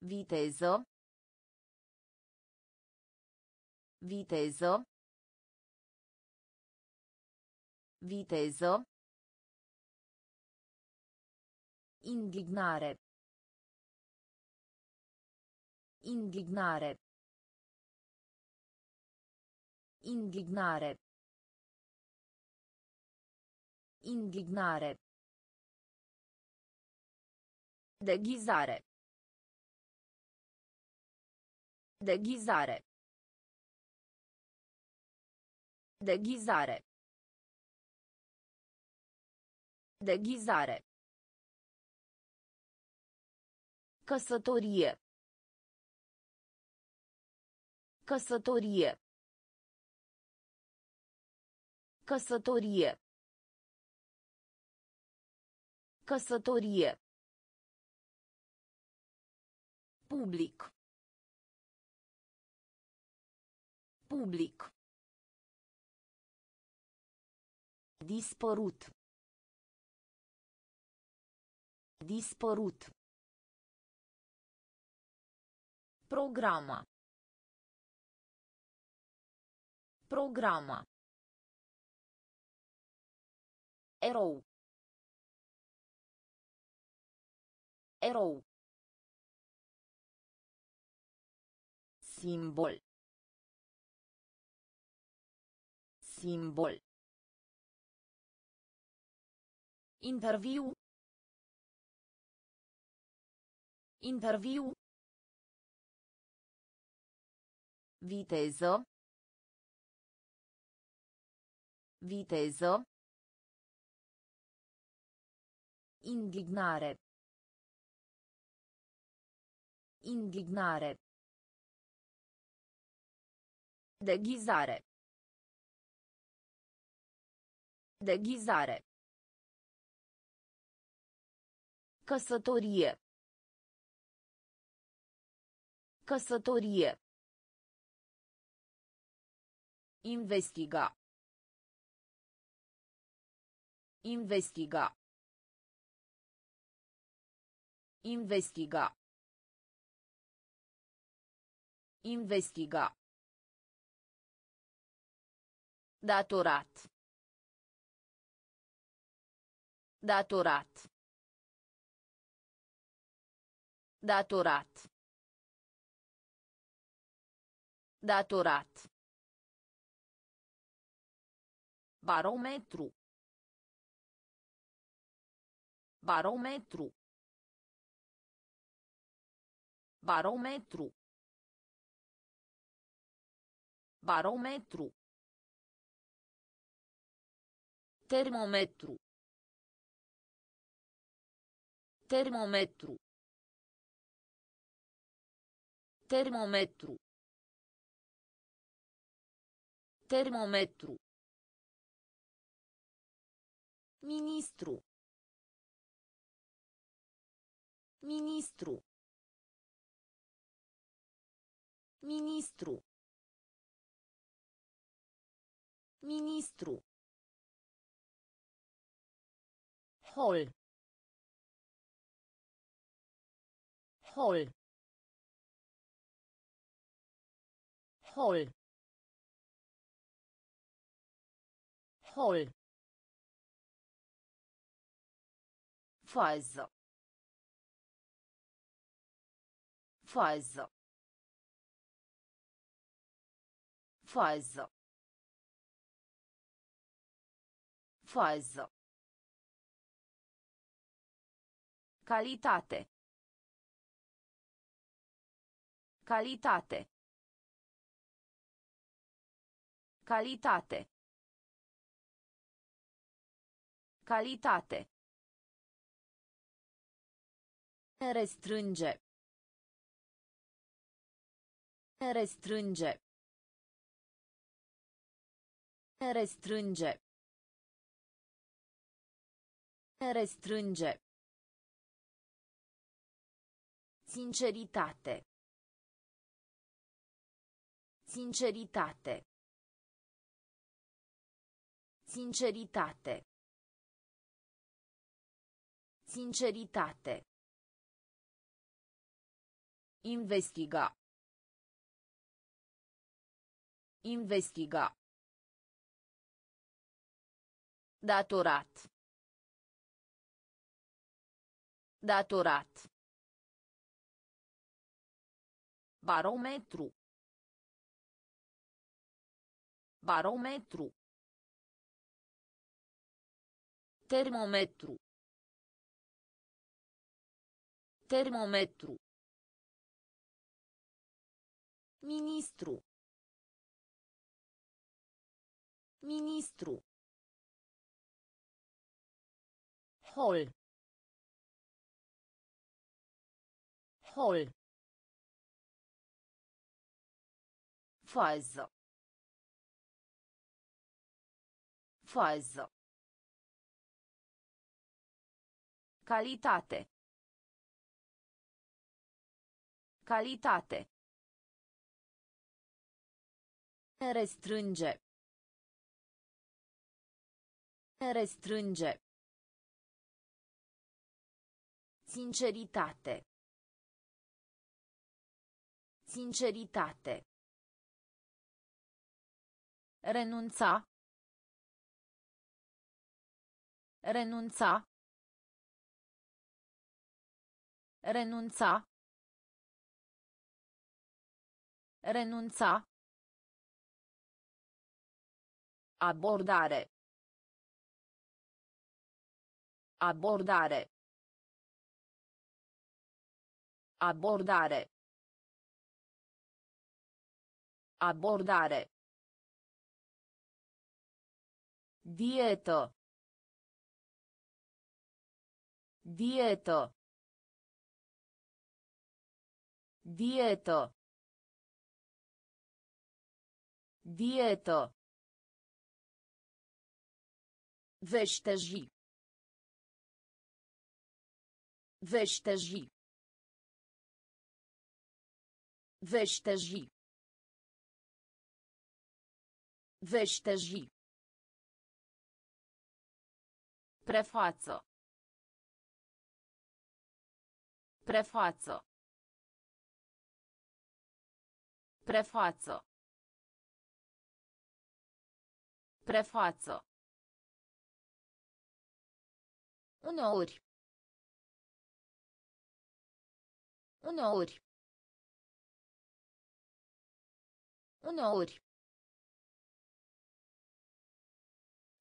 Viteză. Viteză. Viteză. Indignare. Indignare. Indignare. Indignare. Deghizare. Deghizare. Deghizare. Deghizare. Căsătorie. Căsătorie. Căsătorie. Căsătorie. Public. Public. Dispărut. Dispărut. Programa. Programa. Erou. Erou. Simbol. Simbol. Interviu. Interviu. Viteză. Viteză. Indignare. Indignare. Deghizare. Deghizare. Căsătorie. Căsătorie. Investiga. Investiga. Investiga. Investiga. Datorat. Datorat. Datorat. Datorat. Barometru. Barometru. Barometru. Barometru. Termometru. Termometru. Termometru. Termometru. Ministru. Ministru. Ministru. Ministru. Hol. Hol. Hol. Hol. Fază. Fază. Fază. Fază. Calitate. Calitate. Calitate. Calitate. Restrânge. Restrânge. Restrânge. Restrânge. Sinceritate. Sinceritate. Sinceritate. Sinceritate. Investiga. Investiga. Datorat. Datorat. Barometru. Barometru. Termometru. Termometru. Ministru. Ministru. Hol. Hol. Fază. Fază. Calitate. Calitate. Restrânge. Restrânge. Sinceritate. Sinceritate. Renunța. Renunța. Renunța. Renunța. Abordare. Abordare. Abordare. Abordare. Dietă. Dietă. Dietă. Dietă. Veșteji. Veșteji. Veșteji. Veșteji. Prefață. Prefață. Prefață. Prefață. Uneori. Uneori. Uneori.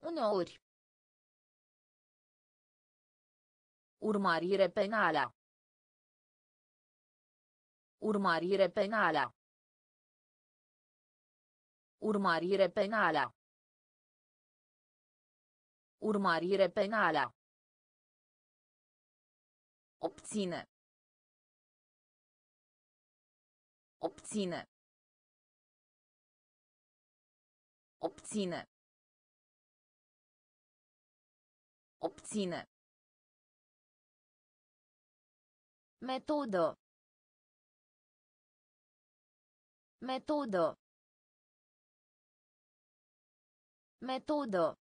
Uneori. Urmărire penală. Urmărire penală. Urmărire penală. Urmărire penală. Obține. Obține. Obține. Obține. Metodă. Metodă. Metodă.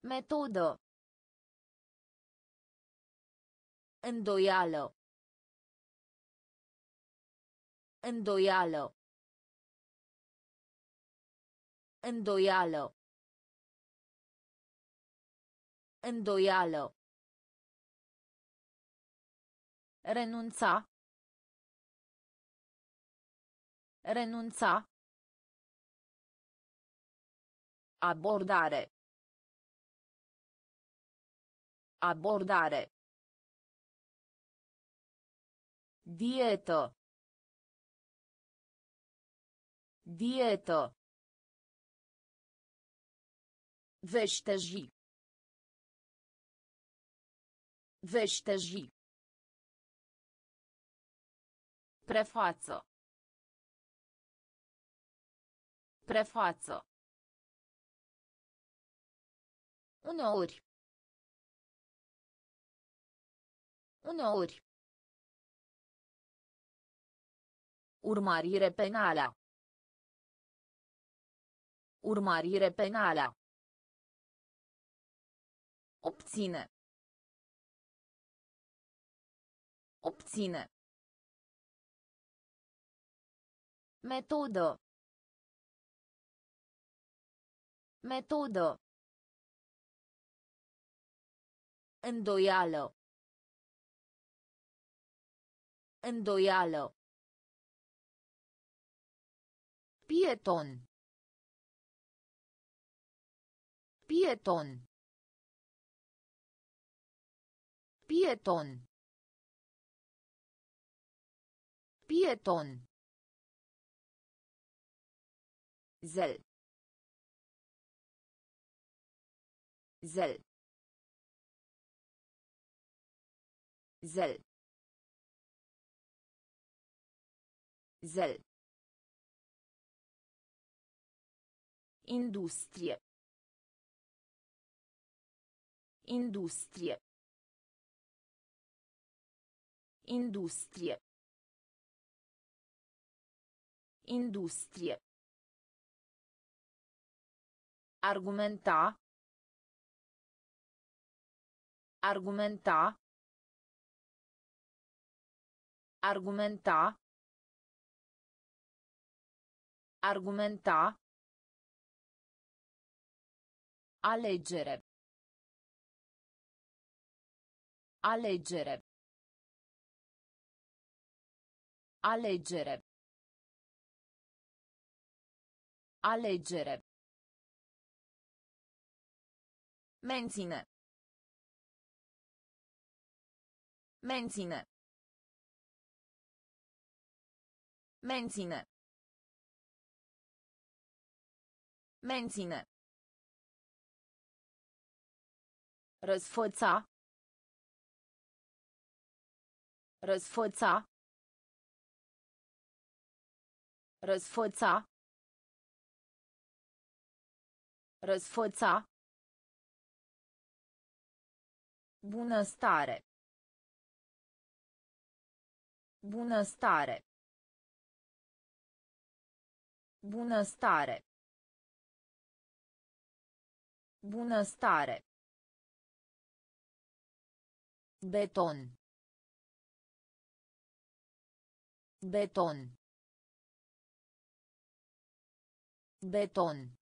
Metodă. Îndoială. Îndoială. Îndoială. Îndoială. Renunța. Renunța. Abordare. Abordare. Dietă. Dietă. Veșteji. Veșteji. Prefață. Prefață. Uneori. Uneori. Urmărire penală. Urmărire penală. Obține. Obține. Metodă. Metodă. Îndoială. Îndoială. Pieton. Pieton. Pieton. Pieton. Zel. Zel. Zel. Zel. Industrie. Industrie. Industrie. Industrie. Argumenta. Argumenta. Argumenta. Argumenta. Alegere. Alegere. Alegere. Alegere. Menține. Menține. Menține. Menține. Răsfăța. Răsfăța. Răsfăța. Răsfăța. Bunăstare. Bunăstare. Bunăstare. Bunăstare. Beton. Beton. Beton.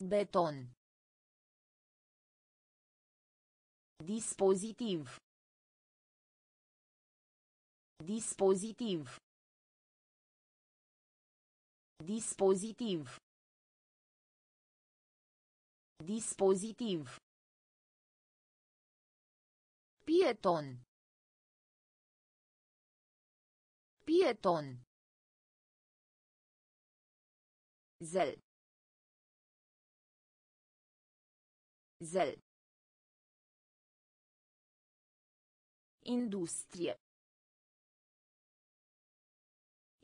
Beton. Dispozitiv. Dispozitiv. Dispozitiv. Dispozitiv. Pieton. Pieton. Zel. Zel. Industrie.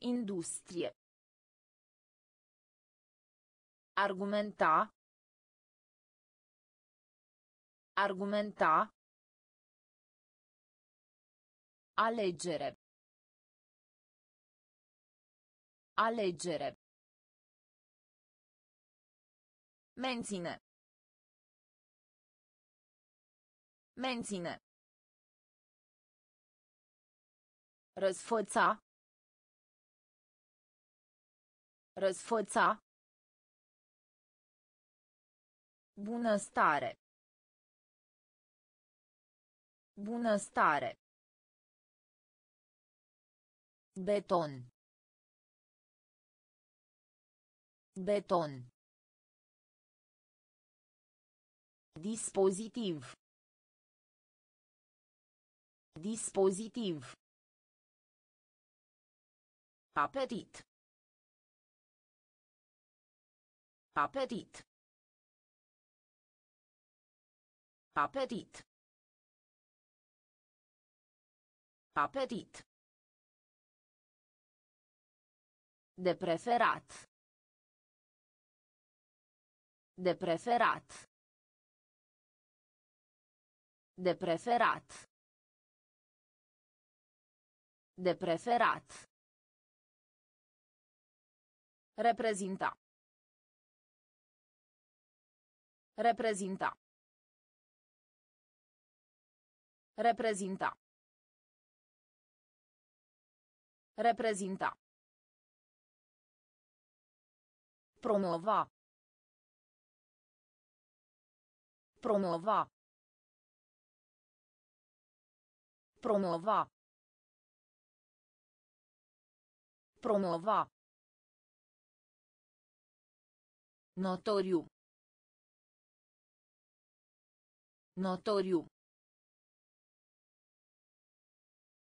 Industrie. Argumenta. Argumenta. Alegere. Alegere. Menține. Menține. Răsfăța. Răsfăța. Bunăstare. Bunăstare. Beton. Beton. Dispozitiv. Dispozitiv. Apetit. Apetit. Apetit. Apetit. De preferat. De preferat. De preferat. De preferat. Reprezinta. Reprezinta. Reprezinta. Reprezinta. Promova. Promova. Promova. Promova. Notoriu. Notoriu.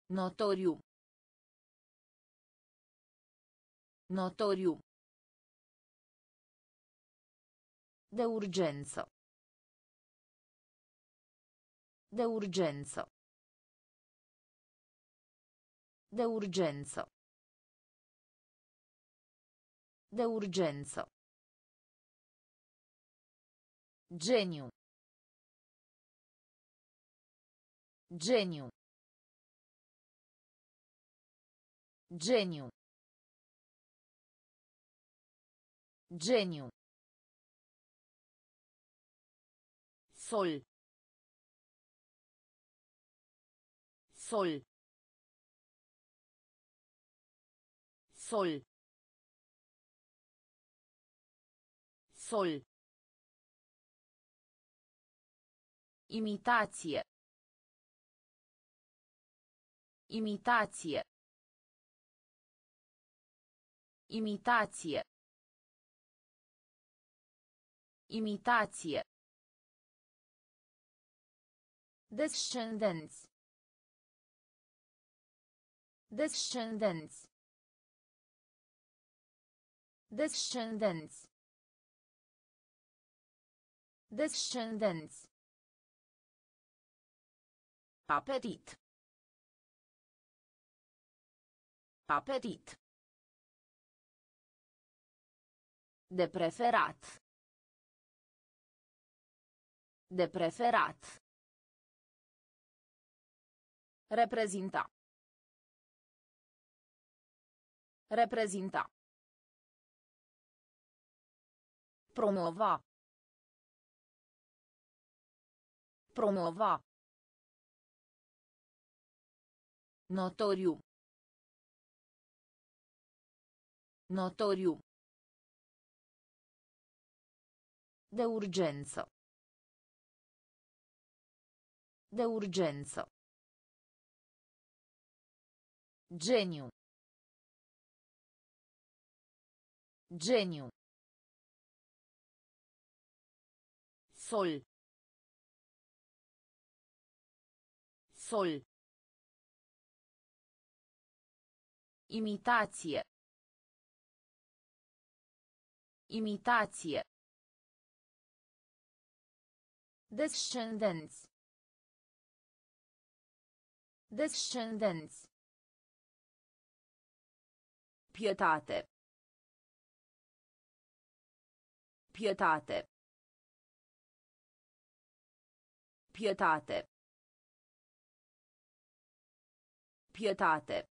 Notoriu. Notoriu. De urgență. De urgență. De urgență. De urgență. Geniu. Geniu. Geniu. Geniu. Sol. Sol. Sol. Sol. Imitație. Imitație. Imitație. Imitație. Descendenți. Descendenți. Descendenți. Descendenți. Apetit. Apetit. De preferat. De preferat. Reprezinta. Reprezinta. Promova. Promova. Notoriu. Notoriu. De urgență. De urgență. Geniu. Geniu. Sol. Sol. Imitație. Imitație. Descendenți. Descendenți. Pietate. Pietate. Pietate. Pietate.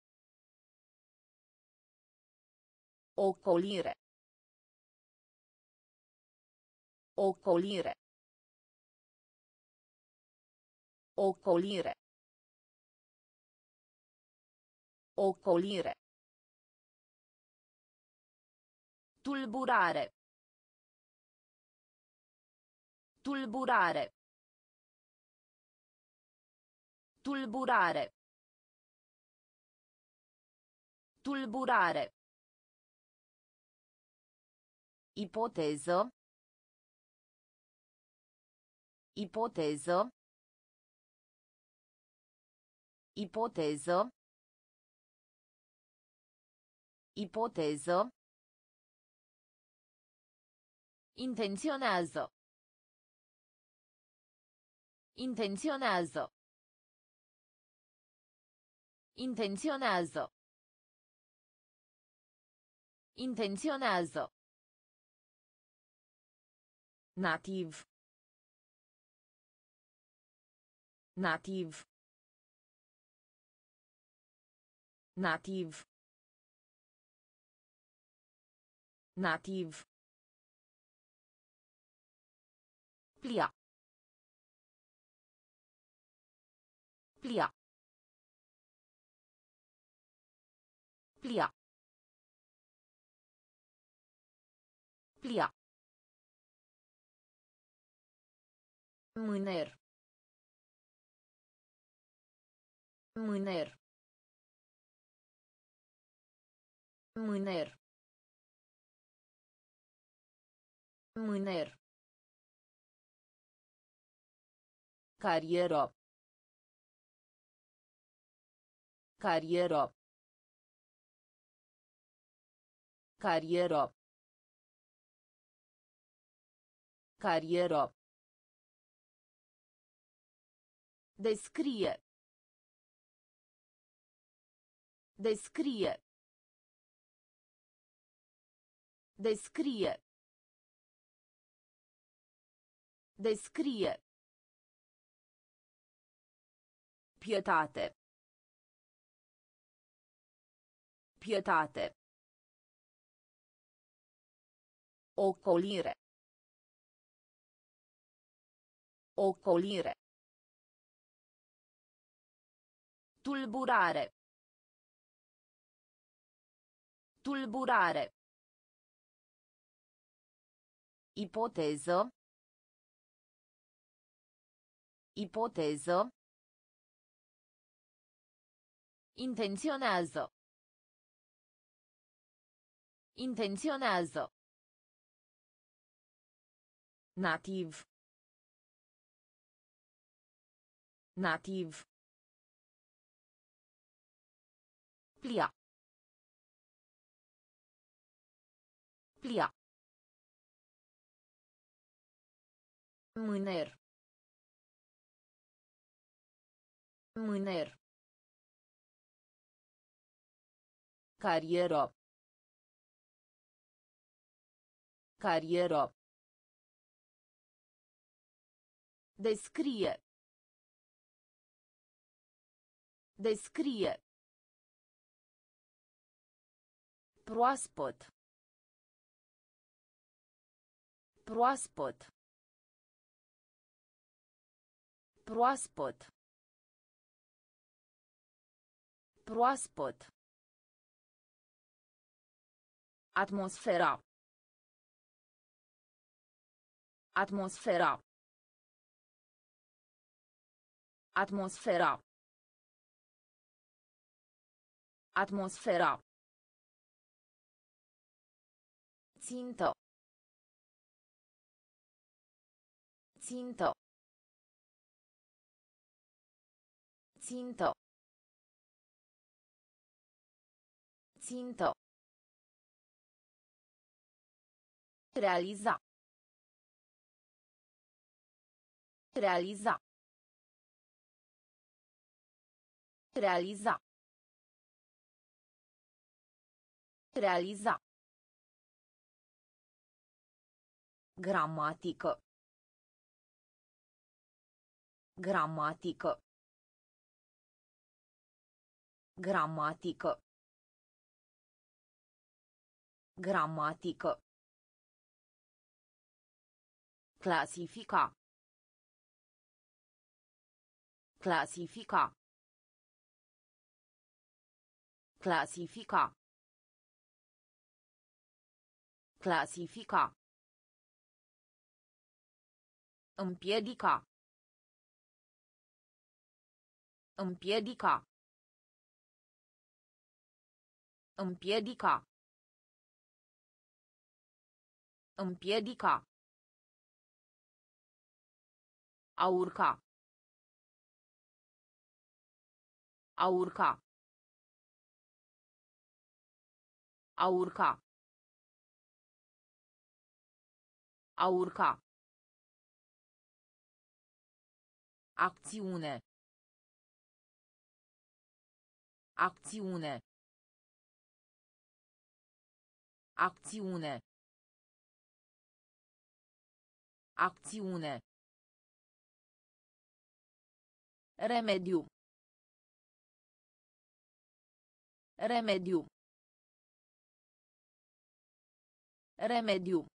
Ocolire. Ocolire. Ocolire. Ocolire. Tulburare. Tulburare. Tulburare. Tulburare. Ipoteză. Ipoteză. Ipoteză. Ipoteză. Intenționează. Intenționează. Intenționează. Intenționează. Nativ. Nativ. Nativ. Nativ. Plia. Plia. Plia. Plia. Mâner. Mâner. Mâner. Mâner. Carieră. Carieră. Carieră. Carieră. Descrie. Descrie. Descrie. Descrie. Pietate. Pietate. Ocolire. Ocolire. Tulburare. Tulburare. Ipoteză. Ipoteză. Intenționează. Intenționează. Nativ. Nativ. Plia. Plia. Mâner. Mâner. Carieră. Carieră. Descrie. Descrie. Proaspăt. Proaspăt. Proaspăt. Proaspăt. Atmosfera. Atmosfera. Atmosfera. Atmosfera. Țintă. Țintă. Țintă. Țintă. Realiza. Realiza. Realiza. Realiza. Gramatică. Gramatică. Gramatică. Gramatică. Clasifica. Clasifica. Clasifica. Clasifica. Împiedica. Împiedica. Împiedica. Împiedica. A urca. A urca. A urca. A urca. Acțiune. Acțiune. Acțiune. Acțiune. Remediu. Remediu. Remediu.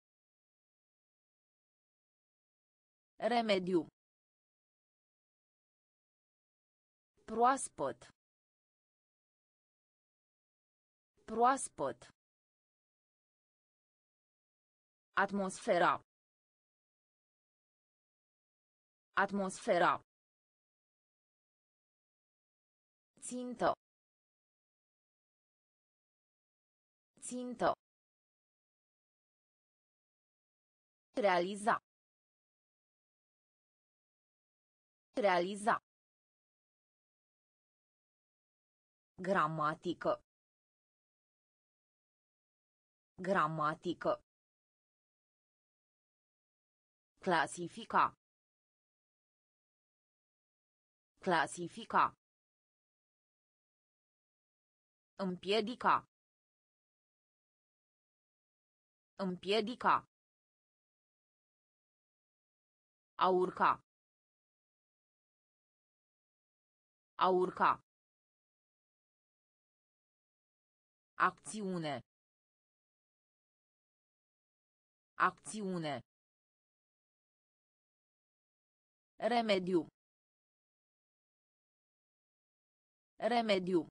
Remediu. Proaspăt. Proaspăt. Atmosfera. Atmosfera. Țintă. Țintă. Realiza. Realiza. Gramatică. Gramatică. Clasifica. Clasifica. Împiedica. Împiedica. A urca. A urca. Acțiune. Acțiune. Remediu. Remediu.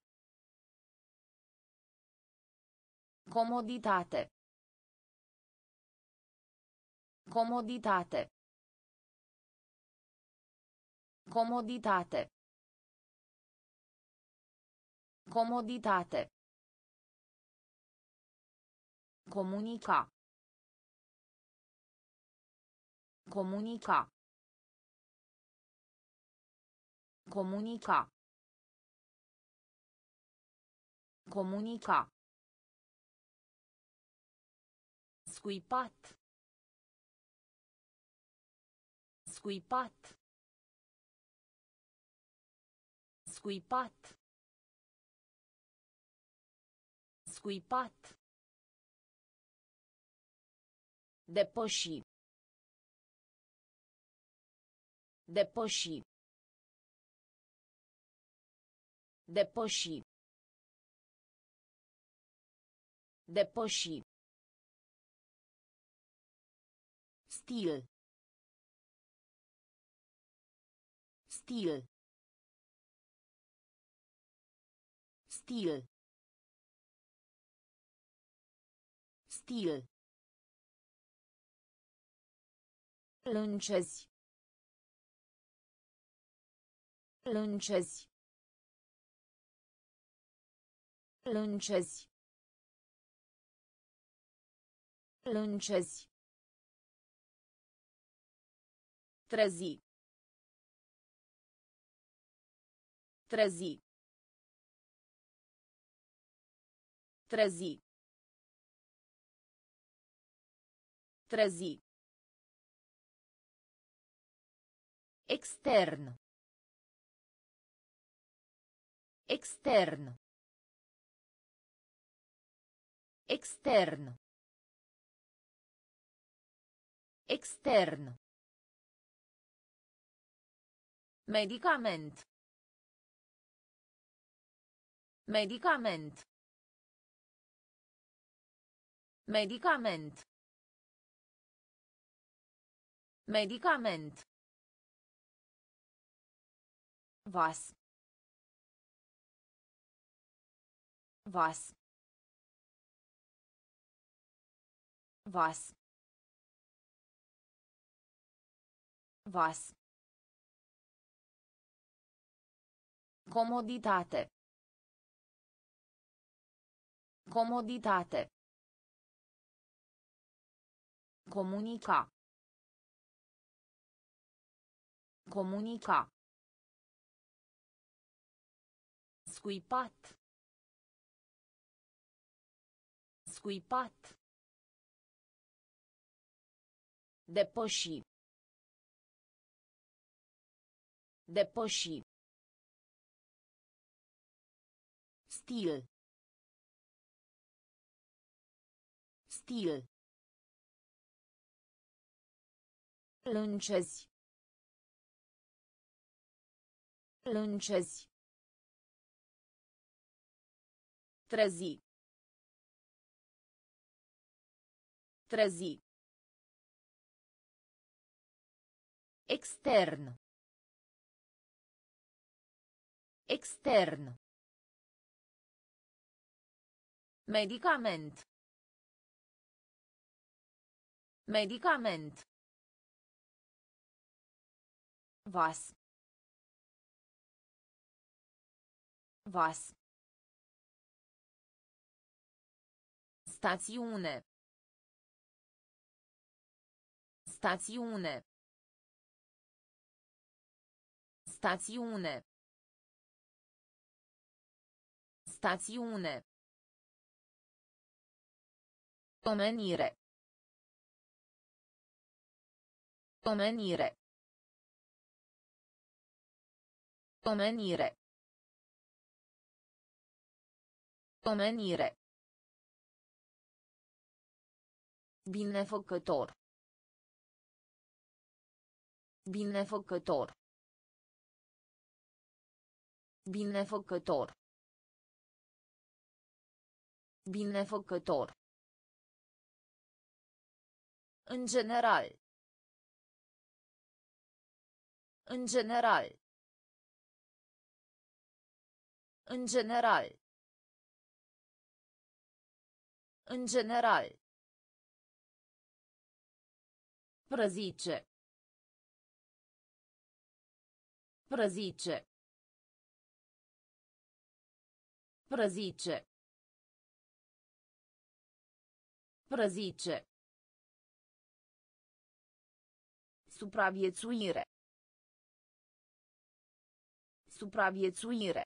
Comoditate. Comoditate. Comoditate. Comoditate. Comunica. Comunica. Comunica. Comunica. Scuipat. Scuipat. Scuipat. Scuipat. Depăși. Depăși. Depăși. Depăși. Stil. Stil. Stil. Stil. Lâncezi. Lâncezi. Lâncezi. Lâncezi. Trezi. Trezi. Trezi. Trezi. Extern. Extern. Extern. Extern. Medicament. Medicament. Medicament. Medicament. Vas. Vas. Vas. Vas. Comoditate. Comoditate. Comunica. Comunica. Scuipat. Scuipat. Depăși. Depăși. Stil. Stil. Lâncezi. Lâncezi. Trezi. Trezi. Extern. Extern. Medicament. Medicament. Vas. Vas. Stațiune. Stațiune. Stațiune. Stațiune. Omenire. Omenire. Omenire. Omenire. Binefăcător. Binefăcător. Binefăcător. Binefăcător. În general. În general. În general. În general. Prăzice. Prăzice. Prăzice. Prăzice. Supraviețuire. Supraviețuire.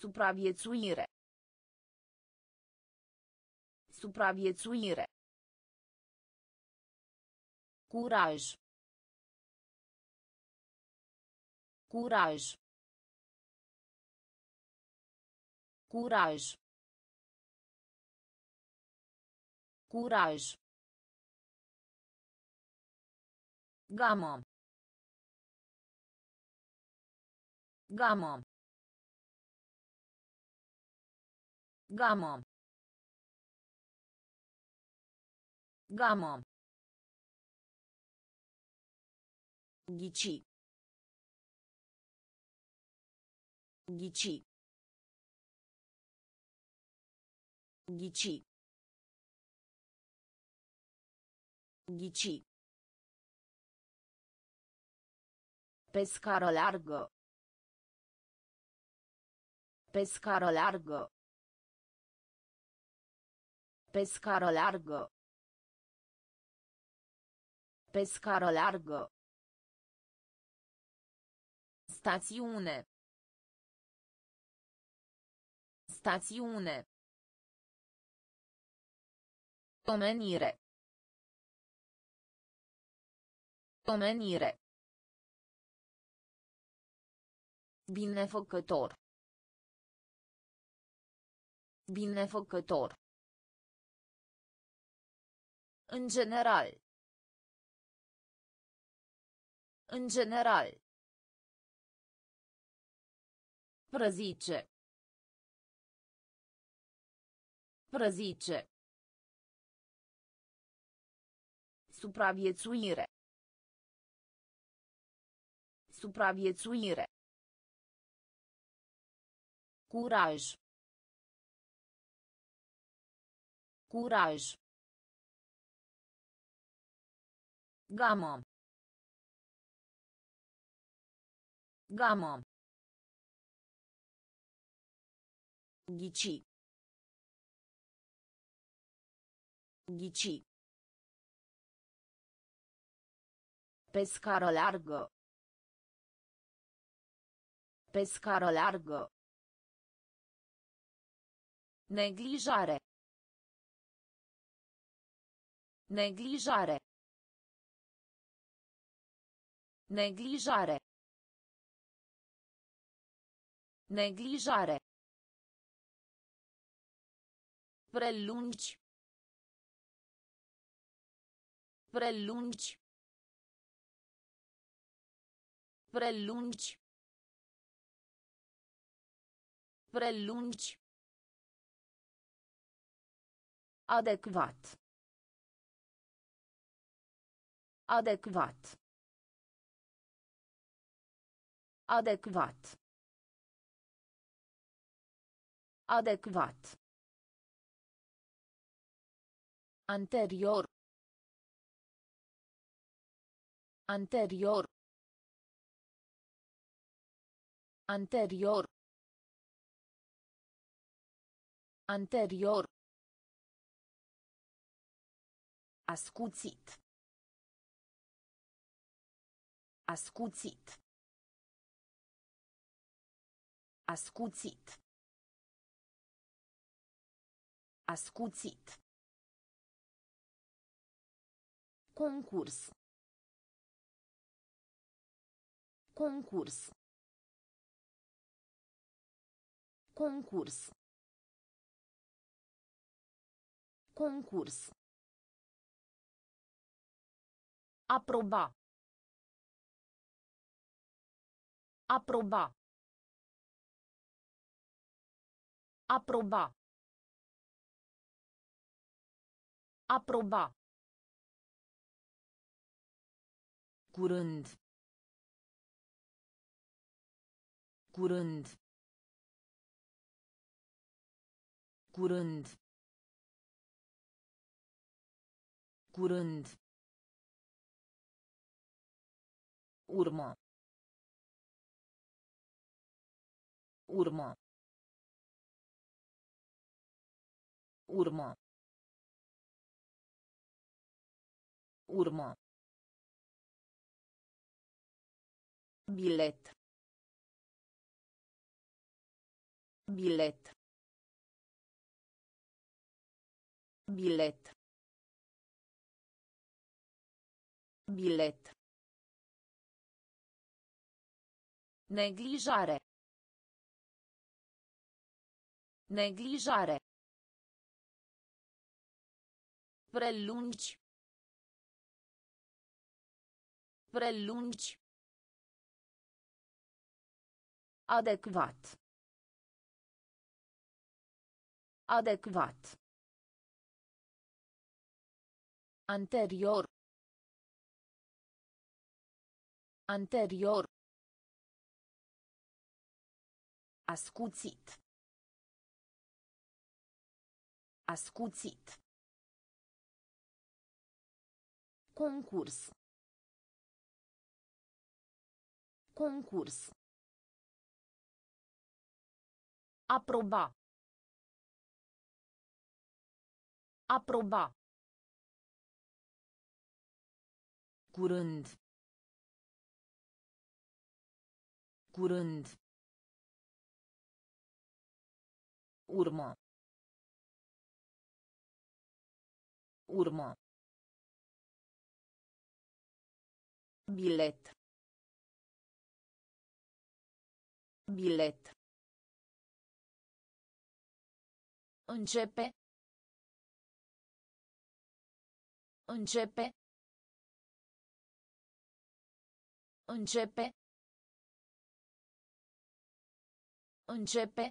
Supraviețuire. Supraviețuire. Curaj. Curaj. Curaj. Curaj. Gamă. Gamă. Gamă. Gamă. Ghici. Ghici. Ghici. Ghici. Pe scară largă. Pe scară largă. Pe scară largă. Pe scară largă. Stațiune. Stațiune. Omenire. Omenire. Binefăcător. Binefăcător. În general. În general. Prăzice. Prăzice. Supraviețuire. Supraviețuire. Curaj. Curaj. Gamă. Gamă. Ghici. Ghici. Pe scară largă. Pe scară largă. Neglijare. Neglijare. Neglijare. Neglijare. Prelungi. Prelungi. Prelungi. Prelungi. Adecvat. Adecvat. Adecvat. Adecvat. Anterior. Anterior. Anterior. Anterior. Ascuțit. Ascuțit. Ascuțit. Ascuțit. Concurs. Concurs. Concurs. Concurs. Aproba. Aproba. Aproba. Aproba. Curând. Curând. Curând. Curând. Urmă. Urmă. Urmă. Urmă. Bilet. Bilet. Bilet. Bilet. Neglijare. Neglijare. Prelungi. Prelungi. Adecvat. Adecvat. Anterior. Anterior. Ascuțit. Ascuțit. Concurs. Concurs. Aproba. Aproba. Curând. Curând. Urmă. Urmă. Bilet. Bilet. Începe. Începe. Începe. Începe.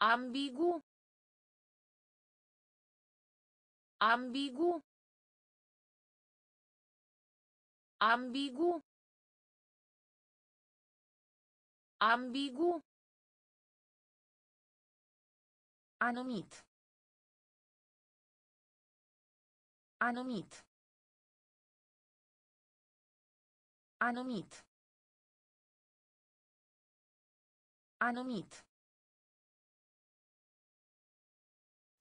Ambigu. Ambigu. Ambigu. Ambigu. Anumit. Anumit. Anumit. Anumit.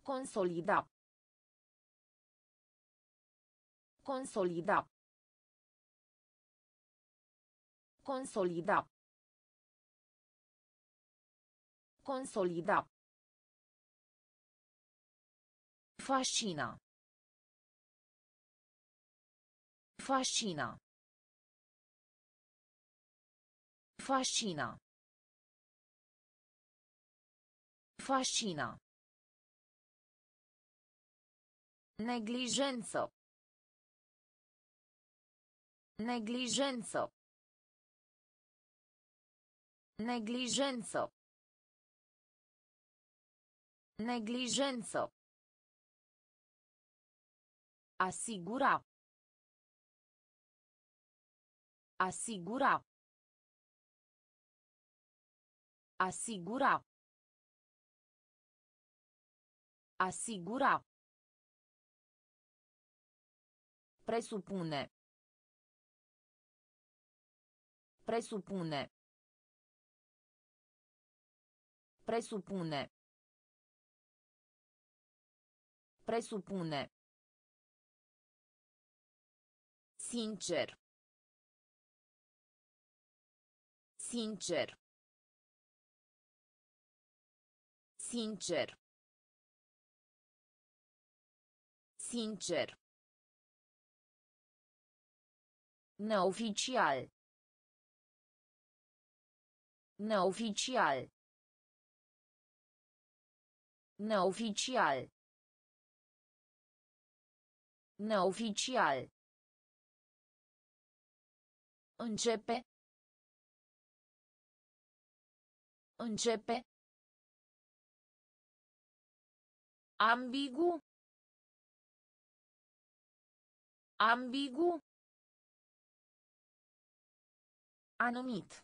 Consolida. Consolida. Consolida. Consolida. Fascina. Fascina. Fascina. Fascina. Neglijență. Neglijență. Neglijență. Neglijență. Asigura. Asigura. Asigura. Asigura. Presupune. Presupune. Presupune. Presupune. Sincer. Sincer. Sincer. Sincer. Neoficial. Neoficial. Neoficial. Neoficial. Începe. Începe. Ambigu. Ambigu. Anumit.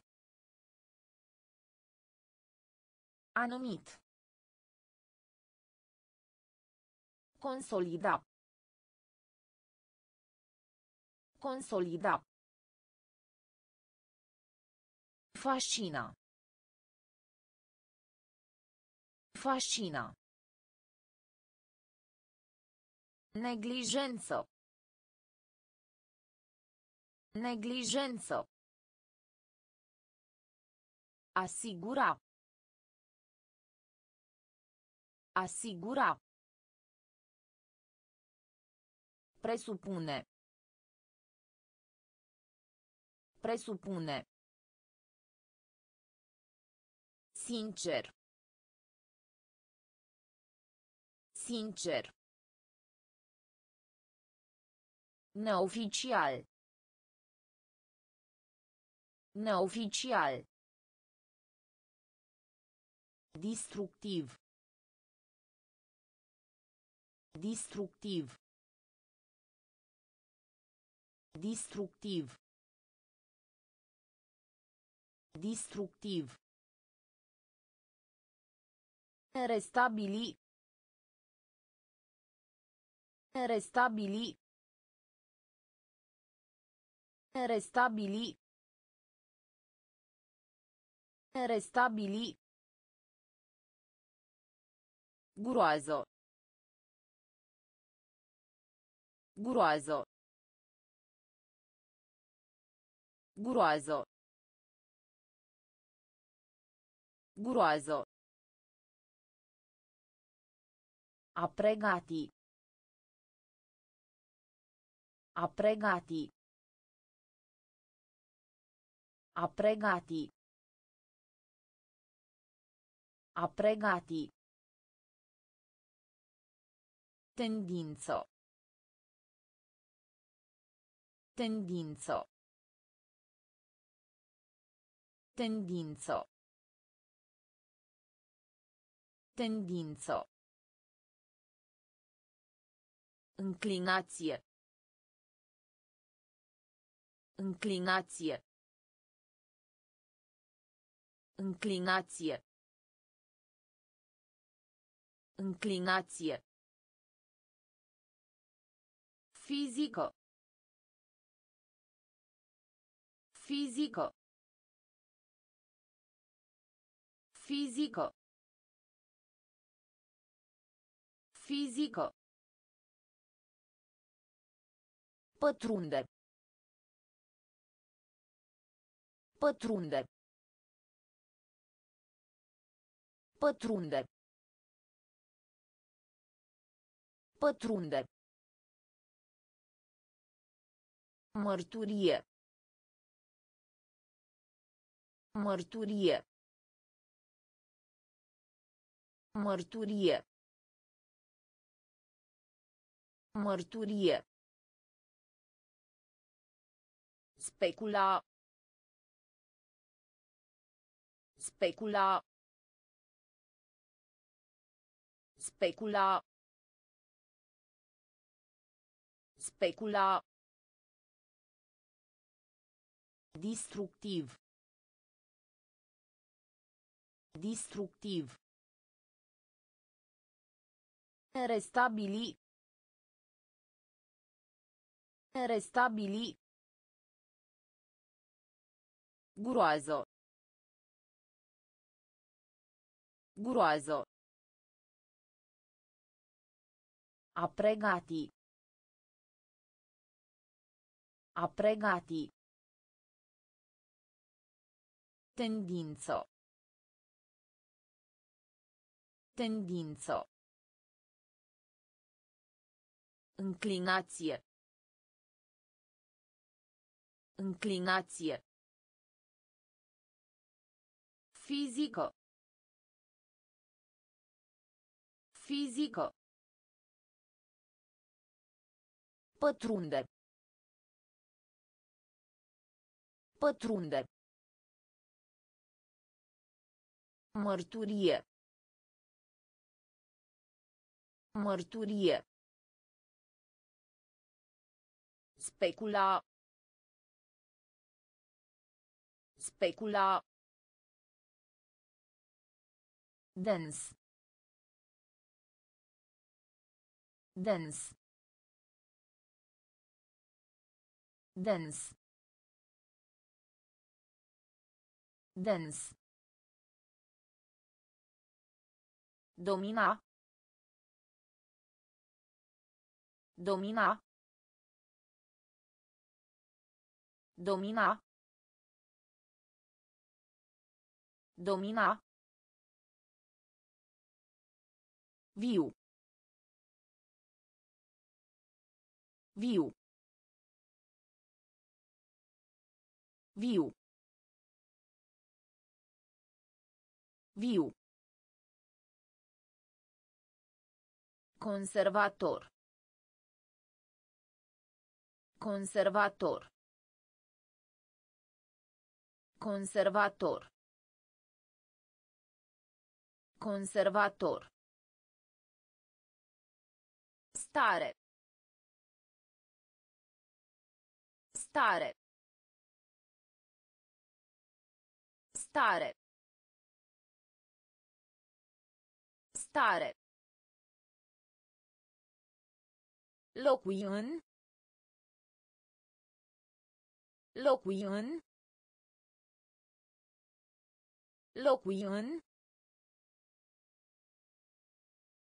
Anumit. Consolida. Consolida. Fascina. Fascina. Neglijență. Neglijență. Asigura. Asigura. Presupune. Presupune. Sincer. Sincer. Neoficial. Neoficial. Distructiv. Distructiv. Distructiv. Distructiv. Restabili. Restabili. Restabili. Restabili. Groază. Groază. Groază. Groază. A pregati. A pregati. A pregati. A pregati. Tendință. Tendință. Tendință. Tendință. Înclinație. Înclinație. Înclinație. Înclinație. Fizică. Fizică. Fizică. Fizică. Pătrunde. Pătrunde. Pătrunde. Pătrunde. Mărturie. Mărturie. Mărturie. Mărturie. Specula. Specula. Specula. Specula. Distructiv. Distructiv. Restabili. Restabili. Groază. Groază. A pregati. A pregati. Tendință. Tendință. Înclinație. Înclinație. Fizică. Fizică. Pătrunde. Pătrunde. Mărturie. Mărturie. Specula. Specula. Dens. Dens. Dens. Dens. Domina. Domina. Domina. Domina. Viu. Viu. Viu. Viu. Conservator. Conservator. Conservator. Conservator. Stare. Stare. Stare. Stare. Locui în. Locui în. Locui în.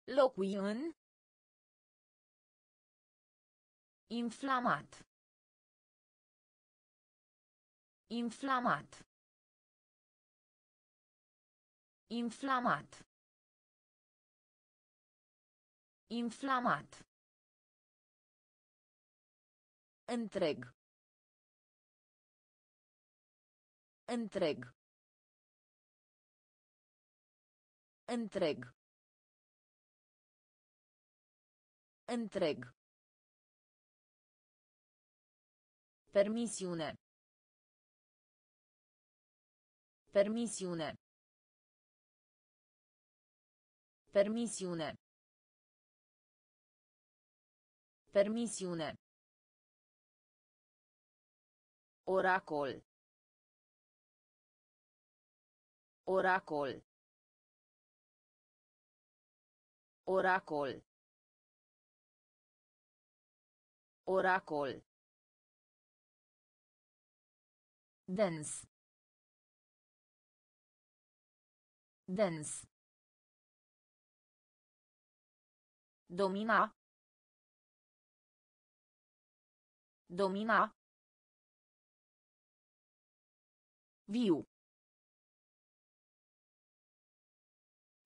Locui în. Inflamat. Inflamat. Inflamat. Inflamat. Întreg. Întreg. Întreg. Întreg. Permisiune. Permisiune. Permisiune. Permisiune. Oracol. Oracol. Oracol. Oracol. Dens. Dens. Domina. Domina. Viu.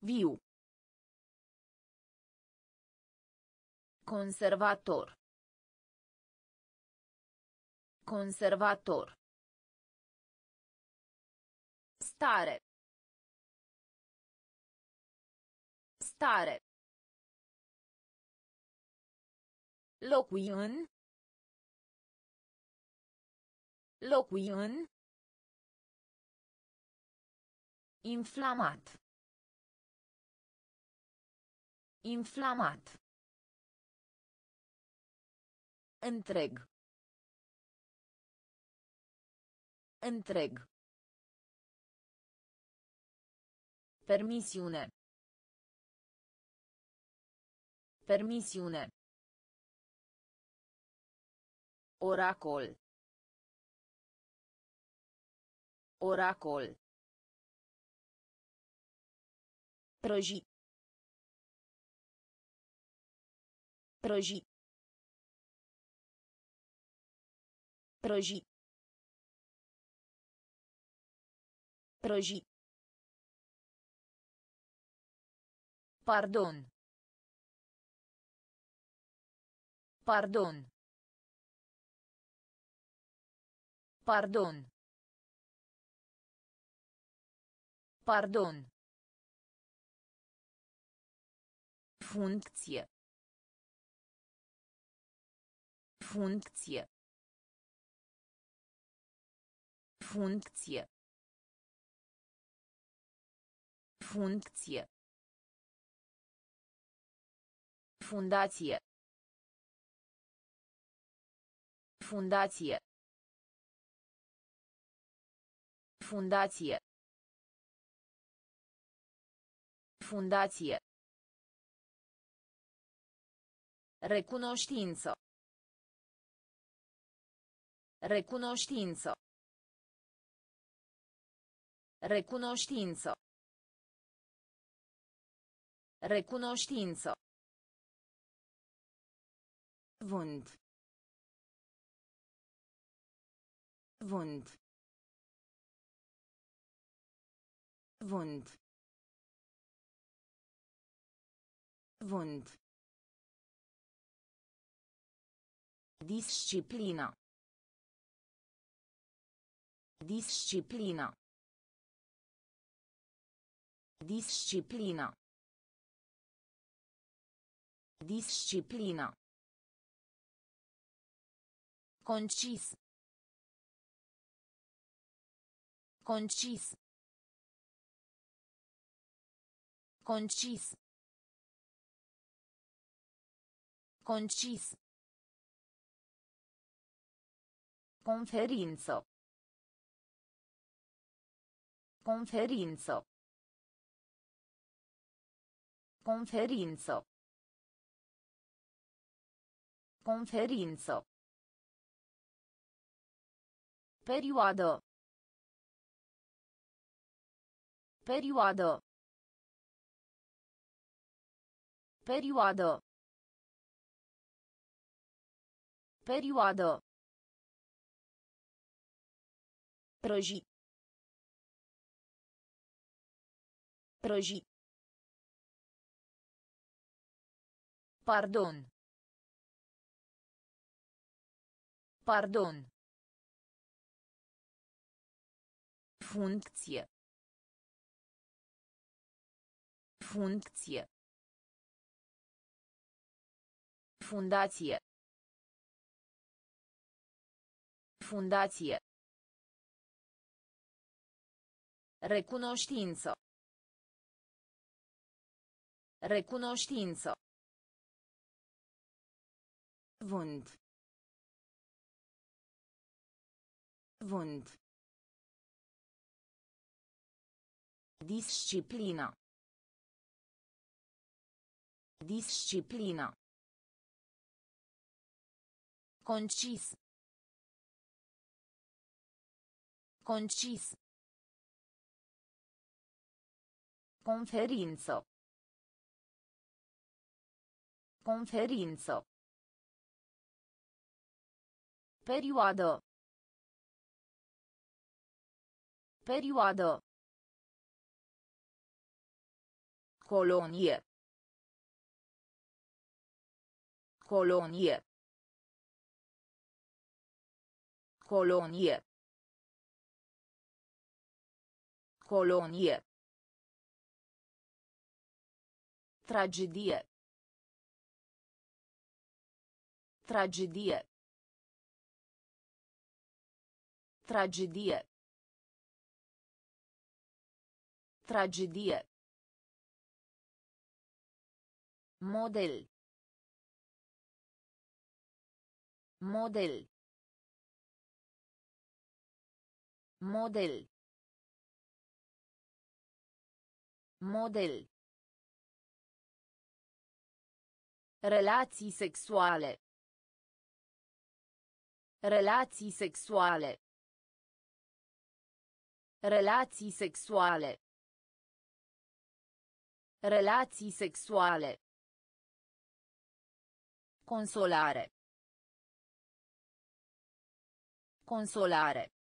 Viu. Conservator. Conservator. Stare. Stare. Locui în. Locui în. Inflamat. Inflamat. Întreg. Întreg. Permisiune. Permisiune. Oracol. Oracol. Prăji. Prăji. Prăji. Prăji. Pardon. Pardon. Pardon. Pardon. Funcție. Funcție. Funcție. Funcție. Fundație. Fundație. Fundație. Fundație. Recunoștință. Recunoștință. Recunoștință. Recunoștință. Vânt. Vânt. Vânt. Vânt. Disciplina. Disciplina. Disciplina. Disciplina. Concis. Concis. Concis. Concis. Conferință. Conferință. Conferință. Conferință. Perioadă. Perioadă. Perioadă. Perioadă. Prăji. Prăji. Pardon. Pardon. Funcție. Funcție. Fundație. Fundație. Recunoștință. Recunoștință. Vânt. Vânt. Disciplina. Disciplina. Concis. Concis. Conferință. Conferință. Perioadă. Perioadă. Colonie. Colonie. Colonie. Colonie. Tragedie. Tragedie. Tragedie. Tragedie. Model. Model. Model. Model. Relații sexuale. Relații sexuale. Relații sexuale. Relații sexuale. Consolare. Consolare.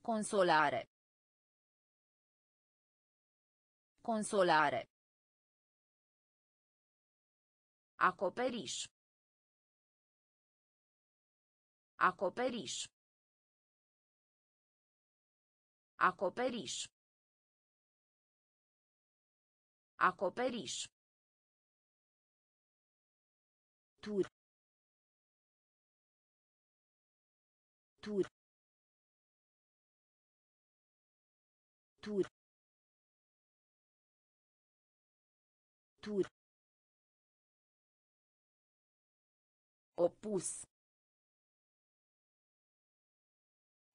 Consolare. Consolare. Acoperiș. Acoperiș. Acoperiș. Acoperiș. Tur. Tur. Tur. Tur. Opus.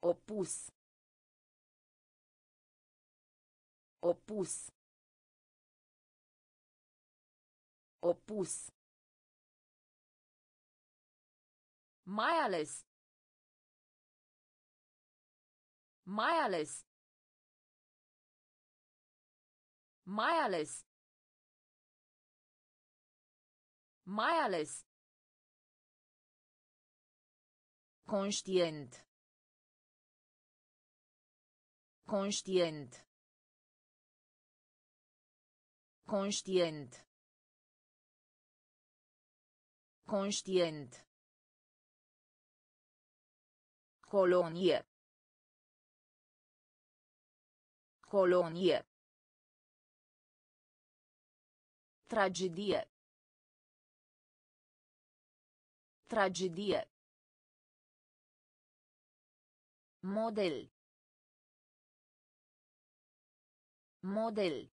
Opus. Opus. Opus. Mai ales. Mai ales. Mai ales. Mai ales. Conștient. Conștient. Conștient. Conștient. Colonie. Colonie. Tragedie. Tragedie. Model. Model.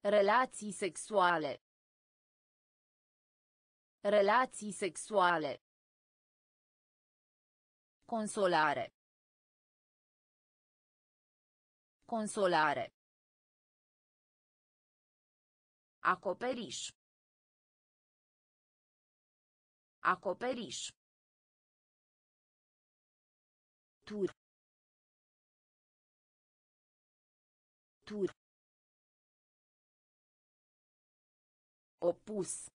Relații sexuale. Relații sexuale. Consolare. Consolare. Acoperiș. Acoperiș. Tur. Tur. Opus.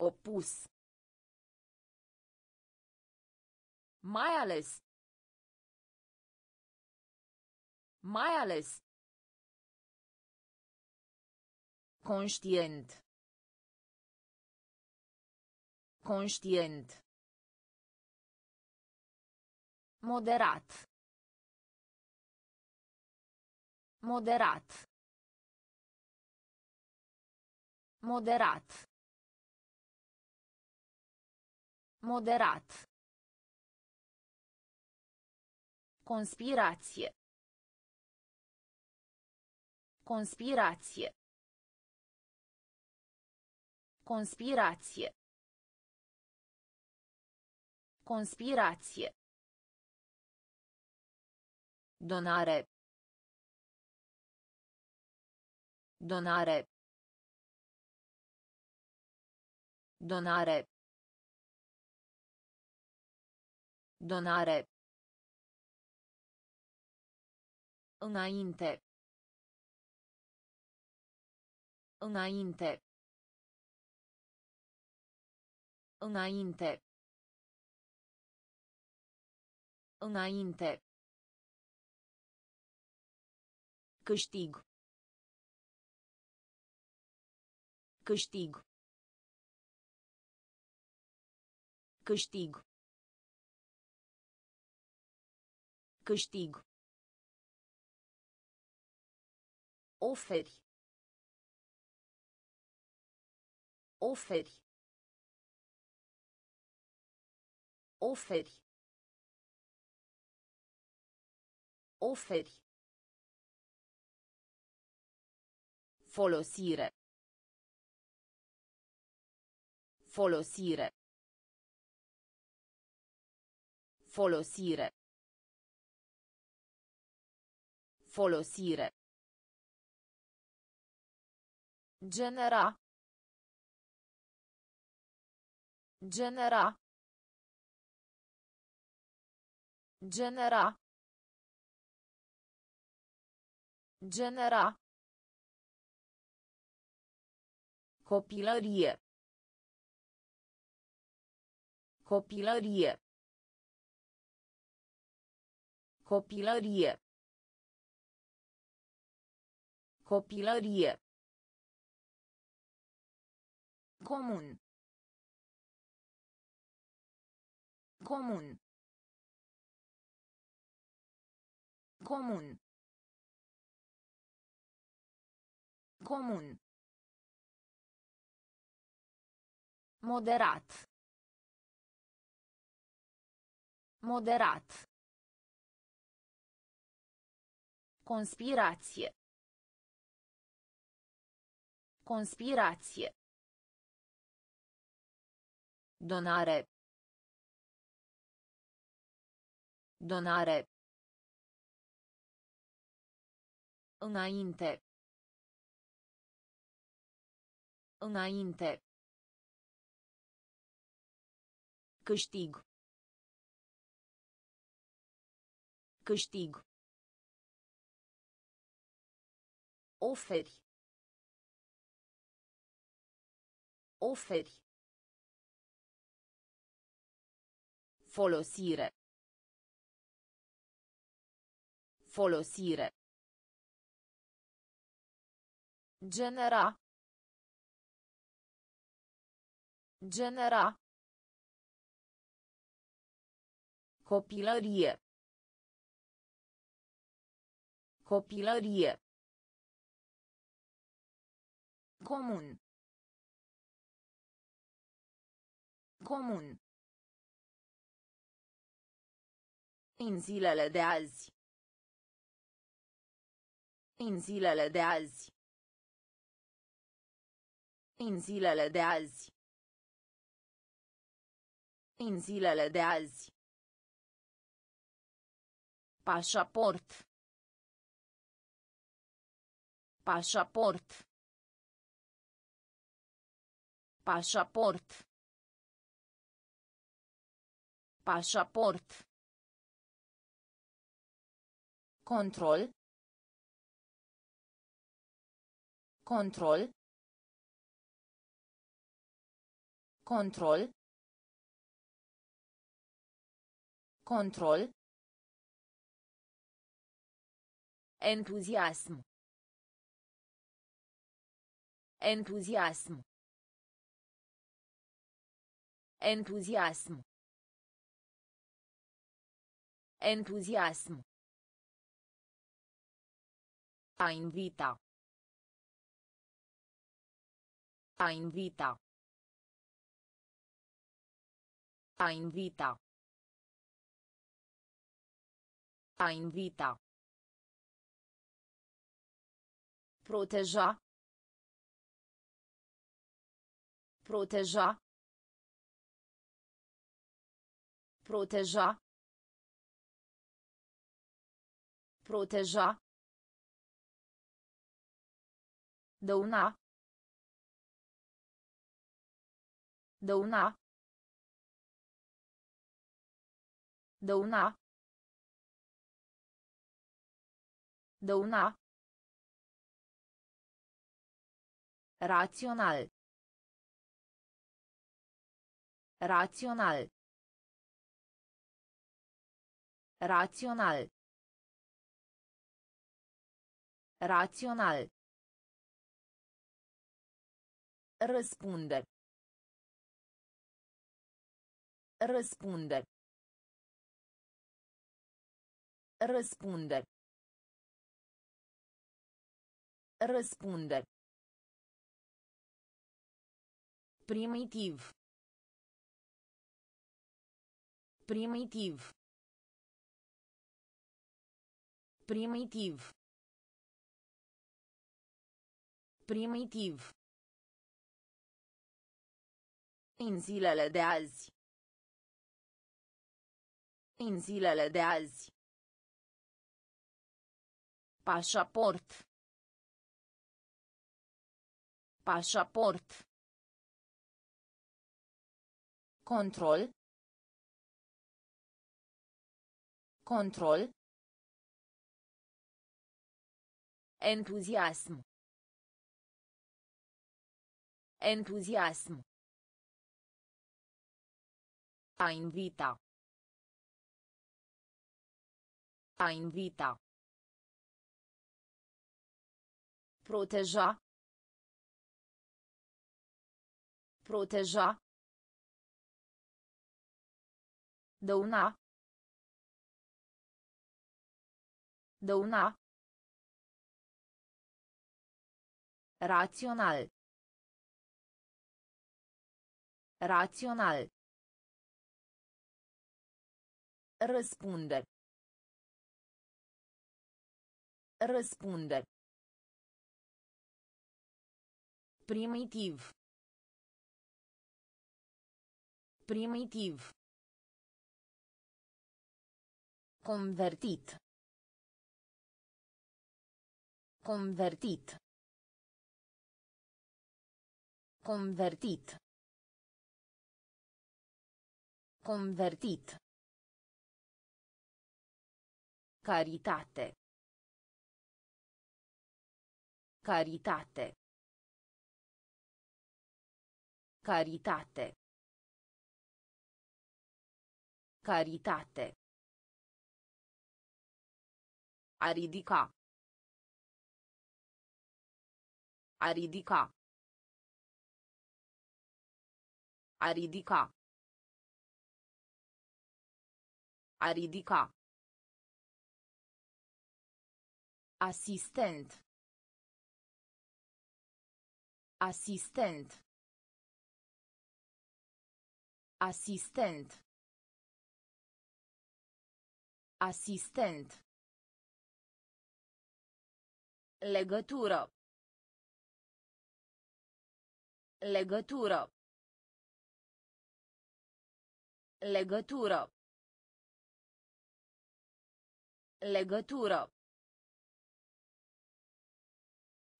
Opus. Mai ales. Mai ales. Conștient. Conștient. Moderat. Moderat. Moderat. Moderat. Conspirație. Conspirație. Conspirație. Conspirație. Donare. Donare. Donare. Donare. Înainte. Înainte. Înainte. Înainte. Câștig. Câștig. Câștig. Câștig. Oferi. Oferi. Oferi. Oferi. Folosire. Folosire. Folosire. Folosire. Genera. Genera. Genera. Genera. Copilărie. Copilărie. Copilărie. Copilărie. Comun. Comun. Comun. Comun. Moderat. Moderat. Conspirație. Conspirație. Donare. Donare. Înainte. Înainte. Câștig. Câștig. Oferi. Oferi. Folosire. Folosire. Genera. Genera. Copilărie. Copilărie. Comun. Comun. În zilele de azi. În zilele de azi. În zilele de azi. În zilele de azi. Pașaport. Pașaport. Pașaport. Pașaport. Control. Control. Control. Control. Entuziasm. Entuziasm. Entuziasm. Entuziasm. A invita. A invita. A invita. A invita. Proteja. Proteja. Proteja. Proteja. Dăuna. Dăuna. Dăuna. Dăuna. Rațional. Rațional. Rațional. Rațional. Răspunde. Răspunde. Răspunde. Răspunde. Primitiv. Primitiv. Primitiv. Primitiv. În zilele de azi. În zilele de azi. Pașaport. Pașaport. Control. Control. Entuziasm. Entuziasm. A invita. A invita. Proteja. Proteja. Dăuna. Dăuna. Rațional. Rațional. Răspunde. Răspunde. Primitiv. Primitiv. Convertit. Convertit. Convertit. Convertit. Caritate. Caritate. Caritate. Caritate. A ridica. A ridica. A ridica. A ridica. Asistent. Asistent. Asistent. Asistent. Legătură. Legătură. Legătură. Legătură.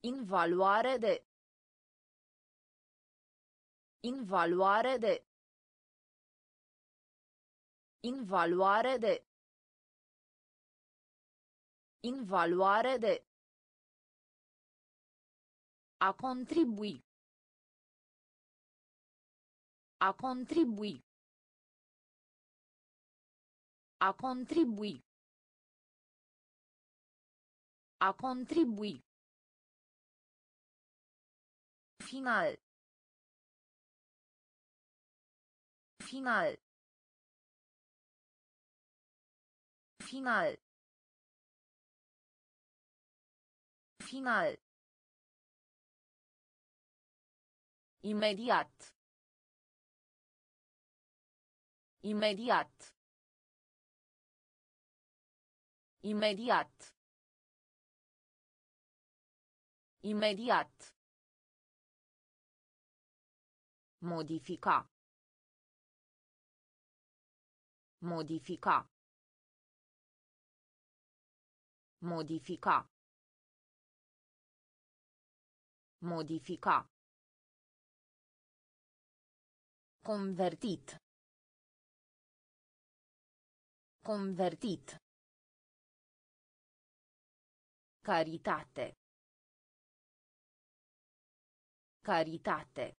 Invaluare de. Invaluare de. Invaluare de. Invaluare de. A contribui. A contribui. A contribui. A contribui. Final. Final. Final. Final. Imediat. Imediat. Imediat. Imediat. Modifica. Modifica. Modifica. Modifica. Convertit. Convertit. Caritate. Caritate.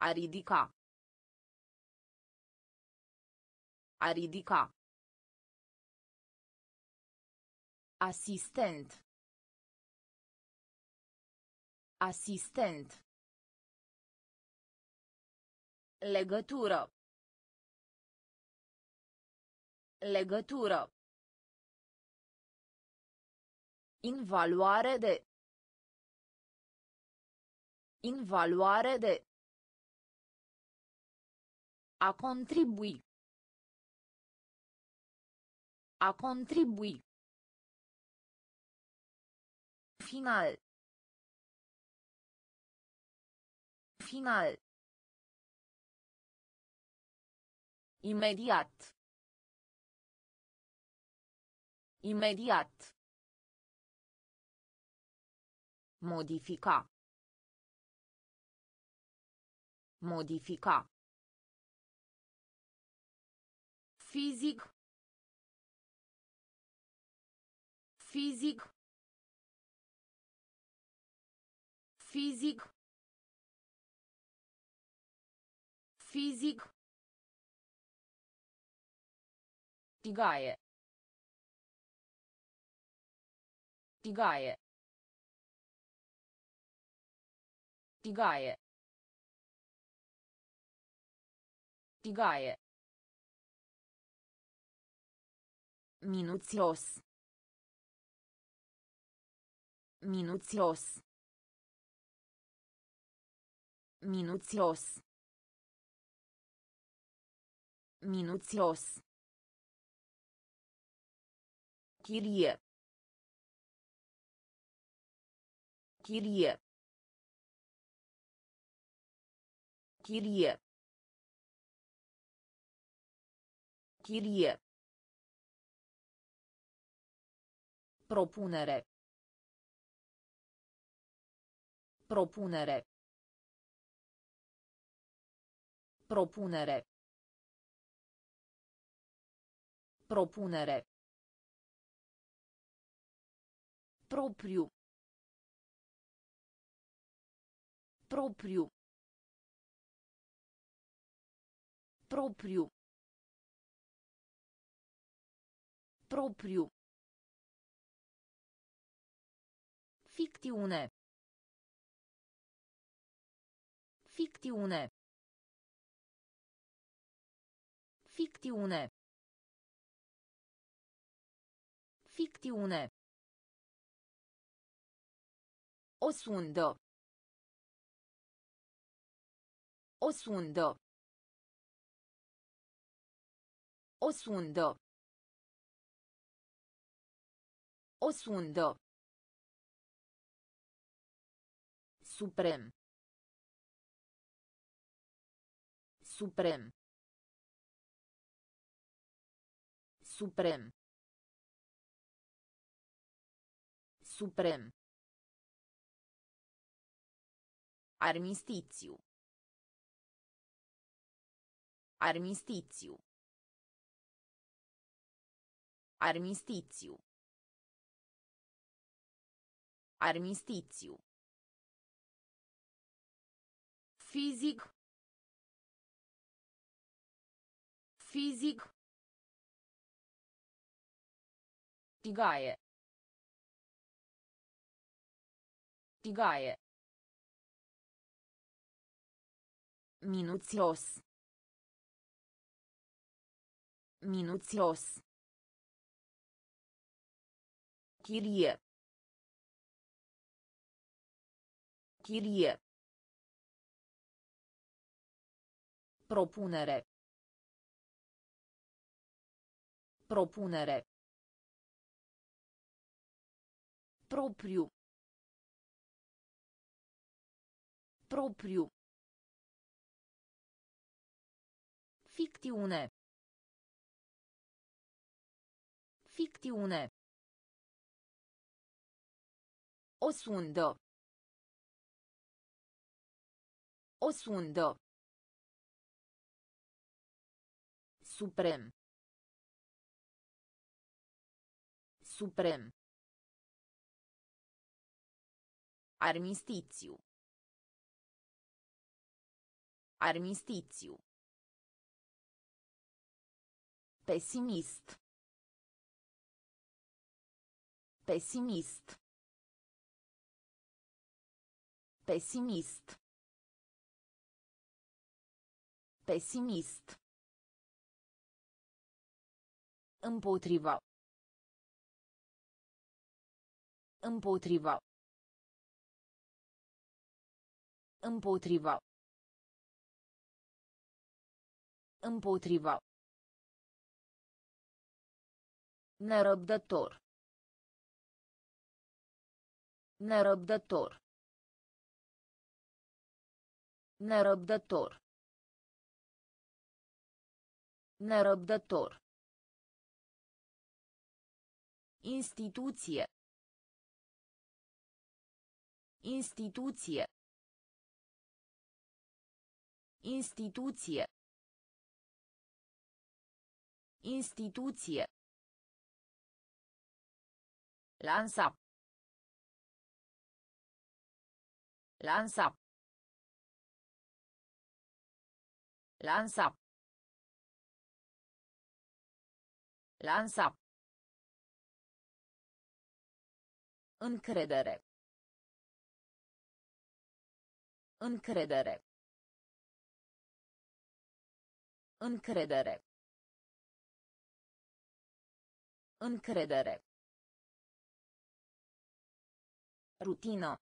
A ridica. A ridica. Asistent. Asistent. Legătură. Legătură. Invaluare de. Invaluare de. A contribui. A contribui. Final. Final. Imediat. Imediat. Modifica. Modifica. Fizic. Fizic. Fizic. Fizic. Tigaie. Tigaie. Tigaie. Tigaie. Minuțios. Minuțios. Minuțios. Minuțios. Chirie. Chirie. Chirie. Chirie. Propunere. Propunere. Propunere. Propunere. Propriu. Propriu. Propriu. Propriu. Fictiune. Fictiune. Fictiune. Fictiune. O sundă. O sundă. O sundă. O sundă. Suprem. Suprem. Suprem. Suprem. Armistițiu. Armistițiu. Armistițiu. Armistițiu. Fizic. Fizic. Tigaie. Tigaie. Minuțios. Minuțios. Chirie. Chirie. Propunere. Propunere. Propriu. Propriu. Ficțiune. Ficțiune. O sundă. O sundă. Suprem. Suprem. Armistițiu. Armistițiu. Pesimist. Pesimist. Pesimist. Pesimist. Împotriva. Împotriva. Împotriva. Împotriva. Nerăbdător. Nerăbdător. Nerăbdător. Nerăbdător. Instituție. Instituție. Instituție. Instituție. Lansa. Lansa. Lansa. Lansa. Încredere. Încredere. Încredere. Încredere. Rutină.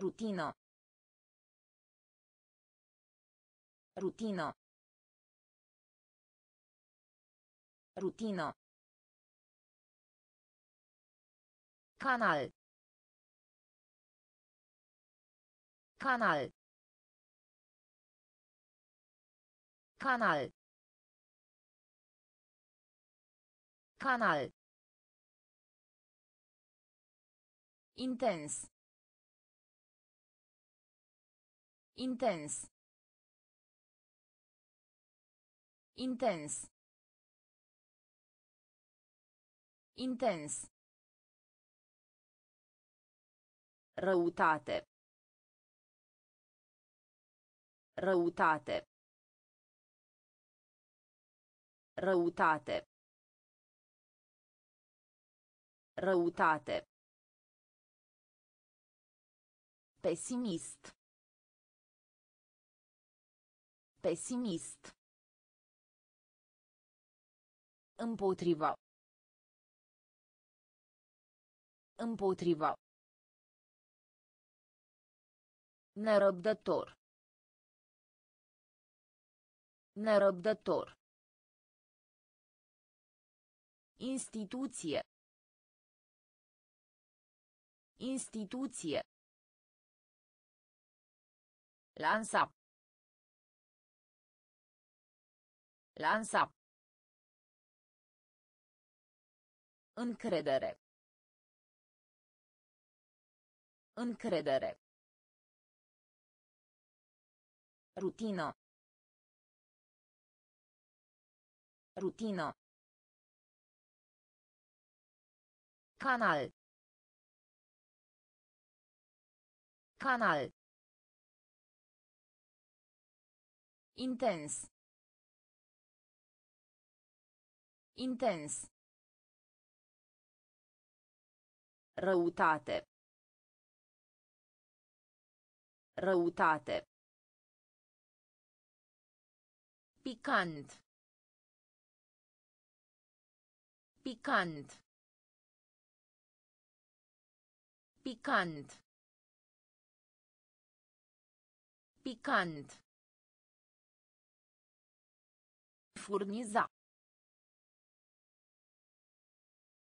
Rutină. Rutină. Rutină. Canal. Canal. Canal. Canal. Intens. Intens. Intens. Intens. Răutate. Răutate. Răutate. Răutate. Pesimist. Pesimist. Împotriva. Împotriva. Nerăbdător. Nerăbdător. Instituție. Instituție. Lansa. Lansa. Încredere. Încredere. Rutină. Rutină. Canal. Canal. Intens. Intens. Răutate. Răutate. Picant. Picant. Picant. Picant. Furniza.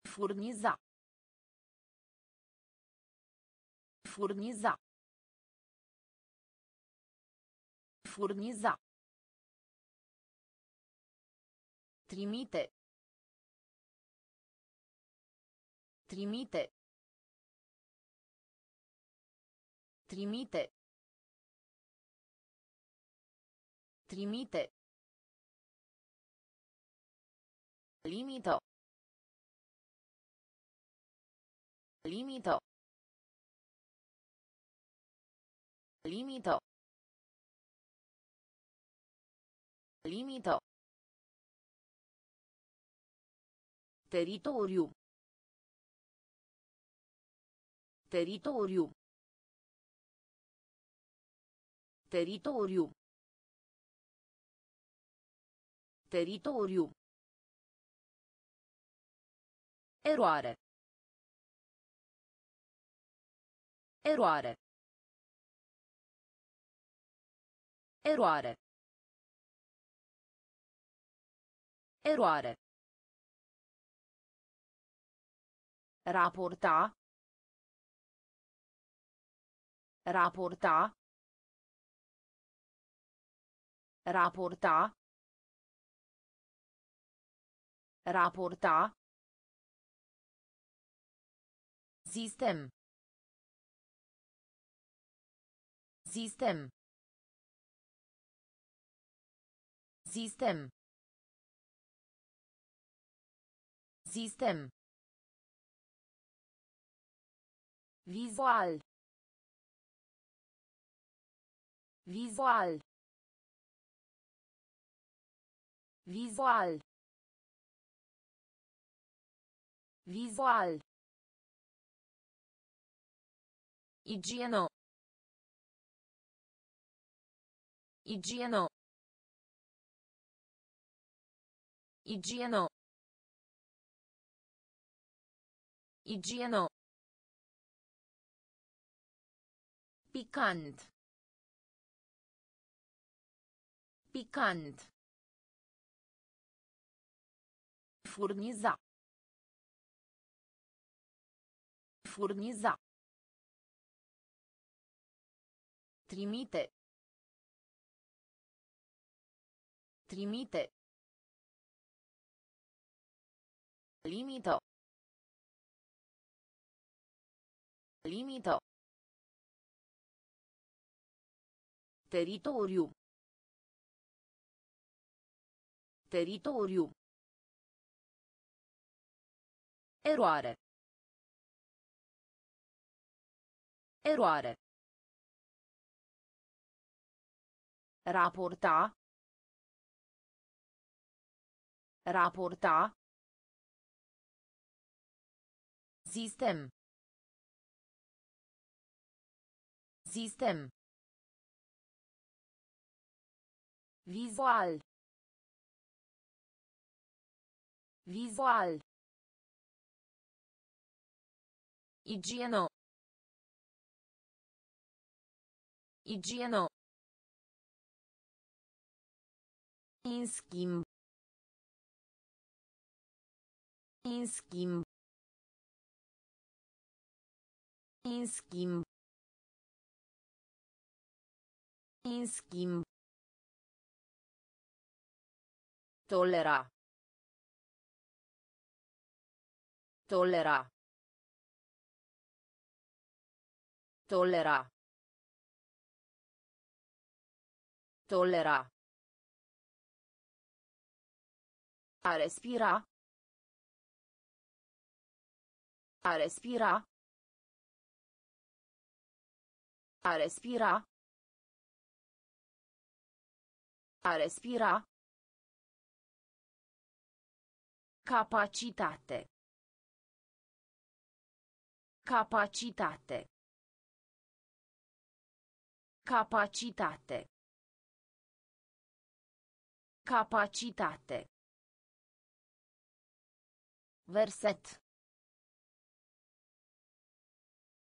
Furniza. Furniza. Furniza. Trimite. Trimite. Trimite. Trimite. Limito. Limito. Limito. Limito. Teritoriu. Teritoriu. Teritoriu. Teritoriu. Eroare. Eroare. Eroare. Eroare. Raporta. Raporta. Raporta. Raporta. Sistem. Sistem. Sistem. Sistem. Visual. Visual. Visual. Visual. Igieno. Igieno. Igieno. Igieno. Picant. Picant. Furniza. Furniza. Trimite. Trimite. Limito. Limito. Teritoriu. Teritoriu. Eroare. Eroare. Raporta. Raporta. Sistem. Sistem. Visual. Visual. Igieno. Igieno. În schimb. În schimb. În schimb. În schimb. Tolera. Tolera. Tolera. Tolera. A respira. A respira. A respira. A respira. Capacitate. Capacitate. Capacitate. Capacitate. Verset.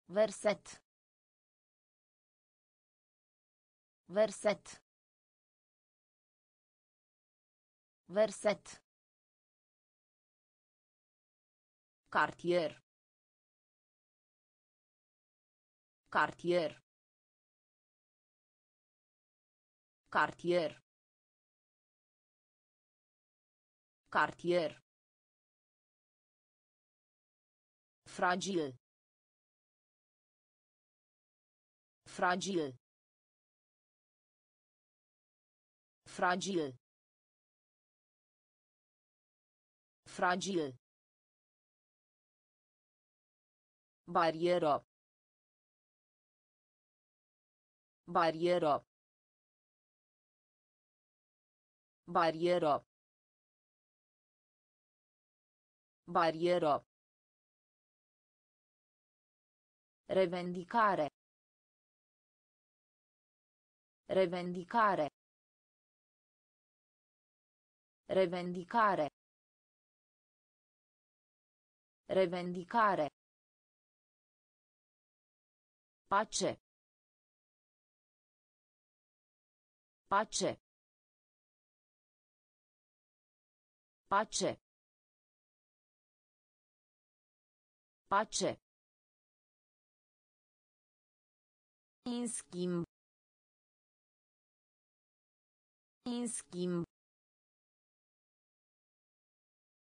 Verset. Verset. Verset. Cartier. Cartier. Cartier. Cartier. Fragil. Fragil. Fragil. Fragil. Barieră. Barieră. Barieră. Barieră. Revendicare. Revendicare. Revendicare. Revendicare. Pace. Pace. Pace. Pace. În schimb. În schimb.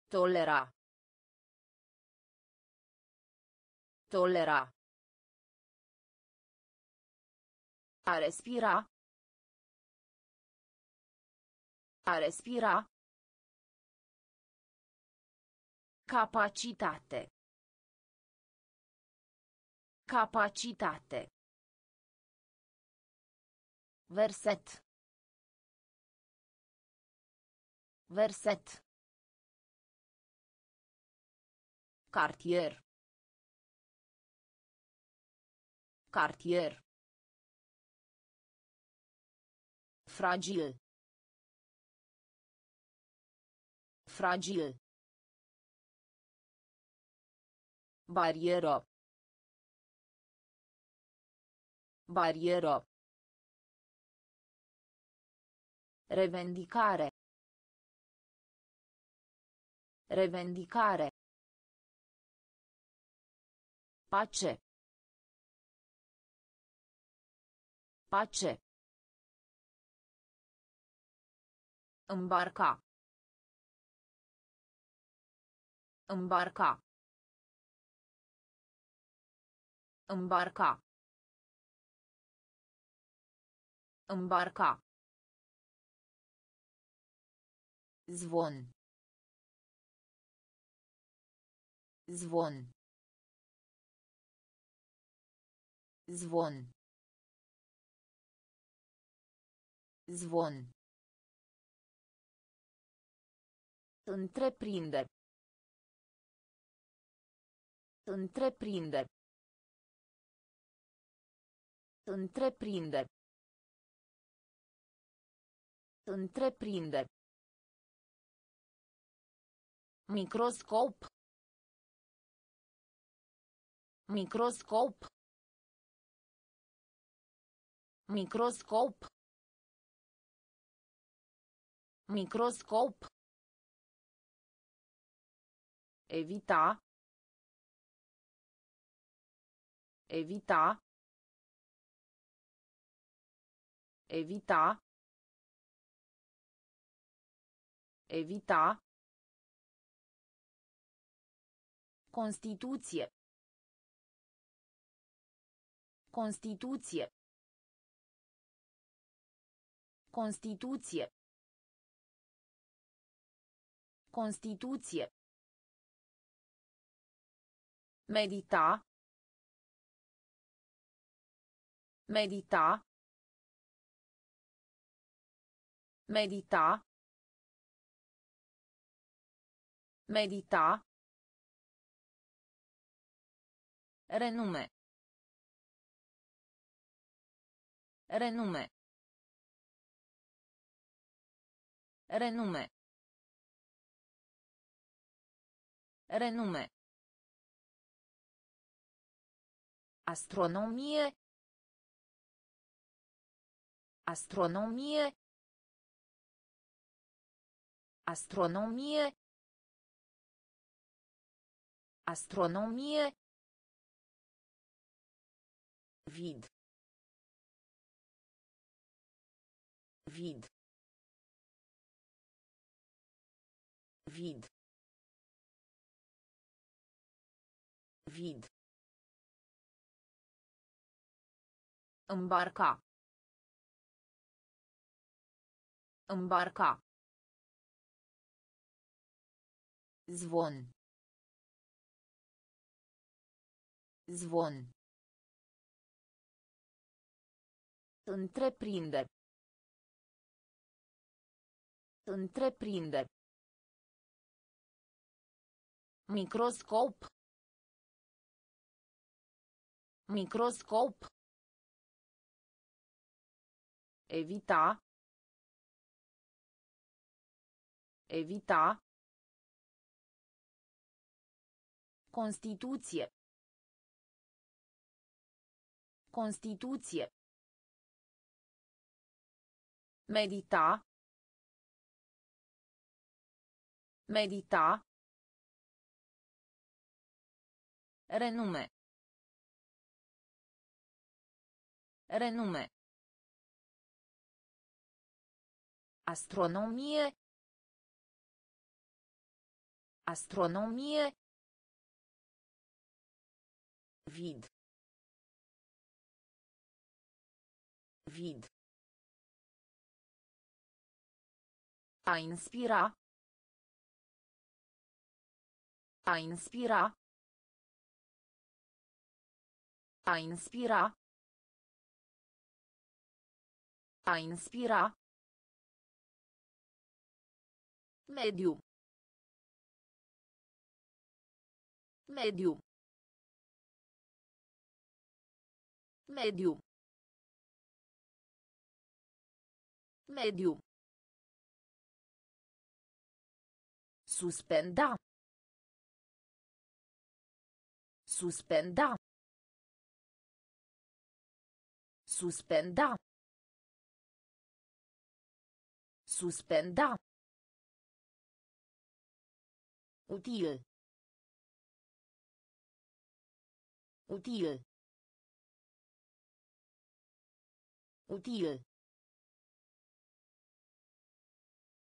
Tolera. Tolera. A respira. A respira. Capacitate. Capacitate. Verset. Verset. Cartier. Cartier. Fragil. Fragil. Barieră. Barieră. Revendicare. Revendicare. Pace. Pace. Îmbarca. Îmbarca. Îmbarca. Îmbarca. Zvon. Zvon. Zvon. Zvon. Întreprinde. Întreprinde. Întreprinde. Întreprinde. Microscop. Microscop. Microscop. Microscop. Evita. Evita. Evita. Evita. Constituție. Constituție. Constituție. Constituție. Medita. Medita. Medita. Medita. Renume. Renume. Renume. Renume. Astronomie. Astronomie. Astronomie. Astronomie. Vid. Vid. Vid. Vid. Îmbarca. Îmbarca. Zvon. Zvon. Întreprinde. Întreprinde. Microscop. Microscop. Evita. Evita. Constituție. Constituție. Medita. Medita. Renume. Renume. Astronomie. Astronomie. Vid. Vid. A inspira. A inspira. A inspira. A inspira. Mediu. Mediu. Mediu. Mediu. Suspenda. Suspenda. Suspenda. Suspenda. Util. Util. Util.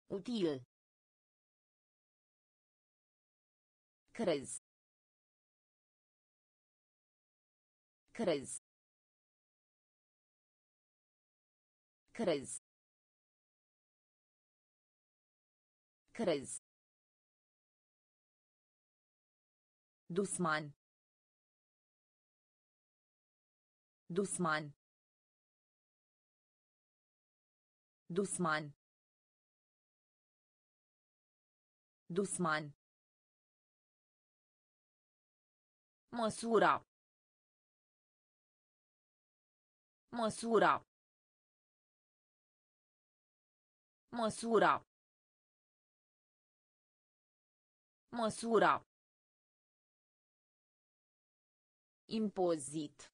Util. Crezi. Crezi. Crezi. Crezi. Dusman. Dusman. Dusman. Dusman. Măsura. Măsura. Măsura. Măsura. Impozit.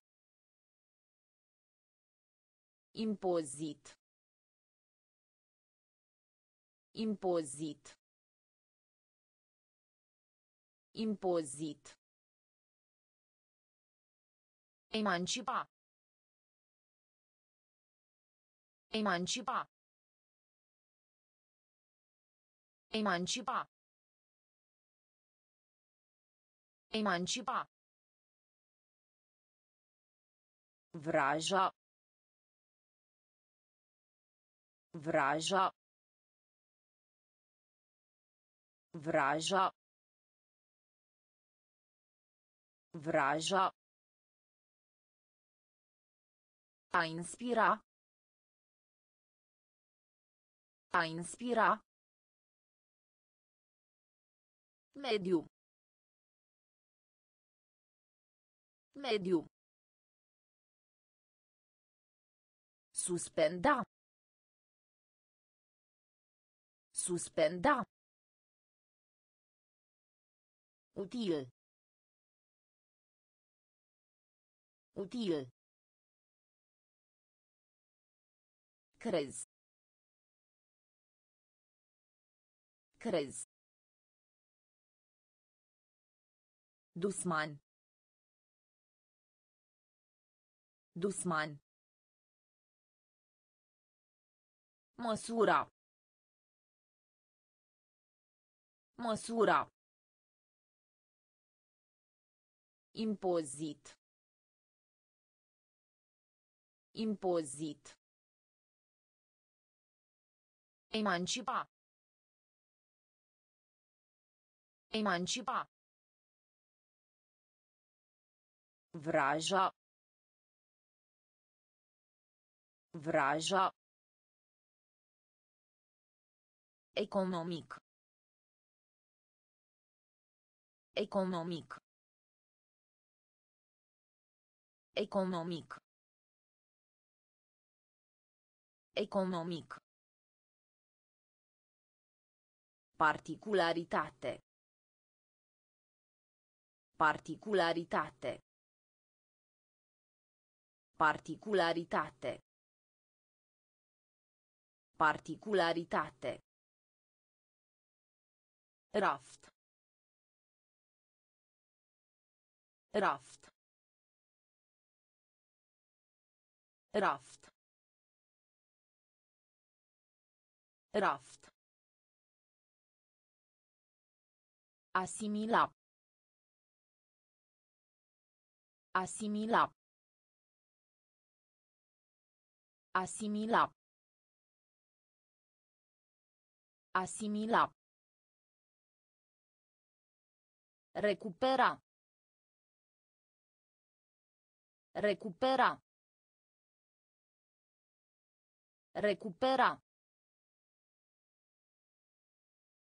Impozit. Impozit. Impozit. Emancipa. Emancipa. Emancipa. Emancipa. Vraja. Vraja. Vraja. Vraja. A inspira. A inspira. Mediu. Mediu. Suspenda. Suspenda. Util. Util. Crezi. Crezi. Dusman. Dusman. Măsura. Măsura. Impozit. Impozit. Emancipa. Emancipa. Vraja. Vraja. Economic. Economic. Economic. Economic. Particularitate. Particularitate. Particularitate. Particularitate. Raft. Raft. Raft. Raft. Asimila. Asimila. Asimila. Asimila. Recupera. Recupera. Recupera.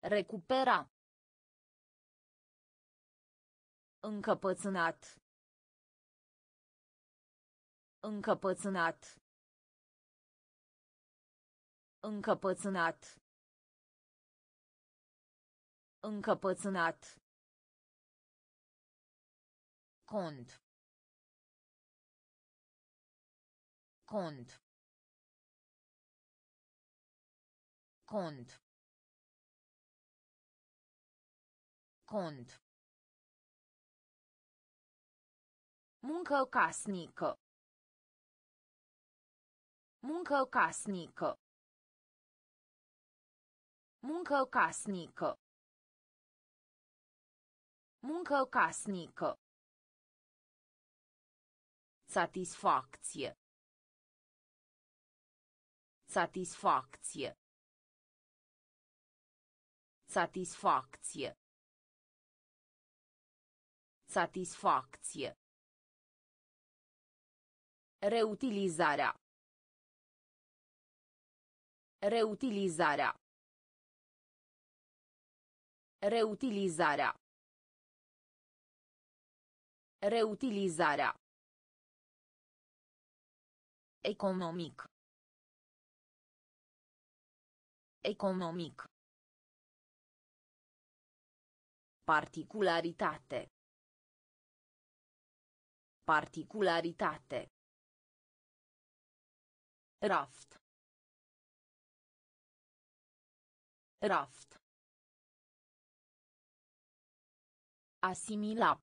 Recupera. Încăpățânat. Încăpățânat. Încăpățânat. Încăpățânat. Cont. Cont. Cont. Cont. Muncă casnică. Muncă casnică. Muncă casnică. Muncă casnică. Satisfacție. Satisfacție. Satisfacție. Satisfacție. Reutilizarea. Reutilizarea. Reutilizarea. Reutilizarea. Economic. Economic. Particularitate. Particularitate. Raft. Raft. Asimila.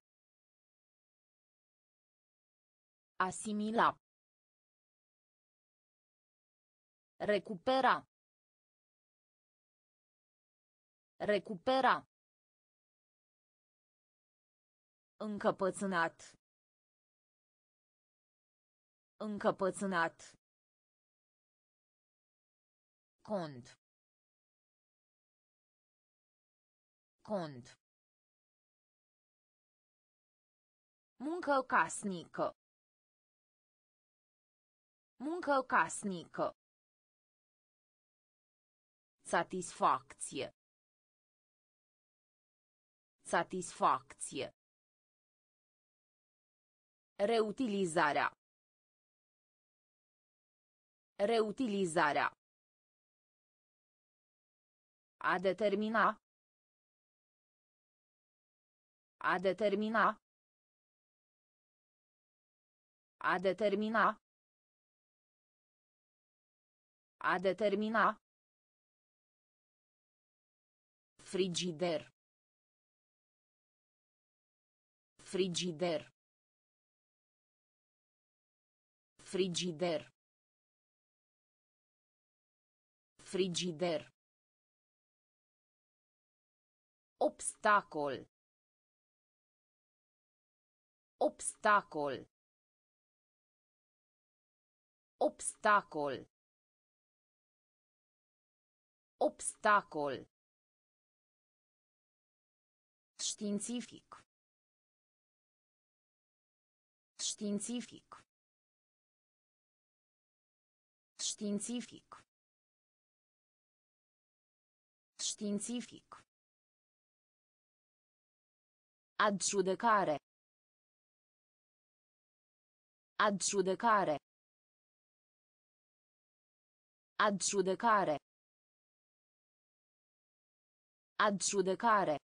Asimila. Recupera. Recupera. Încăpățânat. Încăpățânat. Cont. Cont. Muncă casnică. Muncă casnică. Satisfacție. Satisfacție. Reutilizarea. Reutilizarea. A determina. A determina. A determina. A determina. Frigider. Frigider. Frigider. Frigider. Obstacol. Obstacol. Obstacol. Obstacol. Științific. Științific. Științific. Științific. Adjudecare. Adjudecare. Adjudecare. Adjudecare.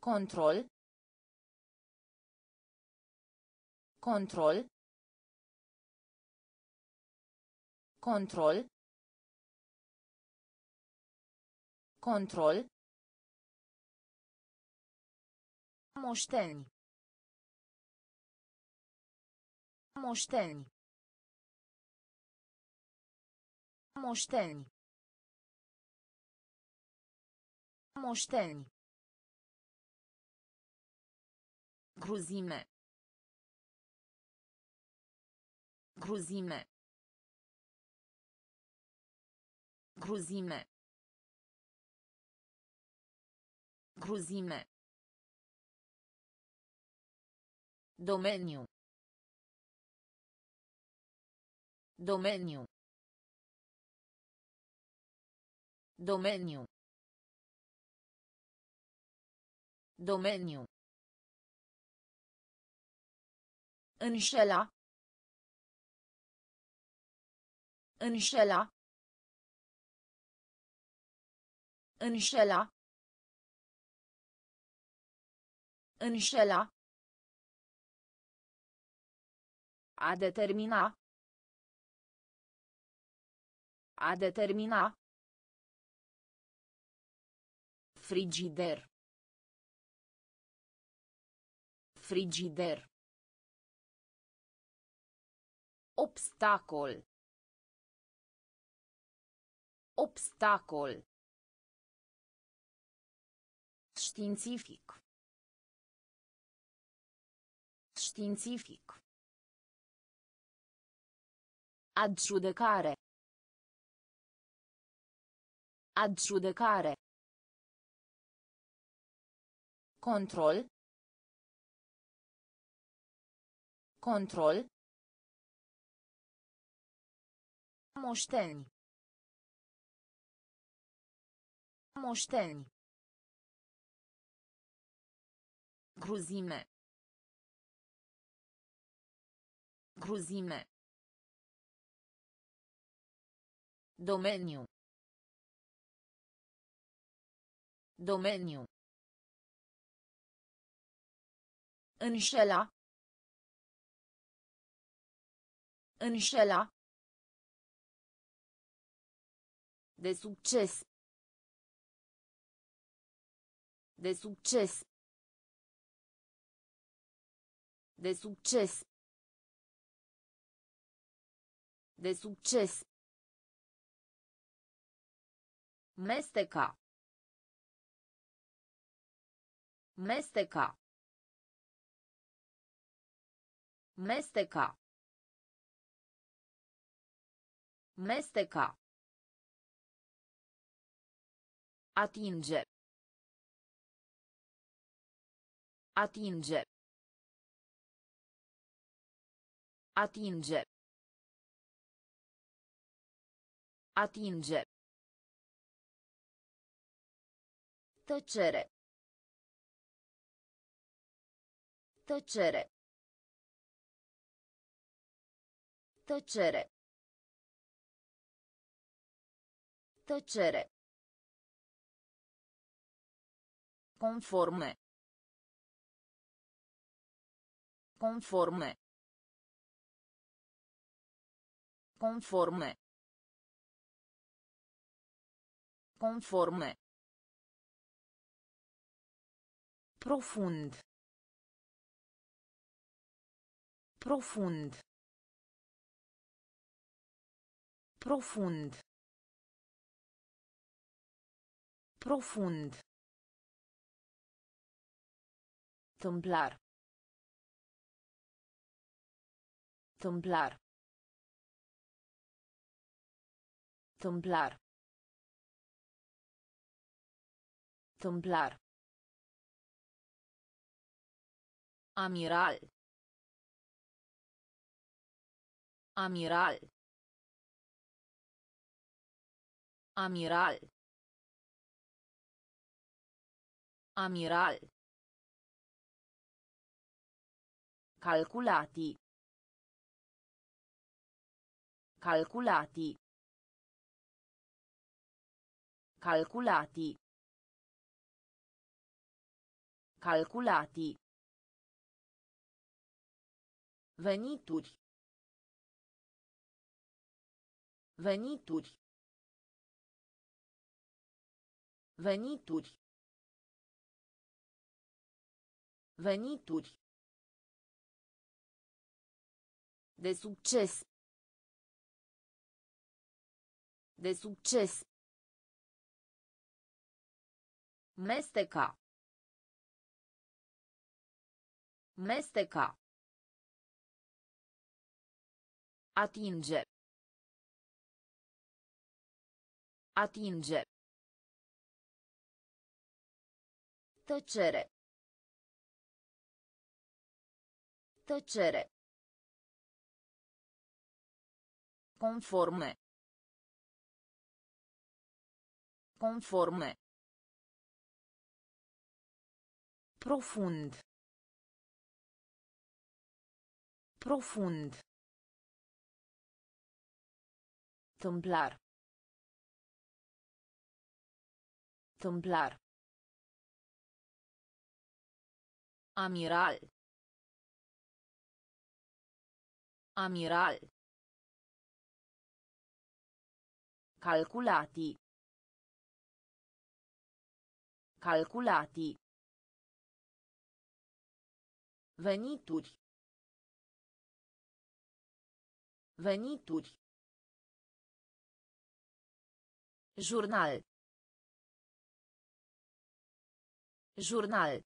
Control. Control. Control. Control. Moșteni. Moșteni. Moșteni. Moșteni. Cruzime. Cruzime. Cruzime. Cruzime. Domeniu. Domeniu. Domeniu. Domeniu. Înșela. Înșela. Înșela. Înșela. A determina. A determina. Frigider. Frigider. Obstacol. Obstacol. Științific. Științific. Adjudecare. Adjudecare. Control. Control. Moșteni. Moșteni. Cruzime. Cruzime. Domeniu. Domeniu. Înșela. Înșela. De succes. De succes. De succes. De succes. Mesteca. Mesteca. Mesteca. Mesteca. Atinge. Atinge. Atinge. Atinge. Tăcere. Tăcere. Tăcere. Tăcere. Conforme. Conforme. Conforme. Conforme. Profund. Profund. Profund. Profund. Tâmplar. Tâmplar. Tâmplar. Tâmplar. Amiral. Amiral. Amiral. Amiral. Calculati. Calculati. Calculati. Calculati. Venituri. Venituri. Venituri. Venituri. De succes. De succes. Mesteca. Mesteca. Atinge. Atinge. Tăcere. Tăcere. Conforme. Conforme. Profund. Profund. Tâmplar. Tâmplar. Amiral. Amiral. Calculati. Calculati. Venituri. Venituri. Jurnal. Jurnal.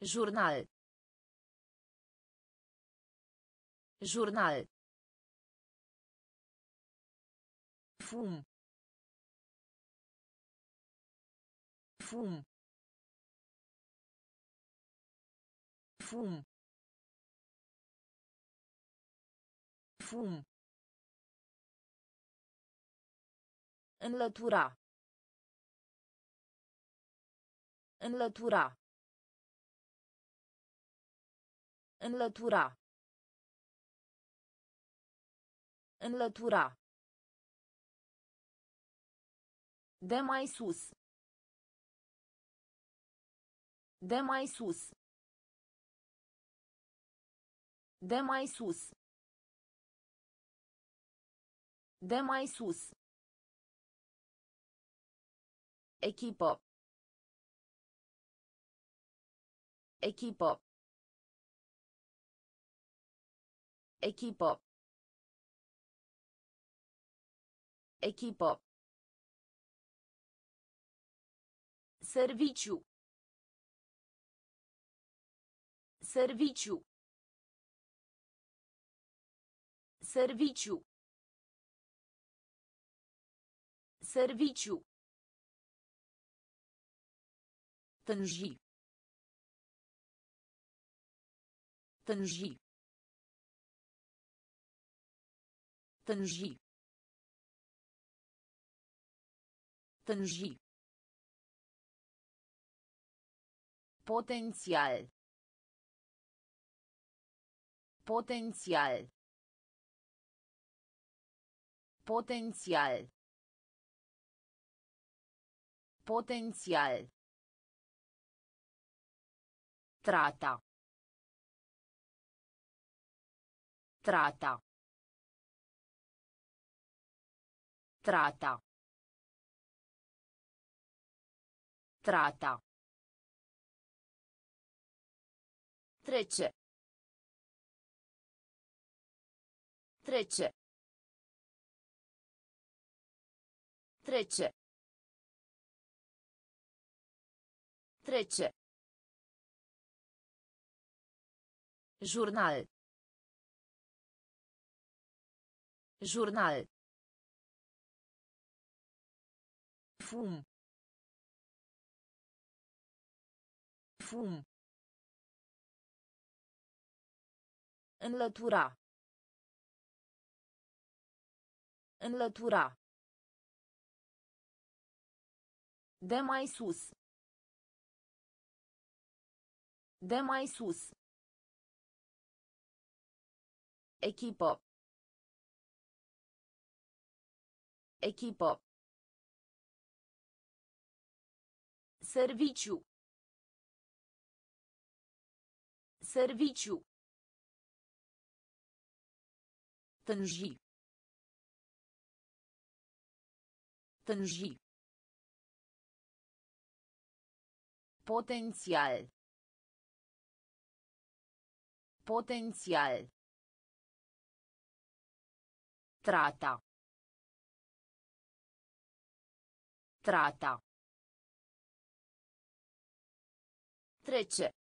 Jurnal. Jurnal. Fum. Fum. Fum. Fum. Înlătura. Înlătura. Înlătura. Înlătura. De mai sus. De mai sus. De mai sus. De mai sus. Echipă. Echipă. Echipă. Echipă. Serviciu. Serviciu. Serviciu. Serviciu. Tânji. Tânji. Tânji. Tânji. Potențial. Potențial. Potențial. Potențial. Trata. Trata. Trata. Trata. Trece. Trece. Trece. Trece. Jurnal. Jurnal. Fum. Fum. Înlătura. Înlătura. De mai sus. De mai sus. Echipă. Echipă. Serviciu. Serviciu. Tânji. Tânji. Potențial. Potențial. Trata. Trata. Trece.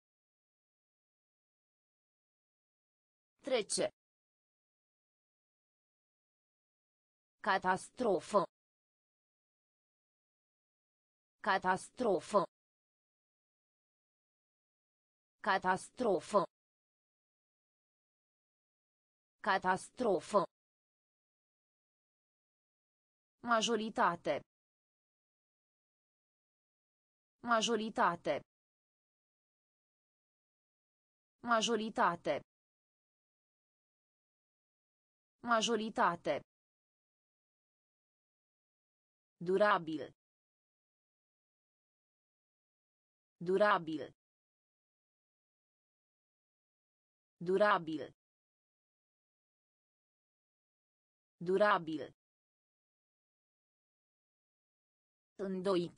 Trece. Catastrofă. Catastrofă. Catastrofă. Catastrofă. Majoritate. Majoritate. Majoritate. Majoritate. Durabil. Durabil. Durabil. Durabil. Îndoit.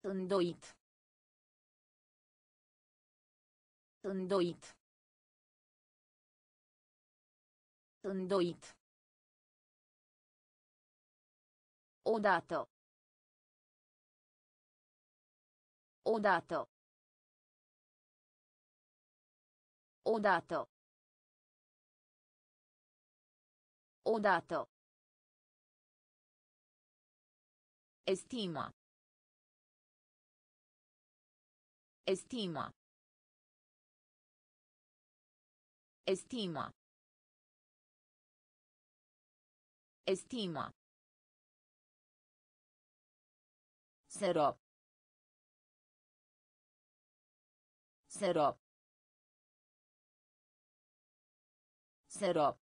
Îndoit. Îndoit. Îndoit. Odată. Odată. Odată. Odată. Estima. Estima. Estima. Estima. Serop. Serop. Serop.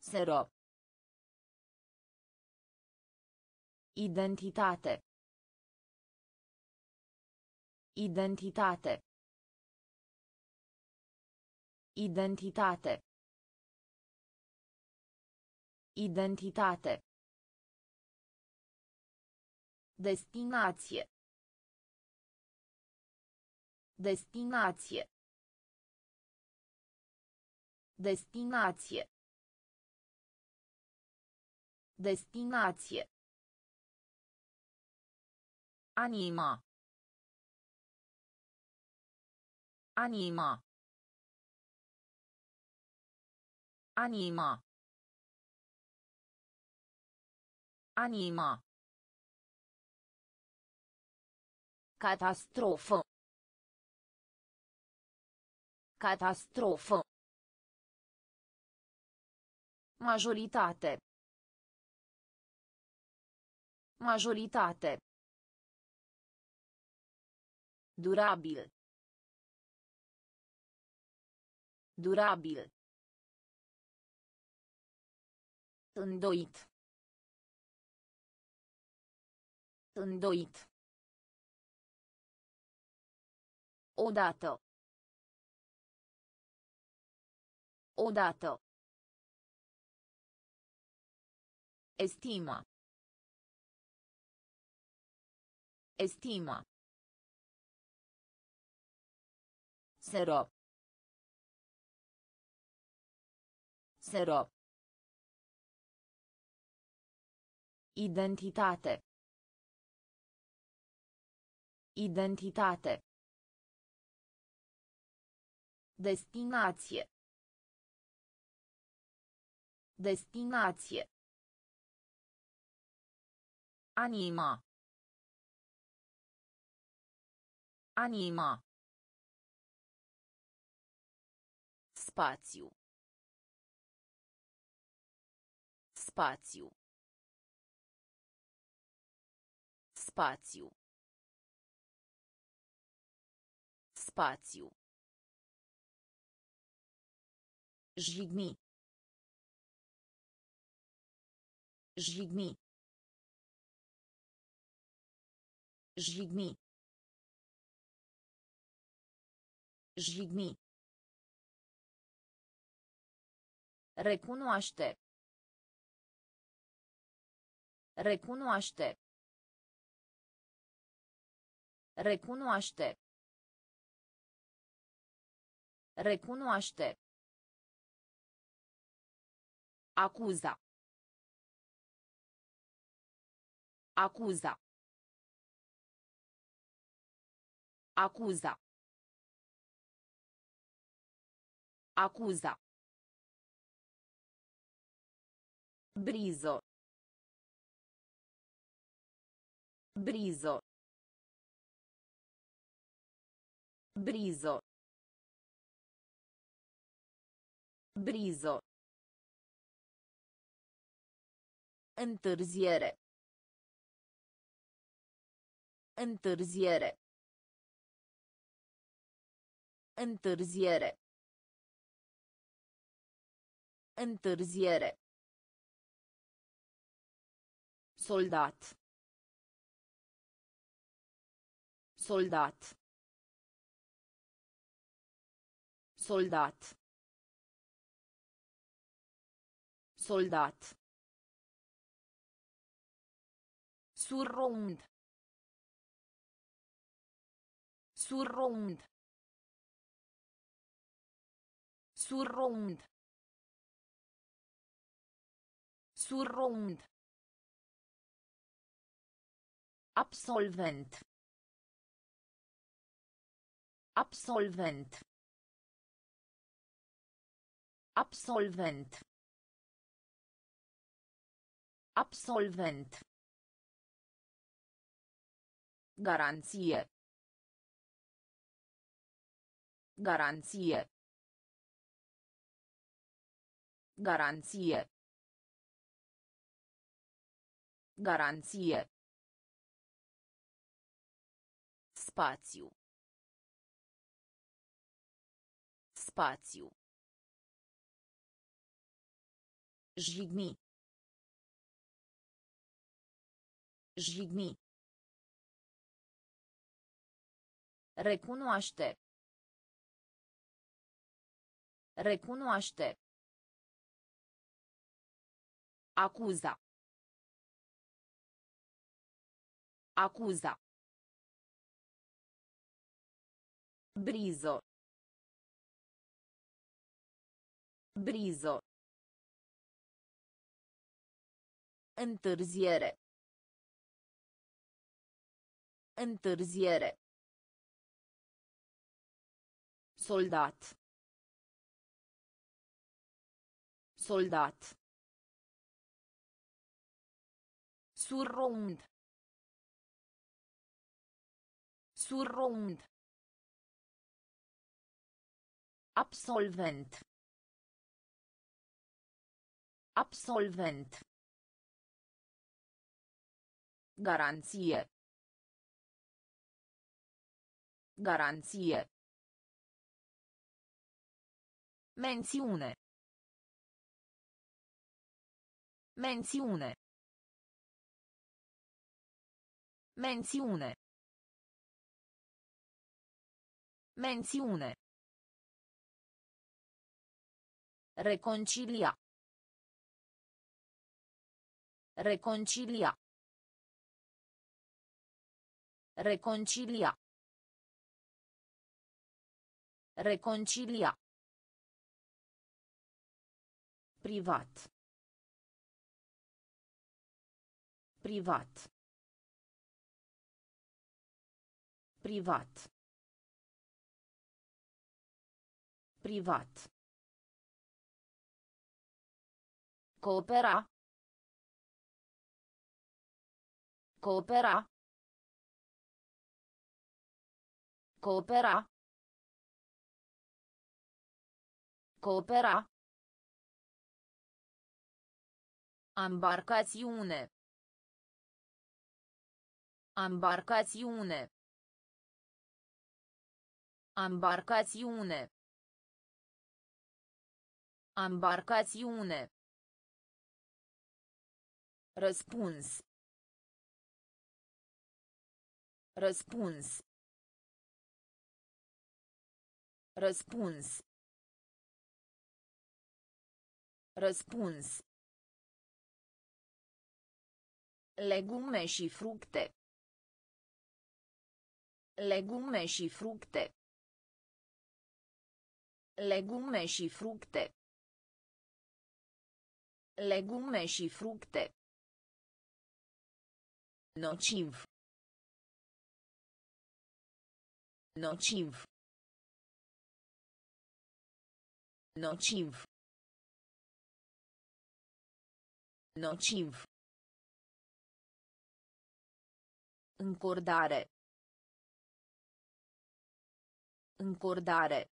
Serop. Identitate. Identitate. Identitate. Identitate. Destinație. Destinație. Destinație. Destinație. Anima. Anima. Anima. Anima. Catastrofă. Catastrofă. Majoritate. Majoritate. Durabil. Durabil. Îndoit. Îndoit. Odată. Odată. Estima. Estima. Sero. Sero. Identitate. Identitate. Destinație. Destinație. Anima. Anima. Spațiu. Spațiu. Spațiu. Spațiu. Jigni. Jigni. Jigni. Jigni. Recunoaște. Recunoaște. Recunoaște. Recunoaște. Acuza. Acuza. Acuza. Acuza. Brizo. Brizo. Brizo. Brizo. Întârziere. Întârziere. Întârziere. Întârziere. Soldat. Soldat. Soldat. Soldat. Surround. Surround. Surround. Surround. Absolvent. Absolvent. Absolvent. Absolvent. Garanție. Garanție. Garanție. Garanție. Spațiu. Spațiu. Jigni. Jigni. Recunoaște. Recunoaște. Acuza. Acuza. Brizo. Brizo. Întârziere. Întârziere. Soldat. Soldat. Surround. Surround. Absolvent. Absolvent. Garanție. Garanție. Mențiune. Mențiune. Mențiune. Mențiune. Reconcilia. Reconcilia. Reconcilia. Reconcilia. Privat. Privat. Privat. Privat. Coopera. Coopera. Coopera. Coopera. Ambarcațiune. Ambarcațiune. Ambarcațiune. Ambarcațiune. Răspuns. Răspuns. Răspuns. Răspuns. Legume și fructe. Legume și fructe. Legume și fructe. Legume și fructe. Nociv. Nociv. Nociv. Nociv. Încordare. Încordare.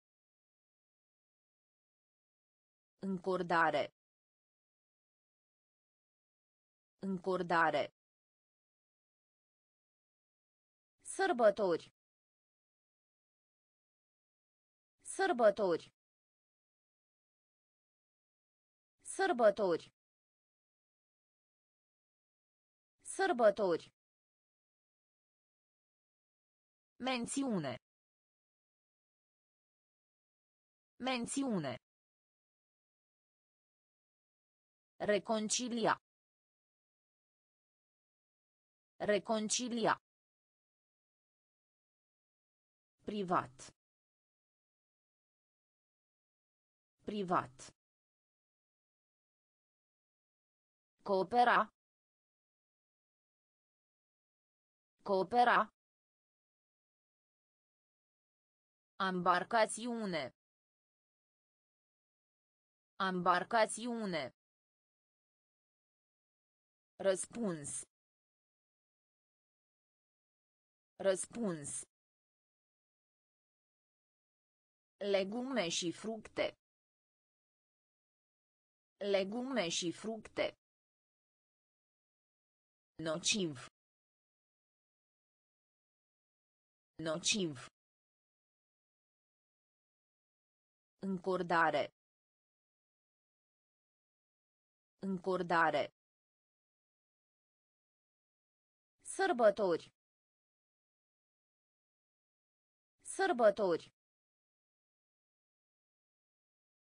Încordare. Încordare. Sărbători. Sărbători. Sărbători. Sărbători. Mențiune. Mențiune. Reconcilia. Reconcilia. Privat. Privat. Coopera. Coopera. Ambarcațiune. Ambarcațiune. Răspuns. Răspuns. Legume și fructe. Legume și fructe. Nociv. Nociv. Încordare. Încordare. Sărbători. Sărbători.